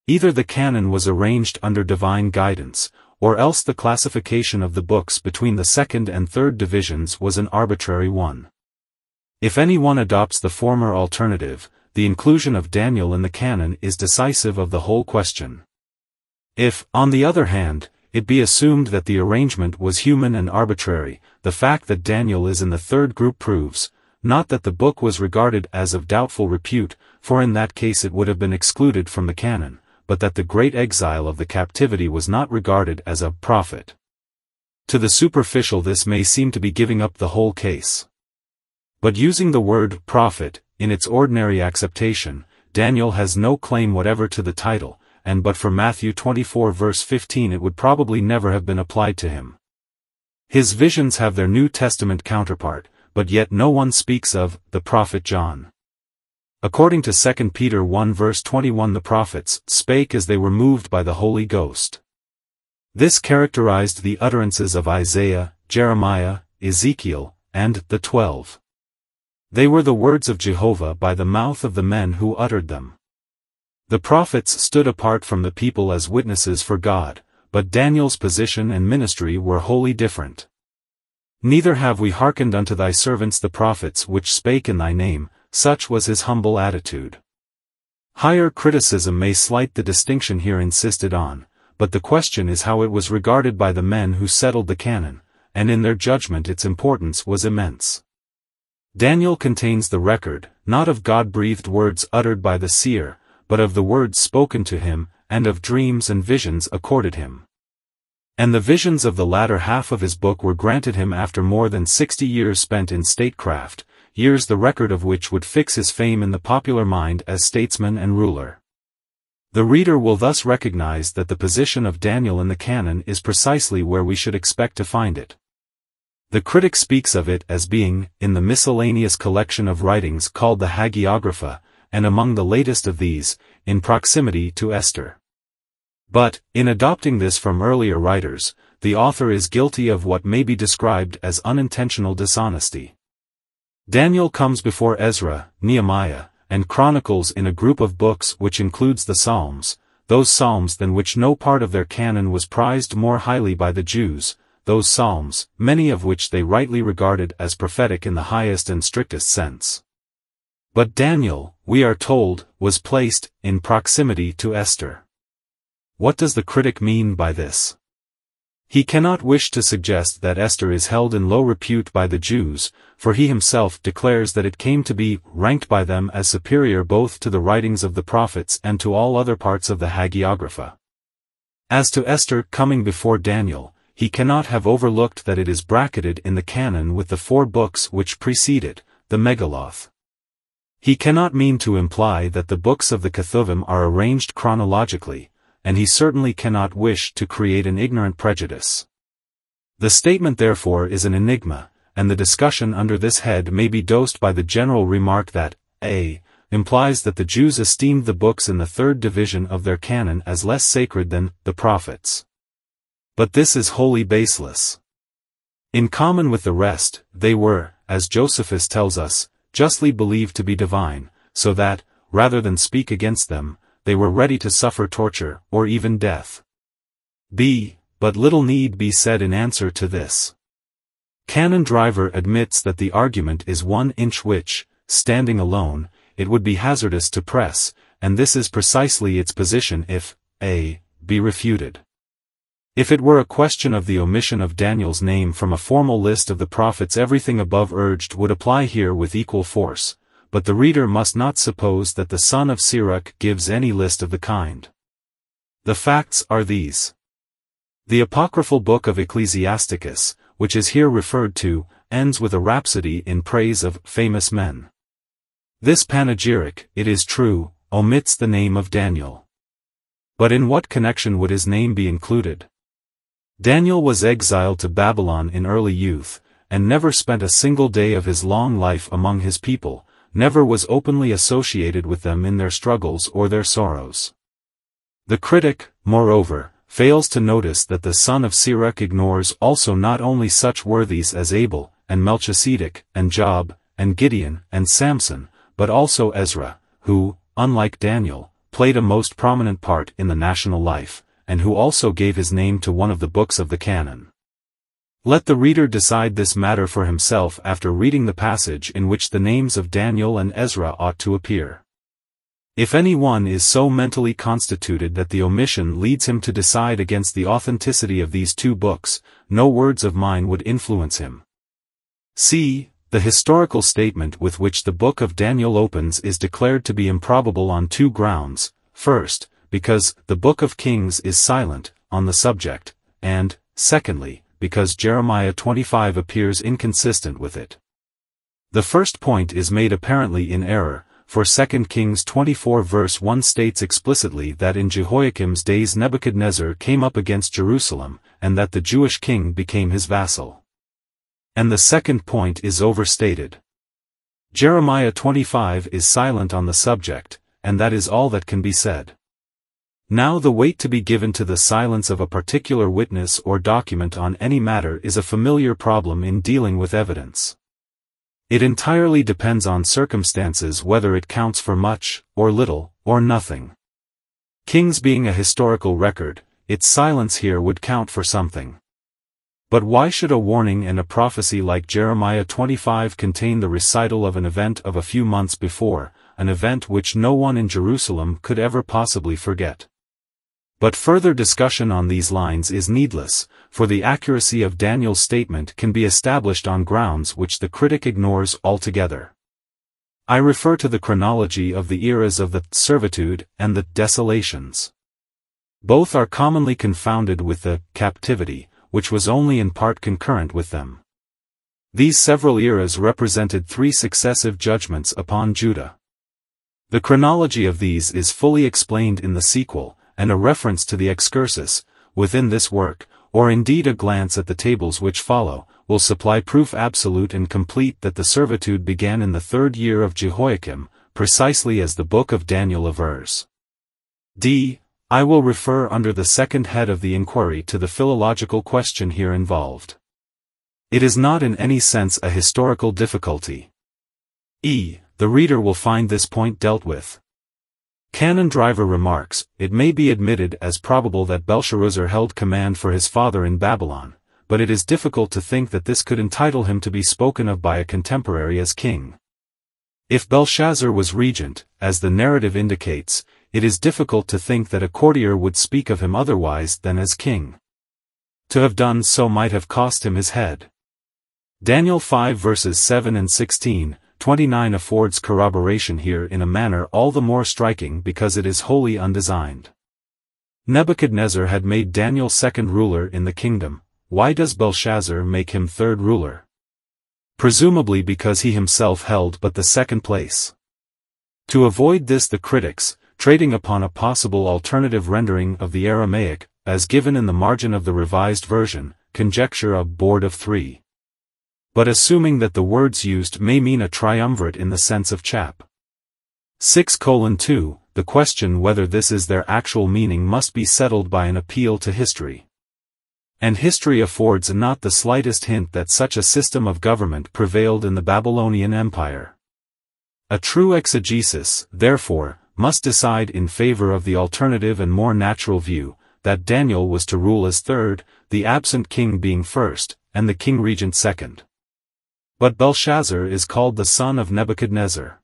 Either the canon was arranged under divine guidance, or else the classification of the books between the second and third divisions was an arbitrary one. If anyone adopts the former alternative, the inclusion of Daniel in the canon is decisive of the whole question. If, on the other hand, it be assumed that the arrangement was human and arbitrary, the fact that Daniel is in the third group proves, not that the book was regarded as of doubtful repute, for in that case it would have been excluded from the canon, but that the great exile of the captivity was not regarded as a prophet. To the superficial this may seem to be giving up the whole case. But using the word prophet, in its ordinary acceptation, Daniel has no claim whatever to the title, and but for Matthew 24 verse 15 it would probably never have been applied to him. His visions have their New Testament counterpart, but yet no one speaks of the prophet John. According to 2 Peter 1 verse 21 the prophets spake as they were moved by the Holy Ghost. This characterized the utterances of Isaiah, Jeremiah, Ezekiel, and the Twelve. They were the words of Jehovah by the mouth of the men who uttered them. The prophets stood apart from the people as witnesses for God, but Daniel's position and ministry were wholly different. Neither have we hearkened unto thy servants the prophets which spake in thy name, such was his humble attitude. Higher criticism may slight the distinction here insisted on, but the question is how it was regarded by the men who settled the canon, and in their judgment its importance was immense. Daniel contains the record, not of God-breathed words uttered by the seer, but of the words spoken to him, and of dreams and visions accorded him. And the visions of the latter half of his book were granted him after more than sixty years spent in statecraft, years the record of which would fix his fame in the popular mind as statesman and ruler. The reader will thus recognize that the position of Daniel in the canon is precisely where we should expect to find it. The critic speaks of it as being, in the miscellaneous collection of writings called the Hagiographa, and among the latest of these, in proximity to Esther. But, in adopting this from earlier writers, the author is guilty of what may be described as unintentional dishonesty. Daniel comes before Ezra, Nehemiah, and Chronicles in a group of books which includes the Psalms, those Psalms than which no part of their canon was prized more highly by the Jews, those Psalms, many of which they rightly regarded as prophetic in the highest and strictest sense. But Daniel, we are told, was placed in proximity to Esther. What does the critic mean by this? He cannot wish to suggest that Esther is held in low repute by the Jews, for he himself declares that it came to be ranked by them as superior both to the writings of the prophets and to all other parts of the Hagiographa. As to Esther coming before Daniel, he cannot have overlooked that it is bracketed in the canon with the four books which precede it, the Megilloth. He cannot mean to imply that the books of the Ketuvim are arranged chronologically, and he certainly cannot wish to create an ignorant prejudice. The statement therefore is an enigma, and the discussion under this head may be dosed by the general remark that, a, implies that the Jews esteemed the books in the third division of their canon as less sacred than the prophets. But this is wholly baseless. In common with the rest, they were, as Josephus tells us, justly believed to be divine, so that, rather than speak against them, they were ready to suffer torture, or even death. b. But little need be said in answer to this. Canon Driver admits that the argument is one inch which, standing alone, it would be hazardous to press, and this is precisely its position if, a, be refuted. If it were a question of the omission of Daniel's name from a formal list of the prophets everything above urged would apply here with equal force, but the reader must not suppose that the son of Sirach gives any list of the kind. The facts are these. The apocryphal book of Ecclesiasticus, which is here referred to, ends with a rhapsody in praise of famous men. This panegyric, it is true, omits the name of Daniel. But in what connection would his name be included? Daniel was exiled to Babylon in early youth, and never spent a single day of his long life among his people, never was openly associated with them in their struggles or their sorrows. The critic, moreover, fails to notice that the son of Sirach ignores also not only such worthies as Abel, and Melchizedek, and Job, and Gideon, and Samson, but also Ezra, who, unlike Daniel, played a most prominent part in the national life, and who also gave his name to one of the books of the canon. Let the reader decide this matter for himself after reading the passage in which the names of Daniel and Ezra ought to appear. If any one is so mentally constituted that the omission leads him to decide against the authenticity of these two books, no words of mine would influence him. See, the historical statement with which the book of Daniel opens is declared to be improbable on two grounds, first, because the book of Kings is silent on the subject, and, secondly, because Jeremiah 25 appears inconsistent with it. The first point is made apparently in error, for 2 Kings 24 verse 1 states explicitly that in Jehoiakim's days Nebuchadnezzar came up against Jerusalem, and that the Jewish king became his vassal. And the second point is overstated. Jeremiah 25 is silent on the subject, and that is all that can be said. Now the weight to be given to the silence of a particular witness or document on any matter is a familiar problem in dealing with evidence. It entirely depends on circumstances whether it counts for much, or little, or nothing. Kings being a historical record, its silence here would count for something. But why should a warning and a prophecy like Jeremiah 25 contain the recital of an event of a few months before, an event which no one in Jerusalem could ever possibly forget? But further discussion on these lines is needless, for the accuracy of Daniel's statement can be established on grounds which the critic ignores altogether. I refer to the chronology of the eras of the servitude and the desolations. Both are commonly confounded with the captivity, which was only in part concurrent with them. These several eras represented three successive judgments upon Judah. The chronology of these is fully explained in the sequel, and a reference to the excursus, within this work, or indeed a glance at the tables which follow, will supply proof absolute and complete that the servitude began in the third year of Jehoiakim, precisely as the book of Daniel avers. D. I will refer under the second head of the inquiry to the philological question here involved. It is not in any sense a historical difficulty. E. The reader will find this point dealt with. Canon Driver remarks, it may be admitted as probable that Belshazzar held command for his father in Babylon, but it is difficult to think that this could entitle him to be spoken of by a contemporary as king. If Belshazzar was regent, as the narrative indicates, it is difficult to think that a courtier would speak of him otherwise than as king. To have done so might have cost him his head. Daniel 5 verses 7 and 16, 29 affords corroboration here in a manner all the more striking because it is wholly undesigned. Nebuchadnezzar had made Daniel second ruler in the kingdom, why does Belshazzar make him third ruler? Presumably because he himself held but the second place. To avoid this the critics, trading upon a possible alternative rendering of the Aramaic, as given in the margin of the revised version, conjecture a board of three but assuming that the words used may mean a triumvirate in the sense of chap. 6 2, the question whether this is their actual meaning must be settled by an appeal to history. And history affords not the slightest hint that such a system of government prevailed in the Babylonian Empire. A true exegesis, therefore, must decide in favor of the alternative and more natural view, that Daniel was to rule as third, the absent king being first, and the king regent second. But Belshazzar is called the son of Nebuchadnezzar.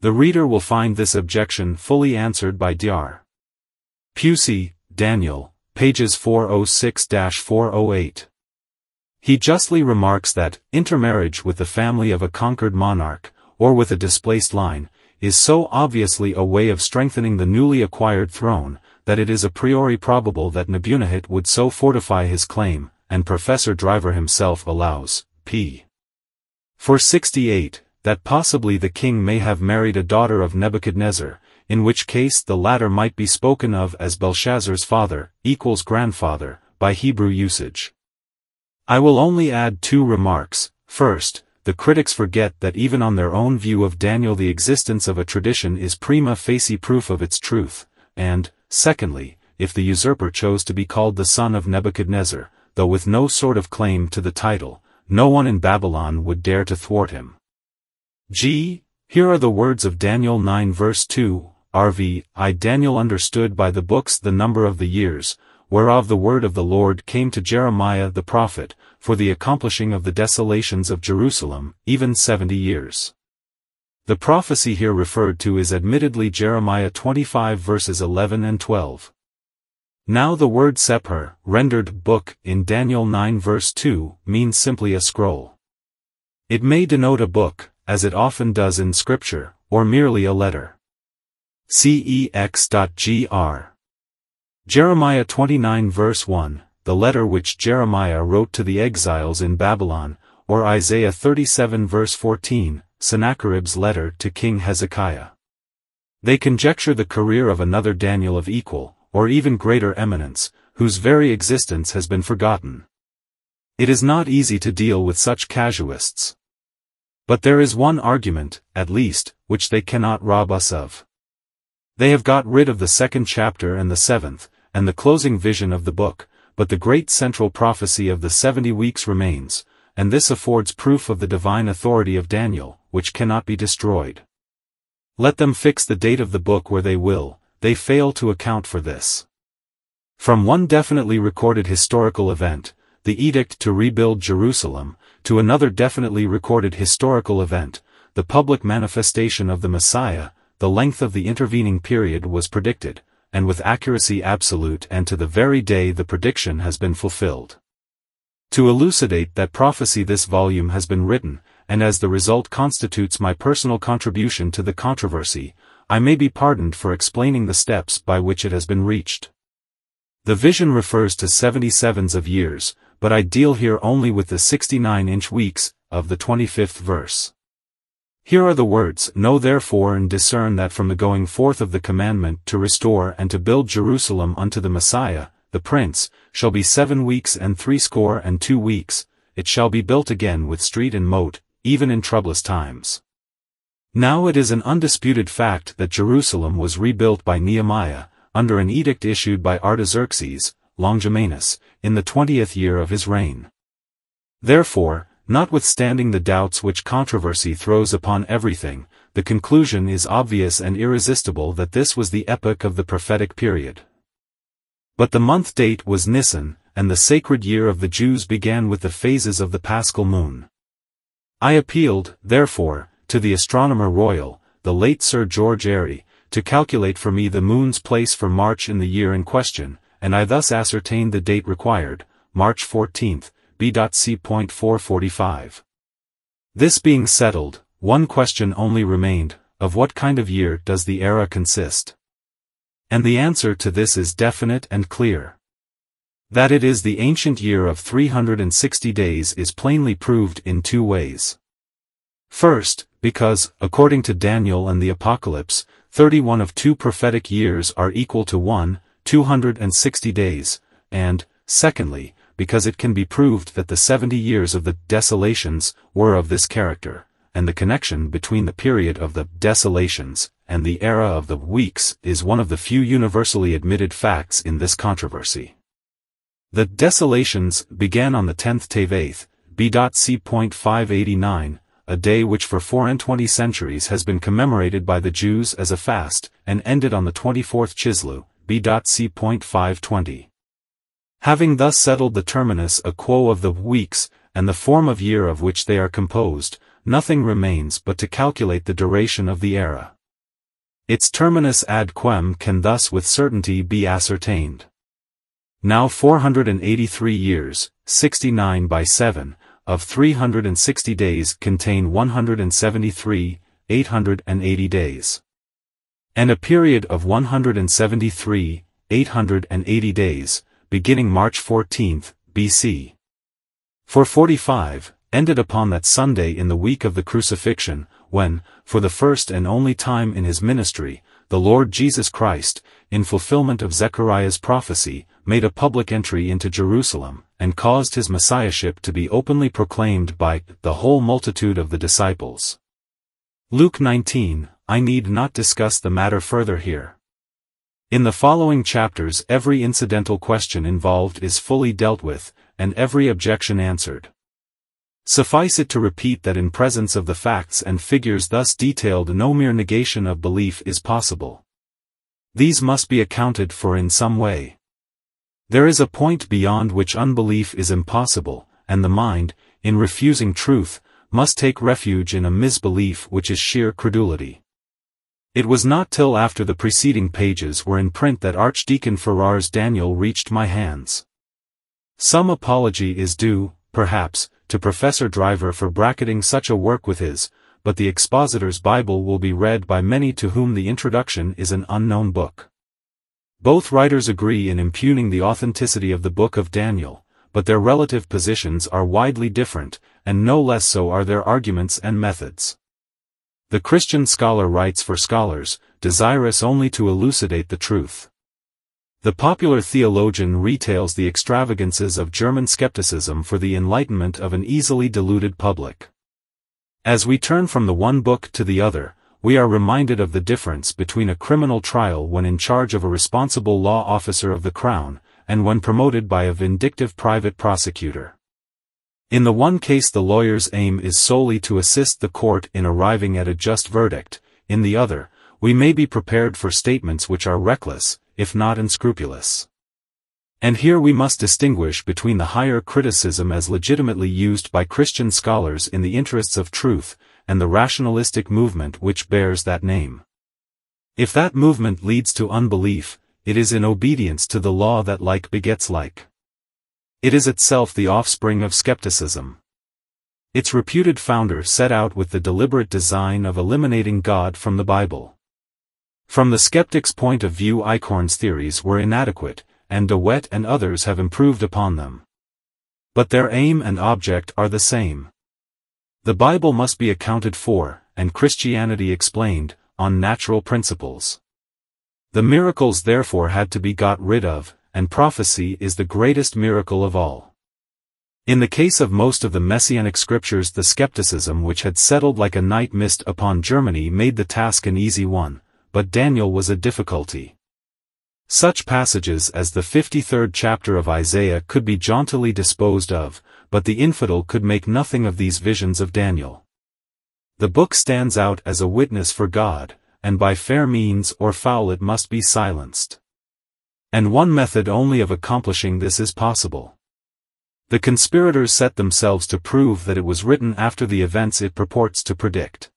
The reader will find this objection fully answered by Dr. Pusey, Daniel, pages 406-408. He justly remarks that, intermarriage with the family of a conquered monarch, or with a displaced line, is so obviously a way of strengthening the newly acquired throne, that it is a priori probable that Nebuchadnezzar would so fortify his claim, and Professor Driver himself allows, p. For 68, that possibly the king may have married a daughter of Nebuchadnezzar, in which case the latter might be spoken of as Belshazzar's father, equals grandfather, by Hebrew usage. I will only add two remarks. First, the critics forget that even on their own view of Daniel the existence of a tradition is prima facie proof of its truth, and, secondly, if the usurper chose to be called the son of Nebuchadnezzar, though with no sort of claim to the title, no one in Babylon would dare to thwart him. G. Here are the words of Daniel 9 verse 2, RV, I Daniel understood by the books the number of the years, whereof the word of the Lord came to Jeremiah the prophet, for the accomplishing of the desolations of Jerusalem, even seventy years. The prophecy here referred to is admittedly Jeremiah 25 verses 11 and 12. Now the word sephar, rendered book in Daniel 9 verse 2, means simply a scroll. It may denote a book, as it often does in scripture, or merely a letter. cex.gr Jeremiah 29 verse 1, the letter which Jeremiah wrote to the exiles in Babylon, or Isaiah 37 verse 14, Sennacherib's letter to King Hezekiah. They conjecture the career of another Daniel of equal, or even greater eminence, whose very existence has been forgotten. It is not easy to deal with such casuists. But there is one argument, at least, which they cannot rob us of. They have got rid of the second chapter and the seventh, and the closing vision of the book, but the great central prophecy of the seventy weeks remains, and this affords proof of the divine authority of Daniel, which cannot be destroyed. Let them fix the date of the book where they will, they fail to account for this. From one definitely recorded historical event, the edict to rebuild Jerusalem, to another definitely recorded historical event, the public manifestation of the Messiah, the length of the intervening period was predicted, and with accuracy absolute and to the very day the prediction has been fulfilled. To elucidate that prophecy this volume has been written, and as the result constitutes my personal contribution to the controversy, I may be pardoned for explaining the steps by which it has been reached. The vision refers to 77s of years, but I deal here only with the 69-inch weeks, of the 25th verse. Here are the words, Know therefore and discern that from the going forth of the commandment to restore and to build Jerusalem unto the Messiah, the Prince, shall be seven weeks and threescore and two weeks, it shall be built again with street and moat, even in troublous times. Now it is an undisputed fact that Jerusalem was rebuilt by Nehemiah, under an edict issued by Artaxerxes, Longimanus, in the twentieth year of his reign. Therefore, notwithstanding the doubts which controversy throws upon everything, the conclusion is obvious and irresistible that this was the epoch of the prophetic period. But the month date was Nisan, and the sacred year of the Jews began with the phases of the paschal moon. I appealed, therefore, to the astronomer royal, the late Sir George Airy, to calculate for me the moon's place for March in the year in question, and I thus ascertained the date required, March 14, B.C.445. This being settled, one question only remained, of what kind of year does the era consist? And the answer to this is definite and clear. That it is the ancient year of 360 days is plainly proved in two ways. First, because, according to Daniel and the Apocalypse, 31 of two prophetic years are equal to 1, 260 days, and, secondly, because it can be proved that the 70 years of the desolations were of this character, and the connection between the period of the desolations and the era of the weeks is one of the few universally admitted facts in this controversy. The desolations began on the 10th Tevath, B.C.589, a day which for four and twenty centuries has been commemorated by the Jews as a fast, and ended on the 24th Chisleu, B.C.520. Having thus settled the terminus a quo of the weeks, and the form of year of which they are composed, nothing remains but to calculate the duration of the era. Its terminus ad quem can thus with certainty be ascertained. Now 483 years, 69 by 7, of 360 days contain 173, 880 days. And a period of 173, 880 days, beginning March 14, BC. For 45, ended upon that Sunday in the week of the crucifixion, when, for the first and only time in his ministry, the Lord Jesus Christ, in fulfillment of Zechariah's prophecy, made a public entry into Jerusalem, and caused his messiahship to be openly proclaimed by the whole multitude of the disciples. Luke 19, I need not discuss the matter further here. In the following chapters every incidental question involved is fully dealt with, and every objection answered. Suffice it to repeat that in presence of the facts and figures thus detailed no mere negation of belief is possible. These must be accounted for in some way. There is a point beyond which unbelief is impossible, and the mind, in refusing truth, must take refuge in a misbelief which is sheer credulity. It was not till after the preceding pages were in print that Archdeacon Farrar's Daniel reached my hands. Some apology is due, perhaps, to Professor Driver for bracketing such a work with his, but the expositor's Bible will be read by many to whom the introduction is an unknown book. Both writers agree in impugning the authenticity of the book of Daniel, but their relative positions are widely different, and no less so are their arguments and methods. The Christian scholar writes for scholars, desirous only to elucidate the truth. The popular theologian retails the extravagances of German skepticism for the enlightenment of an easily deluded public. As we turn from the one book to the other, we are reminded of the difference between a criminal trial when in charge of a responsible law officer of the Crown, and when promoted by a vindictive private prosecutor. In the one case the lawyer's aim is solely to assist the court in arriving at a just verdict, in the other, we may be prepared for statements which are reckless, if not unscrupulous. And here we must distinguish between the higher criticism as legitimately used by Christian scholars in the interests of truth, and the rationalistic movement which bears that name. If that movement leads to unbelief, it is in obedience to the law that like begets like. It is itself the offspring of skepticism. Its reputed founder set out with the deliberate design of eliminating God from the Bible. From the skeptic's point of view Eichhorn's theories were inadequate, and De Wette and others have improved upon them. But their aim and object are the same. The Bible must be accounted for, and Christianity explained, on natural principles. The miracles therefore had to be got rid of, and prophecy is the greatest miracle of all. In the case of most of the messianic scriptures the skepticism which had settled like a night mist upon Germany made the task an easy one, but Daniel was a difficulty. Such passages as the 53rd chapter of Isaiah could be jauntily disposed of, but the infidel could make nothing of these visions of Daniel. The book stands out as a witness for God, and by fair means or foul it must be silenced. And one method only of accomplishing this is possible. The conspirators set themselves to prove that it was written after the events it purports to predict.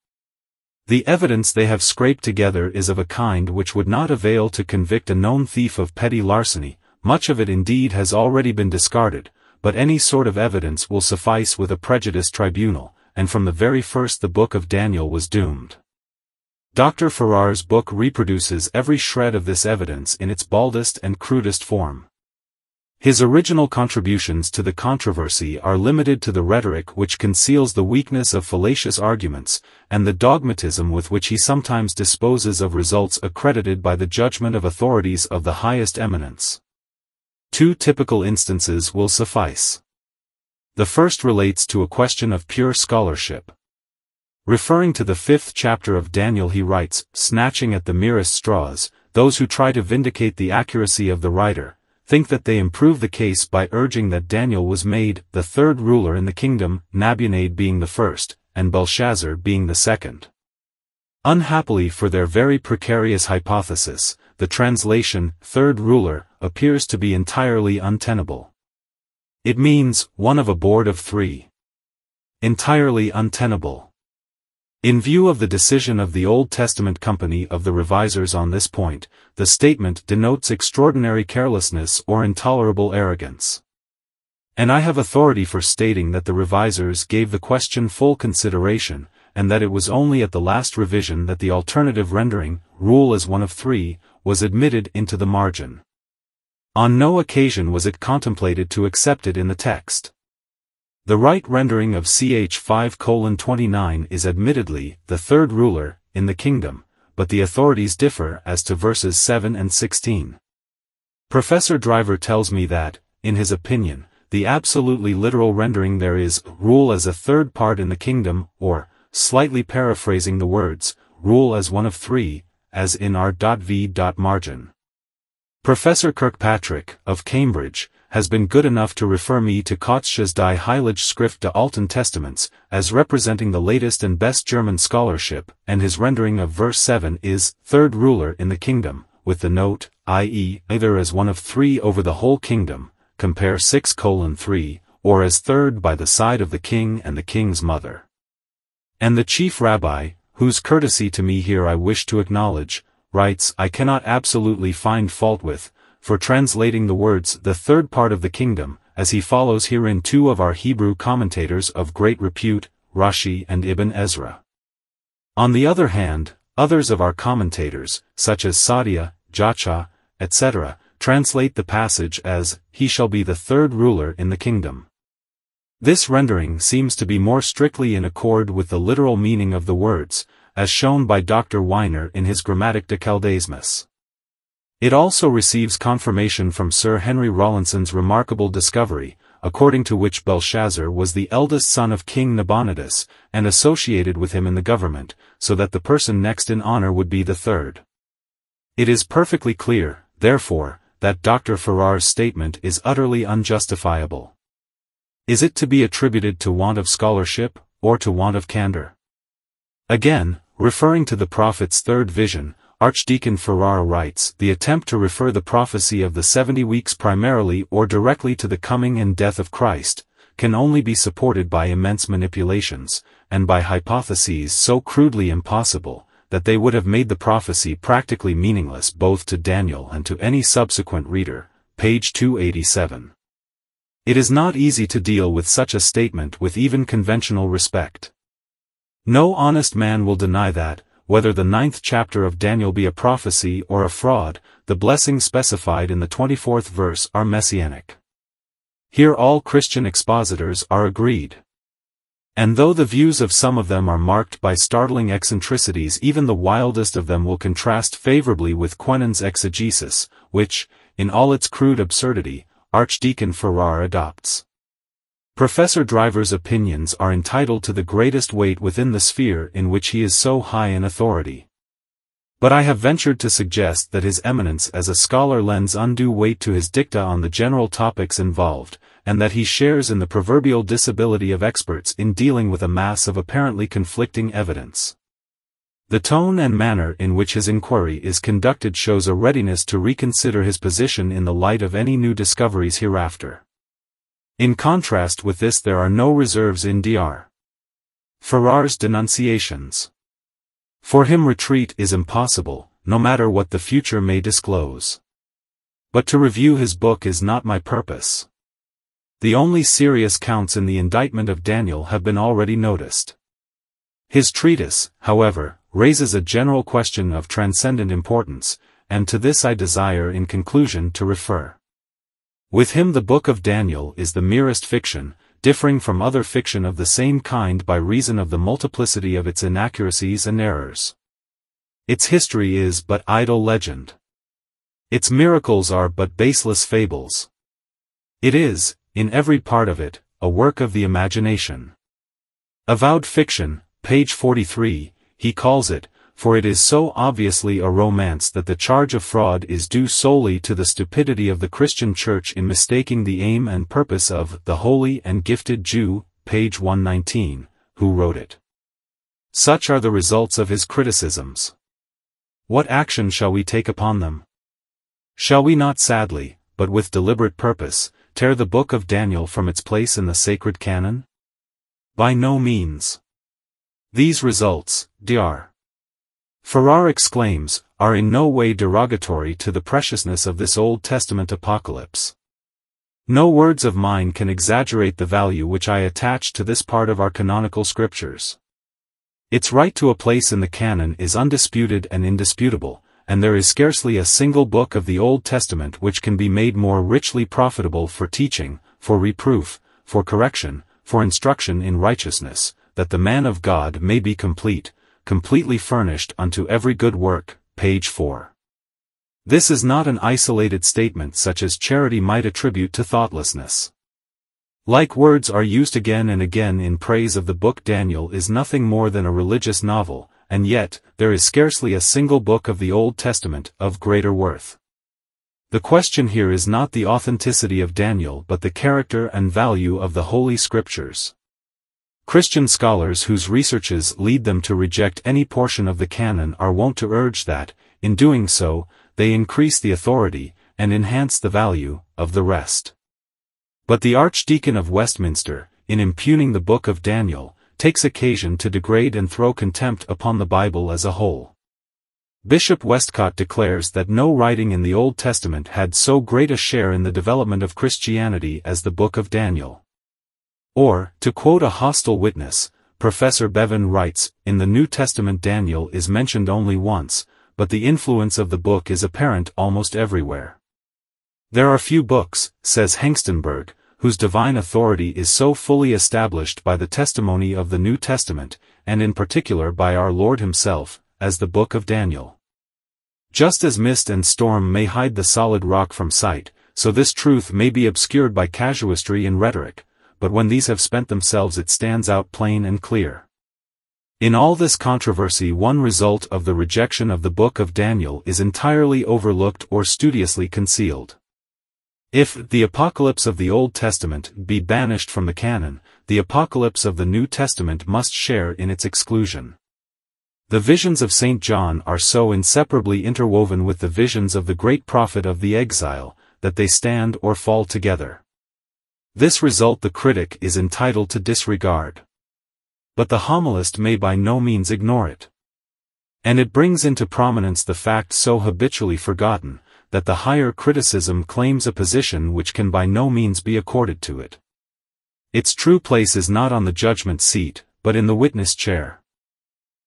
The evidence they have scraped together is of a kind which would not avail to convict a known thief of petty larceny, much of it indeed has already been discarded, but any sort of evidence will suffice with a prejudiced tribunal, and from the very first the book of Daniel was doomed. Dr. Farrar's book reproduces every shred of this evidence in its baldest and crudest form. His original contributions to the controversy are limited to the rhetoric which conceals the weakness of fallacious arguments, and the dogmatism with which he sometimes disposes of results accredited by the judgment of authorities of the highest eminence. Two typical instances will suffice. The first relates to a question of pure scholarship. Referring to the fifth chapter of Daniel he writes, snatching at the merest straws, those who try to vindicate the accuracy of the writer, think that they improve the case by urging that Daniel was made the third ruler in the kingdom, Nabu-Nahid being the first, and Belshazzar being the second. Unhappily for their very precarious hypothesis, the translation, third ruler, appears to be entirely untenable. It means, one of a board of three. Entirely untenable. In view of the decision of the Old Testament Company of the Revisers on this point, the statement denotes extraordinary carelessness or intolerable arrogance. And I have authority for stating that the revisers gave the question full consideration, and that it was only at the last revision that the alternative rendering, rule as one of three, was admitted into the margin. On no occasion was it contemplated to accept it in the text. The right rendering of ch 5 29 is admittedly the third ruler in the kingdom, but the authorities differ as to verses 7 and 16. Professor Driver tells me that, in his opinion, the absolutely literal rendering there is rule as a third part in the kingdom, or, slightly paraphrasing the words, rule as one of three, as in r.v. margin. Professor Kirkpatrick, of Cambridge, has been good enough to refer me to Kautzsch's Die Heilige Schrift der Alten Testaments, as representing the latest and best German scholarship, and his rendering of verse 7 is, third ruler in the kingdom, with the note, i.e., either as one of three over the whole kingdom, compare 6 colon 3, or as third by the side of the king and the king's mother. And the chief rabbi, whose courtesy to me here I wish to acknowledge, writes I cannot absolutely find fault with, for translating the words the third part of the kingdom, as he follows herein two of our Hebrew commentators of great repute, Rashi and Ibn Ezra. On the other hand, others of our commentators, such as Saadia, Jachar, etc., translate the passage as, He shall be the third ruler in the kingdom. This rendering seems to be more strictly in accord with the literal meaning of the words, as shown by Dr. Winer in his Grammatic de. It also receives confirmation from Sir Henry Rawlinson's remarkable discovery, according to which Belshazzar was the eldest son of King Nabonidus, and associated with him in the government, so that the person next in honor would be the third. It is perfectly clear, therefore, that Dr. Farrar's statement is utterly unjustifiable. Is it to be attributed to want of scholarship, or to want of candor? Again, referring to the prophet's third vision, Archdeacon Farrar writes, the attempt to refer the prophecy of the 70 weeks primarily or directly to the coming and death of Christ, can only be supported by immense manipulations, and by hypotheses so crudely impossible, that they would have made the prophecy practically meaningless both to Daniel and to any subsequent reader, page 287. It is not easy to deal with such a statement with even conventional respect. No honest man will deny that, whether the ninth chapter of Daniel be a prophecy or a fraud, the blessings specified in the 24th verse are messianic. Here all Christian expositors are agreed. And though the views of some of them are marked by startling eccentricities even the wildest of them will contrast favorably with Quenan's exegesis, which, in all its crude absurdity, Archdeacon Farrar adopts. Professor Driver's opinions are entitled to the greatest weight within the sphere in which he is so high in authority. But I have ventured to suggest that his eminence as a scholar lends undue weight to his dicta on the general topics involved, and that he shares in the proverbial disability of experts in dealing with a mass of apparently conflicting evidence. The tone and manner in which his inquiry is conducted shows a readiness to reconsider his position in the light of any new discoveries hereafter. In contrast with this there are no reserves in Dr. Farrar's denunciations. For him retreat is impossible, no matter what the future may disclose. But to review his book is not my purpose. The only serious counts in the indictment of Daniel have been already noticed. His treatise, however, raises a general question of transcendent importance, and to this I desire in conclusion to refer. With him the book of Daniel is the merest fiction, differing from other fiction of the same kind by reason of the multiplicity of its inaccuracies and errors. Its history is but idle legend. Its miracles are but baseless fables. It is, in every part of it, a work of the imagination. Avowed fiction, page 43, he calls it, for it is so obviously a romance that the charge of fraud is due solely to the stupidity of the Christian Church in mistaking the aim and purpose of the holy and gifted Jew, page 119, who wrote it. Such are the results of his criticisms. What action shall we take upon them? Shall we not sadly, but with deliberate purpose, tear the book of Daniel from its place in the sacred canon? By no means. These results, Dr. Farrar exclaims, are in no way derogatory to the preciousness of this Old Testament apocalypse. No words of mine can exaggerate the value which I attach to this part of our canonical scriptures. Its right to a place in the canon is undisputed and indisputable, and there is scarcely a single book of the Old Testament which can be made more richly profitable for teaching, for reproof, for correction, for instruction in righteousness, that the man of God may be complete, completely furnished unto every good work, page 4. This is not an isolated statement such as charity might attribute to thoughtlessness. Like words are used again and again in praise of the book Daniel is nothing more than a religious novel, and yet, there is scarcely a single book of the Old Testament of greater worth. The question here is not the authenticity of Daniel but the character and value of the Holy Scriptures. Christian scholars whose researches lead them to reject any portion of the canon are wont to urge that, in doing so, they increase the authority, and enhance the value, of the rest. But the Archdeacon of Westminster, in impugning the Book of Daniel, takes occasion to degrade and throw contempt upon the Bible as a whole. Bishop Westcott declares that no writing in the Old Testament had so great a share in the development of Christianity as the Book of Daniel. Or, to quote a hostile witness, Professor Bevan writes, in the New Testament Daniel is mentioned only once, but the influence of the book is apparent almost everywhere. There are few books, says Hengstenberg, whose divine authority is so fully established by the testimony of the New Testament, and in particular by our Lord himself, as the Book of Daniel. Just as mist and storm may hide the solid rock from sight, so this truth may be obscured by casuistry and rhetoric, but when these have spent themselves it stands out plain and clear. In all this controversy one result of the rejection of the Book of Daniel is entirely overlooked or studiously concealed. If the Apocalypse of the Old Testament be banished from the canon, the Apocalypse of the New Testament must share in its exclusion. The visions of St. John are so inseparably interwoven with the visions of the great prophet of the exile, that they stand or fall together. This result the critic is entitled to disregard. But the homilist may by no means ignore it. And it brings into prominence the fact so habitually forgotten, that the higher criticism claims a position which can by no means be accorded to it. Its true place is not on the judgment seat, but in the witness chair.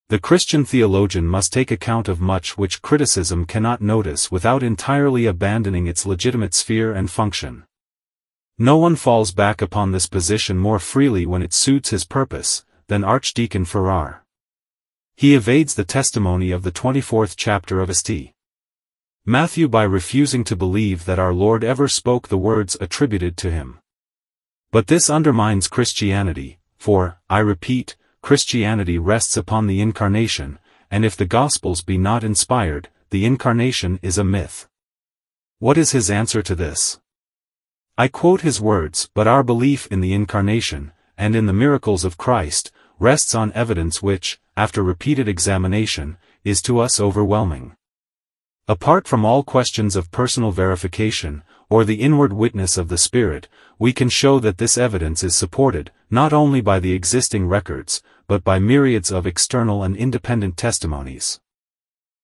The Christian theologian must take account of much which criticism cannot notice without entirely abandoning its legitimate sphere and function. No one falls back upon this position more freely when it suits his purpose, than Archdeacon Farrar. He evades the testimony of the 24th chapter of St. Matthew by refusing to believe that our Lord ever spoke the words attributed to him. But this undermines Christianity, for, I repeat, Christianity rests upon the Incarnation, and if the Gospels be not inspired, the Incarnation is a myth. What is his answer to this? I quote his words, but our belief in the Incarnation, and in the miracles of Christ, rests on evidence which, after repeated examination, is to us overwhelming. Apart from all questions of personal verification, or the inward witness of the Spirit, we can show that this evidence is supported, not only by the existing records, but by myriads of external and independent testimonies.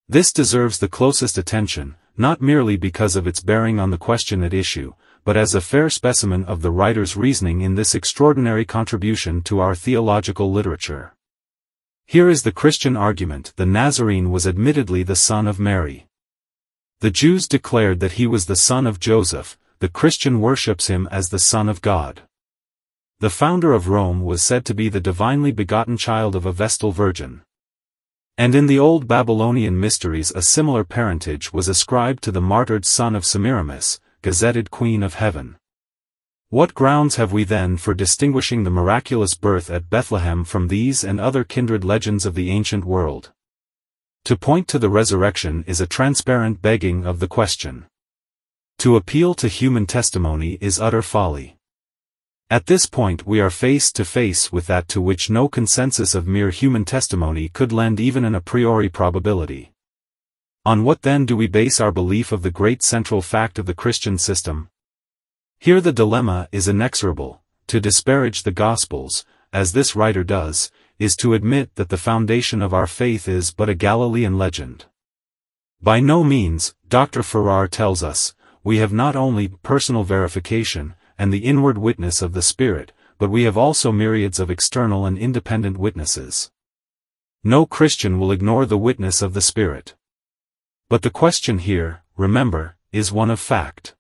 This deserves the closest attention, not merely because of its bearing on the question at issue, but as a fair specimen of the writer's reasoning in this extraordinary contribution to our theological literature. Here is the Christian argument the Nazarene was admittedly the son of Mary. The Jews declared that he was the son of Joseph, the Christian worships him as the Son of God. The founder of Rome was said to be the divinely begotten child of a Vestal Virgin. And in the old Babylonian mysteries a similar parentage was ascribed to the martyred son of Semiramis, gazetted Queen of Heaven. What grounds have we then for distinguishing the miraculous birth at Bethlehem from these and other kindred legends of the ancient world? To point to the resurrection is a transparent begging of the question. To appeal to human testimony is utter folly. At this point we are face to face with that to which no consensus of mere human testimony could lend even an a priori probability. On what then do we base our belief of the great central fact of the Christian system? Here the dilemma is inexorable, to disparage the Gospels, as this writer does, is to admit that the foundation of our faith is but a Galilean legend. By no means, Dr. Farrar tells us, we have not only personal verification, and the inward witness of the Spirit, but we have also myriads of external and independent witnesses. No Christian will ignore the witness of the Spirit. But the question here, remember, is one of fact.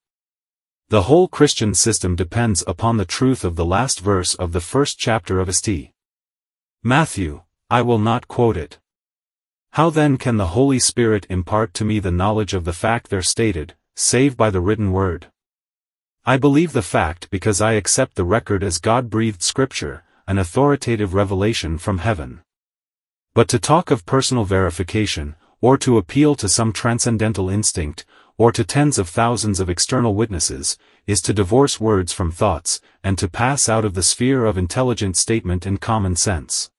The whole Christian system depends upon the truth of the last verse of the first chapter of St. Matthew, I will not quote it. How then can the Holy Spirit impart to me the knowledge of the fact there stated, save by the written word? I believe the fact because I accept the record as God-breathed scripture, an authoritative revelation from heaven. But to talk of personal verification, or to appeal to some transcendental instinct, or to tens of thousands of external witnesses, is to divorce words from thoughts, and to pass out of the sphere of intelligent statement and common sense.